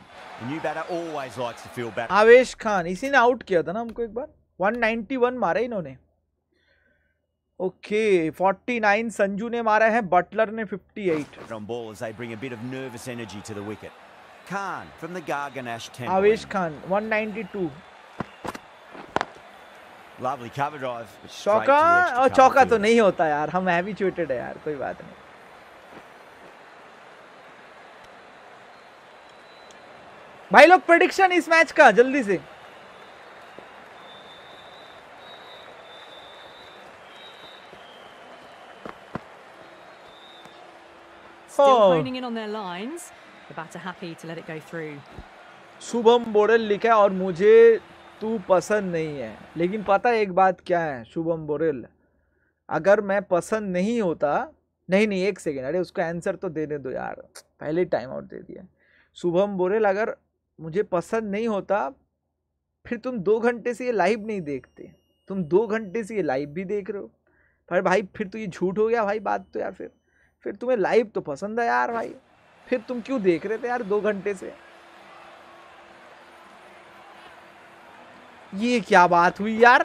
आवेश खान इसी ने आउट किया था ना हमको एक बार? 191 मारा इन्होंने ओके okay, 49 संजू ने मारा है बटलर ने 58 on ball as they bring a bit of nervous energy to the wicket. Khan from the Garganash 10. आवेश खान 192 Lovely cover drive. चौका और चौका तो नहीं होता यार हम हैबिचुएटेड है यार कोई बात नहीं भाई लोग प्रेडिक्शन इस मैच का जल्दी से Still honing in on their lines. The batter happy to let it go through. Shubham boreal लिखा है और मुझे तू पसंद नहीं है। लेकिन पता है एक बात क्या है शुभम बोरेल? अगर मैं पसंद नहीं होता नहीं नहीं एक सेकेंड अरे उसका आंसर तो देने दो यार। पहले टाइम आउट दे दिया। शुभम बोरेल अगर मुझे पसंद नहीं होता फिर तुम दो घंटे से ये लाइव नहीं देखते। तुम दो घंटे से ये लाइव भी देख रहे हो। पर भाई फिर तो ये झूठ हो गया भाई बात तो यार फिर। फिर तुम्हें लाइव तो पसंद है यार भाई। फिर तुम क्यों देख रहे थे यार दो घंटे से? ये क्या बात हुई यार?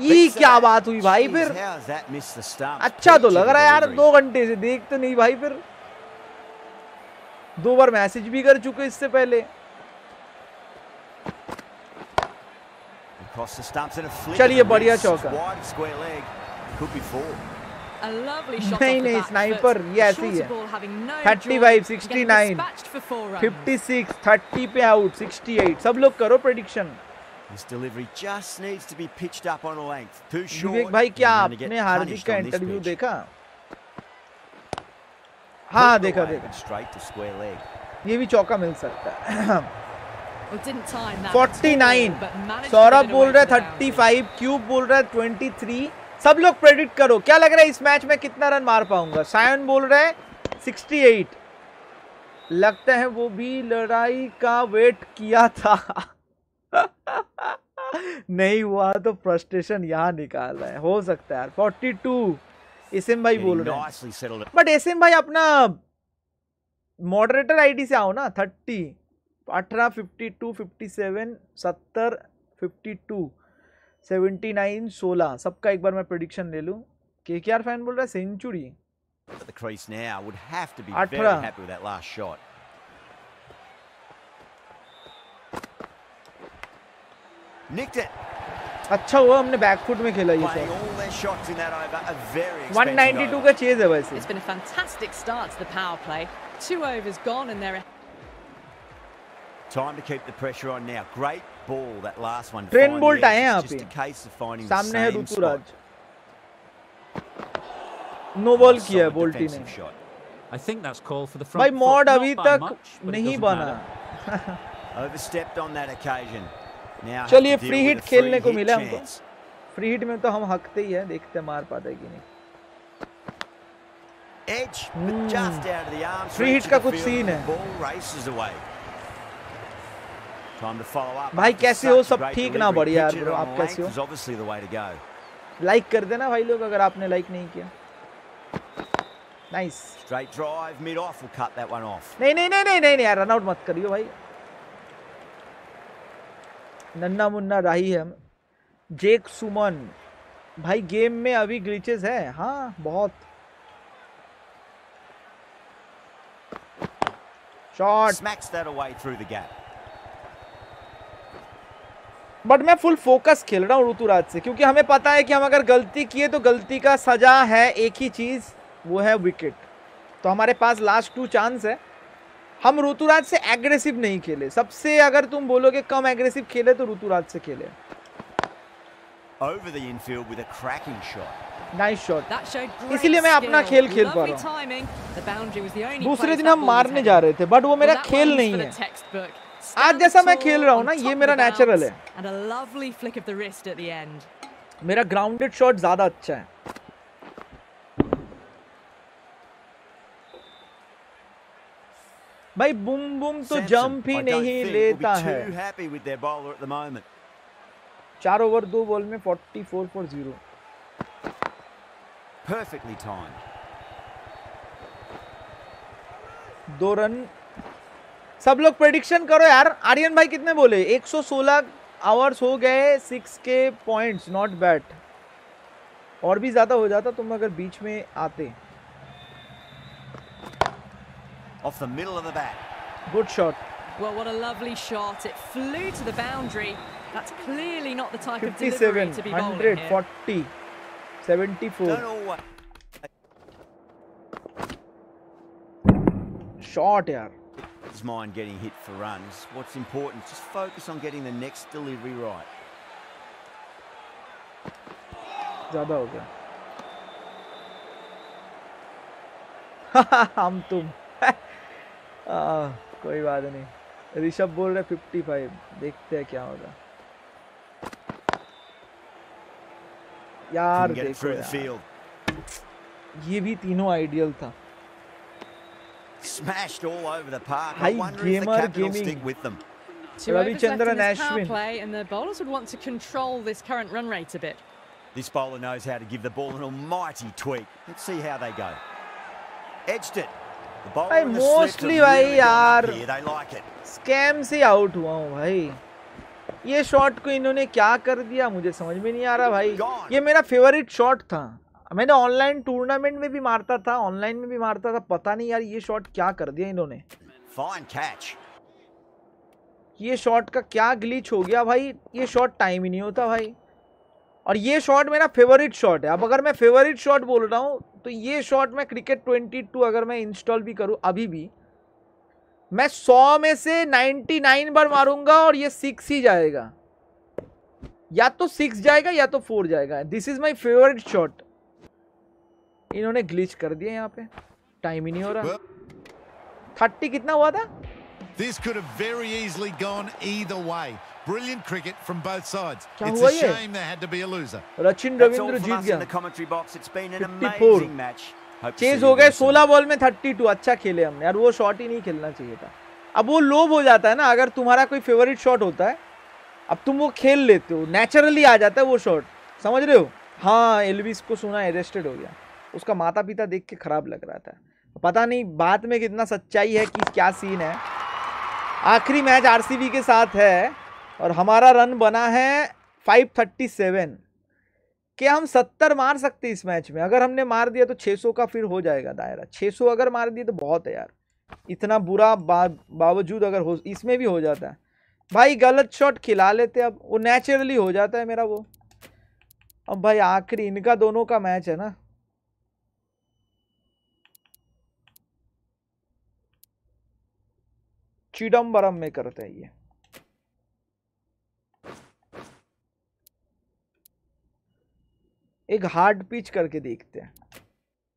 ये क्या बात हुई भाई फिर? अच्छा तो लग रहा है यार दो घंटे से देखते नहीं भाई फिर। दो बार मैसेज भी कर चुके इससे पहले। चलिए, बढ़िया चौका। नहीं, नहीं, foot. ये The ऐसे है। ball having no 35, choice, getting 69, dispatched for four runs. 56 30 पे आउट 68 सब लोग करो prediction This delivery just needs to be pitched up on a length. Too short. Vivek भाई क्या आपने हार्दिक का इंटरव्यू देखा हाँ देखा देखा Straight to square leg. ये भी चौका मिल सकता है Well, didn't time 49 at all, but managed to Saurabh बोल रहा है for the boundary. 35 क्यूब बोल रहा है 23 सब लोग प्रेडिक्ट करो। क्या लग रहा है इस मैच में कितना रन मार पाऊँगा? सायन बोल रहा है 68 लगता है वो भी लड़ाई का वेट किया था। [LAUGHS] नहीं हुआ तो फ्रस्ट्रेशन यहाँ निकाल रहे है। हो सकता है यार 42 एसएम भाई बोल रहे हैं. बट एसएम भाई अपना मॉडरेटर आईडी से आओ ना थर्टी अठारह फिफ्टी टू फिफ्टी सेवन सत्तर फिफ्टी टू सेवेंटी नाइन सोलह सबका एक बार मैं प्रडिक्शन ले लू। के के आर फ़ैन बोल रहा है सेंचुरी अठारह अच्छा हुआ हमने बैकफुट में खेला ये सर 192 का चेज है वैसे। It's been a fantastic start the power play two overs gone and there Time to keep the pressure on now. Great ball, that last one. Boult ledge. आए हैं यहाँ Just पे a case of finding the सामने है same Ruturaj spot. No ball किया है बोल्टी ने shot. I think that's called for the front भाई मॉड अभी by तक नहीं बना. Overstepped on that occasion. Now चलिए फ्री हिट free खेलने को hit मिला हमको. फ्री हिट में तो हम हकते ही है देखते हैं मार पाता कि नहीं Edge, but just out of the arms. Hit of का कुछ and है। Ball races away. Time to follow up. भाई कैसे हो? सब ठीक ना बढ़िया यार ब्रो आप कैसे हो? लाइक कर देना भाई लोग अगर आपने लाइक नहीं किया। Nice strike drive mid off will cut that one off नहीं नहीं नहीं नहीं नहीं यार रन आउट मत करियो भाई। नन्ना मुन्ना राही है जेक सुमन भाई गेम में अभी ग्लिचेस है। हाँ बहुत। Shot smacks that away through the gap but मैं फुल फोकस खेल रहा हूँ ऋतुराज से क्योंकि हमें पता है कि हम अगर गलती किए तो गलती का सजा है एक ही चीज़ वो है विकेट तो हमारे पास लास्ट टू चांस है। हम ऋतुराज से एग्रेसिव नहीं खेले। सबसे अगर तुम बोलोगे कम एग्रेसिव खेले तो ऋतुराज से खेले। Over the infield with a cracking shot. Nice shot That showed great इसीलिए मैं अपना खेल खेल पा रहा हूँ। दूसरे दिन हम मारने जा रहे थे बट वो मेरा Well, खेल नहीं है. आज जैसा मैं खेल रहा हूँ ना ये मेरा नेचुरल है। मेरा ग्राउंडेड शॉट ज़्यादा अच्छा है। भाई बुम बुम तो जंप ही नहीं लेता है। चार ओवर दो बॉल में 44 फोर फॉर ज़ीरो दो रन सब लोग प्रेडिक्शन करो यार आर्यन भाई कितने बोले 116 आवर्स हो गए सिक्स के पॉइंट्स नॉट बैड और भी ज़्यादा हो जाता तुम अगर बीच में आते Off the middle of the bat. Good shot Well, what a lovely shot. It flew to the boundary. That's clearly not the type of delivery to be bowling 100 here. 40 74 Don't always. His mind getting hit for runs. What's important, just focus on getting the next delivery right. ज़्यादा हो गया हम तुम आ, कोई बात नहीं ऋषभ बोल रहे 55 देखते हैं क्या होगा यार देखो यार, ये भी तीनों आइडियल था Smashed all over the park. Hi, I wonder if the gamer capital gaming. stick with them. Two overs left in Ravichandran this power Ashwin. play, and the bowlers would want to control this current run rate a bit. This bowler knows how to give the ball an almighty tweak. Let's see how they go. Edged it. The bowler भाई and the slips have mostly भाई really gone up यार here. They like it. Scam से आउट हुआ हूँ भाई ये शॉट को इन्होंने क्या कर दिया मुझे समझ में नहीं आ रहा भाई Gone. ये मेरा फेवरेट शॉट था मैंने ऑनलाइन टूर्नामेंट में भी मारता था ऑनलाइन में भी मारता था पता नहीं यार ये शॉट क्या कर दिया इन्होंने। ये शॉट का क्या ग्लिच हो गया भाई? ये शॉट टाइम ही नहीं होता भाई। और ये शॉट मेरा फेवरेट शॉट है। अब अगर मैं फेवरेट शॉट बोल रहा हूँ तो ये शॉट मैं क्रिकेट 22 अगर मैं इंस्टॉल भी करूँ अभी भी मैं 100 में से 99 बार मारूँगा और ये सिक्स ही जाएगा। या तो सिक्स जाएगा या तो फोर जाएगा। This is my favourite shot इन्होंने ग्लिच कर दिया यहाँ पे टाइम ही नहीं हो रहा थर्टी कितना हुआ था this could have very easily gone either way. Brilliant cricket from both sides. It's a shame they had to be a loser. Rachin That's all Ravindra from जीत us in गया the commentary box. It's been an amazing match. Chase हो गए 16 बॉल में 32 अच्छा खेले हमने यार वो शॉट ही नहीं खेलना चाहिए था अब वो लोब हो जाता है ना अगर तुम्हारा कोई फेवरेट शॉट होता है अब तुम वो खेल लेते हो नेचुरली आ जाता है वो शॉट समझ रहे हो हाँ एलविस को सुना अरेस्टेड हो गया उसका माता पिता देख के खराब लग रहा था। पता नहीं बात में कितना सच्चाई है कि क्या सीन है। आखिरी मैच आरसीबी के साथ है और हमारा रन बना है 537 क्या हम 70 मार सकते इस मैच में? अगर हमने मार दिया तो 600 का फिर हो जाएगा दायरा। 600 अगर मार दिए तो बहुत है यार। इतना बुरा बा, बावजूद अगर हो इसमें भी हो जाता है। भाई गलत शॉट खिला लेते अब वो नेचुरली हो जाता है मेरा वो। अब भाई आखिरी इनका दोनों का मैच है ना। चिदम्बरम में करते हैं ये। एक हार्ड पिच करके देखते हैं।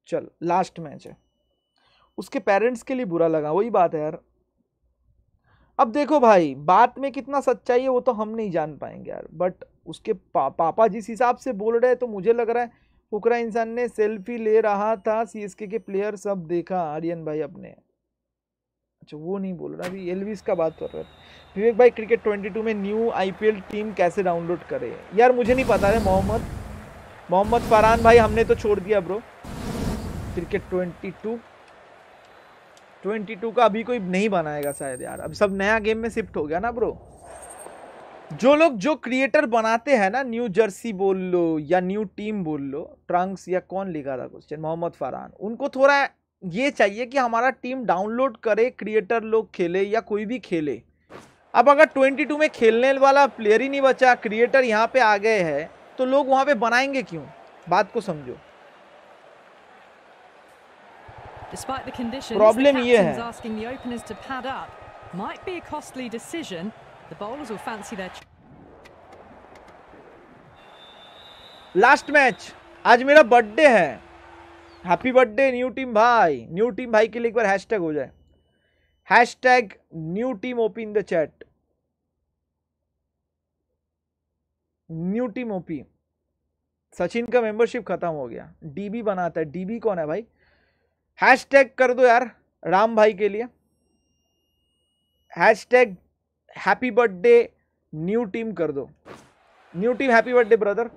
चल लास्ट मैच है। उसके पेरेंट्स के लिए बुरा लगा वही बात है यार। अब देखो भाई बात में कितना सच्चाई है वो तो हम नहीं जान पाएँगे यार। बट उसके पा, पापा जिस हिसाब से बोल रहे हैं तो मुझे लग रहा है फुकरा इंसान ने सेल्फी ले रहा था सीएसके के प्लेयर सब देखा आर्यन भाई अपने। अच्छा वो नहीं बोल रहा। अभी एलविस का बात कर रहा था विवेक भाई, क्रिकेट 22 में न्यू आईपीएल टीम कैसे डाउनलोड करे? यार, मुझे नहीं पता है, मोहम्मद मोहम्मद फरहान भाई, हमने तो छोड़ दिया ब्रो। क्रिकेट 22 22 का अभी कोई नहीं बनाएगा शायद यार। अब सब नया गेम में शिफ्ट हो गया ना ब्रो। जो लोग, जो क्रिएटर बनाते हैं ना, न्यू जर्सी बोल लो या न्यू टीम बोल लो, ट्रंक्स या कौन लिखा था क्वेश्चन मोहम्मद फरहान। उनको थोड़ा ये चाहिए कि हमारा टीम डाउनलोड करे क्रिएटर लोग खेले या कोई भी खेले। अब अगर 22 में खेलने वाला प्लेयर ही नहीं बचा क्रिएटर यहाँ पे आ गए हैं तो लोग वहाँ पे बनाएँगे क्यों? बात को समझो। प्रॉब्लम ये है। लास्ट मैच आज मेरा बर्थडे है। हैप्पी बर्थडे न्यू टीम भाई न्यू टीम भाई के लिए एक बार हैशटैग हो जाए hashtag new team OP in the chat new team OP Sachin का मेंबरशिप खत्म हो गया डीबी बनाता है डीबी कौन है भाई हैशटैग कर दो यार राम भाई के लिए hashtag happy birthday new team कर दो new team happy birthday brother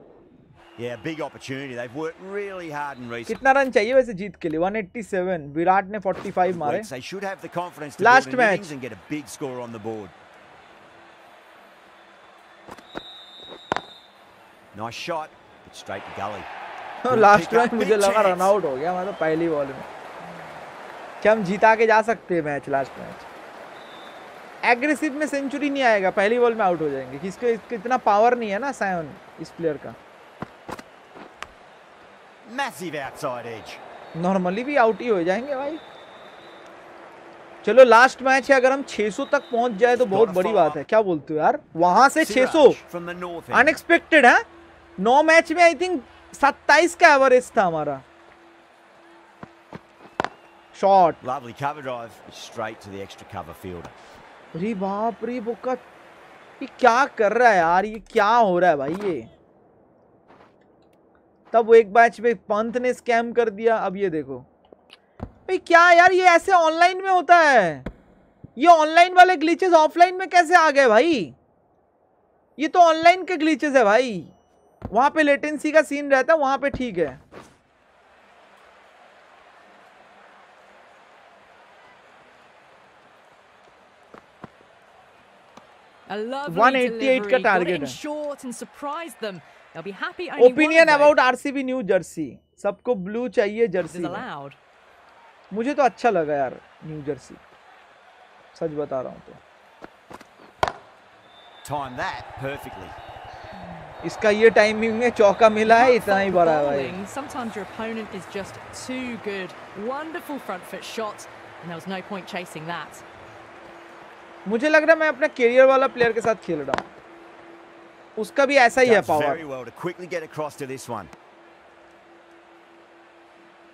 Yeah, big opportunity. They've worked really hard in recent कितना रन चाहिए वैसे जीत के लिए 187 विराट ने 45 मारे. They should have the confidence to Last match. and get a big score on the board. Nice shot, but straight to gully. Good last pick up, में big मुझे लगा. रन आउट हो गया मतलब पहली बॉल में क्या हम जीता के जा सकते हैं मैच लास्ट मैच एग्रेसिव में सेंचुरी नहीं आएगा पहली बॉल में आउट हो जाएँगे किसके इसके इतना पावर नहीं है ना सायन इस प्लेयर का Massive outside edge. नॉर्मली भी आउट ही हो जाएँगे भाई। चलो लास्ट मैच है अगर हम 600 तक पहुँच जाए तो बहुत बड़ी बात है। क्या बोलते हो यार? वहाँ से 600 Siraj from the north end. Unexpected है? नौ मैच में आई थिंक 27 का एवरेज था हमारा। Shot Lovely cover drive, straight to the extra cover fielder. अरे बाप रे बुक्का ये क्या कर रहा है यार? ये क्या हो रहा है भाई ये? तब वो एक बैच में पंत ने स्कैम कर दिया। अब ये देखो। भाई क्या यार ये ऐसे ऑनलाइन में होता है? ये ऑनलाइन वाले ग्लिचेस ऑफलाइन में कैसे आ गए भाई? ये तो ऑनलाइन के ग्लिचेस है भाई। वहाँ पे लेटेंसी का सीन रहता है वहाँ पे ठीक है। A lovely 188 का in है। Short and surprised them. They'll be happy only opinion one of about those RCB सबको ब्लू चाहिए जर्सी में। मुझे तो अच्छा लगा यार न्यू जर्सी सच बता रहा हूँ तो Timed that perfectly. इसका ये टाइमिंग में चौका मिला है इतना ही बड़ा है भाई Sometimes your opponent is just too good. Wonderful front foot shot, and there was no point chasing that. मुझे लग रहा है मैं अपना कैरियर वाला प्लेयर के साथ खेल रहा हूँ उसका भी ऐसा ही है पावर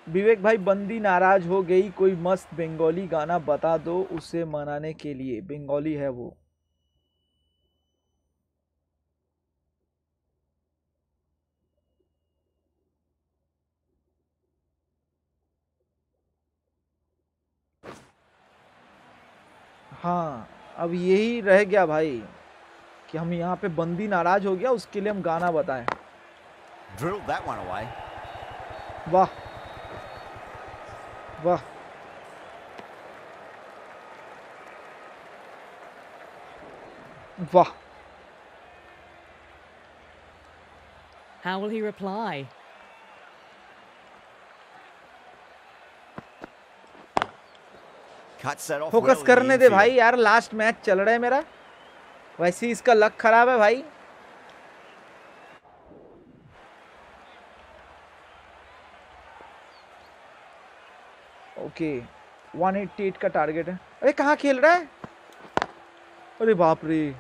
विवेक भाई बंदी नाराज़ हो गई कोई मस्त बंगाली गाना बता दो उसे मनाने के लिए। बंगाली है वो। हाँ अब यही रह गया भाई। कि हम यहाँ पे बंदी नाराज़ हो गया उसके लिए हम गाना बताए। वाह। वाह। वाह। How will he reply? Cut करने दे भाई यार लास्ट मैच चल रहा है मेरा. वैसे इसका लक खराब है भाई। ओके 188 का टारगेट है। अरे, कहाँ खेल रहा है? अरे बाप रे।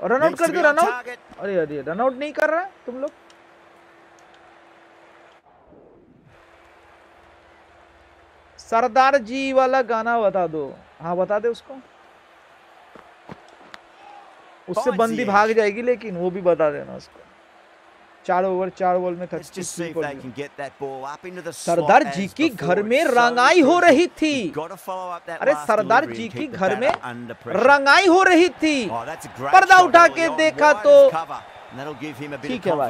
रन आउट Needs कर दो be on run out target. अरे अरे रन आउट नहीं कर रहा है तुम लोग। सरदार जी वाला गाना बता दो। हाँ बता दे उसको। उससे बंदी भाग जाएगी लेकिन वो भी बता देना उसको। चार ओवर चार बॉल में सरदार जी की घर में रंगाई हो रही थी। अरे सरदार जी की घर में रंगाई हो रही थी। पर्दा उठा के देखा तो ठीक है भाई।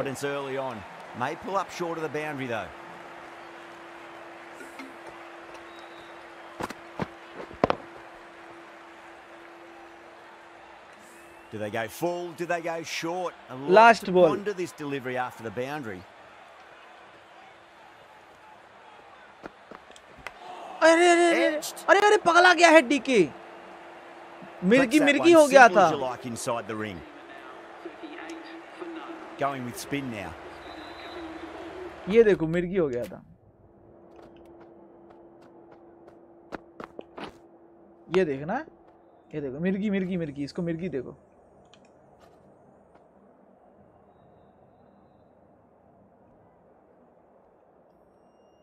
Do they go full? Do they go short? A lot Last to ball. ponder this delivery after the boundary. अरे अरे अरे अरे अरे पगला गया है डीके मिर्गी मिर्गी हो गया था like inside the ring. 38 for none. Going with spin now. ये देखो मिर्गी हो गया था ये देखना ये देखो मिर्गी मिर्गी मिर्गी इसको मिर्गी देखो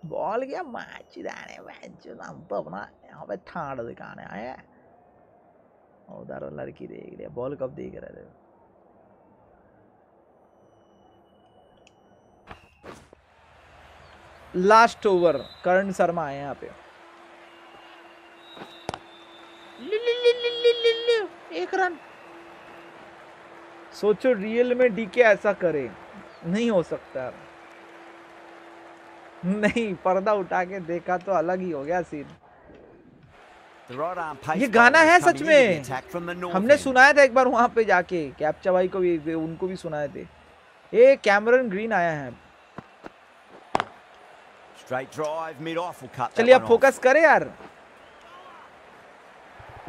बॉल गया मैच जाने मैच हम तो अपना यहाँ पे ठाड़ दिखाने आए उधर लड़की देख रही है बॉल कब देख रहे थे लास्ट ओवर करण शर्मा आए यहाँ पे एक रन सोचो रियल में डीके ऐसा करे. नहीं हो सकता. नहीं पर्दा उठा के देखा तो अलग ही हो गया सीन ये गाना है सच में। हमने सुनाया था एक बार वहाँ पे जाके कैप्चा भाई को भी उनको भी सुनाए थे। ये कैमरन ग्रीन आया है। चलिए अब. फोकस करें यार।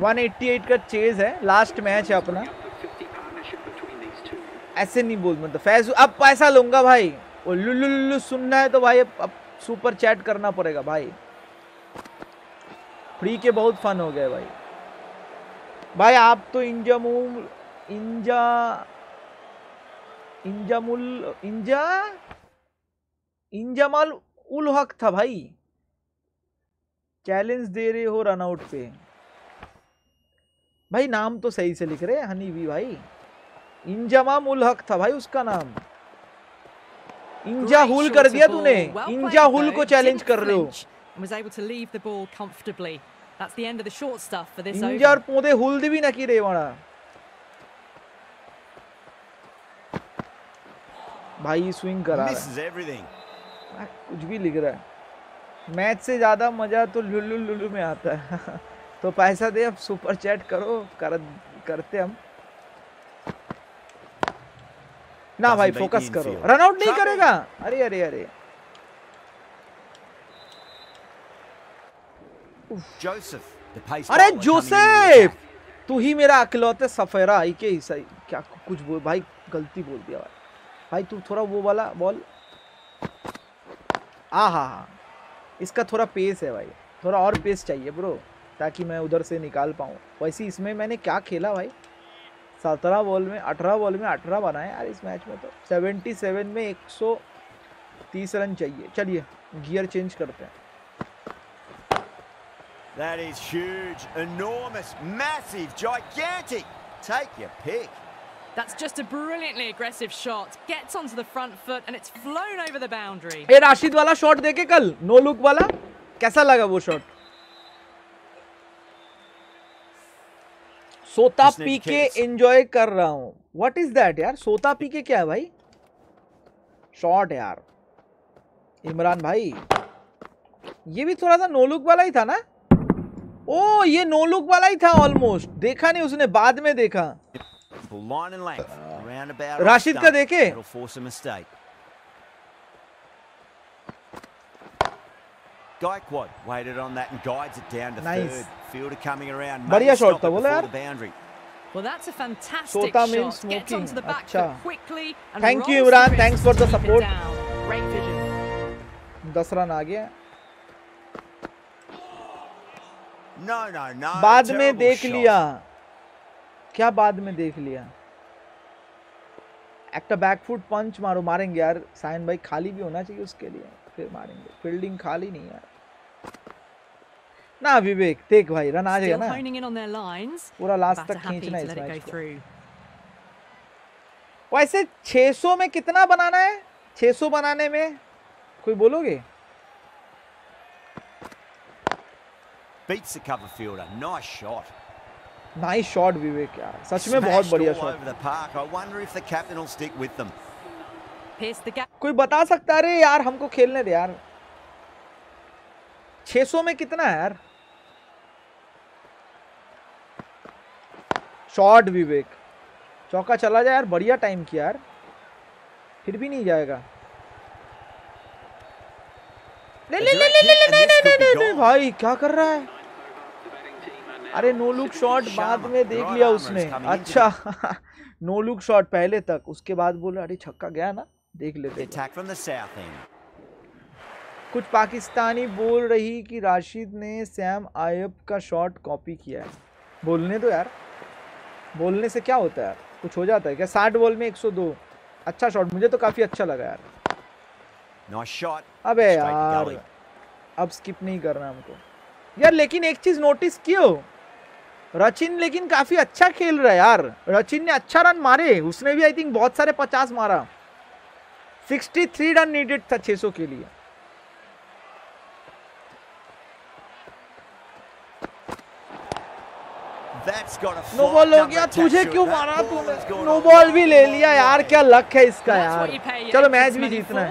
188 का चेज है लास्ट मैच है अपना। The 50 partnership between these two. ऐसे नहीं बोल मतलब फैज अब पैसा लूँगा भाई। वो लुल्लु सुनना है तो भाई अब सुपर चैट करना पड़ेगा, भाई। फ्री के बहुत फन हो गए भाई। भाई, आप तो इंजामुल, इंजा इंजामुल, इंजा, इंजमाल उल हक था भाई। चैलेंज दे रहे हो रनआउट पे। भाई, नाम तो सही से लिख रहे हनी भी भाई। इंजमाम उल हक था भाई, उसका नाम। इंजा हुल कर दिया तूने। इंजा हुल को चैलेंज कर रहे हो and was able to leave the ball comfortably. That's the end of the short stuff for this इंजा और over. पौधे हुल भी ना की रे वाड़ा भाई स्विंग करा रहा है। कुछ भी लिख रहा है। मैच से ज़्यादा मज़ा तो लुल्लु लुल्लु में आता है। [LAUGHS] तो पैसा दे अब सुपर चैट करो। कर करते हम। ना भाई फोकस करो। infield. रन आउट नहीं करेगा। अरे अरे अरे। अरे जोसेफ तू ही मेरा अकलौते सफेरा आई के ही सही। क्या कुछ बोल भाई गलती बोल दिया भाई। भाई तू थोड़ा वो वाला बॉल आ हा हा। इसका थोड़ा पेस है भाई। थोड़ा और पेस चाहिए ब्रो ताकि मैं उधर से निकाल पाऊँ। वैसे इसमें मैंने क्या खेला भाई? सत्रह बॉल में अठारह बॉल में अठारह बनाए यार इस मैच में तो सेवेंटी सेवन में एक सौ तीस रन चाहिए चलिए गियर चेंज करते हैं That is huge, enormous, massive, gigantic. Take your pick. That's just a brilliantly aggressive shot. Gets onto the front foot and it's flown over the boundary. ए राशिद वाला शॉट देखे कल नो लुक वाला कैसा लगा वो शॉट सोता पी के एंजॉय कर रहा हूँ। व्हाट इज़ दैट यार? सोता पी के क्या है भाई? शॉट यार। इमरान भाई। ये भी थोड़ा सा नो लुक वाला ही था ना? ओ ये नो लुक वाला ही था ऑलमोस्ट देखा नहीं उसने बाद में देखा. राशिद का देखे? It'll force a mistake. Gaikwad waited on that and guides it down to nice. third. Fielder coming around. बढ़िया शॉट था बोला यार. Boundary. Well, that's a fantastic Sota shot. Smoking. Gets onto the back foot quickly and Thank you, Imran. Thanks for the support. Great vision. 10 run आ गया. No, no, no. बाद में देख shot. लिया. क्या बाद में देख लिया? एक तो बैकफुट पंच मारो मारेंगे यार साइन भाई खाली भी होना चाहिए उसके लिए फिर मारेंगे फील्डिंग खाली नहीं यार ना विवेक देख भाई रन आ जाएगा ना पूरा लास्ट तक खींचना है वैसे 600 में कितना बनाना है 600 बनाने में कोई बोलोगे विवेक सच में बहुत बढ़िया कोई बता सकता है यार हमको खेलने दे यार छह सौ में कितना है यार? शॉर्ट विवेक। चौका चला जाए यार, बढ़िया टाइम किया यार। फिर भी नहीं जाएगा। ले ले ले ले ले ले ले ले ले ले भाई, क्या कर रहा है? अरे नो लुक शॉट बाद में देख लिया उसने। अच्छा नो लुक शॉट पहले तक। उसके बाद बोला, अरे, छक्का गया ना, देख लेते कुछ पाकिस्तानी बोल रही कि राशिद ने सैम आयब का शॉट कॉपी किया है। बोलने दो यार। बोलने से क्या होता है यार? कुछ हो जाता है क्या? साठ बॉल में 102 अच्छा शॉट मुझे तो काफ़ी अच्छा लगा यार. अबे यार। अब स्किप नहीं करना हमको। यार लेकिन एक चीज़ नोटिस क्यों रचिन लेकिन काफ़ी अच्छा खेल रहा है यार। रचिन ने अच्छा रन मारे। उसने भी आई थिंक बहुत सारे पचास मारा। 63 रन नीडेड था 600 के लिए That's got a नो हो गया तुझे क्यों मारा तूने? नो भी ले लिया यार क्या लक है इसका यार। चलो मैच भी जीतना है।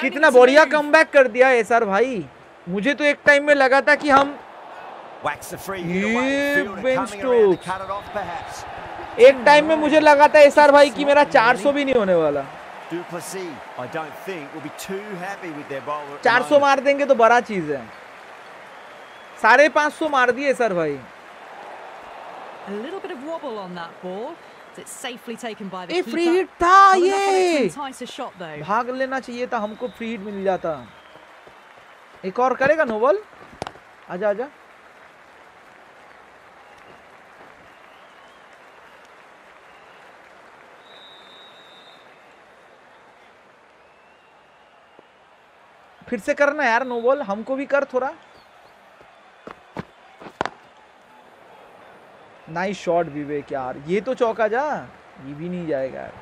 कितना बढ़िया कम बैक कर दिया है सर भाई। मुझे तो एक टाइम में लगा था कि हम एक टाइम में मुझे लगा था एसआर भाई कि मेरा 400 भी नहीं होने वाला। 400 मार देंगे तो बड़ा चीज़ है। साढ़े पाँच सौ मार दिए सर भाई। ये फ्री हिट था ये! भाग लेना चाहिए था हमको फ्री हिट मिल जाता। एक और करेगा नोबल आजा आजा। फिर से करना यार नोबल हमको भी कर थोड़ा। नाइस शॉट विवेक यार ये तो चौका जा। ये भी नहीं जाएगा यार।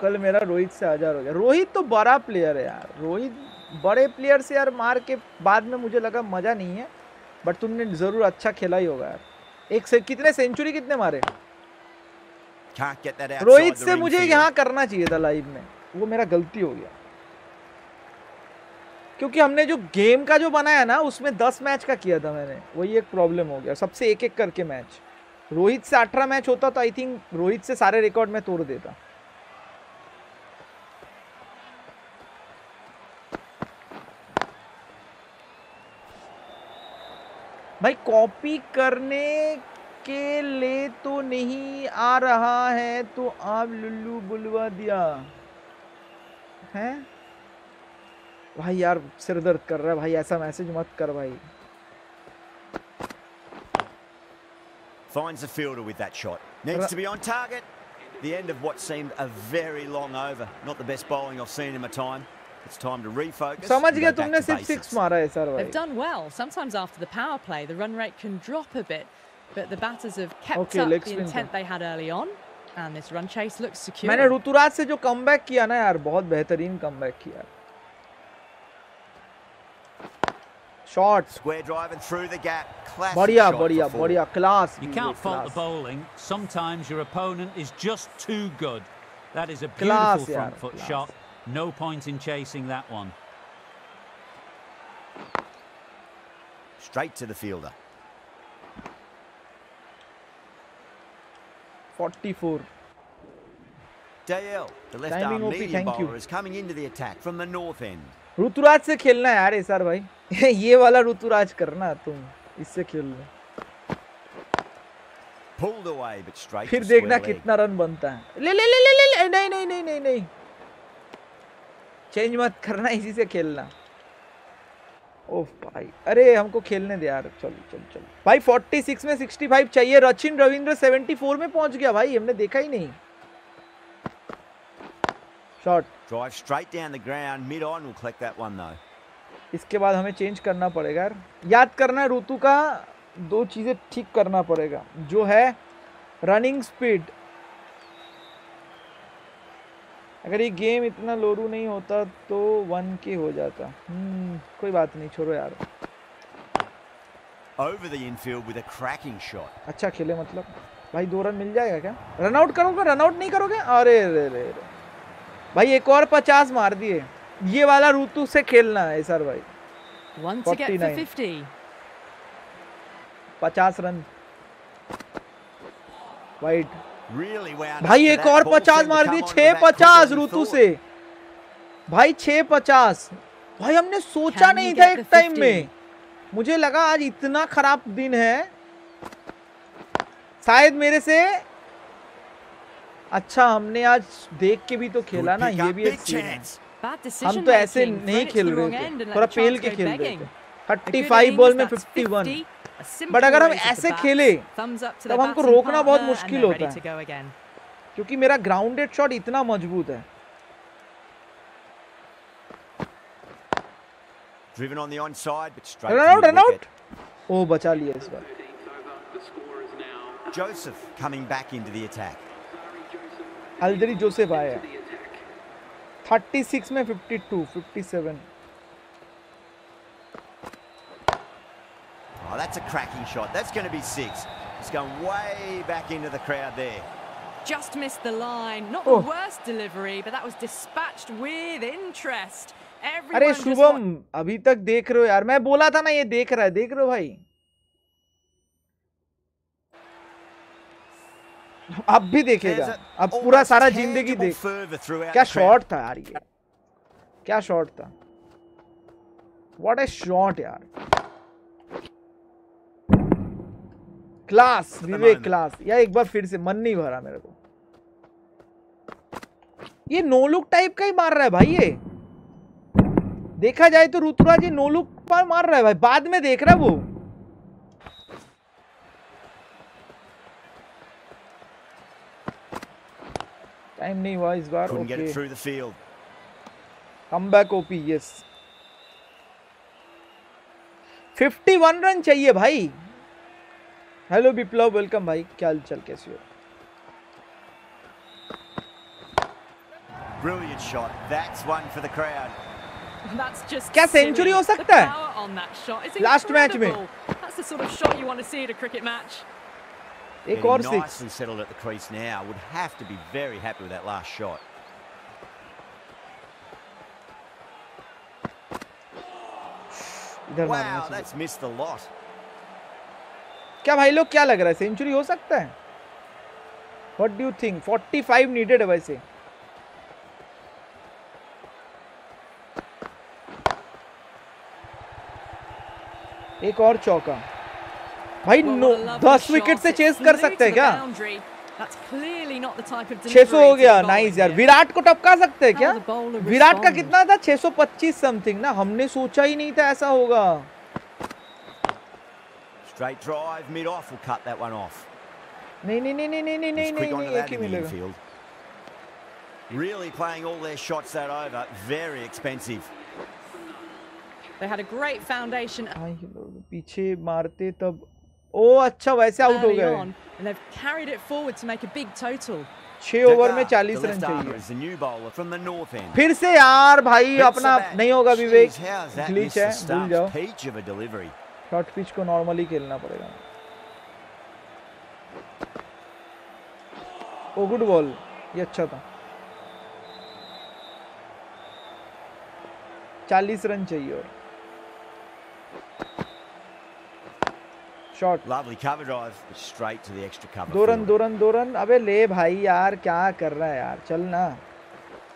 कल मेरा रोहित से हज़ार हो गया। रोहित तो बड़ा प्लेयर है यार। रोहित बड़े प्लेयर से यार मार के बाद में मुझे लगा मज़ा नहीं है बट तुमने ज़रूर अच्छा खेला ही होगा यार। एक से कितने सेंचुरी कितने मारे? outside रोहित से मुझे यहाँ करना चाहिए था लाइव में। वो मेरा गलती हो गया। क्योंकि हमने जो गेम का जो बनाया ना, उसमें दस मैच का किया था मैंने। वही एक प्रॉब्लम हो गया। सबसे एक एक करके मैच रोहित से अठारह मैच होता तो आई थिंक रोहित से सारे रिकॉर्ड में तोड़ देता। भाई कॉपी करने के लिए तो नहीं आ रहा है तो आप लुल्लू बुलवा दिया। हैं? भाई यार सिर दर्द कर रहा है भाई ऐसा मैसेज मत कर भाई Finds the fielder with that shot. Needs to be on target. The end of what seemed a very long over. Not the best bowling I've seen in my time. It's time to refocus. समझ गया तुमने सिर्फ़. सिक्स मारा है सर भाई They've done well. Sometimes after the power play, the run rate can drop a bit, but the batters have kept Okay, up the intent they had early on, and this run chase looks secure. मैंने ऋतुराज से जो कमबैक किया ना यार बहुत बेहतरीन कमबैक किया Shot Square drive and through the gap. Classic बढ़िया shot for बढ़िया four. बढ़िया class You can't fault the bowling. Sometimes your opponent is just too good. That is a Class, beautiful front yaar, foot class. shot. No point in chasing that one. Straight to the fielder. 44 Dale, the left Timing arm OP, medium thank you. bowler, is coming into the attack from the north end. Ruturaj से खेलना है यार ये सर भाई [LAUGHS] ये वाला ऋतुराज करना तुम इससे खेलना। But straight फिर देखना कितना रन बनता है। ले ले ले ले ले, ले नहीं नहीं नहीं नहीं नहीं। चेंज मत करना इसी से खेलना। ओफ भाई अरे हमको खेलने दे यार। चलो चलो चलो। भाई 46 में 65 चाहिए। रचिन रविंद्र 74 में पहुँच गया भाई हमने देखा ही नहीं। Shot Drive straight down the ground. Mid on will collect that one though. इसके बाद हमें चेंज करना पड़ेगा यार। याद करना है ऋतु का दो चीज़ें ठीक करना पड़ेगा जो है रनिंग स्पीड अगर ये गेम इतना लोरू नहीं होता तो वन के हो जाता। हम्म कोई बात नहीं छोड़ो यार। Over the infield with a cracking shot. अच्छा खेले मतलब। भाई दो रन मिल जाएगा क्या? रन आउट करोगे? रन आउट नहीं करोगे? अरे रे रे भाई एक और पचास मार दिए। ये वाला ऋतु से खेलना है सर भाई। One to get for 49. 50. पचास रन। वाइट भाई एक और पचास मार onto छह पचास ऋतु से। भाई छः पचास। भाई हमने सोचा नहीं था एक टाइम में। मुझे लगा आज इतना खराब दिन है। शायद मेरे से अच्छा हमने आज देख के भी तो खेला ना ये भी एक सीन है। हम तो ऐसे नहीं खेल रहे थे थोड़ा पेल के खेल रहे थे थर्टी फाइव बॉल में fifty one 50. A simple but अगर हम ऐसे खेले तब हमको रोकना बहुत मुश्किल होता है। क्योंकि मेरा ग्राउंडेड शॉट इतना मज़बूत है Driven on the onside, but straight लिया इस बार 13th over. The score is now Joseph coming back into the attack. Zari Joseph Alzarri Joseph आया to the attack. 36 में 52 57 Oh, that's a cracking shot. That's going to be six. It's going way back into the crowd there. Just missed the line. Not Oh. the worst delivery, but that was dispatched with interest. Everyone अरे just शुभम अभी तक देख रहे हो यार मैं बोला था ना ये देख रहा है देख रहे हो भाई अब भी देखेगा। अब पूरा सारा ज़िंदगी देख। क्या शॉट था यार ये। क्या शॉट था। व्हाट ए शॉट यार। क्लास विवेक क्लास या एक बार फिर से मन नहीं भरा मेरे को। ये नो लुक टाइप का ही मार रहा है भाई ये। देखा जाए तो ऋतुराज ये नो लुक पर मार रहा है भाई। बाद में देख रहा है वो। टाइम नहीं हुआ इस बार okay it through the field. Come back OP yes 51 run चाहिए भाई हेलो विप्लव वेलकम भाई क्या हाल चाल कैसे हो Brilliant shot. That's one for the crowd. That's just क्या century हो सकता है? Last match में। That's the sort of shot you want to see at a cricket match. एक Getting six nicely settled at the crease now. Would have to be very happy with that last shot. Wow, that's missed the lot. क्या भाई लोग क्या लग रहा है सेंचुरी हो सकता है what do you think 45 needed है वैसे एक और चौका भाई नो दस विकेट से चेस कर सकते हैं क्या of 600 हो गया नाइस यार विराट को टपका सकते हैं क्या विराट का कितना था 625 समथिंग ना हमने सोचा ही नहीं था ऐसा होगा Straight drive, mid off will cut that one off. नहीं नहीं नहीं नहीं नहीं नहीं नहीं नहीं एक ही मिलेगा. Really playing all their shots that over. Very expensive. They had a great foundation हाँ, पीछे मारते तब ओ अच्छा वैसे आउट हो गए and they've carried it forward to make a big total. छह ओवर में चालीस रन चाहिए is the new bowler from the north end. फिर से यार भाई अपना. नहीं होगा विवेक ग्लिच है भूल जाओ of a delivery. Short pitch को नॉर्मली खेलना पड़ेगा ओ गुड बॉल ये अच्छा था चालीस रन चाहिए और shot cover drive, but straight to the extra cover. दो रन दो रन दो रन अबे ले भाई यार क्या कर रहा है यार? चल ना।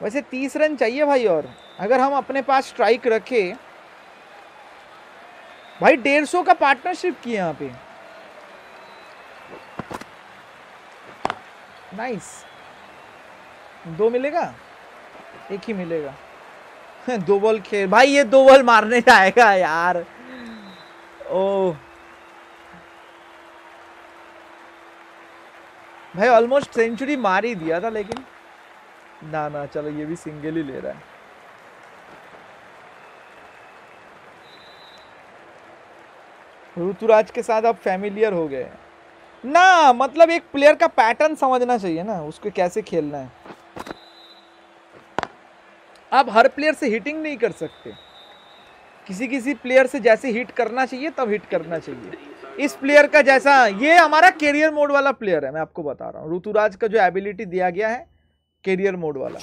वैसे तीस रन चाहिए भाई और। अगर हम अपने पास स्ट्राइक रखे। भाई डेढ़ सौ का पार्टनरशिप किया यहाँ पे। नाइस दो मिलेगा? एक ही मिलेगा। [LAUGHS] दो बॉल खेल। भाई ये दो बॉल मारने जाएगा यार। ओ भाई ऑलमोस्ट सेंचुरी मार ही दिया था, लेकिन ना ना, चलो, ये भी सिंगल ही ले रहा है। ऋतुराज के साथ आप फैमिलियर हो गए। ना मतलब एक प्लेयर का पैटर्न समझना चाहिए ना, उसको कैसे खेलना है। आप हर प्लेयर से हिटिंग नहीं कर सकते। किसी किसी प्लेयर से जैसे हिट करना चाहिए, तब हिट करना चाहिए। इस प्लेयर का जैसा ये हमारा कैरियर मोड वाला प्लेयर है मैं आपको बता रहा हूँ ऋतुराज का जो एबिलिटी दिया गया है कैरियर मोड वाला.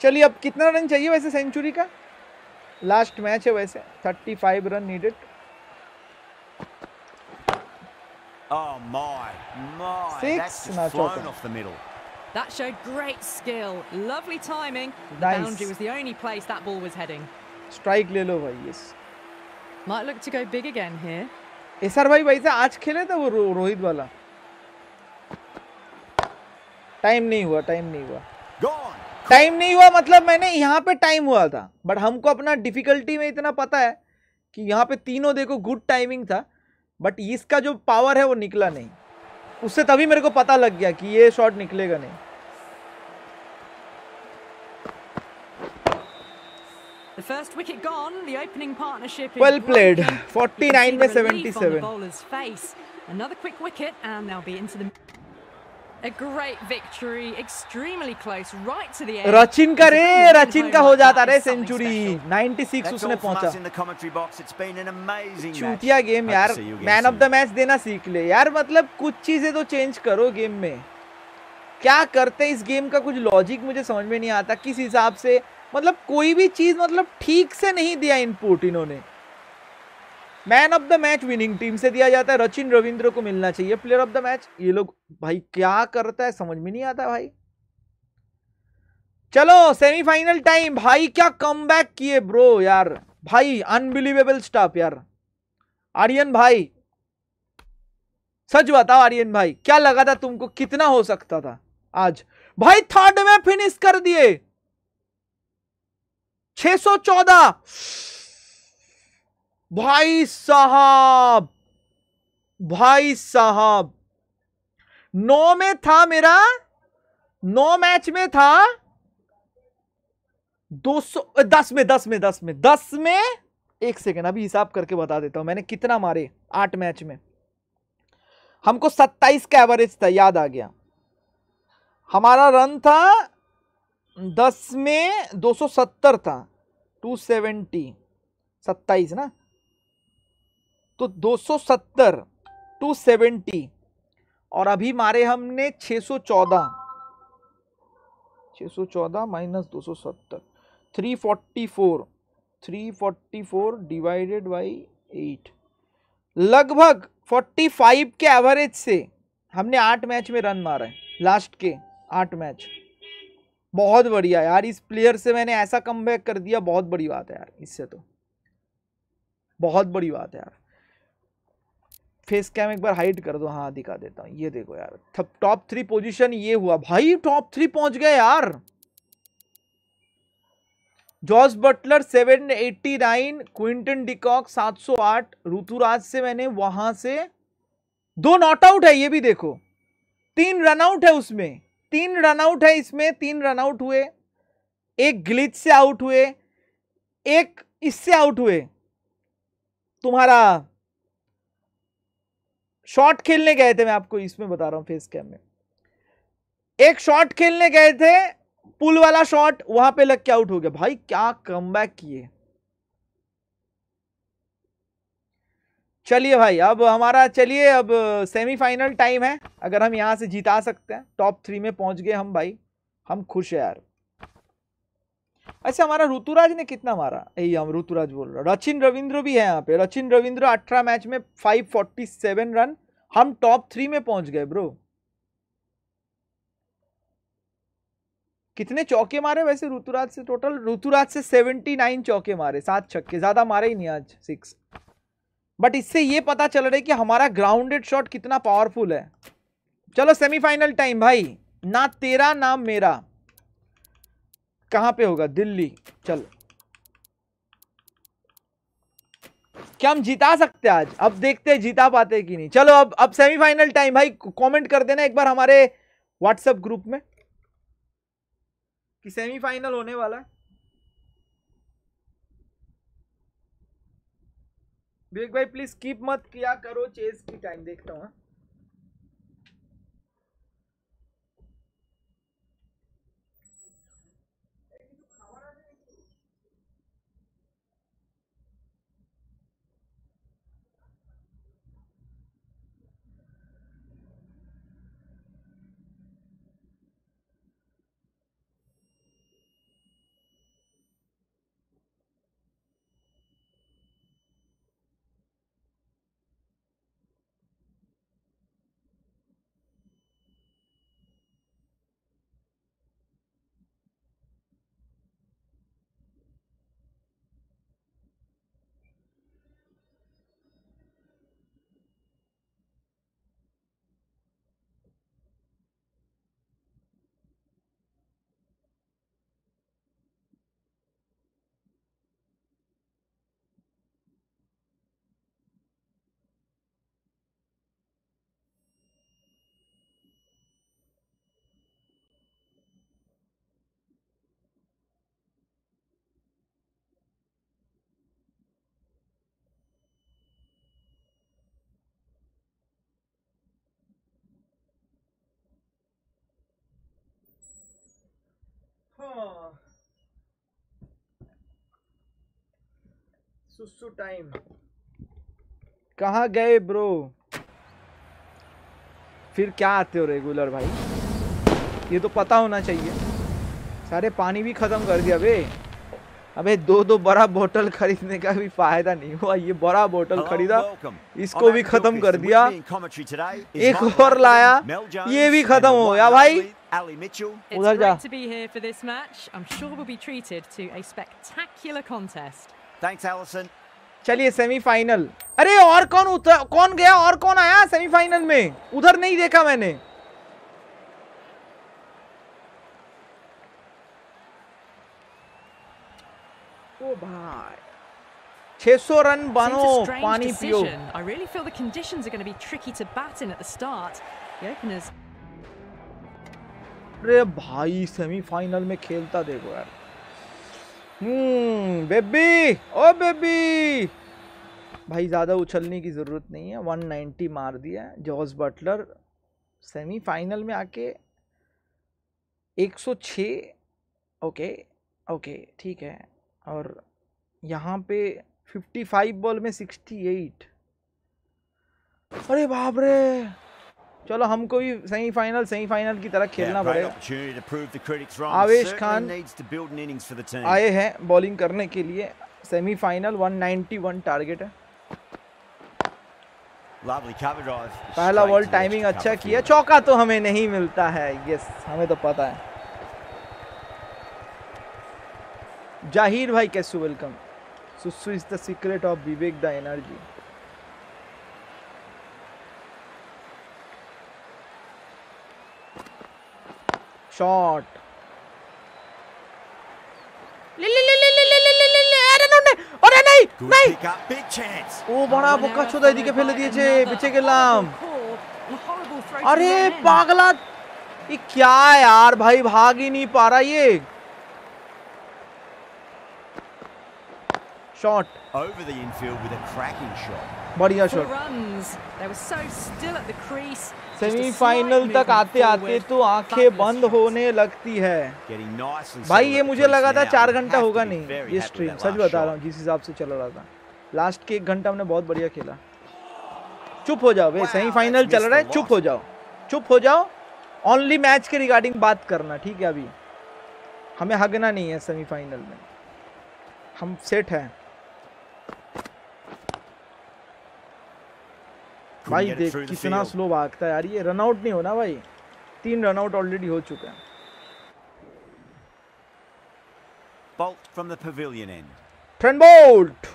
चलिए अब कितना रन चाहिए वैसे सेंचुरी का लास्ट मैच है वैसे 35 run needed Oh my, my. Six, That's no, just flown off the middle. That showed great skill. Lovely timing. The Nice. boundary was the only place that ball was heading. Strike ले लो भाई yes Might look to go big again here. SR भाई वैसे आज खेले थे वो रो, रोहित वाला। टाइम नहीं हुआ टाइम नहीं हुआ। टाइम नहीं हुआ मतलब मैंने यहाँ पे टाइम हुआ था। बट हमको अपना डिफिकल्टी में इतना पता है कि यहाँ पे तीनों देखो गुड टाइमिंग था। बट इसका जो पावर है वो निकला नहीं। उससे तभी मेरे को पता लग गया कि ये शॉट निकलेगा नहीं। The first wicket gone. The opening partnership is Well played. broken. 49 You by the relief 77. the bowler's face. Another quick wicket, and they'll be into the. A great victory, extremely close, right to the end. Rachin का रे To रचिन का हो जाता रे सेंचुरी 96 That's उसने पहुँचा in the commentary box. It's been an amazing match. चूतिया गेम यार to man of. The match देना सीख ले यार मतलब कुछ चीज़ें तो चेंज करो गेम में क्या करते इस गेम का कुछ लॉजिक मुझे समझ में नहीं आता किस हिसाब से मतलब कोई भी चीज़ मतलब ठीक से नहीं दिया इनपुट इन्होंने। Man of the match winning team से दिया जाता है। रचिन रविंद्र को मिलना चाहिए। प्लेयर ऑफ़ द मैच ये लोग, भाई, क्या करता है? समझ में नहीं आता भाई। चलो सेमीफाइनल टाइम भाई, क्या कम किए ब्रो यार। भाई अनबिलीवेबल स्टाफ यार। आर्यन भाई। सच बताओ आर्यन भाई, क्या लगा था तुमको? कितना हो सकता था आज? भाई थर्ड में फिनिश कर दिए। 614 भाई साहब भाई साहब, नौ में था मेरा, नौ मैच में था, दो सौ, दस में दस में दस में दस में, एक सेकेंड, अभी हिसाब करके बता देता हूँ, मैंने कितना मारे आठ मैच में। हमको सत्ताईस का एवरेज था, याद आ गया। हमारा रन था दस में दो सौ सत्तर था, टू सेवेंटी, सत्ताईस ना? तो दो सौ सत्तर, टू सेवेंटी, और अभी मारे हमने छः सौ चौदह। छः सौ चौदह माइनस दो सौ सत्तर, three forty four, three forty four divided by eight. लगभग फोर्टी फाइव के एवरेज से हमने आठ मैच में रन मारा है लास्ट के आठ मैच। बहुत बढ़िया यार, इस प्लेयर से मैंने ऐसा कम कर दिया, बहुत बड़ी बात है यार, इससे तो। बहुत बड़ी बात है यार। फेस कैम एक बार हाइड कर दो हाँ दिखा देता हूँ, ये देखो यार। टॉप थ्री पोजीशन ये हुआ। भाई टॉप थ्री पहुँच गए यार। George Buttler 789 Quinton de Kock 708 Ruturaj से मैंने वहाँ से दो नॉट आउट है, ये भी देखो। तीन रन आउट है उसमें। तीन रन आउट है इसमें, तीन रन आउट हुए, एक ग्लिच से आउट हुए, एक इससे आउट हुए। तुम्हारा शॉट खेलने गए थे, मैं आपको इसमें बता रहा हूँ फेस कैम में। एक शॉट खेलने गए थे पुल वाला शॉट वहाँ पे लग के आउट हो गया। भाई, क्या कम किए चलिए भाई, अब हमारा, चलिए अब सेमीफाइनल टाइम है। अगर हम यहाँ से जीता सकते हैं टॉप थ्री में पहुँच गए हम भाई। हम खुश है यार। ऐसे हमारा ऋतुराज ने कितना मारा? यही हम ऋतुराज बोल रहे रचिन रविंद्र भी है यहाँ पे। रचिन रविंद्र अठारह मैच में 547 रन हम टॉप थ्री में पहुँच गए ब्रो कितने चौके मारे वैसे ऋतुराज से टोटल ऋतुराज से 79 चौके मारे, सात छक्के। ज़्यादा मारे ही नहीं आज सिक्स बट इससे ये पता चल रहा है कि हमारा ग्राउंडेड शॉट कितना पावरफुल है। चलो सेमीफाइनल टाइम भाई। ना तेरा, ना मेरा। कहाँ पे होगा? दिल्ली। चलो। क्या हम जिता सकते हैं आज? अब देखते हैं जीता पाते कि नहीं। चलो अब अब सेमीफाइनल टाइम भाई। कमेंट कर देना एक बार हमारे व्हाट्सएप ग्रुप में कि सेमीफाइनल होने वाला है। विवेक भाई प्लीज़ कीप मत किया करो चेस की टाइम देखता हूँ। हाँ। सुसु टाइम। कहा गए ब्रो? फिर क्या आते हो रेगुलर भाई? ये तो पता होना चाहिए। सारे पानी भी ख़त्म कर दिया अबे अबे दो दो बड़ा बोतल खरीदने का भी फ़ायदा नहीं हुआ। ये बड़ा बोतल खरीदा। इसको भी खत्म कर दिया। एक और लाया। ये भी खत्म हो गया भाई। Ali Mitchell. It's उधर जा great to be here for this match. I'm sure we'll be treated to a spectacular contest. Thanks, Alison. चलिए सेमीफाइनल अरे और कौन उतर कौन गया और कौन आया सेमीफाइनल में उधर नहीं देखा मैंने ओ भाई 600 रन Seems बनो a strange पानी पियो decision. I really feel the conditions are going to be tricky to bat in at the start. The openers अरे भाई, सेमीफाइनल में खेलता देखो यार। Hmm baby, oh baby. भाई, ज़्यादा उछलने की ज़रूरत नहीं है। 190 मार दिया जॉर्ज बटलर। सेमीफाइनल में आके 106 ओके ओके, ठीक है। और यहाँ पे 55 बॉल में 68 अरे बाप रे! चलो हमको भी सेमीफाइनल सेमीफाइनल की तरह खेलना पड़ेगा। आवेश खान आए हैं बॉलिंग करने के लिए। सेमीफाइनल 191 टारगेट है। पहला बॉल टाइमिंग अच्छा किया। चौका तो हमें नहीं मिलता है। यस हमें तो पता है। ज़ाहिर भाई कैसे वेलकम सुसु is the secret of Vivek the energy shot ले ले ले ले ले ले ले ले ले ले अरे नो नहीं अरे नहीं Good नहीं pick up, big chance. ও বড়া বোকা চোদা এদিকে ফেলে দিয়েছে বেঁচে গেলাম अरे अरे पागला ये क्या है यार भाई भाग ही नहीं पा रहा ये shot Over the infield with a cracking shot. बढ़िया Four shot runs. They were so still at the crease. Semifinal तक आते आते तो आँखें बंद होने लगती है। भाई ये मुझे लगा था चार घंटा होगा नहीं ये स्ट्रीम सच बता रहा हूँ जिस हिसाब से चल रहा था। लास्ट के एक घंटा हमने बहुत बढ़िया खेला। चुप हो जाओ भाई सेमीफाइनल चल रहा है चुप हो जाओ। चुप हो जाओ ओनली मैच के रिगार्डिंग बात करना ठीक है अभी। हमें हगना नहीं है सेमीफाइनल में। हम सेट हैं। भाई देख कितना स्लो भागता है यार। ये रन आउट नहीं होना भाई। तीन रन आउट ऑलरेडी हो चुका है। Bolt from the pavilion end. Trent Boult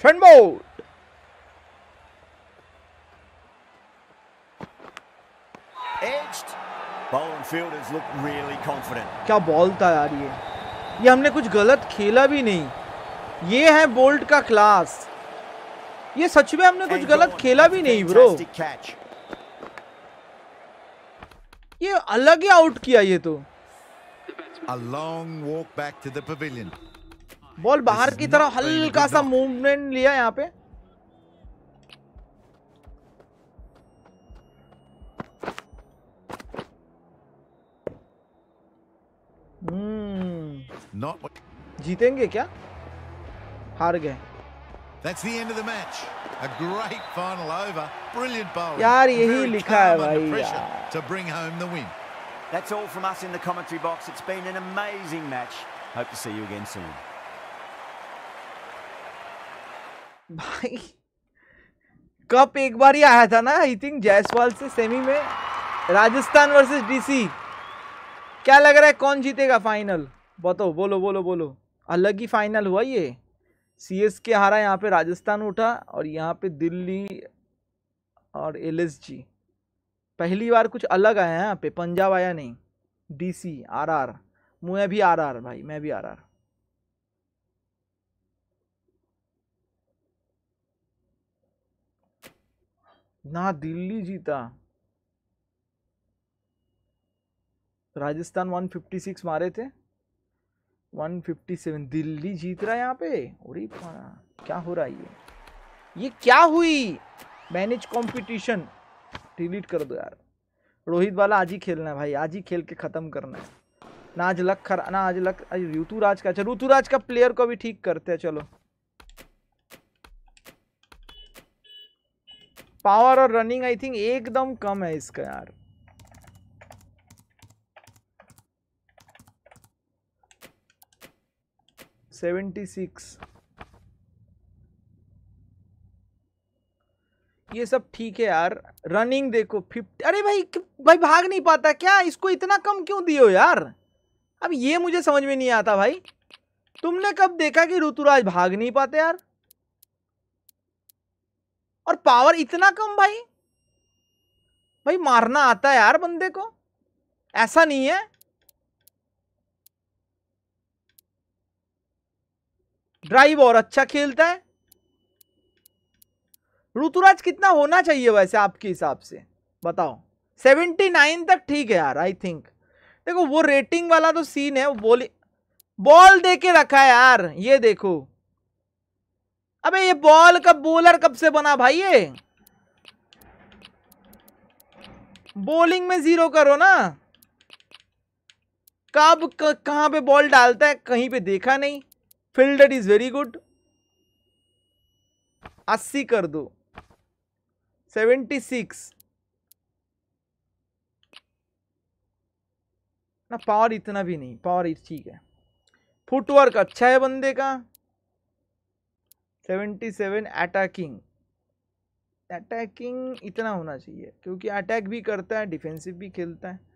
Trent Boult Edged. Bowling fielders look really confident. क्या बॉल था यार ये। ये हमने कुछ गलत खेला भी नहीं। ये है बोल्ट का क्लास ये सच में हमने कुछ गलत खेला भी नहीं ब्रो ये अलग ही आउट किया ये तो। बॉल बाहर की तरफ़ हल्का सा मूवमेंट लिया यहाँ पे। हम्म। जीतेंगे क्या? हार गए। That's the end of the match. A great final over. Brilliant bowling. यार, यही Very लिखा है भाई, यार। to bring home the win. That's all from us in the commentary box. It's been an amazing match. Hope to see you again soon. भाई कप एक बार ही आया था ना आई थिंक जायसवाल से सेमी में राजस्थान वर्सेस डीसी क्या लग रहा है कौन जीतेगा फाइनल बताओ बोलो बोलो बोलो अलग ही फाइनल हुआ ये सी एस के हारा यहाँ पे राजस्थान उठा और यहाँ पे दिल्ली और एल एस जी पहली बार कुछ अलग आया है यहाँ पे, पंजाब आया नहीं। डी सी आर आर मैं भी आर आर भाई, मैं भी आर आर ना दिल्ली जीता। राजस्थान 156 मारे थे। 157 दिल्ली जीत रहा है यहाँ पे? अरे क्या हो रहा है ये? ये क्या हुई? मैनेज कंपटीशन डिलीट कर दो यार। रोहित वाला आज ही खेलना है भाई, आज ही खेल के ख़त्म करना है। ना आज लक खरा ना आज लक आज ऋतुराज का अच्छा ऋतुराज का प्लेयर को भी ठीक करते हैं, चलो। पावर और रनिंग आई थिंक एकदम कम है इसका यार। Seventy six. ये सब ठीक है यार। रनिंग देखो, फिफ्टी, अरे भाई भाई भाग नहीं पाता क्या? इसको इतना कम क्यों दियो यार? अब ये मुझे समझ में नहीं आता भाई। तुमने कब देखा कि ऋतुराज भाग नहीं पाते यार? और पावर इतना कम भाई? भाई मारना आता है यार बंदे को। ऐसा नहीं है। ड्राइव और अच्छा खेलता है। ऋतुराज कितना होना चाहिए वैसे आपके हिसाब से? बताओ। 79 तक ठीक है यार आई थिंक देखो, वो रेटिंग वाला तो सीन है, वो बोले बॉल दे के रखा है यार, ये देखो। अबे, ये बॉल कब बॉलर कब से बना भाई ये? बॉलिंग में ज़ीरो करो ना। कब कहाँ पे बॉल डालता है, कहीं पे देखा नहीं। फील्डर इज़ वेरी गुड अस्सी कर दो। सेवेंटी सिक्स ना पावर इतना भी नहीं पावर ठीक है। फुटवर्क अच्छा है बंदे का। सेवेंटी सेवन अटैकिंग अटैकिंग इतना होना चाहिए, क्योंकि अटैक भी करता है डिफेंसिव भी खेलता है।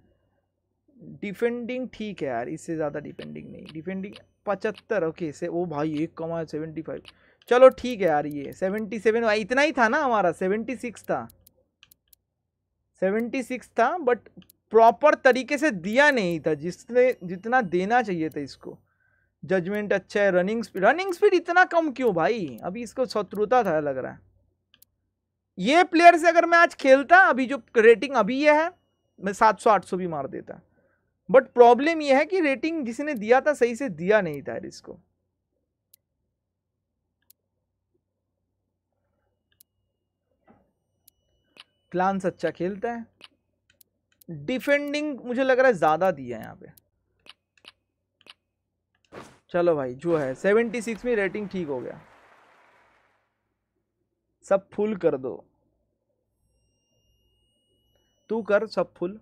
डिफेंडिंग ठीक है यार, इससे ज़्यादा डिफेंडिंग नहीं। डिफेंडिंग पचहत्तर, ओके, से, ओ भाई, एक कमा सेवेंटी फाइव। चलो ठीक है यार ये, सेवेंटी सेवन इतना ही था ना हमारा, सेवेंटी सिक्स था। सेवेंटी सिक्स था, बट प्रॉपर तरीके से दिया नहीं था, जिसने, जितना देना चाहिए था इसको। जजमेंट अच्छा है, रनिंग स्पीड रनिंग स्पीड इतना कम क्यों भाई? अभी इसको शत्रुता था लग रहा है। ये प्लेयर से अगर मैं आज खेलता, अभी जो रेटिंग अभी ये है, मैं सात सौ, आठ सौ भी मार देता। बट प्रॉब्लम यह है कि रेटिंग जिसने दिया था सही से दिया नहीं था इसको क्लांस अच्छा खेलता है। डिफेंडिंग मुझे लग रहा है ज़्यादा दिया है यहाँ पे। चलो भाई, जो है सेवेंटी सिक्स में रेटिंग ठीक हो गया। सब फुल कर दो। तू कर सब full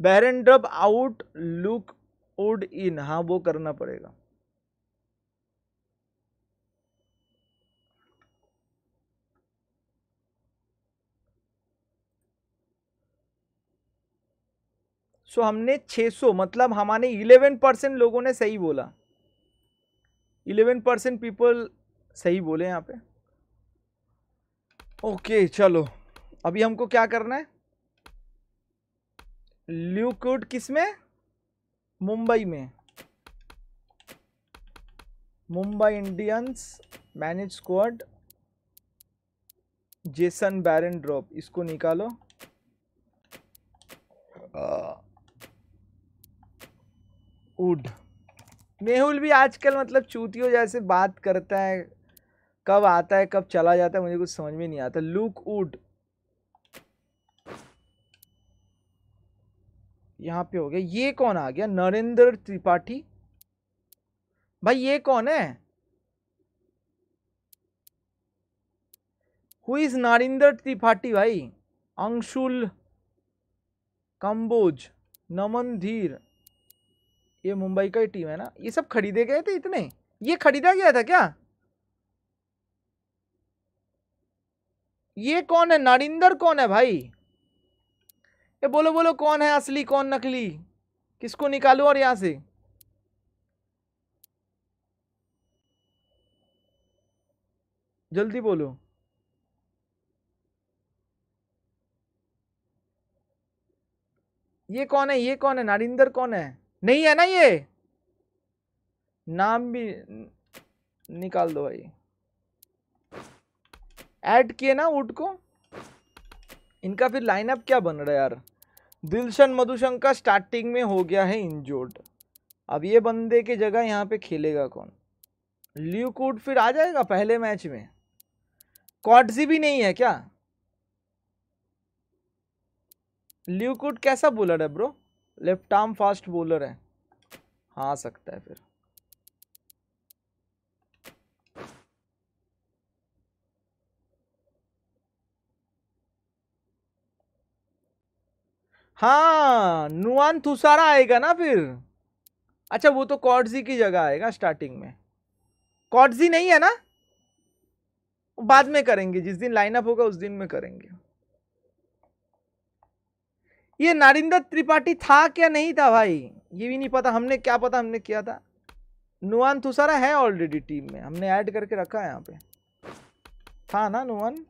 Behrendorff out Luke Wood in. हाँ वो करना पड़ेगा। सो so, हमने 600 मतलब हमारे 11 परसेंट लोगों ने सही बोला। 11 परसेंट पीपल सही बोले यहाँ पे। ओके okay, चलो। अभी हमको क्या करना है? ल्यूकुड किसमें? मुंबई में। Mumbai Indians manage squad, Jason Behrendorff. इसको निकालो। उड। मेहुल भी आजकल मतलब चूतियों जैसे बात करता है। कब आता है, कब चला जाता है, मुझे कुछ समझ में नहीं आता। लुक उड। यहाँ पे हो गया। ये कौन आ गया? नरेंद्र त्रिपाठी। भाई ये कौन है? हु इज़ नरेंद्र त्रिपाठी भाई? अंशुल कंबोज, नमन धीर। ये मुंबई का ही टीम है ना? ये सब खरीदे गए थे इतने? ये खरीदा गया था क्या? ये कौन है? नारिंदर कौन है, भाई? ये बोलो बोलो, कौन है असली, कौन नकली? किसको निकालो और यहाँ से? जल्दी बोलो। ये कौन है, ये कौन है? नारिंदर कौन है? नहीं है ना ये? नाम भी निकाल दो भाई। ऐड किए ना उड को? इनका फिर लाइनअप क्या बन रहा है यार? दिलशन मधुशंका स्टार्टिंग में हो गया है इंजोर्ड अब ये बंदे के जगह यहाँ पे खेलेगा कौन? ल्यूकूड फिर आ जाएगा पहले मैच में? कॉटजी भी नहीं है क्या? ल्यूकूड कैसा बोलर है bro left arm fast bowler है. हाँ सकता है फिर। हाँ नुआन थुसारा आएगा ना फिर। अच्छा वो तो कॉडजी की जगह आएगा स्टार्टिंग में। कॉडजी नहीं है ना? बाद में करेंगे, जिस दिन लाइनअप होगा, उस दिन में करेंगे। ये नारिंदर त्रिपाठी था क्या? नहीं था भाई। ये भी नहीं पता, हमने क्या पता, हमने किया था। नुआन थुसारा है ऑलरेडी टीम में। हमने ऐड करके रखा है यहाँ पे। था ना नुआन?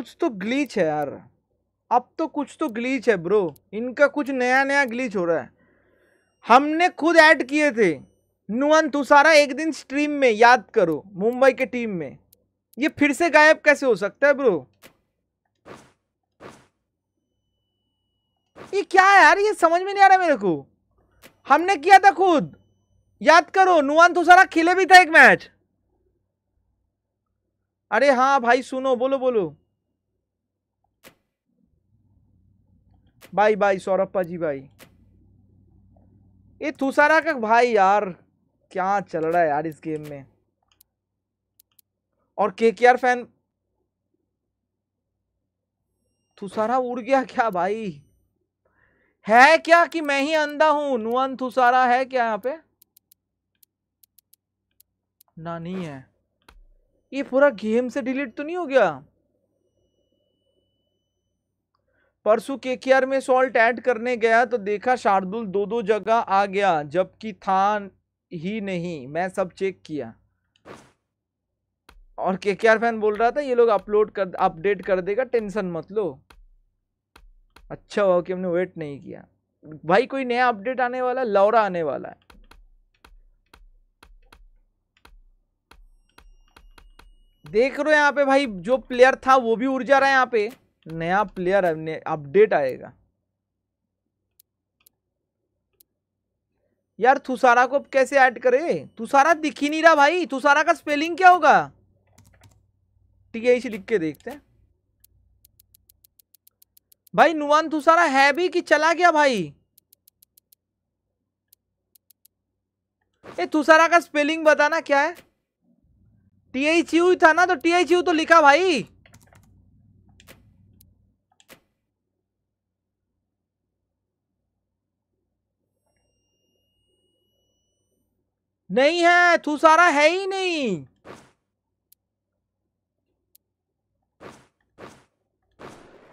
कुछ तो ग्लीच है यार। अब तो कुछ तो ग्लीच है ब्रो इनका कुछ नया नया ग्लीच हो रहा है। हमने खुद ऐड किए थे। नुअन तुसारा एक दिन स्ट्रीम में याद करो, मुंबई के टीम में। ये फिर से गायब कैसे हो सकता है ब्रो ये क्या है यार? ये समझ में नहीं आ रहा मेरे को। हमने किया था खुद। याद करो नुआन तुसारा खेले भी था एक मैच अरे हाँ भाई, सुनो, बोलो बोलो। बाई बाई सौरभ जी भाई। ये तुसारा का भाई यार, क्या चल रहा है यार इस गेम में? और के के आर फ़ैन तुसारा उड़ गया क्या भाई? है क्या कि मैं ही अंधा हूँ? नुअन तुसारा है क्या यहाँ पे? ना, नहीं है। ये पूरा गेम से डिलीट तो नहीं हो गया? परसों के में सॉल्ट ऐड करने गया तो देखा शार्दुल दो दो जगह आ गया, जबकि था ही नहीं। मैं सब चेक किया। और के फ़ैन बोल रहा था, ये लोग अपलोड कर अपडेट कर देगा, टेंशन मत लो। अच्छा हुआ कि हमने वेट नहीं किया। भाई, कोई नया अपडेट आने वाला? लौरा आने वाला है। देख रहे हो यहाँ पे भाई, जो प्लेयर था वो भी उड़ जा रहा है यहाँ पे। नया प्लेयर अपडेट आएगा। यार तुसारा को कैसे ऐड करे? तुसारा दिख ही नहीं रहा भाई। तुसारा का स्पेलिंग क्या होगा? ठीक है इसे लिख के देखते हैं। भाई नुआन तुसारा है भी कि चला गया भाई? ये तुसारा का स्पेलिंग बताना क्या है? टी एच यू था ना तो टी एच यू तो लिखा भाई। नहीं है तुसारा है ही नहीं।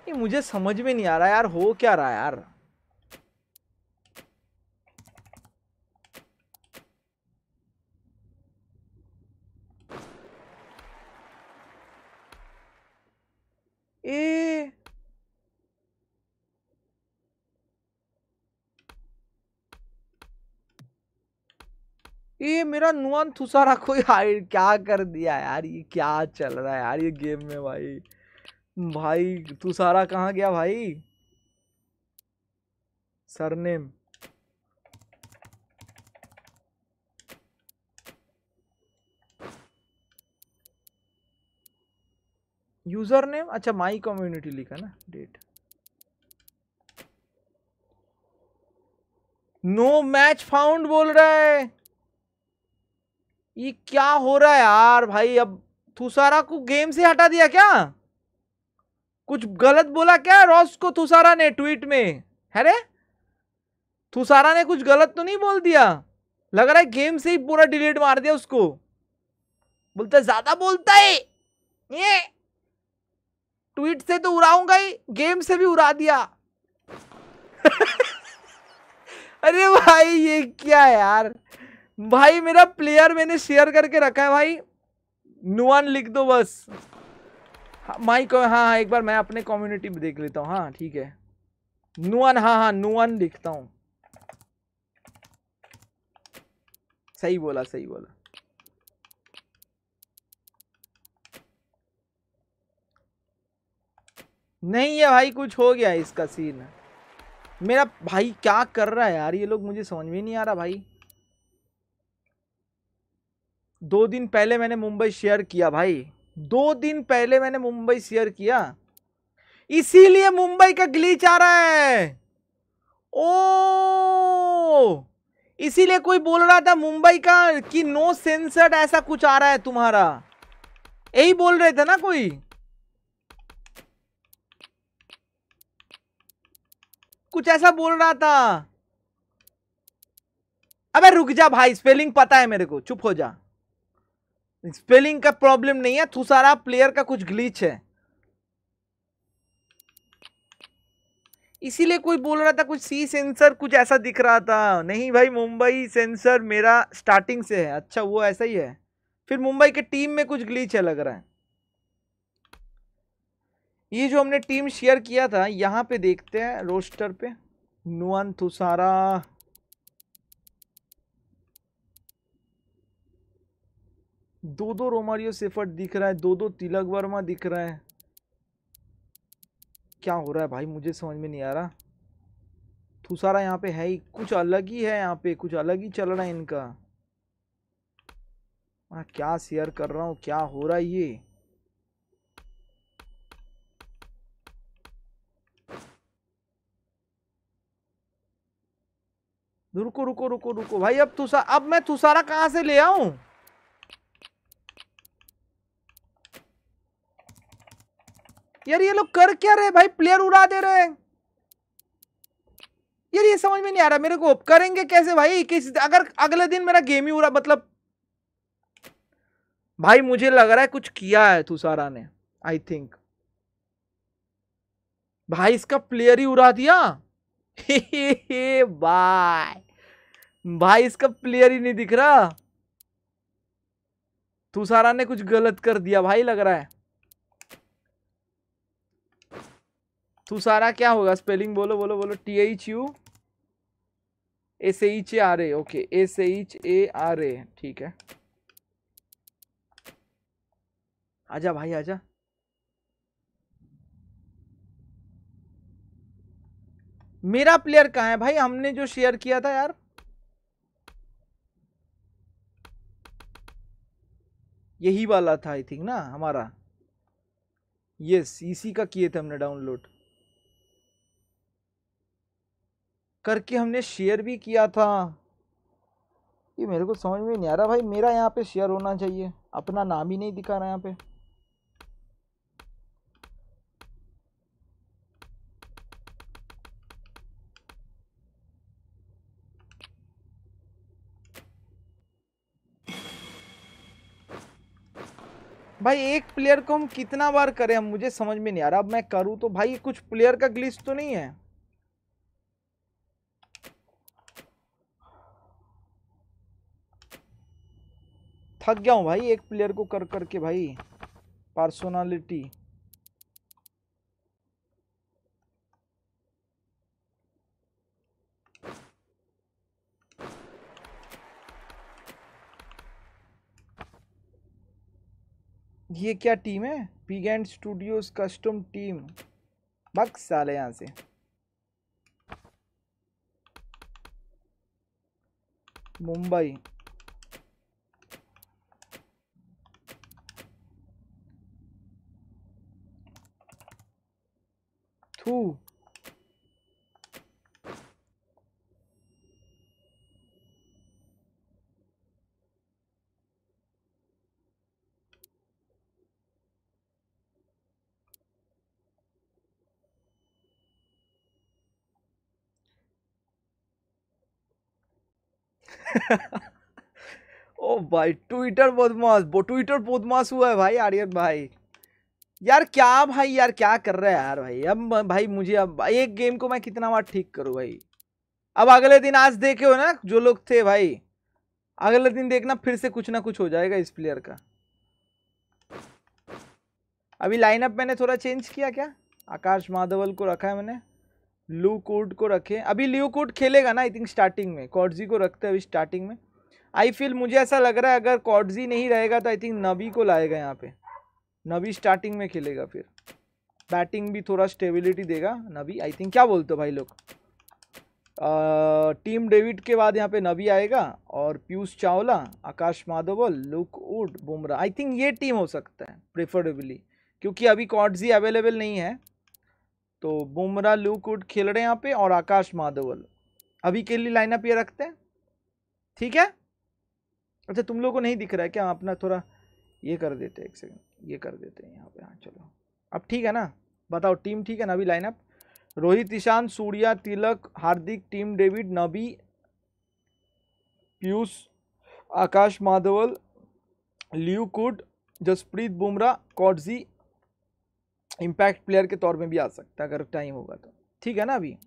ये मुझे समझ में नहीं आ रहा यार, हो क्या रहा यार? ए ये मेरा नुआन थुसारा कोई क्या कर दिया यार, ये क्या चल रहा है यार ये गेम में भाई? भाई तुसारा कहाँ गया भाई? सरनेम। यूज़र नेम अच्छा माई कम्युनिटी लिखा ना डेट नो मैच फाउंड बोल रहा है। ये क्या हो रहा है यार भाई? अब थुसारा को गेम से हटा दिया क्या? कुछ गलत बोला क्या रॉस को थुसारा ने ट्वीट में? है रे? थुसारा ने कुछ गलत तो नहीं बोल दिया? लग रहा है गेम से ही पूरा डिलीट मार दिया उसको। बोलता ज़्यादा बोलता है ये। ट्वीट से तो उड़ाऊँगा ही गेम से भी उड़ा दिया। [LAUGHS] अरे भाई, ये क्या यार? भाई, मेरा प्लेयर मैंने शेयर करके रखा है भाई। नुआन लिख दो बस। माई को हाँ हाँ एक बार मैं अपने कम्युनिटी में देख लेता हूँ। हाँ ठीक है। नुआन हाँ हाँ नुआन लिखता हूँ। सही बोला सही बोला। नहीं है भाई, कुछ हो गया इसका सीन मेरा भाई क्या कर रहा है यार? ये लोग मुझे समझ में नहीं आ रहा भाई। दो दिन पहले मैंने मुंबई शेयर किया भाई। दो दिन पहले मैंने मुंबई शेयर किया। इसीलिए मुंबई का ग्लीच आ रहा है। ओ! इसीलिए कोई बोल रहा था मुंबई का कि नो सेंसर्ड ऐसा कुछ आ रहा है तुम्हारा। यही बोल रहे थे ना कोई? कुछ ऐसा बोल रहा था। अबे रुक जा भाई स्पेलिंग पता है मेरे को। चुप हो जा। स्पेलिंग का प्रॉब्लम नहीं है, थुसारा प्लेयर का कुछ ग्लिच है। इसीलिए कोई बोल रहा था, कुछ सी सेंसर कुछ ऐसा दिख रहा था। नहीं भाई, मुंबई सेंसर मेरा स्टार्टिंग से है। अच्छा वो ऐसा ही है। फिर मुंबई के टीम में कुछ ग्लीच है लग रहा है। ये जो हमने टीम शेयर किया था, यहाँ पे देखते हैं रोस्टर पे। नुअन थुसारा। दो दो रोमारियो सेफर्ट दिख रहा है दो दो तिलक वर्मा दिख रहा है। क्या हो रहा है भाई? मुझे समझ में नहीं आ रहा। थुसारा यहाँ पे है ही, कुछ अलग ही है यहाँ पे, कुछ अलग ही चल रहा है इनका। मैं क्या शेयर कर रहा हूँ, क्या हो रहा है ये? रुको रुको रुको रुको, भाई, अब तुसा अब मैं तुसारा कहाँ से ले आऊँ? यार ये लोग कर क्या रहे भाई? प्लेयर उड़ा दे रहे हैं। यार ये समझ में नहीं आ रहा, मेरे को करेंगे कैसे भाई? किस अगर अगले दिन मेरा गेम ही उड़ा मतलब भाई मुझे लग रहा है कुछ किया है तुसारा ने आई थिंक भाई इसका प्लेयर ही उड़ा दिया। [LAUGHS] बाय भाई इसका प्लेयर ही नहीं दिख रहा। तुसारा ने कुछ गलत कर दिया भाई, लग रहा है। तुसारा क्या होगा? स्पेलिंग बोलो बोलो बोलो। T H U S H A R A okay S H A R A ठीक है। आजा भाई आजा। मेरा प्लेयर कहाँ है भाई? हमने जो शेयर किया था यार। यही वाला था आई थिंक ना हमारा। यस yes, इसी का किए थे हमने डाउनलोड करके हमने शेयर भी किया था। ये मेरे को समझ में नहीं आ रहा भाई, मेरा यहाँ पे शेयर होना चाहिए। अपना नाम ही नहीं दिखा रहा यहाँ पे। भाई, एक प्लेयर को हम कितना बार करें, हम मुझे समझ में नहीं आ रहा। अब मैं करूँ तो भाई, कुछ प्लेयर का ग्लिच तो नहीं है। थक गया हूँ भाई एक प्लेयर को कर करके भाई। पर्सनालिटी ये क्या टीम है? Big Ant Studios custom team बक्स साल यहाँ से। मुंबई। थू ओ भाई ट्विटर बदमाश ट्विटर बदमाश हुआ है भाई आर्यन भाई। यार क्या भाई, यार क्या कर रहा है यार भाई? अब भाई मुझे अब, एक गेम को मैं कितना बार ठीक करूँ भाई? अब अगले दिन आज देखे हो ना, जो लोग थे भाई, अगले दिन देखना फिर से कुछ ना कुछ हो जाएगा इस प्लेयर का। अभी लाइनअप मैंने थोड़ा चेंज किया क्या? आकाश माधवल को रखा है मैंने लू कोड को रखे अभी ल्यू कोड खेलेगा ना आई थिंक स्टार्टिंग में कॉर्डजी को रखते हैं अभी स्टार्टिंग में। आई फील मुझे ऐसा लग रहा है, अगर कॉर्डजी नहीं रहेगा तो आई थिंक नबी को लाएगा यहाँ पे। नबी स्टार्टिंग में खेलेगा फिर। बैटिंग भी थोड़ा स्टेबिलिटी देगा नबी आई थिंक क्या बोलते हो भाई लोग? टीम डेविड के बाद यहाँ पे नबी आएगा और Piyush Chawla, Akash Madhwal, Luke Wood, Bumrah. I think ये टीम हो सकता है प्रेफरेबली क्योंकि अभी कॉर्डजी अवेलेबल नहीं है। तो बुमराह उड खेल रहे हैं यहाँ पे और आकाश माधवल। अभी के लिए लाइनअप ये रखते हैं। ठीक है? अच्छा तुम लोगों को नहीं दिख रहा है क्या? अपना थोड़ा ये कर देते हैं एक सेकंड ये कर देते हैं यहाँ पे हाँ चलो। अब ठीक है ना? बताओ टीम ठीक है ना अभी lineup Rohit Ishan Surya, Tilak, Hardik Tim David, Nabi, Piyush, Akash, Madhwal, Luke Wood Jasprit Bumrah Coetzee impact player के तौर में भी आ सकता है, अगर टाइम होगा तो। ठीक है ना अभी?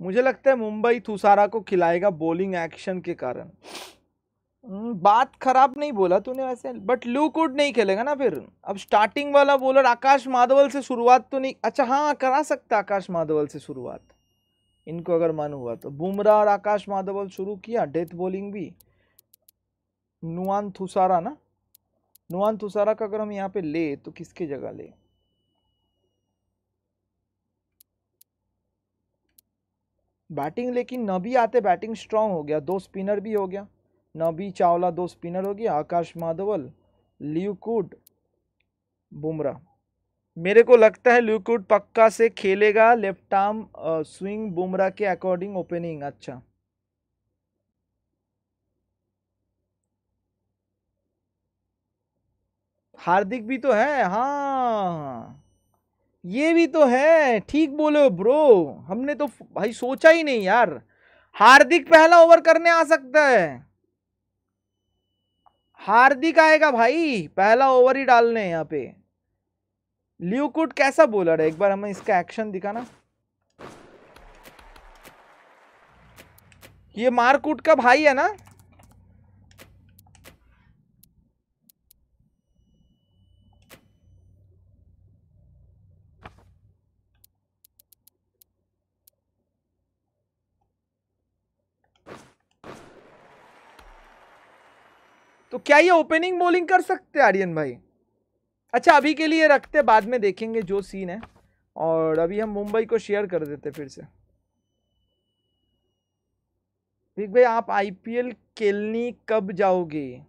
मुझे लगता है मुंबई थुसारा को खिलाएगा बॉलिंग एक्शन के कारण। बात खराब नहीं बोला तूने वैसे बट लूकुड नहीं खेलेगा ना फिर? अब स्टार्टिंग वाला बॉलर आकाश माधवल से शुरुआत तो नहीं अच्छा हाँ करा सकता आकाश माधवल से शुरुआत। इनको अगर मन हुआ तो। बुमराह और आकाश माधवल शुरू किया डेथ बॉलिंग भी। नुआन थुसारा ना? नुआन थुसारा का अगर हम यहाँ पे ले तो किसके जगह ले? बैटिंग लेकिन नबी आते बैटिंग स्ट्रांग हो गया, दो स्पिनर भी हो गया। नबी चावला दो स्पिनर हो गया आकाश माधवल ल्यूकूड बुमराह। मेरे को लगता है ल्यूकूड पक्का से खेलेगा लेफ़्ट आर्म स्विंग बुमराह के अकॉर्डिंग ओपनिंग। अच्छा। हार्दिक भी तो है हाँ। ये भी तो है, ठीक बोले हो ब्रो। हमने तो भाई सोचा ही नहीं यार। हार्दिक पहला ओवर करने आ सकता है। हार्दिक आएगा भाई, पहला ओवर ही डालने यहाँ पे। ल्यूकुट कैसा बॉलर है? एक बार हमें इसका एक्शन दिखाना। ये मारकुट का भाई है ना? तो क्या ये ओपनिंग बॉलिंग कर सकते आर्यन भाई? अच्छा अभी के लिए रखते, बाद में देखेंगे जो सीन है। और अभी हम मुंबई को शेयर कर देते फिर से। विक भाई, आप आईपीएल खेलनी कब जाओगे?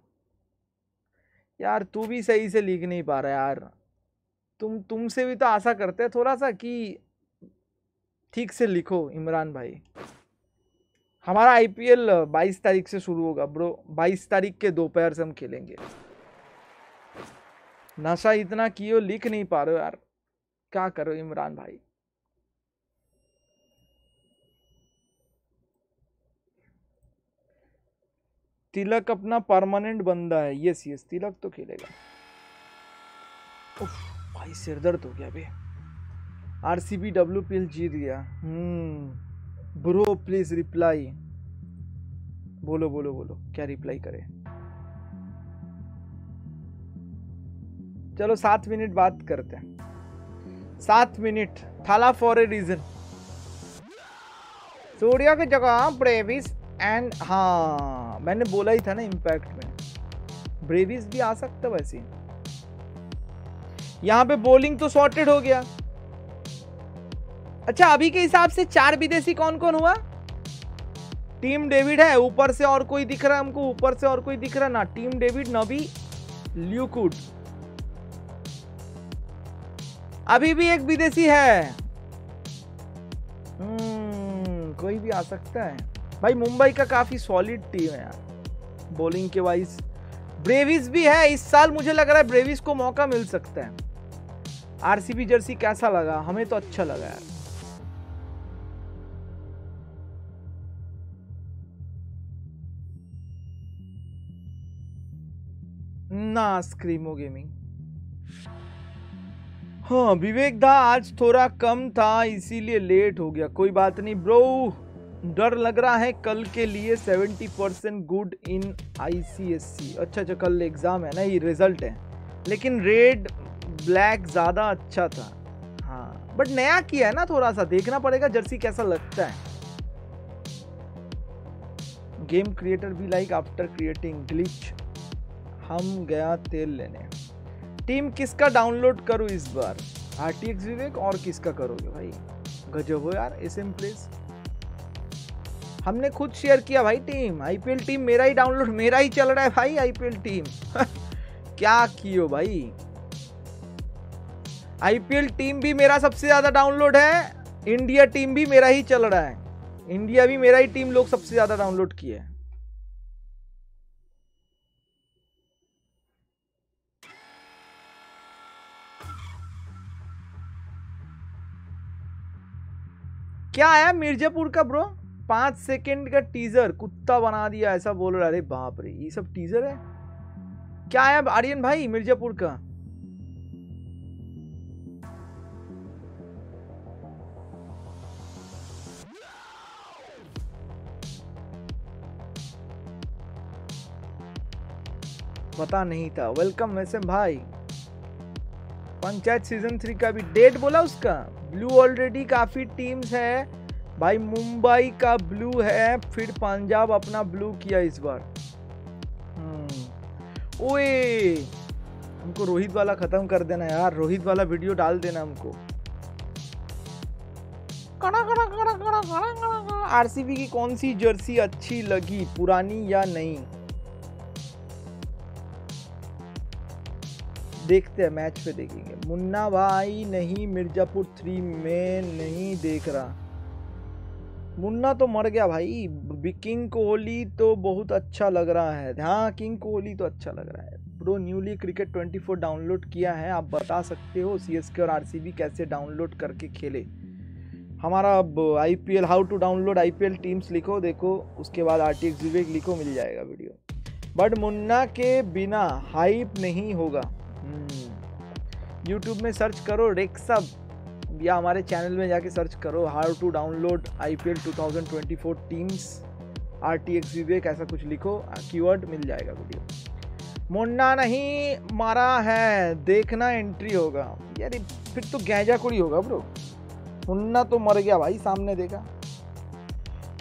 यार, तू भी सही से लिख नहीं पा रहा यार। तुम, तुमसे भी तो आशा करते हैं थोड़ा सा कि ठीक से लिखो इमरान भाई। हमारा आईपीएल 22 तारीख से शुरू होगा, ब्रो। 22 तारीख के दोपहर से हम खेलेंगे। नशा इतना कियो, लिख नहीं पा रहे हो यार। क्या करो, इमरान भाई? तिलक अपना परमानेंट बंदा है। यस यस तिलक तो खेलेगा। भाई, सिर दर्द हो गया बे आरसीबी डब्ल्यूपीएल जीत गया। हम्म। ब्रो प्लीज़ रिप्लाई बोलो बोलो बोलो, क्या रिप्लाई करें? चलो, सात मिनट बात करते हैं। सात minute Thala for a reason Surya की जगह ब्रेविस एंड हाँ मैंने बोला ही था ना इम्पैक्ट में। ब्रेविस भी आ सकता वैसे यहाँ पे बॉलिंग तो सॉर्टेड हो गया। अच्छा अभी के हिसाब से चार विदेशी कौन कौन हुआ? टीम डेविड है ऊपर से और कोई दिख रहा है हमको? ऊपर से और कोई दिख रहा ना टीम डेविड नबी ल्यूकुड। अभी भी एक विदेशी है। हम्म, कोई भी आ सकता है। भाई मुंबई का काफ़ी सॉलिड टीम है यार बॉलिंग के वाइज ब्रेविस भी है इस साल मुझे लग रहा है ब्रेविस को मौका मिल सकता है। आरसीबी जर्सी कैसा लगा? हमें तो अच्छा लगा यार। ना स्क्रीमो गेमिंग हाँ विवेक दा आज थोड़ा कम था, इसीलिए लेट हो गया। कोई बात नहीं ब्रो डर लग रहा है कल के लिए 70 परसेंट गुड इन आईसीएससी अच्छा अच्छा कल एग्ज़ाम है ना, ये रिज़ल्ट है। लेकिन रेड ब्लैक ज़्यादा अच्छा था। हाँ बट नया किया है ना थोड़ा सा, देखना पड़ेगा जर्सी कैसा लगता है। गेम क्रिएटर भी लाइक आफ्टर क्रिएटिंग ग्लिच हम गया तेल लेने। टीम किसका डाउनलोड करूँ इस बार? आर टी एक्स विवेक और किसका करोगे भाई? गजब हो यार एस एम प्लेस हमने खुद शेयर किया भाई टीम। आईपीएल टीम मेरा ही डाउनलोड, मेरा ही चल रहा है भाई आईपीएल टीम। [LAUGHS] क्या कियो भाई? आईपीएल टीम भी मेरा सबसे ज़्यादा डाउनलोड है इंडिया टीम भी मेरा ही चल रहा है। इंडिया भी मेरा ही टीम लोग सबसे ज़्यादा डाउनलोड किए है। क्या आया मिर्जापुर का ब्रो पाँच सेकंड का टीजर कुत्ता बना दिया, ऐसा बोल रहा अरे बाप रे, ये सब टीजर है? क्या आया आर्यन भाई, मिर्जापुर का? पता नहीं था। वेलकम वैसे भाई। पंचायत सीज़न थ्री का भी डेट बोला उसका? ब्लू ऑलरेडी काफ़ी टीम्स है। भाई मुंबई का ब्लू है, फिर पंजाब अपना ब्लू किया इस बार। हम्म। ओए, हमको रोहित वाला खत्म कर देना यार, रोहित वाला वीडियो डाल देना हमको। आरसीबी की कौन सी जर्सी अच्छी लगी, पुरानी या नहीं देखते हैं मैच पे देखेंगे। मुन्ना भाई नहीं, मिर्जापुर थ्री में नहीं देख रहा। मुन्ना तो मर गया भाई। किंग कोहली तो बहुत अच्छा लग रहा है। हाँ किंग कोहली तो अच्छा लग रहा है। प्रो न्यूली क्रिकेट 24 डाउनलोड किया है। आप बता सकते हो सी और आरसीबी कैसे डाउनलोड करके खेले। हमारा अब I P L how to download I P L teams लिखो, देखो। उसके बाद आर टी एक्स विवेक लिखो, मिल जाएगा वीडियो बट मुन्ना के बिना हाइप नहीं होगा। यूट्यूब में सर्च करो रेक्सब या हमारे चैनल में जाके सर्च करो how to download I P L two thousand twenty four teams R T X Vivek ऐसा कुछ लिखो कीवर्ड मिल जाएगा वीडियो मुन्ना नहीं, मारा है, देखना एंट्री होगा। यार, फिर तो गैजा कुड़ी होगा ब्रो मुन्ना तो मर गया भाई, सामने देखा।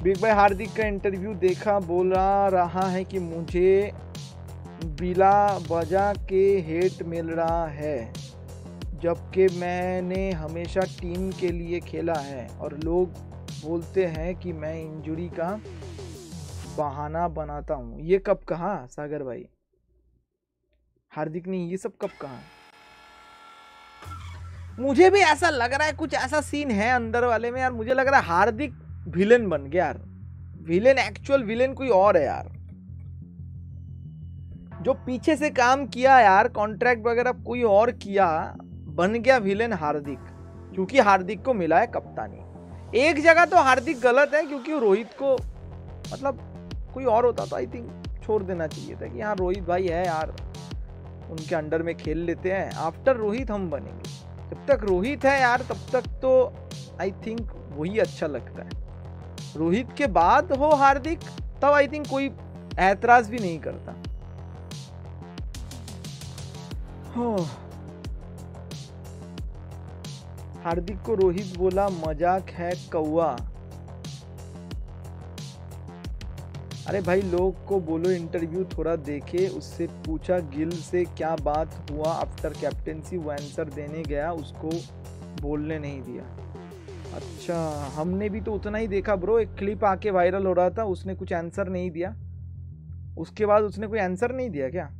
बिग भाई हार्दिक का इंटरव्यू देखा, बोला रहा है कि मुझे बिला वजह के हेट मिल रहा है, जबकि मैंने हमेशा टीम के लिए खेला है और लोग बोलते हैं कि मैं इंजुरी का बहाना बनाता हूँ। ये कब कहा, सागर भाई? हार्दिक ने ये सब कब कहा? मुझे भी ऐसा लग रहा है, कुछ ऐसा सीन है अंदर वाले में यार। मुझे लग रहा है हार्दिक विलेन बन गया यार। विलेन एक्चुअल विलेन कोई और है यार। जो पीछे से काम किया यार कॉन्ट्रैक्ट वगैरह कोई और किया, बन गया विलेन हार्दिक। क्योंकि हार्दिक को मिला है कप्तानी। एक जगह तो हार्दिक गलत है, क्योंकि रोहित को मतलब कोई और होता तो आई थिंक छोड़ देना चाहिए था कि हाँ रोहित भाई है यार, उनके अंडर में खेल लेते हैं। आफ्टर रोहित हम बनेंगे। जब तक रोहित है यार, तब तक तो आई थिंक वही अच्छा लगता है। रोहित के बाद हो हार्दिक, तब आई थिंक कोई ऐतराज भी नहीं करता। हार्दिक को रोहित बोला, मज़ाक है कौआ अरे भाई, लोग को बोलो इंटरव्यू थोड़ा देखे। उससे पूछा, गिल से क्या बात हुआ? आफ्टर कैप्टेंसी वो आंसर देने गया, उसको बोलने नहीं दिया। अच्छा हमने भी तो उतना ही देखा ब्रो एक क्लिप आके वायरल हो रहा था, उसने कुछ आंसर नहीं दिया। उसके बाद उसने कोई आंसर नहीं दिया क्या?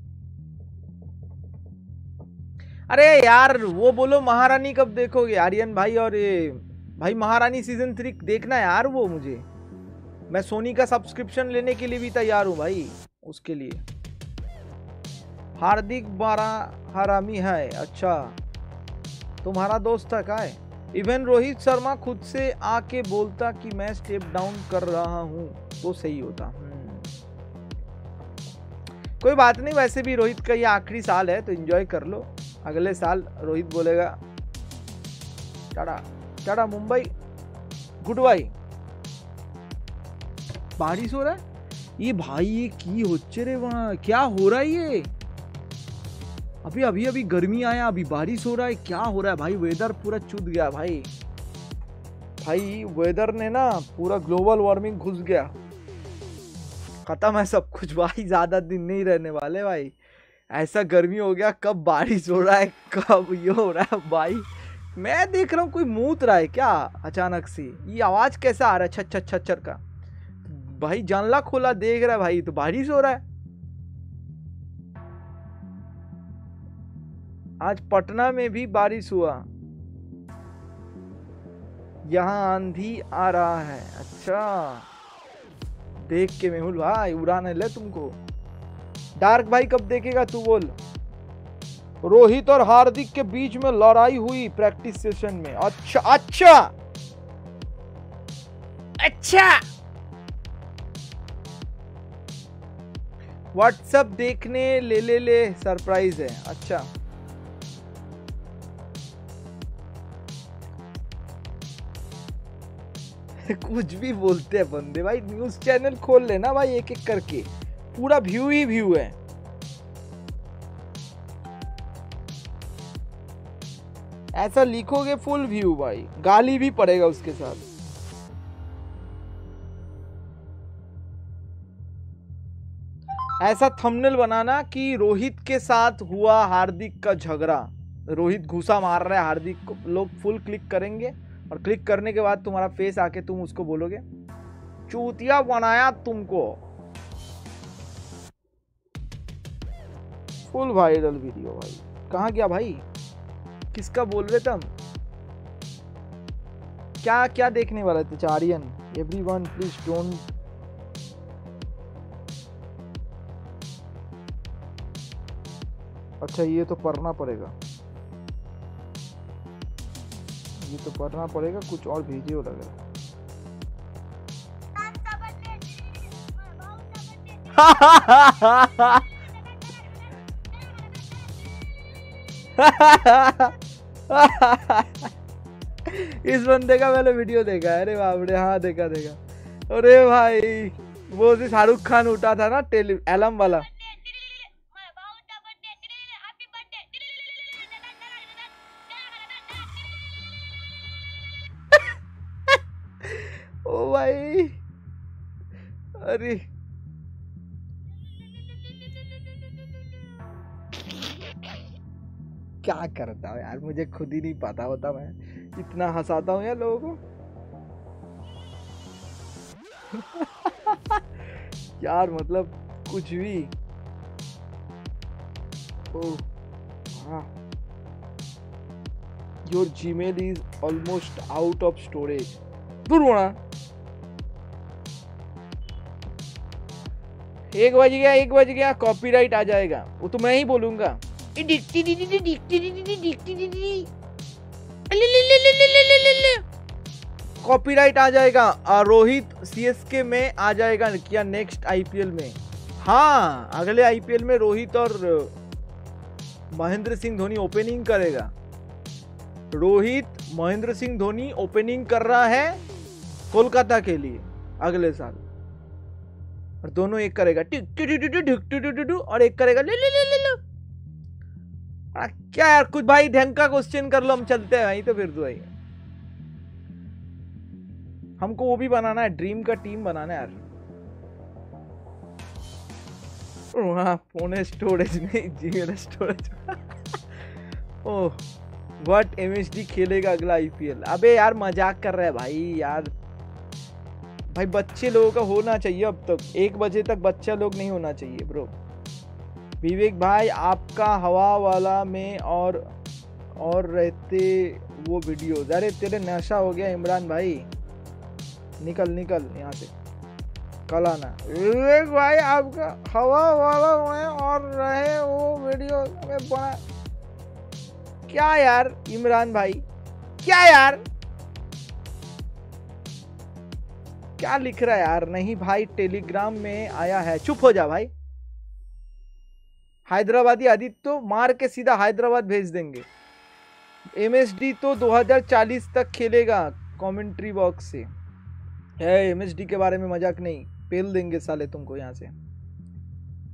अरे यार, वो बोलो महारानी कब देखोगे? आर्यन भाई और ये, भाई महारानी सीज़न थ्री देखना यार वो मुझे। मैं सोनी का सब्सक्रिप्शन लेने के लिए भी तैयार हूँ भाई, उसके लिए। हार्दिक बारा, हरामी है अच्छा। तुम्हारा दोस्त था का है इवन रोहित शर्मा खुद से आके बोलता कि मैं स्टेप डाउन कर रहा हूँ तो सही होता। हम्म। कोई बात नहीं, वैसे भी रोहित का ये आखिरी साल है तो एंजॉय कर लो। अगले साल रोहित बोलेगा tata tata Mumbai good bye बारिश हो रहा है? ये भाई, ये की होचे रे वहाँ? क्या हो रहा है ये? अभी अभी अभी गर्मी आया, अभी बारिश हो रहा है, क्या हो रहा है भाई? वेदर पूरा चुद गया भाई। भाई वेदर ने ना पूरा ग्लोबल वार्मिंग घुस गया। खत्म है सब कुछ भाई, ज़्यादा दिन नहीं रहने वाले भाई। ऐसा गर्मी हो गया, कब बारिश हो रहा है, कब ये हो रहा है, भाई। मैं देख रहा हूँ कोई मूत रहा है क्या, अचानक से? ये आवाज़ कैसा आ रहा है छच्चर छच्चर का? भाई, जानला खोला देख रहा है भाई तो बारिश हो रहा है। आज पटना में भी बारिश हुआ। यहाँ आंधी आ रहा है अच्छा। देख के मेहुल भाई, उड़ाने ले तुमको। डार्क भाई कब देखेगा तू बोल। रोहित और हार्दिक के बीच में लड़ाई हुई प्रैक्टिस सेशन में। अच्छा अच्छा। अच्छा। व्हाट्सअप देखने ले ले ले सरप्राइज़ है। अच्छा। [LAUGHS] कुछ भी बोलते हैं बंदे। भाई न्यूज़ चैनल खोल लेना भाई एक एक करके। पूरा व्यू ही व्यू है। ऐसा लिखोगे फुल व्यू भाई। गाली भी पड़ेगा उसके साथ। ऐसा थंबनेल बनाना कि रोहित के साथ हुआ हार्दिक का झगड़ा। रोहित घुसा मार रहा है, हार्दिक को लोग फुल क्लिक करेंगे और क्लिक करने के बाद तुम्हारा फेस आके तुम उसको बोलोगे, चूतिया बनाया तुमको। फुल वायरल वीडियो भाई। कहाँ गया भाई? किसका बोल रहे तुम क्या क्या देखने वाले थे चारियन एवरी वन प्लीज़ डोंट अच्छा ये तो पढ़ना पड़ेगा। ये तो पढ़ना पड़ेगा कुछ और वीडियो लग रहा है। [LAUGHS] [LAUGHS] इस बंदे का मैंने वीडियो देखा है। अरे बाप रे हाँ देखा देखा। अरे भाई, वो भी शाहरुख खान उठा था ना, टेली, एलम वाला। [LAUGHS] ओ भाई, अरे। क्या करता हूँ यार? मुझे खुद ही नहीं पता होता मैं। इतना हंसाता हूँ यार लोगों को। [LAUGHS] यार मतलब कुछ भी। हाँ। Your Gmail is almost out of storage दूर होना। एक बज गया, एक बज गया कॉपीराइट आ जाएगा। वो तो मैं ही बोलूँगा। कॉपीराइट आ जाएगा रोहित सीएसके में आ जाएगा क्या नेक्स्ट आईपीएल में हाँ अगले आईपीएल में रोहित और महेंद्र सिंह धोनी ओपनिंग करेगा रोहित महेंद्र सिंह धोनी ओपनिंग कर रहा है कोलकाता के लिए अगले साल और दोनों एक करेगा और एक करेगा ले ले ले क्या यार, कुछ भाई ढंग का क्वेश्चन कर लो, हम चलते हैं भाई तो फिर तो भाई हमको वो भी बनाना है ड्रीम का टीम बनाना है यार। वहाँ फ़ोन स्टोरेज नहीं Gmail storage oh what MSD खेलेगा अगला आईपीएल अबे यार, मज़ाक कर रहा है भाई, यार। भाई, बच्चे लोगों का होना चाहिए अब तक। एक बजे तक बच्चा लोग नहीं होना चाहिए ब्रो विवेक भाई, आपका हवा वाला में और और रहते वो वीडियो अरे, तेरे नशा हो गया इमरान भाई। निकल निकल यहाँ से। कल आना। विवेक भाई, आपका हवा वाला में और रहे वो वीडियो में बना क्या यार, इमरान भाई? क्या यार? क्या लिख रहा है यार? नहीं भाई टेलीग्राम में आया है। चुप हो जा भाई। हैदराबादी आदित्य मार के सीधा हैदराबाद भेज देंगे। एमएसडी तो 2040 तक खेलेगा कमेंट्री बॉक्स से। है एमएसडी के बारे में मज़ाक नहीं, पेल देंगे साले तुमको यहाँ से।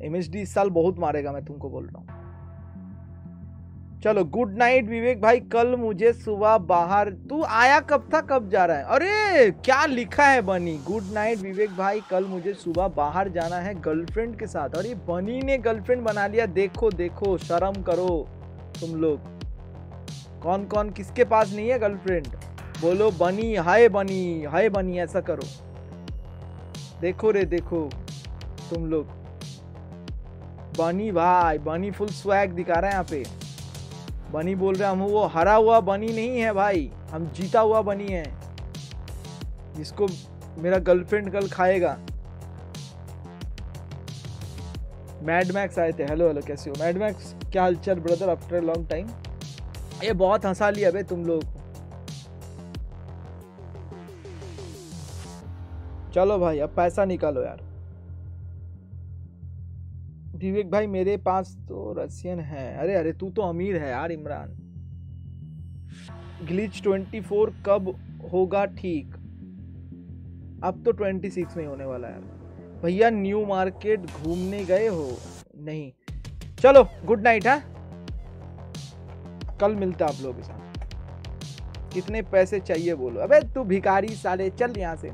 एमएसडी इस साल बहुत मारेगा, मैं तुमको बोल रहा हूँ। चलो गुड नाइट विवेक भाई, कल मुझे सुबह बाहर, तू आया कब था, कब जा रहा है? अरे, क्या लिखा है बनी? गुड नाइट विवेक भाई, कल मुझे सुबह बाहर जाना है गर्लफ्रेंड के साथ। अरे, बनी ने गर्लफ्रेंड बना लिया, देखो देखो, शर्म करो तुम लोग। कौन कौन, किसके पास नहीं है गर्लफ्रेंड बोलो, बनी, हाय बनी हाय बनी, ऐसा करो। देखो रे, देखो, तुम लोग। बनी भाई, बनी फुल स्वैग दिखा रहा है यहाँ पे। बनी बोल रहे हम वो हरा हुआ बनी नहीं है भाई, हम जीता हुआ बनी है। जिसको मेरा गर्लफ्रेंड कल खाएगा। मैड मैक्स आए थे। हेलो हेलो कैसे हो? मैड मैक्स क्या हलचल ब्रदर आफ्टर लॉन्ग टाइम ये बहुत हंसा लिया बे तुम लोग। चलो भाई, अब पैसा निकालो यार। विवेक भाई, मेरे पास तो रशियन है। अरे अरे, तू तो अमीर है यार, इमरान। ग्लिच 24 कब होगा ठीक? अब तो 26 में ही होने वाला है। भैया, न्यू मार्केट घूमने गए हो? नहीं। चलो, गुड नाइट, है। कल मिलता आप लोगों के साथ। कितने पैसे चाहिए बोलो। अबे, तू भिखारी साले, चल यहाँ से।